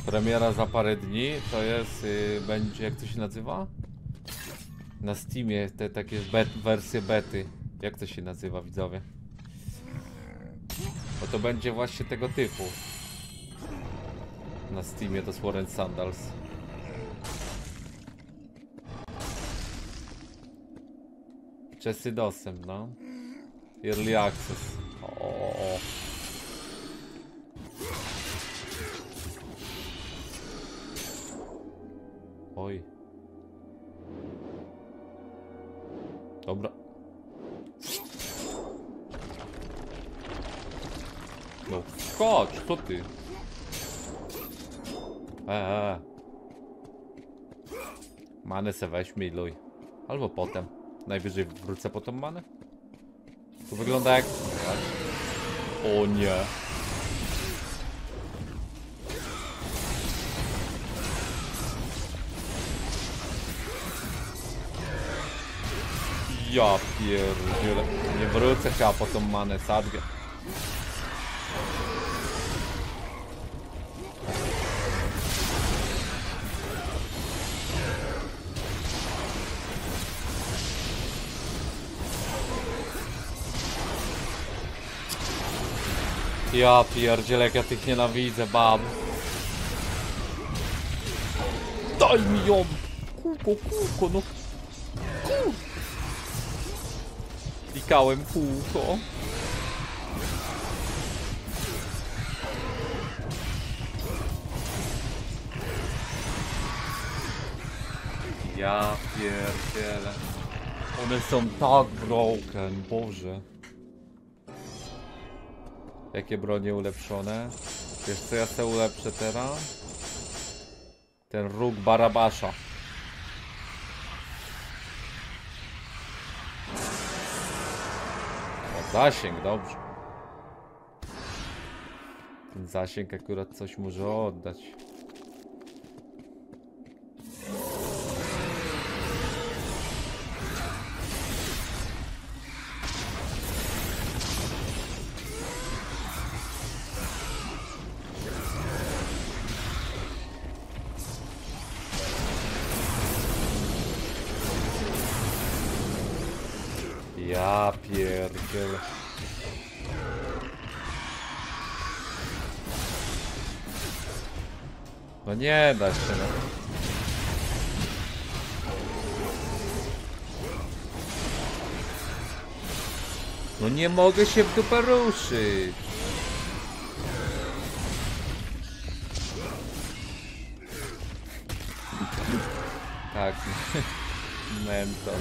Premiera za parę dni, to jest, y, będzie, jak to się nazywa? Na Steamie, te takie bet, wersje bety. Jak to się nazywa, widzowie? To będzie właśnie tego typu. Na Steamie to Sworn Sandals. Czesy dostęp, no. Early Access. O, o, o. Oj. Dobra. No, skocz, co ty? Eee. Manę se weźmy i. Albo potem. Najwyżej wrócę po tą manę. To wygląda jak... O nie. Ja pierdzielę. Nie wrócę chyba po tą manę sadgę. Ja pierdzielę, jak ja tych nienawidzę, bab. Daj mi ją! Kółko, kółko, no. Kół. Klikałem kółko. Ja pierdzielę. One są tak broken, Boże. Jakie bronie ulepszone? Wiesz co ja sobie ulepszę teraz? Ten róg Barabasza. O, zasięg, dobrze. Ten zasięg akurat coś może oddać. Nie da się no. No nie mogę się w dupę ruszyć. Tak. Mento,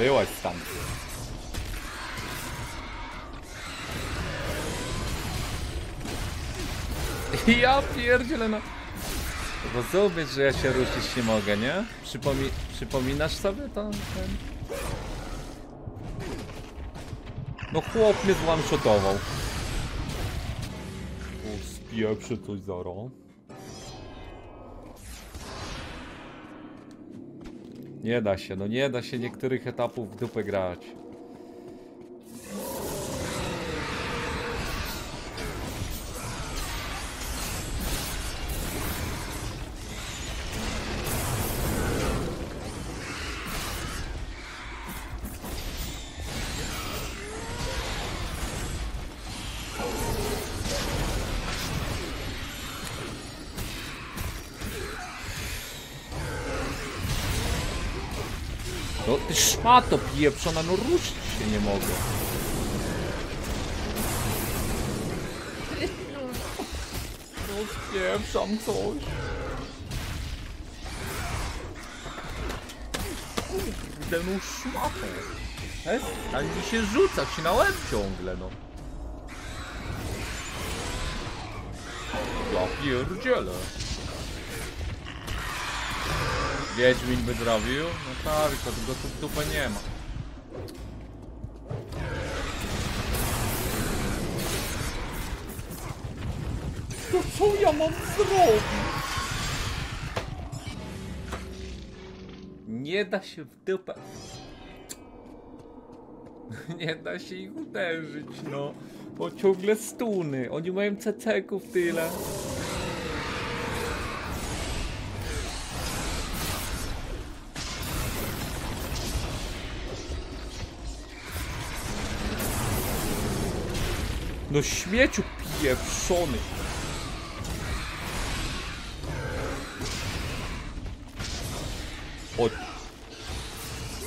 Wyłaź tam. Ja pierdzielę no. Rozumiesz, że ja się ruszyć nie mogę, nie? Przypomi przypominasz sobie to? Ten... No chłop mnie zwanshotował. O, spieprzy coś zaro. Nie da się, no nie da się niektórych etapów w dupę grać. Szmato pieprzona, no ruszyć się nie mogę. No spieprzam coś. Kurde, no szmato. Ale mi się rzuca ci na łeb ciągle, no. Ja pierdzielę. Wiedźmin by zrobił? No tak, to go tu dupę nie ma. To co ja mam zrobić? Nie da się w dupę. Nie da się ich uderzyć, no. Bo ciągle stuny. Oni mają ceceków tyle. No śmieciu pieprzony. Chodź.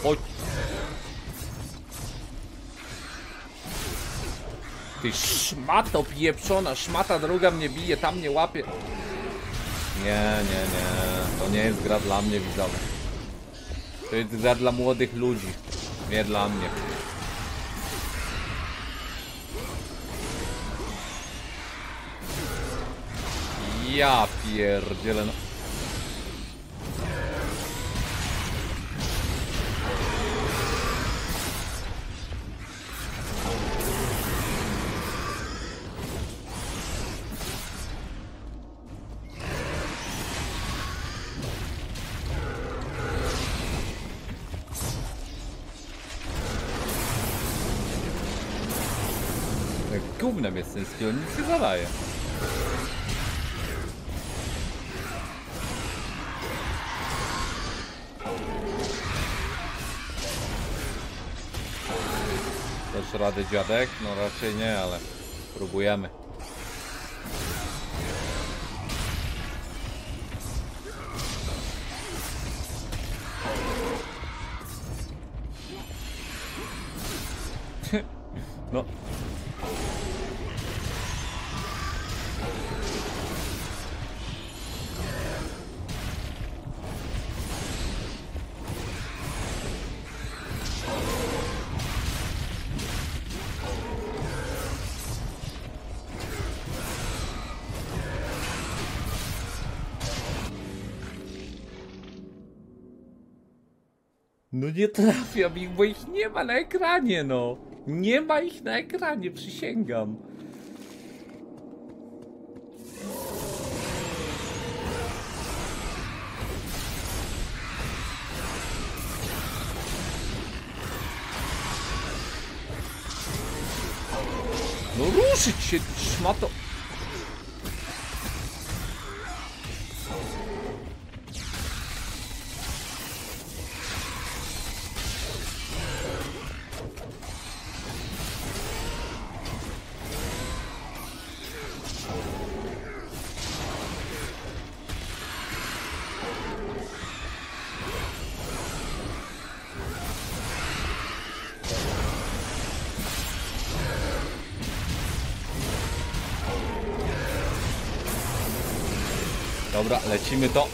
Chodź. Ty szmato pieprzona, szmata druga mnie bije, tam mnie łapie. Nie, nie, nie. To nie jest gra dla mnie, widzowie. To jest gra dla młodych ludzi. Nie dla mnie. Ja pierdzielę. No. Gównem jest ten skill, nic nie zadaje. Radę dziadek? No raczej nie, ale próbujemy. Nie trafiam ich, bo ich nie ma na ekranie, no. Nie ma ich na ekranie, przysięgam. No ruszyć się, szmato. Lecimy to.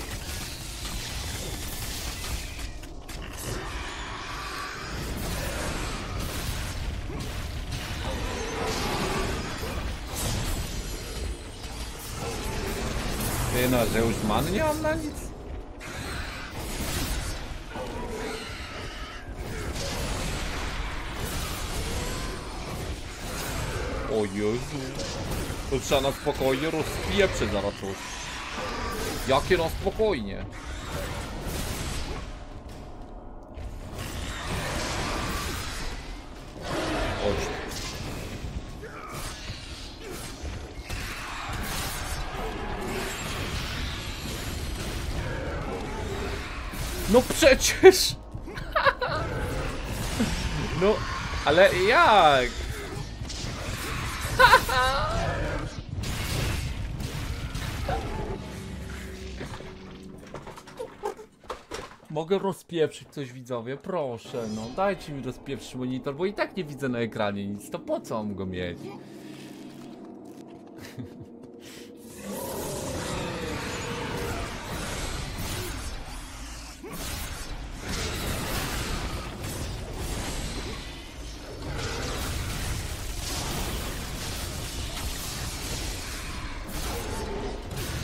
Ty no, że już man nie mam na nic. O Jezu. To trzeba na spokojnie rozpieprzyć zaraz coś. Jakie no spokojnie. Chodź. No przecież! No, ale jak? Mogę rozpieprzyć coś widzowie, proszę, no dajcie mi rozpieprzyć monitor, bo i tak nie widzę na ekranie nic, to po co mam go mieć?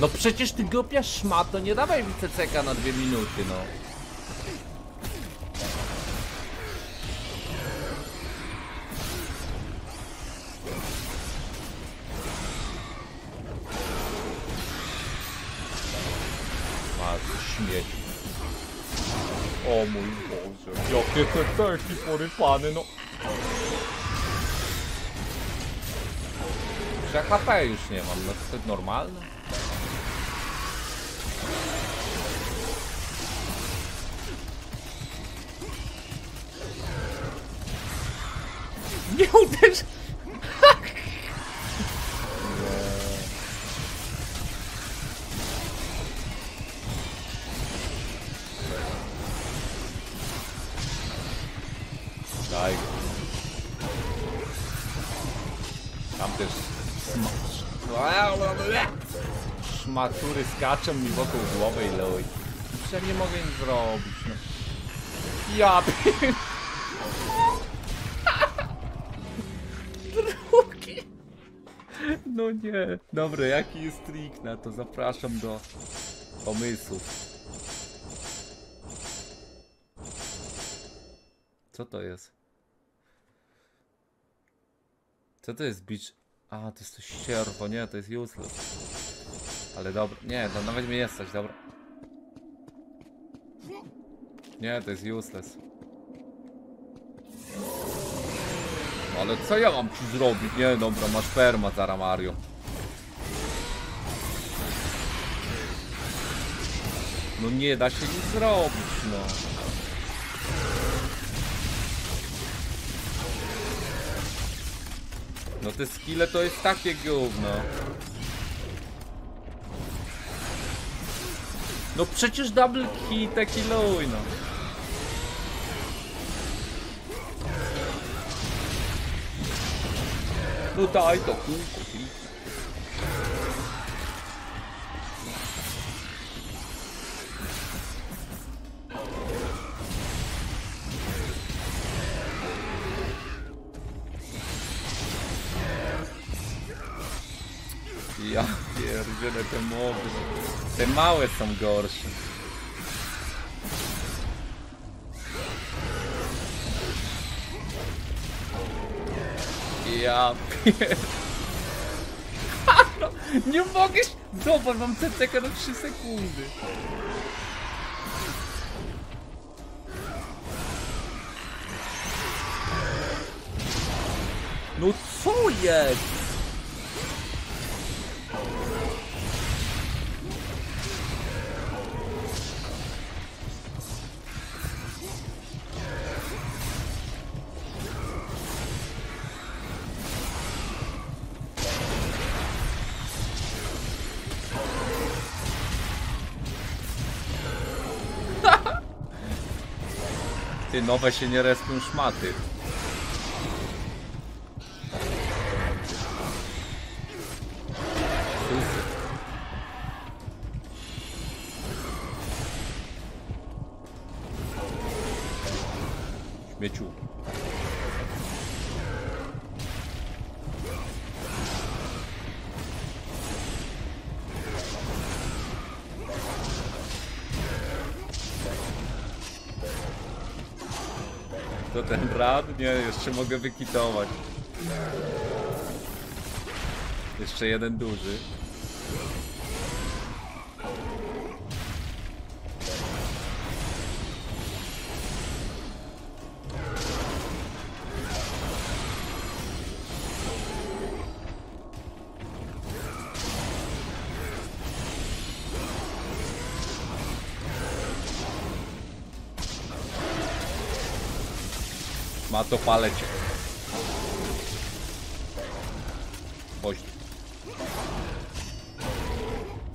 No przecież ty głupia szmato, nie dawaj mi CCK na dwie minuty, no. Taki porypany, no. Że HP już nie mam, no to jest normalne. Szmatury skaczą mi wokół głowy i luj. Ja nie mogę nic zrobić, no. Ja. Drugi. No nie. Dobra, jaki jest trik na to? Zapraszam do pomysłów. Co to jest? Co to jest beach? A, to jest to sierwo, nie, to jest useless. Ale dobra, nie, to nawet mnie nie stać, dobra. Nie, to jest useless. No ale co ja mam ci zrobić? Nie, dobra, masz perma, Zara Mario. No nie da się nic zrobić, no. No te skille to jest takie gówno. No przecież double hit taki luj, no. No daj to kółko. Ja pierdzielę te mowy. Te małe są gorsze. Ja pier... Nie mogę... się- Zobacz, mam CTK na 3 sekundy. No co jest? Nowe się nie respią szmaty. Jeszcze mogę wykitować. Jeszcze jeden duży. To palecie.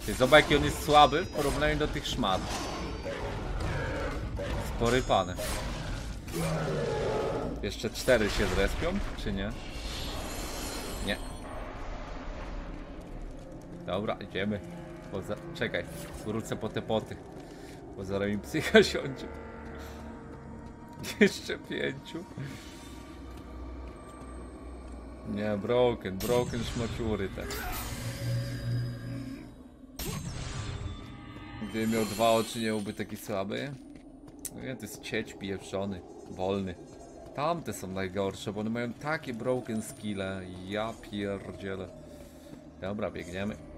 Ty zobacz jaki on jest słaby w porównaniu do tych szmat. Spory pan. Jeszcze cztery się zrespią, czy nie? Nie. Dobra, idziemy. Poza... Czekaj, wrócę po te poty. Bo zaraz mi psycha siądzie. Jeszcze pięciu. Nie, broken, broken szmaciury te. Gdyby miał dwa oczy, nie byłby taki słaby. No nie, to jest cieć pieprzony, wolny. Tamte są najgorsze, bo one mają takie broken skille. Ja pierdzielę. Dobra, biegniemy.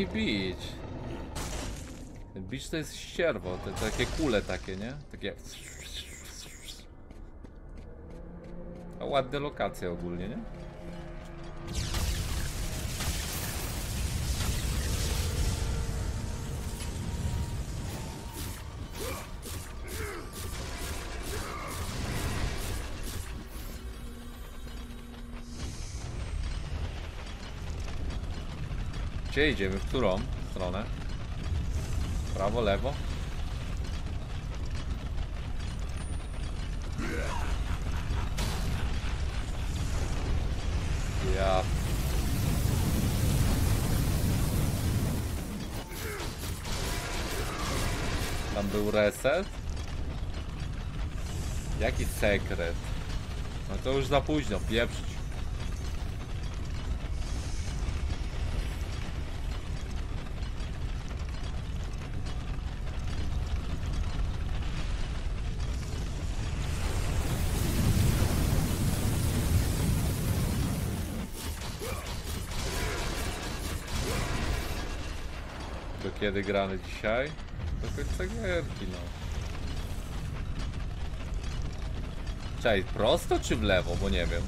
Jaki beach? Ten beach to jest ścierwo, te takie kule takie, nie? Takie... A ładne lokacje ogólnie, nie? Gdzie idziemy? W którą stronę? Prawo, lewo? Ja. Tam był reset? Jaki sekret? No to już za późno, pieprzyć. Gramy dzisiaj? Do końca gierki, no. Czekaj, prosto czy w lewo? Bo nie wiem.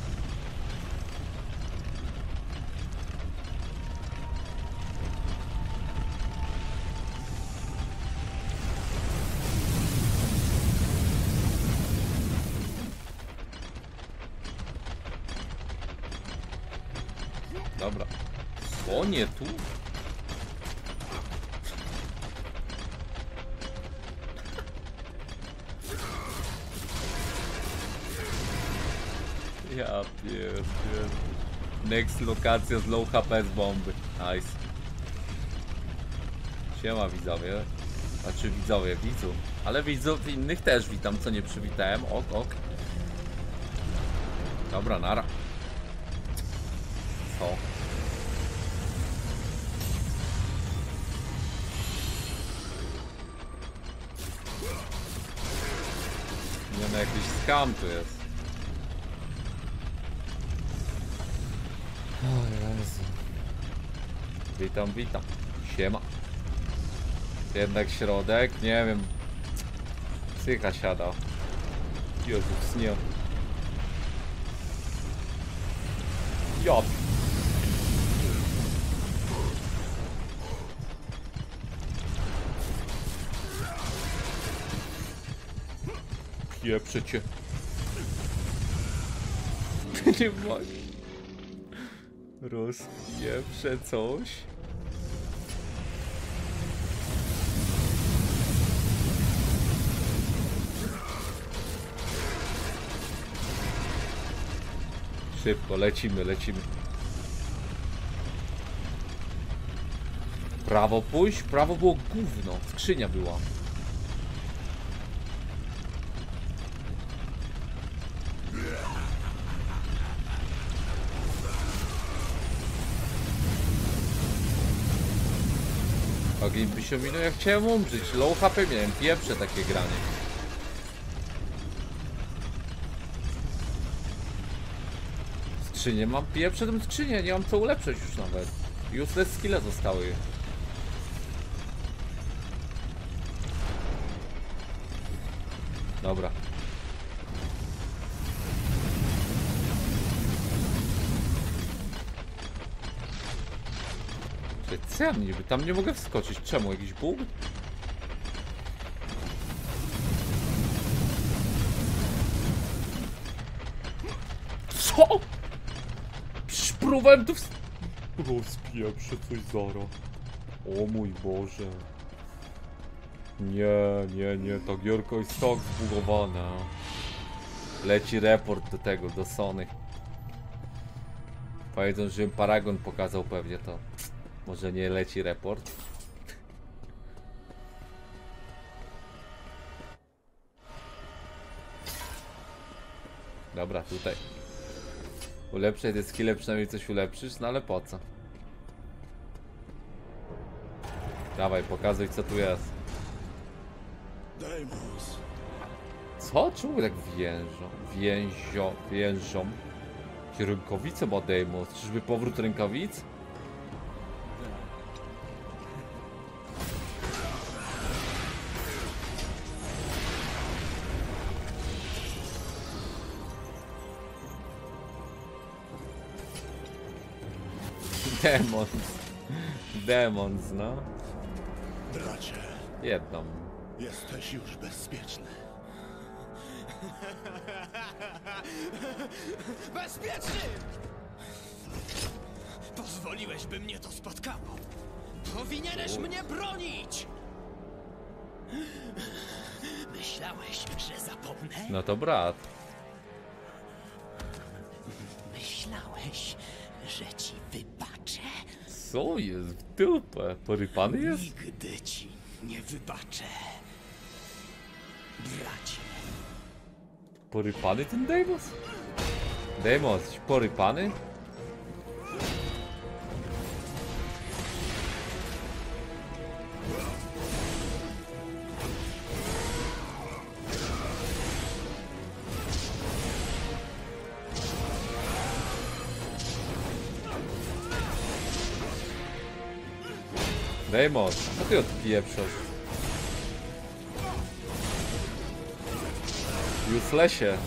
Lokacja z low HP z bomby. Nice. Siema widzowie. Znaczy widzowie, widzów. Ale widzów innych też witam, co nie przywitałem. Ok, ok. Dobra, nara. Co? Nie no, jakiś skam tu jest. O Jezu. Witam, witam. Siema. Jednak środek, nie wiem. Psycha siada. Jezus, nie. Ja. Pieprzę cię. nie mogę. Rozpieprzę coś. Szybko, lecimy, lecimy. Prawo pójść? Prawo było gówno. Skrzynia była. Ogień by się minął, ja chciałem umrzeć. Low HP miałem, pieprze takie granie. Skrzynię mam, tę skrzynię, nie mam co ulepszyć już nawet. Useless skille zostały. Dobra. Czekaj, Co ja niby? Tam nie mogę wskoczyć. Czemu? Jakiś bóg? Co? Przecież próbowałem tu ws... Rozpieprzę coś. O mój Boże. Nie, nie, nie, ta gierka jest tak zbugowana. Leci report do tego, do Sony. Powiedzą, że Paragon pokazał pewnie to. Może nie leci report. Dobra, tutaj. Ulepszaj te skille, przynajmniej coś ulepszysz, no ale po co? Dawaj, pokazuj co tu jest. Co? Czemu tak więżą? Więzio, więżą? Jakie rękawice ma Deimos? Czyżby powrót rękawic? Demons. Demons, no.
Bracie,
Jedną.
jesteś już bezpieczny.
Bezpieczny! Pozwoliłeś, by mnie to spotkało. Powinieneś mnie bronić! Myślałeś, że zapomnę?
No to brat.
Myślałeś, że ci wybaczę?
Co jest w dupę? Porypany jest?
Nigdy ci nie wybaczę. Bracie.
Porypany ten Deimos? Deimos, porypany? Deimos, co ty odpieprzasz? Uselessie.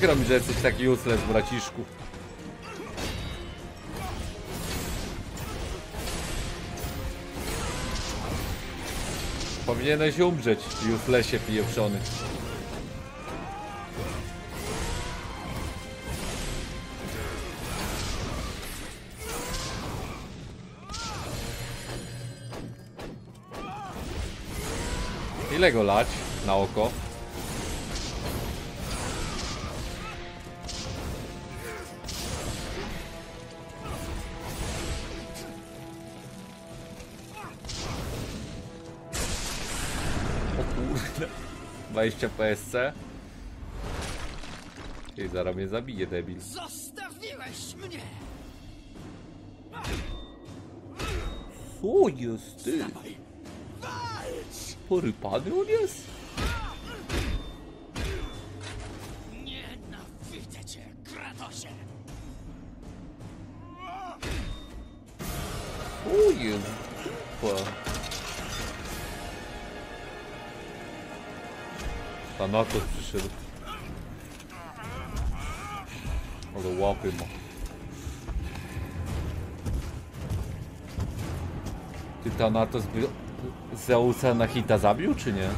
Przykro mi, że jesteś taki useless, braciszku. Powinieneś umrzeć, uselessie pieprzony. Ile go lać na oko? 20 PSC. I zaraz mnie zabije, debil.
Zostawiłeś mnie!
Co jest ty? Porypany on jest? Thanatos przyszedł. Ale łapy ma. Ty Thanatos by Zeusa na hita zabił, czy nie?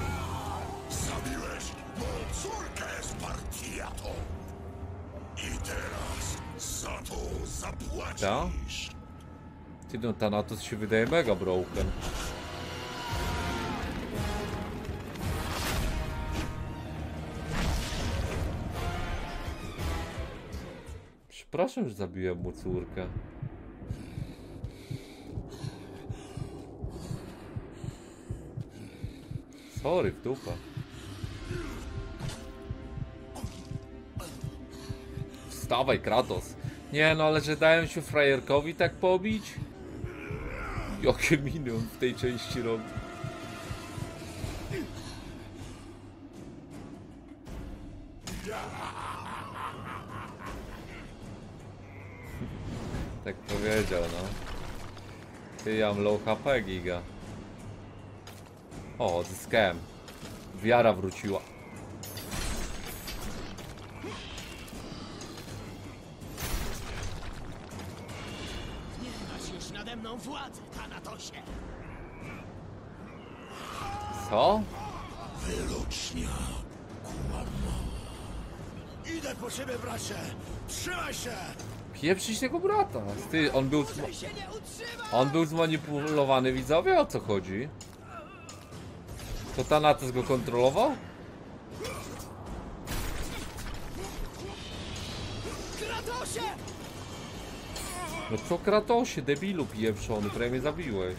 Zabiłeś moją córkę, Spartiato. I teraz za to zapłacisz.
Ta? Ty no Thanatos się wydaje mega broken. Przepraszam, że zabiłem mu córkę. Sorry, w dupę. Wstawaj, Kratos. Nie no, ale że dałem się frajerkowi tak pobić? Jakie miny on w tej części robi? Ty, ja mam low HP, giga. O, odzyskałem. Wiara wróciła.
Nie masz już nade mną władzy, Tanatosie!
Co?
Wyrocznia kłamała. Idę po ciebie, bracie! Trzymaj się!
Pieprzyć tego brata. Ty, on był... On był zmanipulowany, widzowie? O co chodzi? To Thanatos go kontrolował? No co Kratosie, debilu pieprzony, prawie mnie zabiłeś.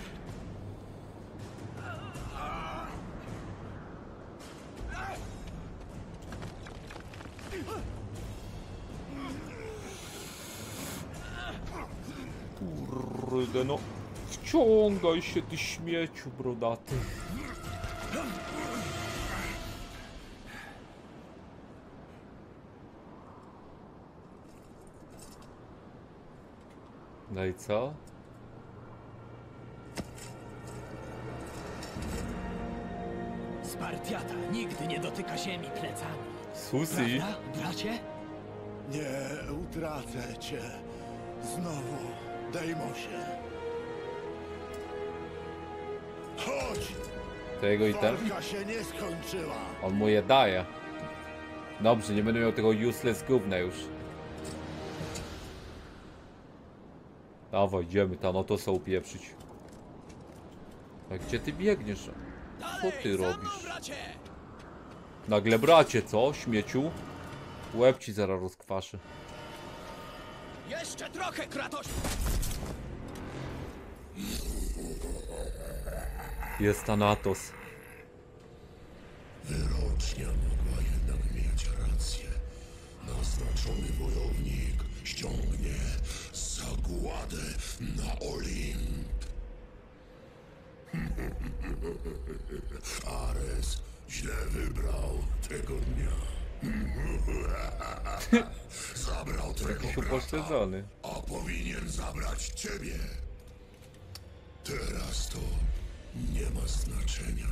Kurde no. Wciągaj się ty śmieciu brodaty. No i co?
Spartiata nigdy nie dotyka ziemi plecami.
Susi.
Prawda, bracie?
Nie utracę cię. Znowu, Dejmosie. Chodź!
To jego item?
Walka się nie skończyła.
On mu je daje. Dobrze, nie będę miał tego useless gówna już. Dawaj, idziemy tam, no to są upieprzyć. A gdzie ty biegniesz? Co ty robisz? Nagle bracie, co? Śmieciu? Łeb ci zaraz rozkwaszy.
Jeszcze trochę, Kratos!
Jest Thanatos.
Wyrocznia mogła jednak mieć rację. Naznaczony wojownik ściągnie zagładę na Olimp. Ares źle wybrał tego dnia. Zabrał twego
Jakiś
brata, a powinien zabrać ciebie. Teraz to nie ma znaczenia.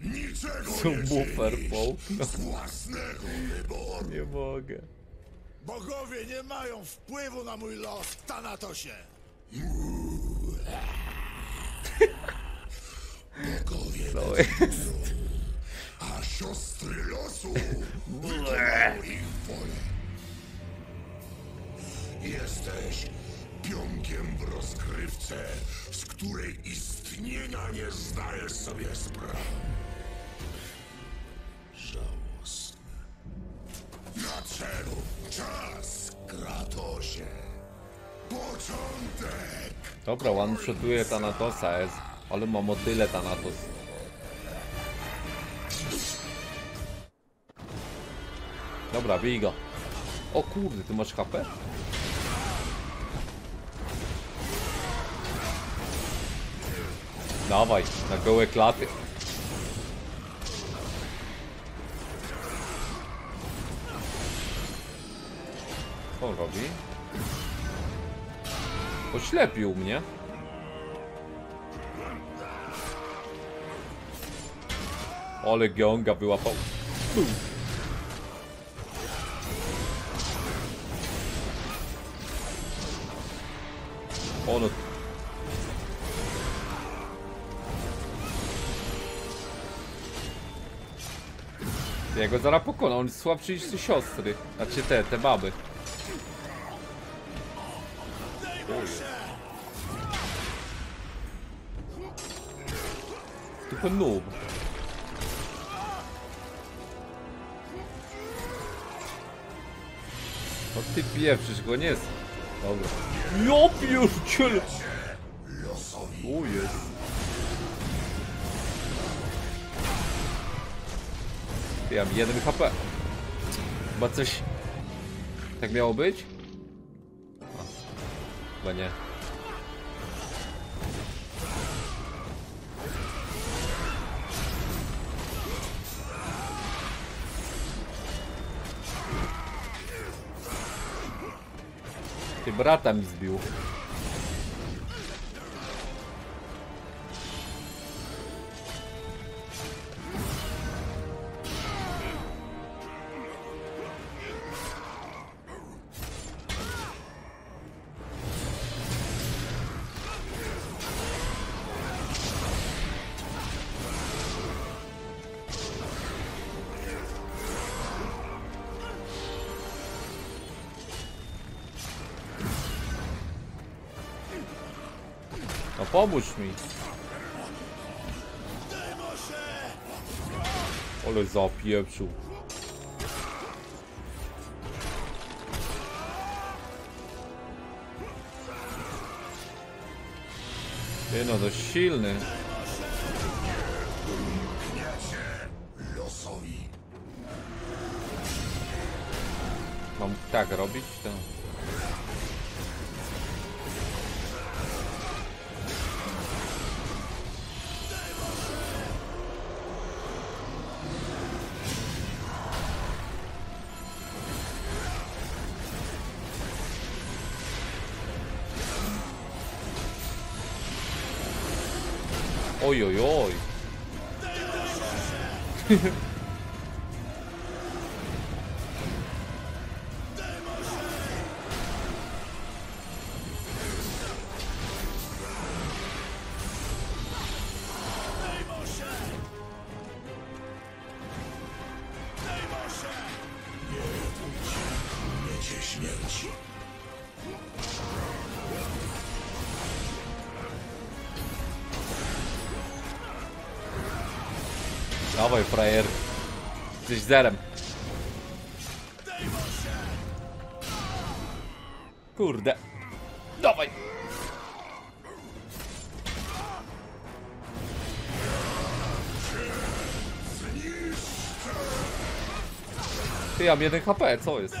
Niczego nie
Subwoofer
czynisz
połknął.
z własnego wyboru.
Nie mogę.
Bogowie nie mają wpływu na mój los, Tanatosie. Bogowie
No
decydują, a siostry losu wykonają ich wolę. Jesteś pionkiem w rozgrywce, z której istnienia nie zdajesz sobie sprawy. Żałosne. Nadszedł czas, Kratosie. Początek!
Dobra, one-shotuje Thanatosa, jest. Ale ma motyle Thanatos. Dobra, bij go. O kurde, ty masz HP? Dawaj, na gołe klaty. Co on robi? Oślepił mnie. Ale gąga wyłapał. Bum. Ono. Ja go zaraz pokonam, on jest słabszy niż siostry. Znaczy te, te baby. Tylko noob. No ty pieprzysz go, nie jest. Dobra. Ja pierdzielę! O jest. Ja mam jeden HP. Chyba coś... Tak miało być? A, chyba nie. Ty brata mi zbił. Pomóż mi. Ale zapieprzył. Ty no, dość silny. Mam tak robić? To... Oj, oj, oj.
Miecie
Zerem. Kurde. Dawaj. Ty, ja mam 1 HP, co jest?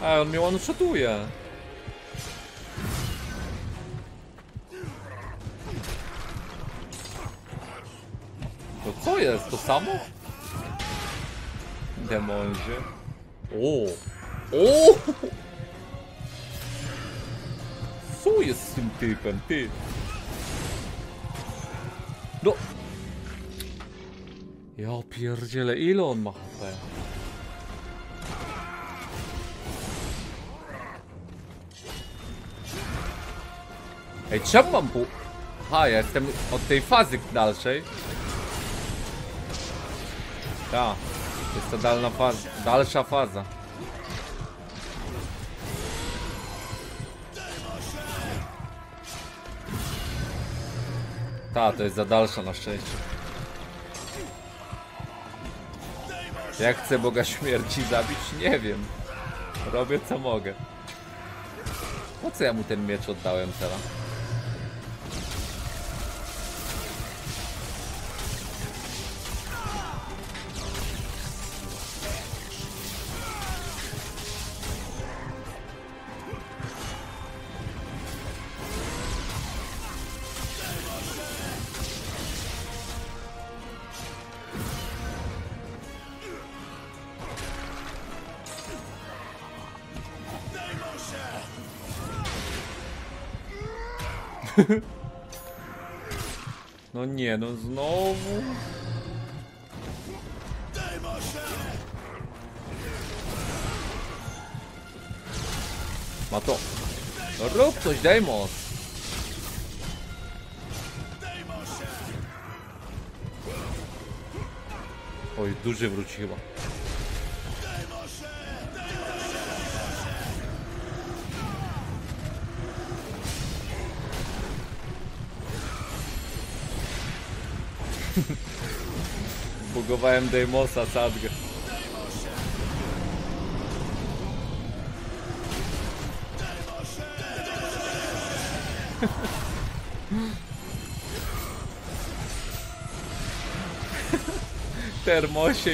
A, on mnie one-shotuje. To jest? To samo? Demonzie. O! O! Co jest z tym typem, ty? No! Ja pierdzielę, ile on ma HP? Ej, czemu mam pół... Aha, ja jestem od tej fazy dalszej. Tak, jest to dalna faza, dalsza faza. Ta, to jest za dalsza na szczęście. Jak chcę Boga Śmierci zabić? Nie wiem. Robię co mogę. Po co ja mu ten miecz oddałem teraz? No nie, no znowu. Ma to. No rób coś, Deimos. Oj, duży wróci chyba. Bugowałem Deimosa, sadgę. Termosie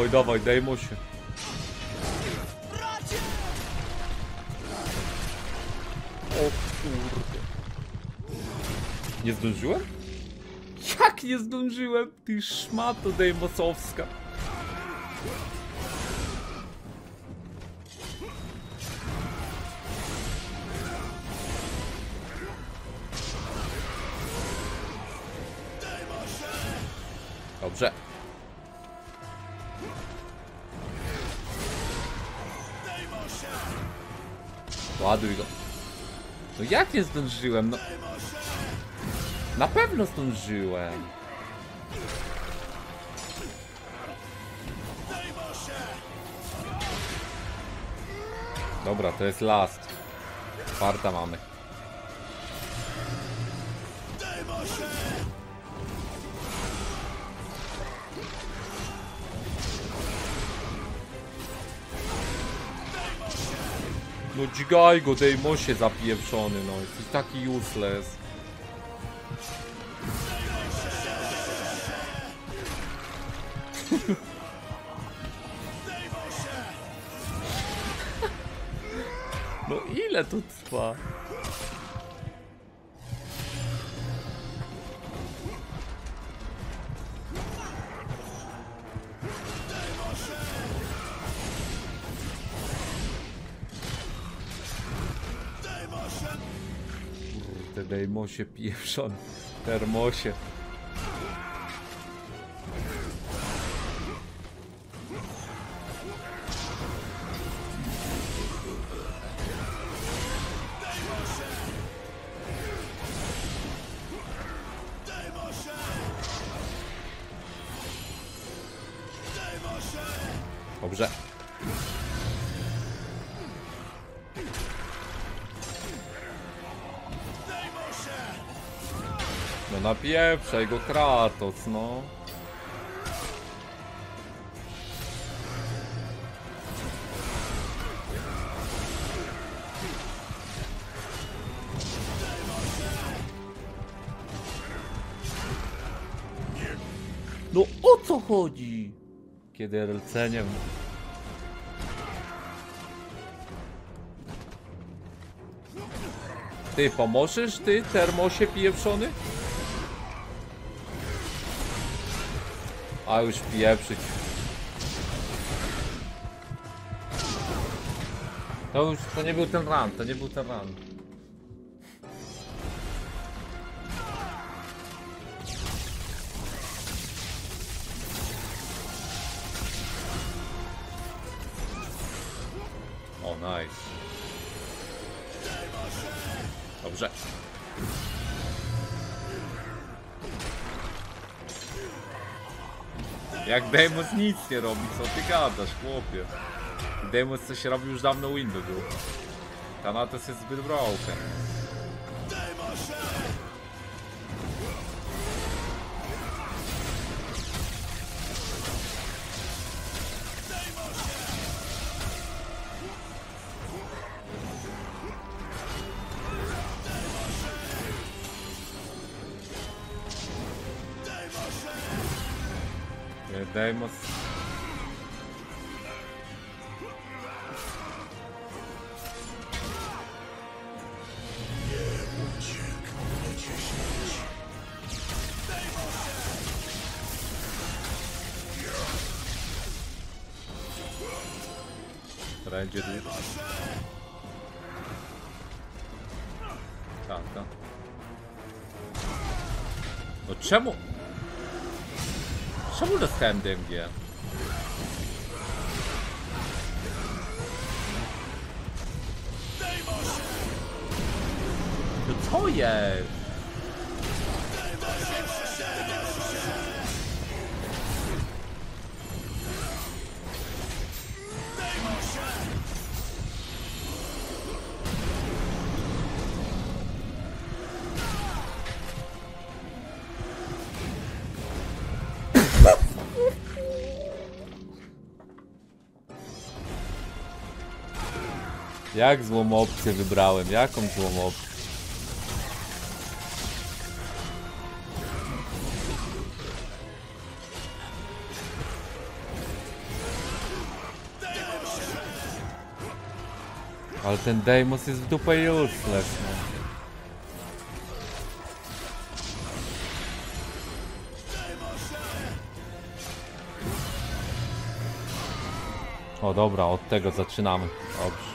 Dawaj, dawaj, daj mu się. O kurde. Nie zdążyłem? Jak nie zdążyłem? Ty szmato dejmosowska. Ładuj go. No jak nie zdążyłem? No. Na pewno zdążyłem. Dobra, to jest last. Czwarta mamy. No dźgaj go, Dejmosie zapieprzony, no. Jesteś taki useless. No ile to trwa? Dejmosie pieprzony. Termosie. Napieprzaj go Kratos, no. No o co chodzi? Kiedy rceniem. Ty pomożesz, ty termosie pieprzony? A już pieprzyć. To już, to nie był ten run, to nie był ten run. Jak Deimos nic nie robi, co ty gadasz, chłopie? Deimos coś robił już dawno win by był. Thanatos jest zbyt broken. Czemu? Czemu dostałem DMG? No Jak złą opcję wybrałem? Jaką złą opcję? Ale ten Deimos jest w dupę useless, no. O dobra, od tego zaczynamy. Dobrze.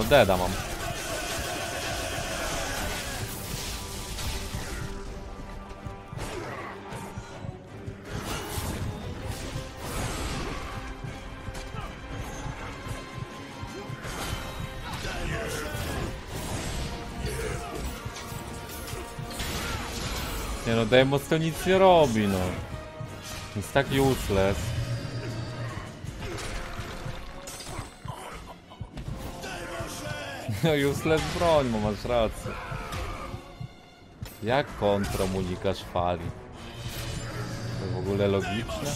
no deda mam. Nie no, Demos to nic nie robi, no. Jest tak useless. No useless broń, bo masz rację. Jak kontrą unikasz fali? To w ogóle logiczne?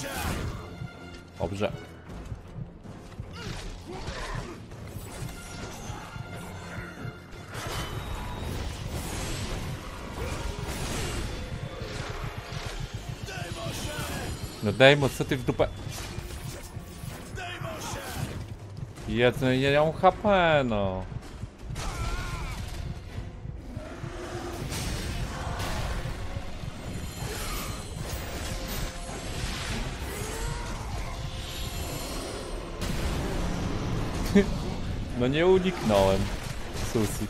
Dobrze. No Deimos, co ty w dupę? Jedno, ja mam HP, no. No nie uniknąłem. Susi.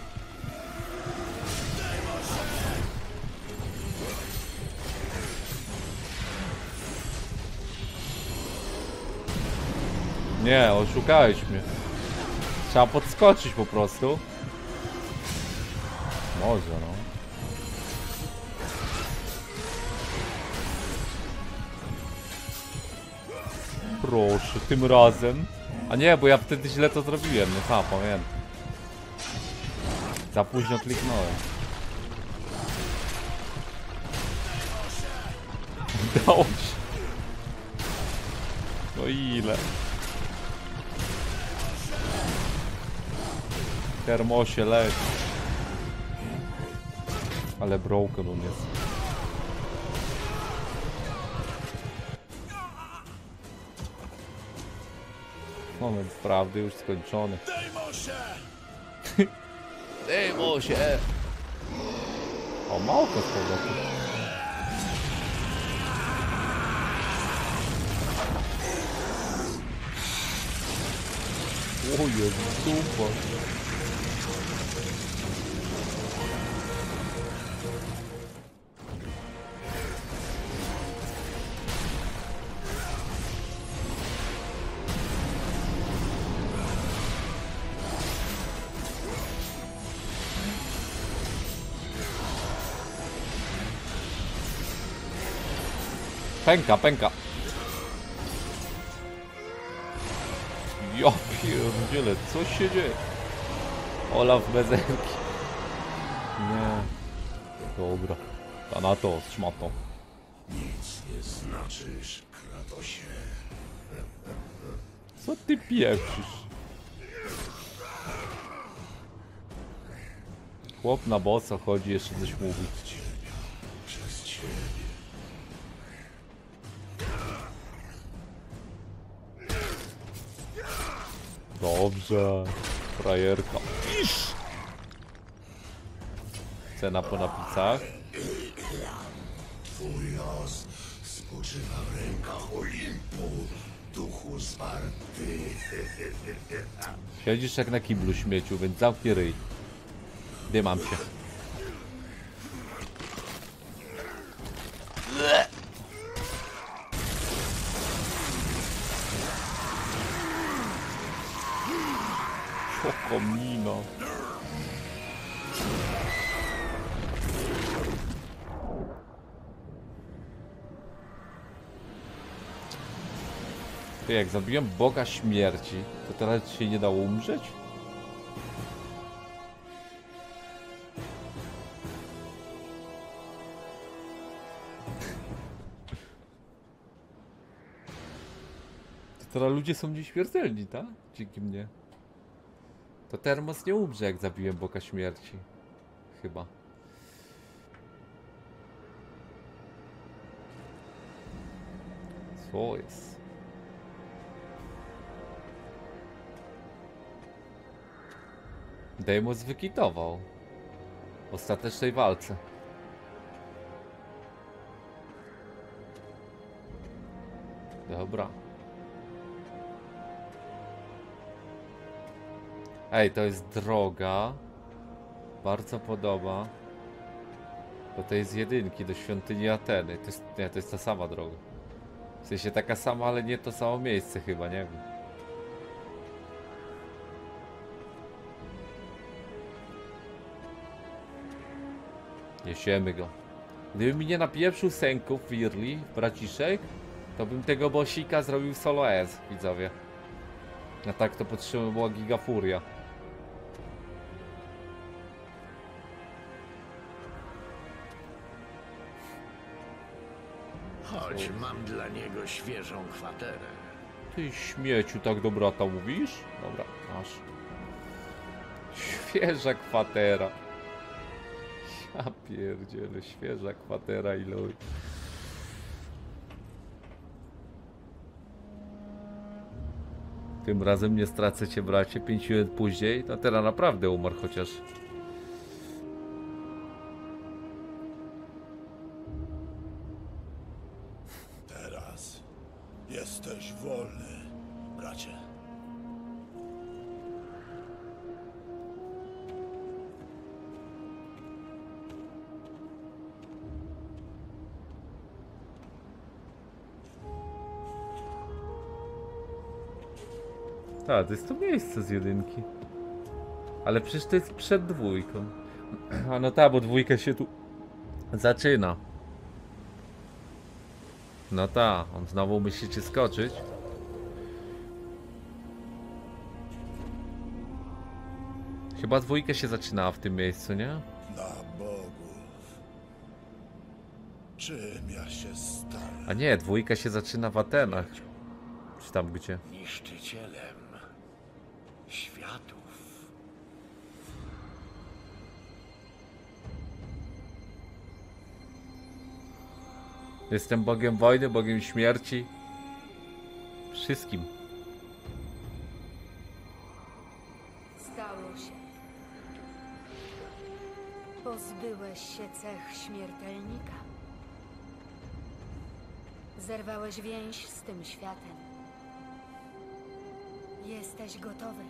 Nie, oszukałeś mnie. Trzeba podskoczyć po prostu. Może no. Proszę, tym razem. A nie, bo ja wtedy źle to zrobiłem, no sam pamiętam. Za późno kliknąłem. Udało się. No ile? Termosie leci. Ale broken on jest. Moment prawdy już skończony. Dejmosie! O, małko z powrotem. O Jezu, dupa. Pęka, pęka. Ja pierdzielę, co się dzieje? Olaf bez erki. Nie. Dobra. Thanatos, szmato.
Nic nie znaczysz, Kratosie.
Co ty pieprzysz? Chłop na bossa chodzi, jeszcze coś mówi. Dobrze. Frajerka. Iż! Cena po napisach.
Twój los spoczywa w rękach Olimpu, duchu Sparty.
Siedzisz jak na kiblu śmieciu, więc zamknij ryj. Dymam się. Jak zabiłem Boga Śmierci, to teraz się nie dało umrzeć? To teraz ludzie są nieśmiertelni, tak? Dzięki mnie. To Termos nie umrze, jak zabiłem Boga Śmierci. Chyba. Co Deimos wykitował. W ostatecznej walce. Dobra. Ej, to jest droga. Bardzo podoba. Bo to jest jedynki do świątyni Ateny. To jest, nie, to jest ta sama droga. W sensie taka sama, ale nie to samo miejsce chyba, nie wiem. Niesiemy go. Gdyby mi nie napieprzył sęków Wirli, braciszek, to bym tego bosika zrobił solo S, widzowie. A tak to potrzebna była gigafuria.
Chodź, mam dla niego świeżą kwaterę.
Ty śmieciu, tak do brata mówisz? Dobra, masz. Świeża kwatera. Ja pierdzielę, świeża kwatera i luj. Tym razem nie stracę cię, bracie, 5 minut później. No teraz naprawdę umarł chociaż. To jest to miejsce z jedynki. Ale przecież to jest przed dwójką. A no ta, bo dwójka się tu zaczyna. No ta, on znowu myślicie skoczyć. Chyba dwójka się zaczynała w tym miejscu, nie?
Na bogów. Czym ja się stanę?
A nie, dwójka się zaczyna w Atenach. Czy tam gdzie?
Niszczycielem światów.
Jestem Bogiem wojny, Bogiem śmierci. Wszystkim.
Stało się. Pozbyłeś się cech śmiertelnika. Zerwałeś więź z tym światem. Jesteś gotowy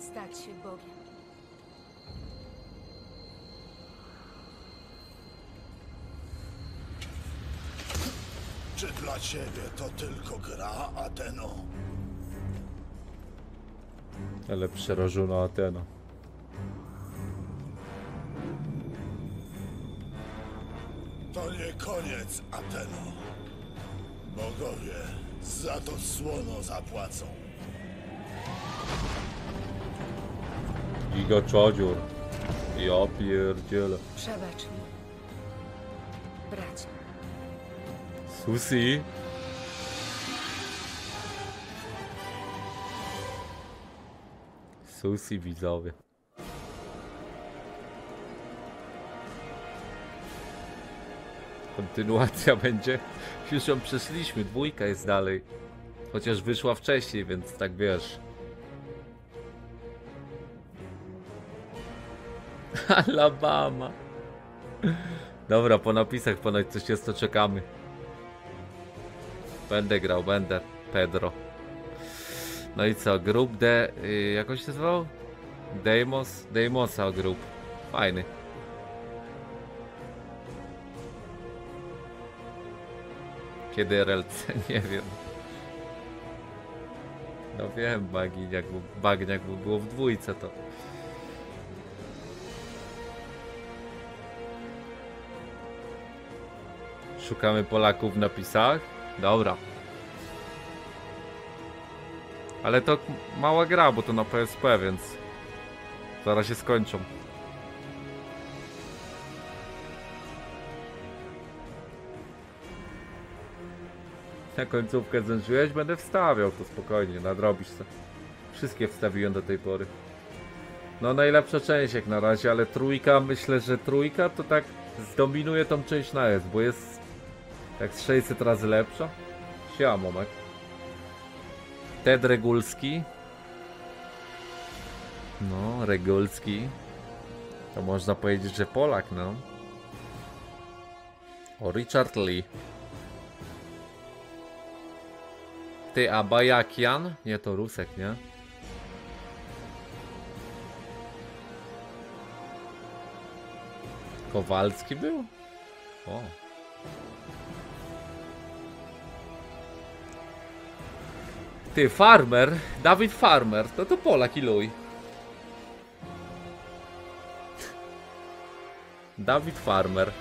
stać się Bogiem.
Czy dla ciebie to tylko gra, Ateno?
Ale przerażona Atena.
To nie koniec, Ateno. Bogowie za to słono zapłacą.
Giga czadzior. Ja pierdzielę.
Przebacz mi, bracie.
Susi. Susi widzowie. Kontynuacja będzie. Już ją przeszliśmy, dwójka jest dalej. Chociaż wyszła wcześniej, więc tak wiesz. Alabama. Dobra, po napisach ponoć coś jest, to czekamy. Będę grał, będę. Pedro. No i co, grup D... Y, jak on się nazywał? Deimos? Deimosa grup. Fajny. Kiedy RLC? Nie wiem. No wiem, Baginiak, bo Bagniak bo było w dwójce to. Szukamy Polaków w napisach. Dobra. Ale to mała gra, bo to na PSP, więc zaraz się skończą. Na końcówkę zdążyłeś? Będę wstawiał to spokojnie, nadrobisz to. Wszystkie wstawiłem do tej pory. No najlepsza część jak na razie, ale trójka, myślę, że trójka to tak zdominuje tą część na S, bo jest jak z 600 razy lepsza. Siema, Momek. Ted Regulski. No, Regulski. To można powiedzieć, że Polak, no. O, Richard Lee. Ty, a Bajakian? Nie, to Rusek, nie? Kowalski był? O. Ty, Farmer, Dawid Farmer, to to Polak i luj. Dawid Farmer.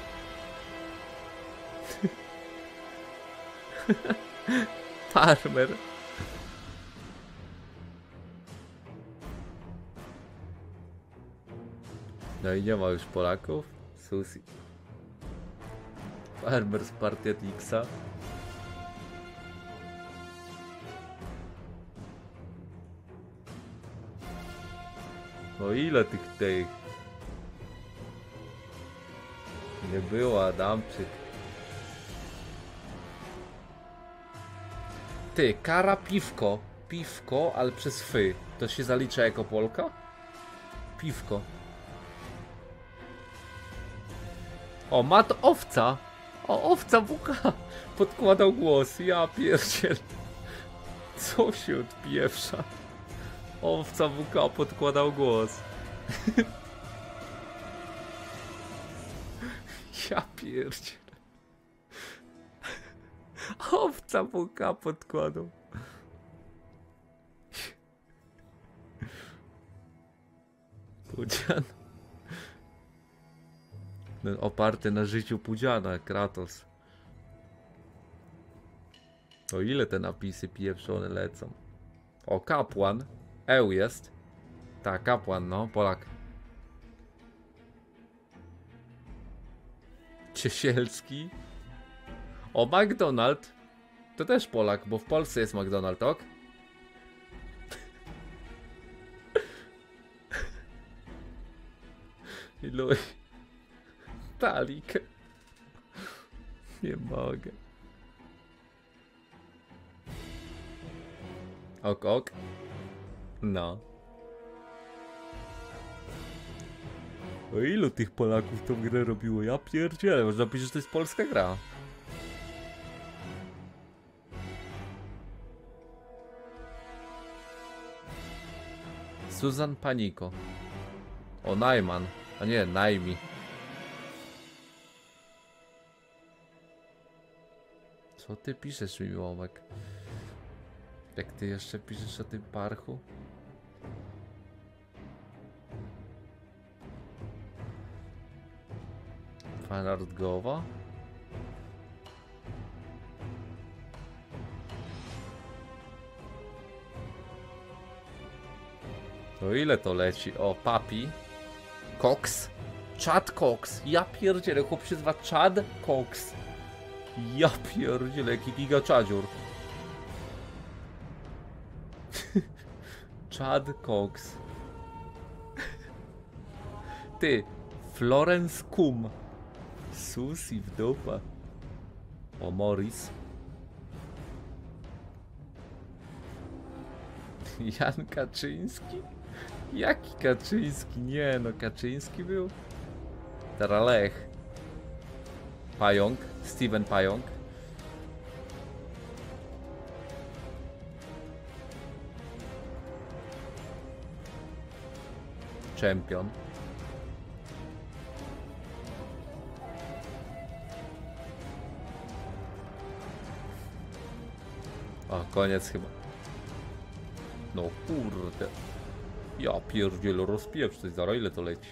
Farmer. No i nie ma już Polaków. Susi. Farmer z partii Atlixa. No ile tych tych? Nie było Adamczyk. Ty, kara piwko. Piwko, ale przez fy. To się zalicza jako Polka? Piwko. O, mat owca. O, owca buka. Podkładał głos. Ja pierdziel. Co się odpieprza? Owca WK podkładał głos. ja pierdziel. Owca WK podkładał. Pudzian. Oparty na życiu Pudziana, Kratos. O ile te napisy pieprzone lecą. O, kapłan. Eł jest. Tak, kapłan, no, Polak. Ciesielski. O, McDonald. To też Polak, bo w Polsce jest McDonald, ok? Ilu... Talik. Nie mogę. Ok, ok. No. O ilu tych Polaków tą grę robiło? Ja pierdzielę, można powiedzieć, że to jest polska gra. Susan Paniko. O, Najman. A nie, Najmi. Co ty piszesz, Miłomek? Jak ty jeszcze piszesz o tym parchu? Fanart Gowa? To ile to leci? O, papi. Cox. Chad Cox. Ja pierdzielę, chłop się nazywa Chad Cox. Ja pierdzielę, jaki gigaczadziur. Chad Cox. Ty, Florence Kum. Susi w dupa. O, Morris. Jan Kaczyński? Jaki Kaczyński? Nie no, Kaczyński był? Teraz Lech. Pająk. Steven Pająk. Champion. O, koniec chyba. No kurde. Ja pierdzielę, rozpieprz coś, zaraz ile to leci?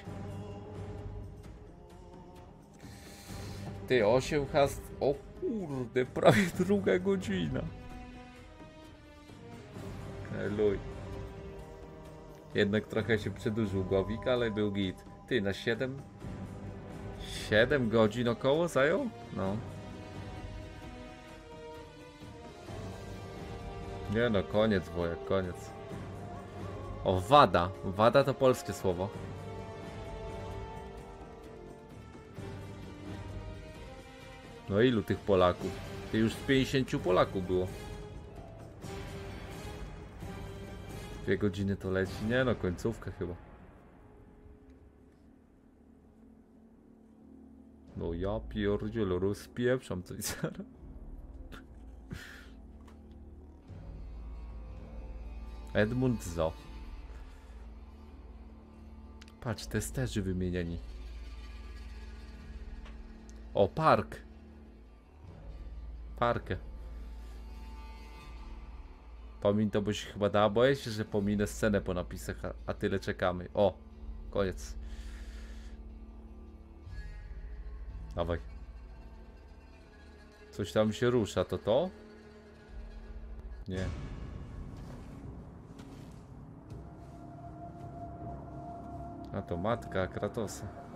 Ty, 8 has... O kurde, prawie druga godzina. Eluj. Jednak trochę się przedłużył Gowik, ale był git. Ty, na 7... 7 godzin około zajął? No. Nie no, koniec Wojek, koniec. O, wada. Wada to polskie słowo. No ilu tych Polaków? Ty już z 50 Polaków było. Dwie godziny to leci. Nie no, końcówka chyba. No ja pierdzielę, rozpieprzam coś zaraz. Edmund Zo. Patrz, testerzy wymienieni. O, park. Parkę. Pomin to byś chyba dała. Boję się, że pominę scenę po napisach, a, a tyle czekamy. O, koniec. Dawaj. Coś tam się rusza, to to? Nie. A to matka Kratosa.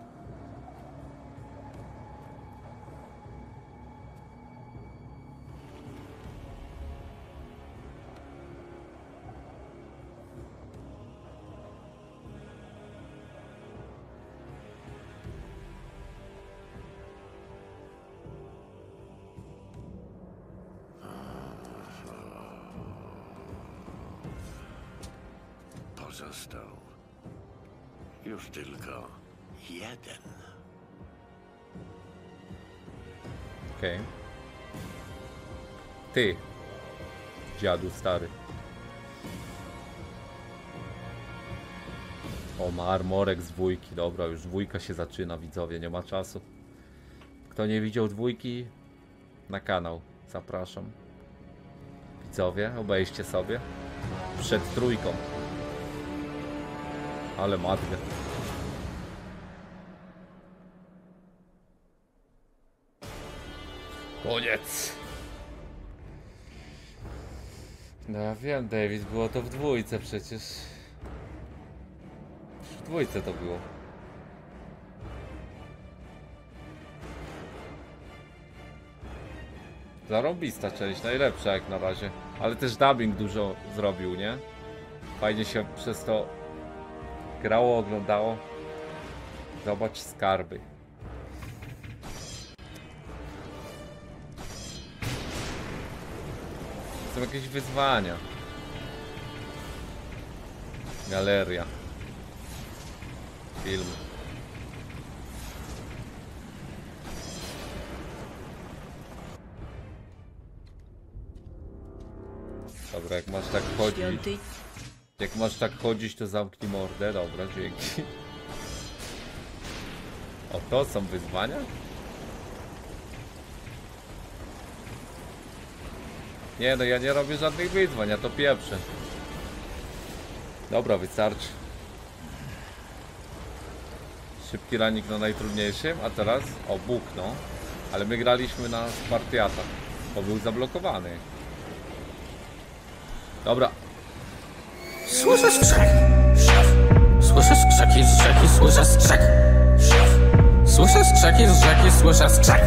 Armorek z dwójki. Dobra, już dwójka się zaczyna, widzowie, nie ma czasu. Kto nie widział dwójki, na kanał zapraszam. Widzowie, obejście sobie. Przed trójką. Ale matkę. Koniec. No ja wiem, David, było to w dwójce przecież. Dwójce to było. Zarąbista część, najlepsza jak na razie. Ale też dubbing dużo zrobił, nie? Fajnie się przez to grało, oglądało. Zobacz skarby. Są jakieś wyzwania. Galeria. Film. Dobra, jak masz tak chodzić. Jak masz tak chodzić, to zamknij mordę. Dobra, dzięki. O, to są wyzwania? Nie no, ja nie robię żadnych wyzwań, ja to pieprzę. Dobra, wystarczy. Szybki ranik na najtrudniejszym, a teraz o Bóg no. Ale my graliśmy na Spartiata, bo był zablokowany. Dobra.
Słyszę skrzek. Słyszę skrzeki z rzeki, słyszę skrzek. Słyszę skrzeki z rzeki, słyszę skrzek.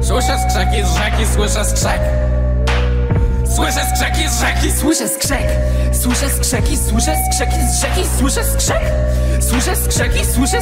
Słyszę skrzeki z rzeki, słyszę skrzek. Słyszę skrzeki z rzeki, słyszę skrzek. Słyszę skrzeki, słyszę skrzeki z rzeki, słyszę skrzek. Słyszę skrzeki, słyszę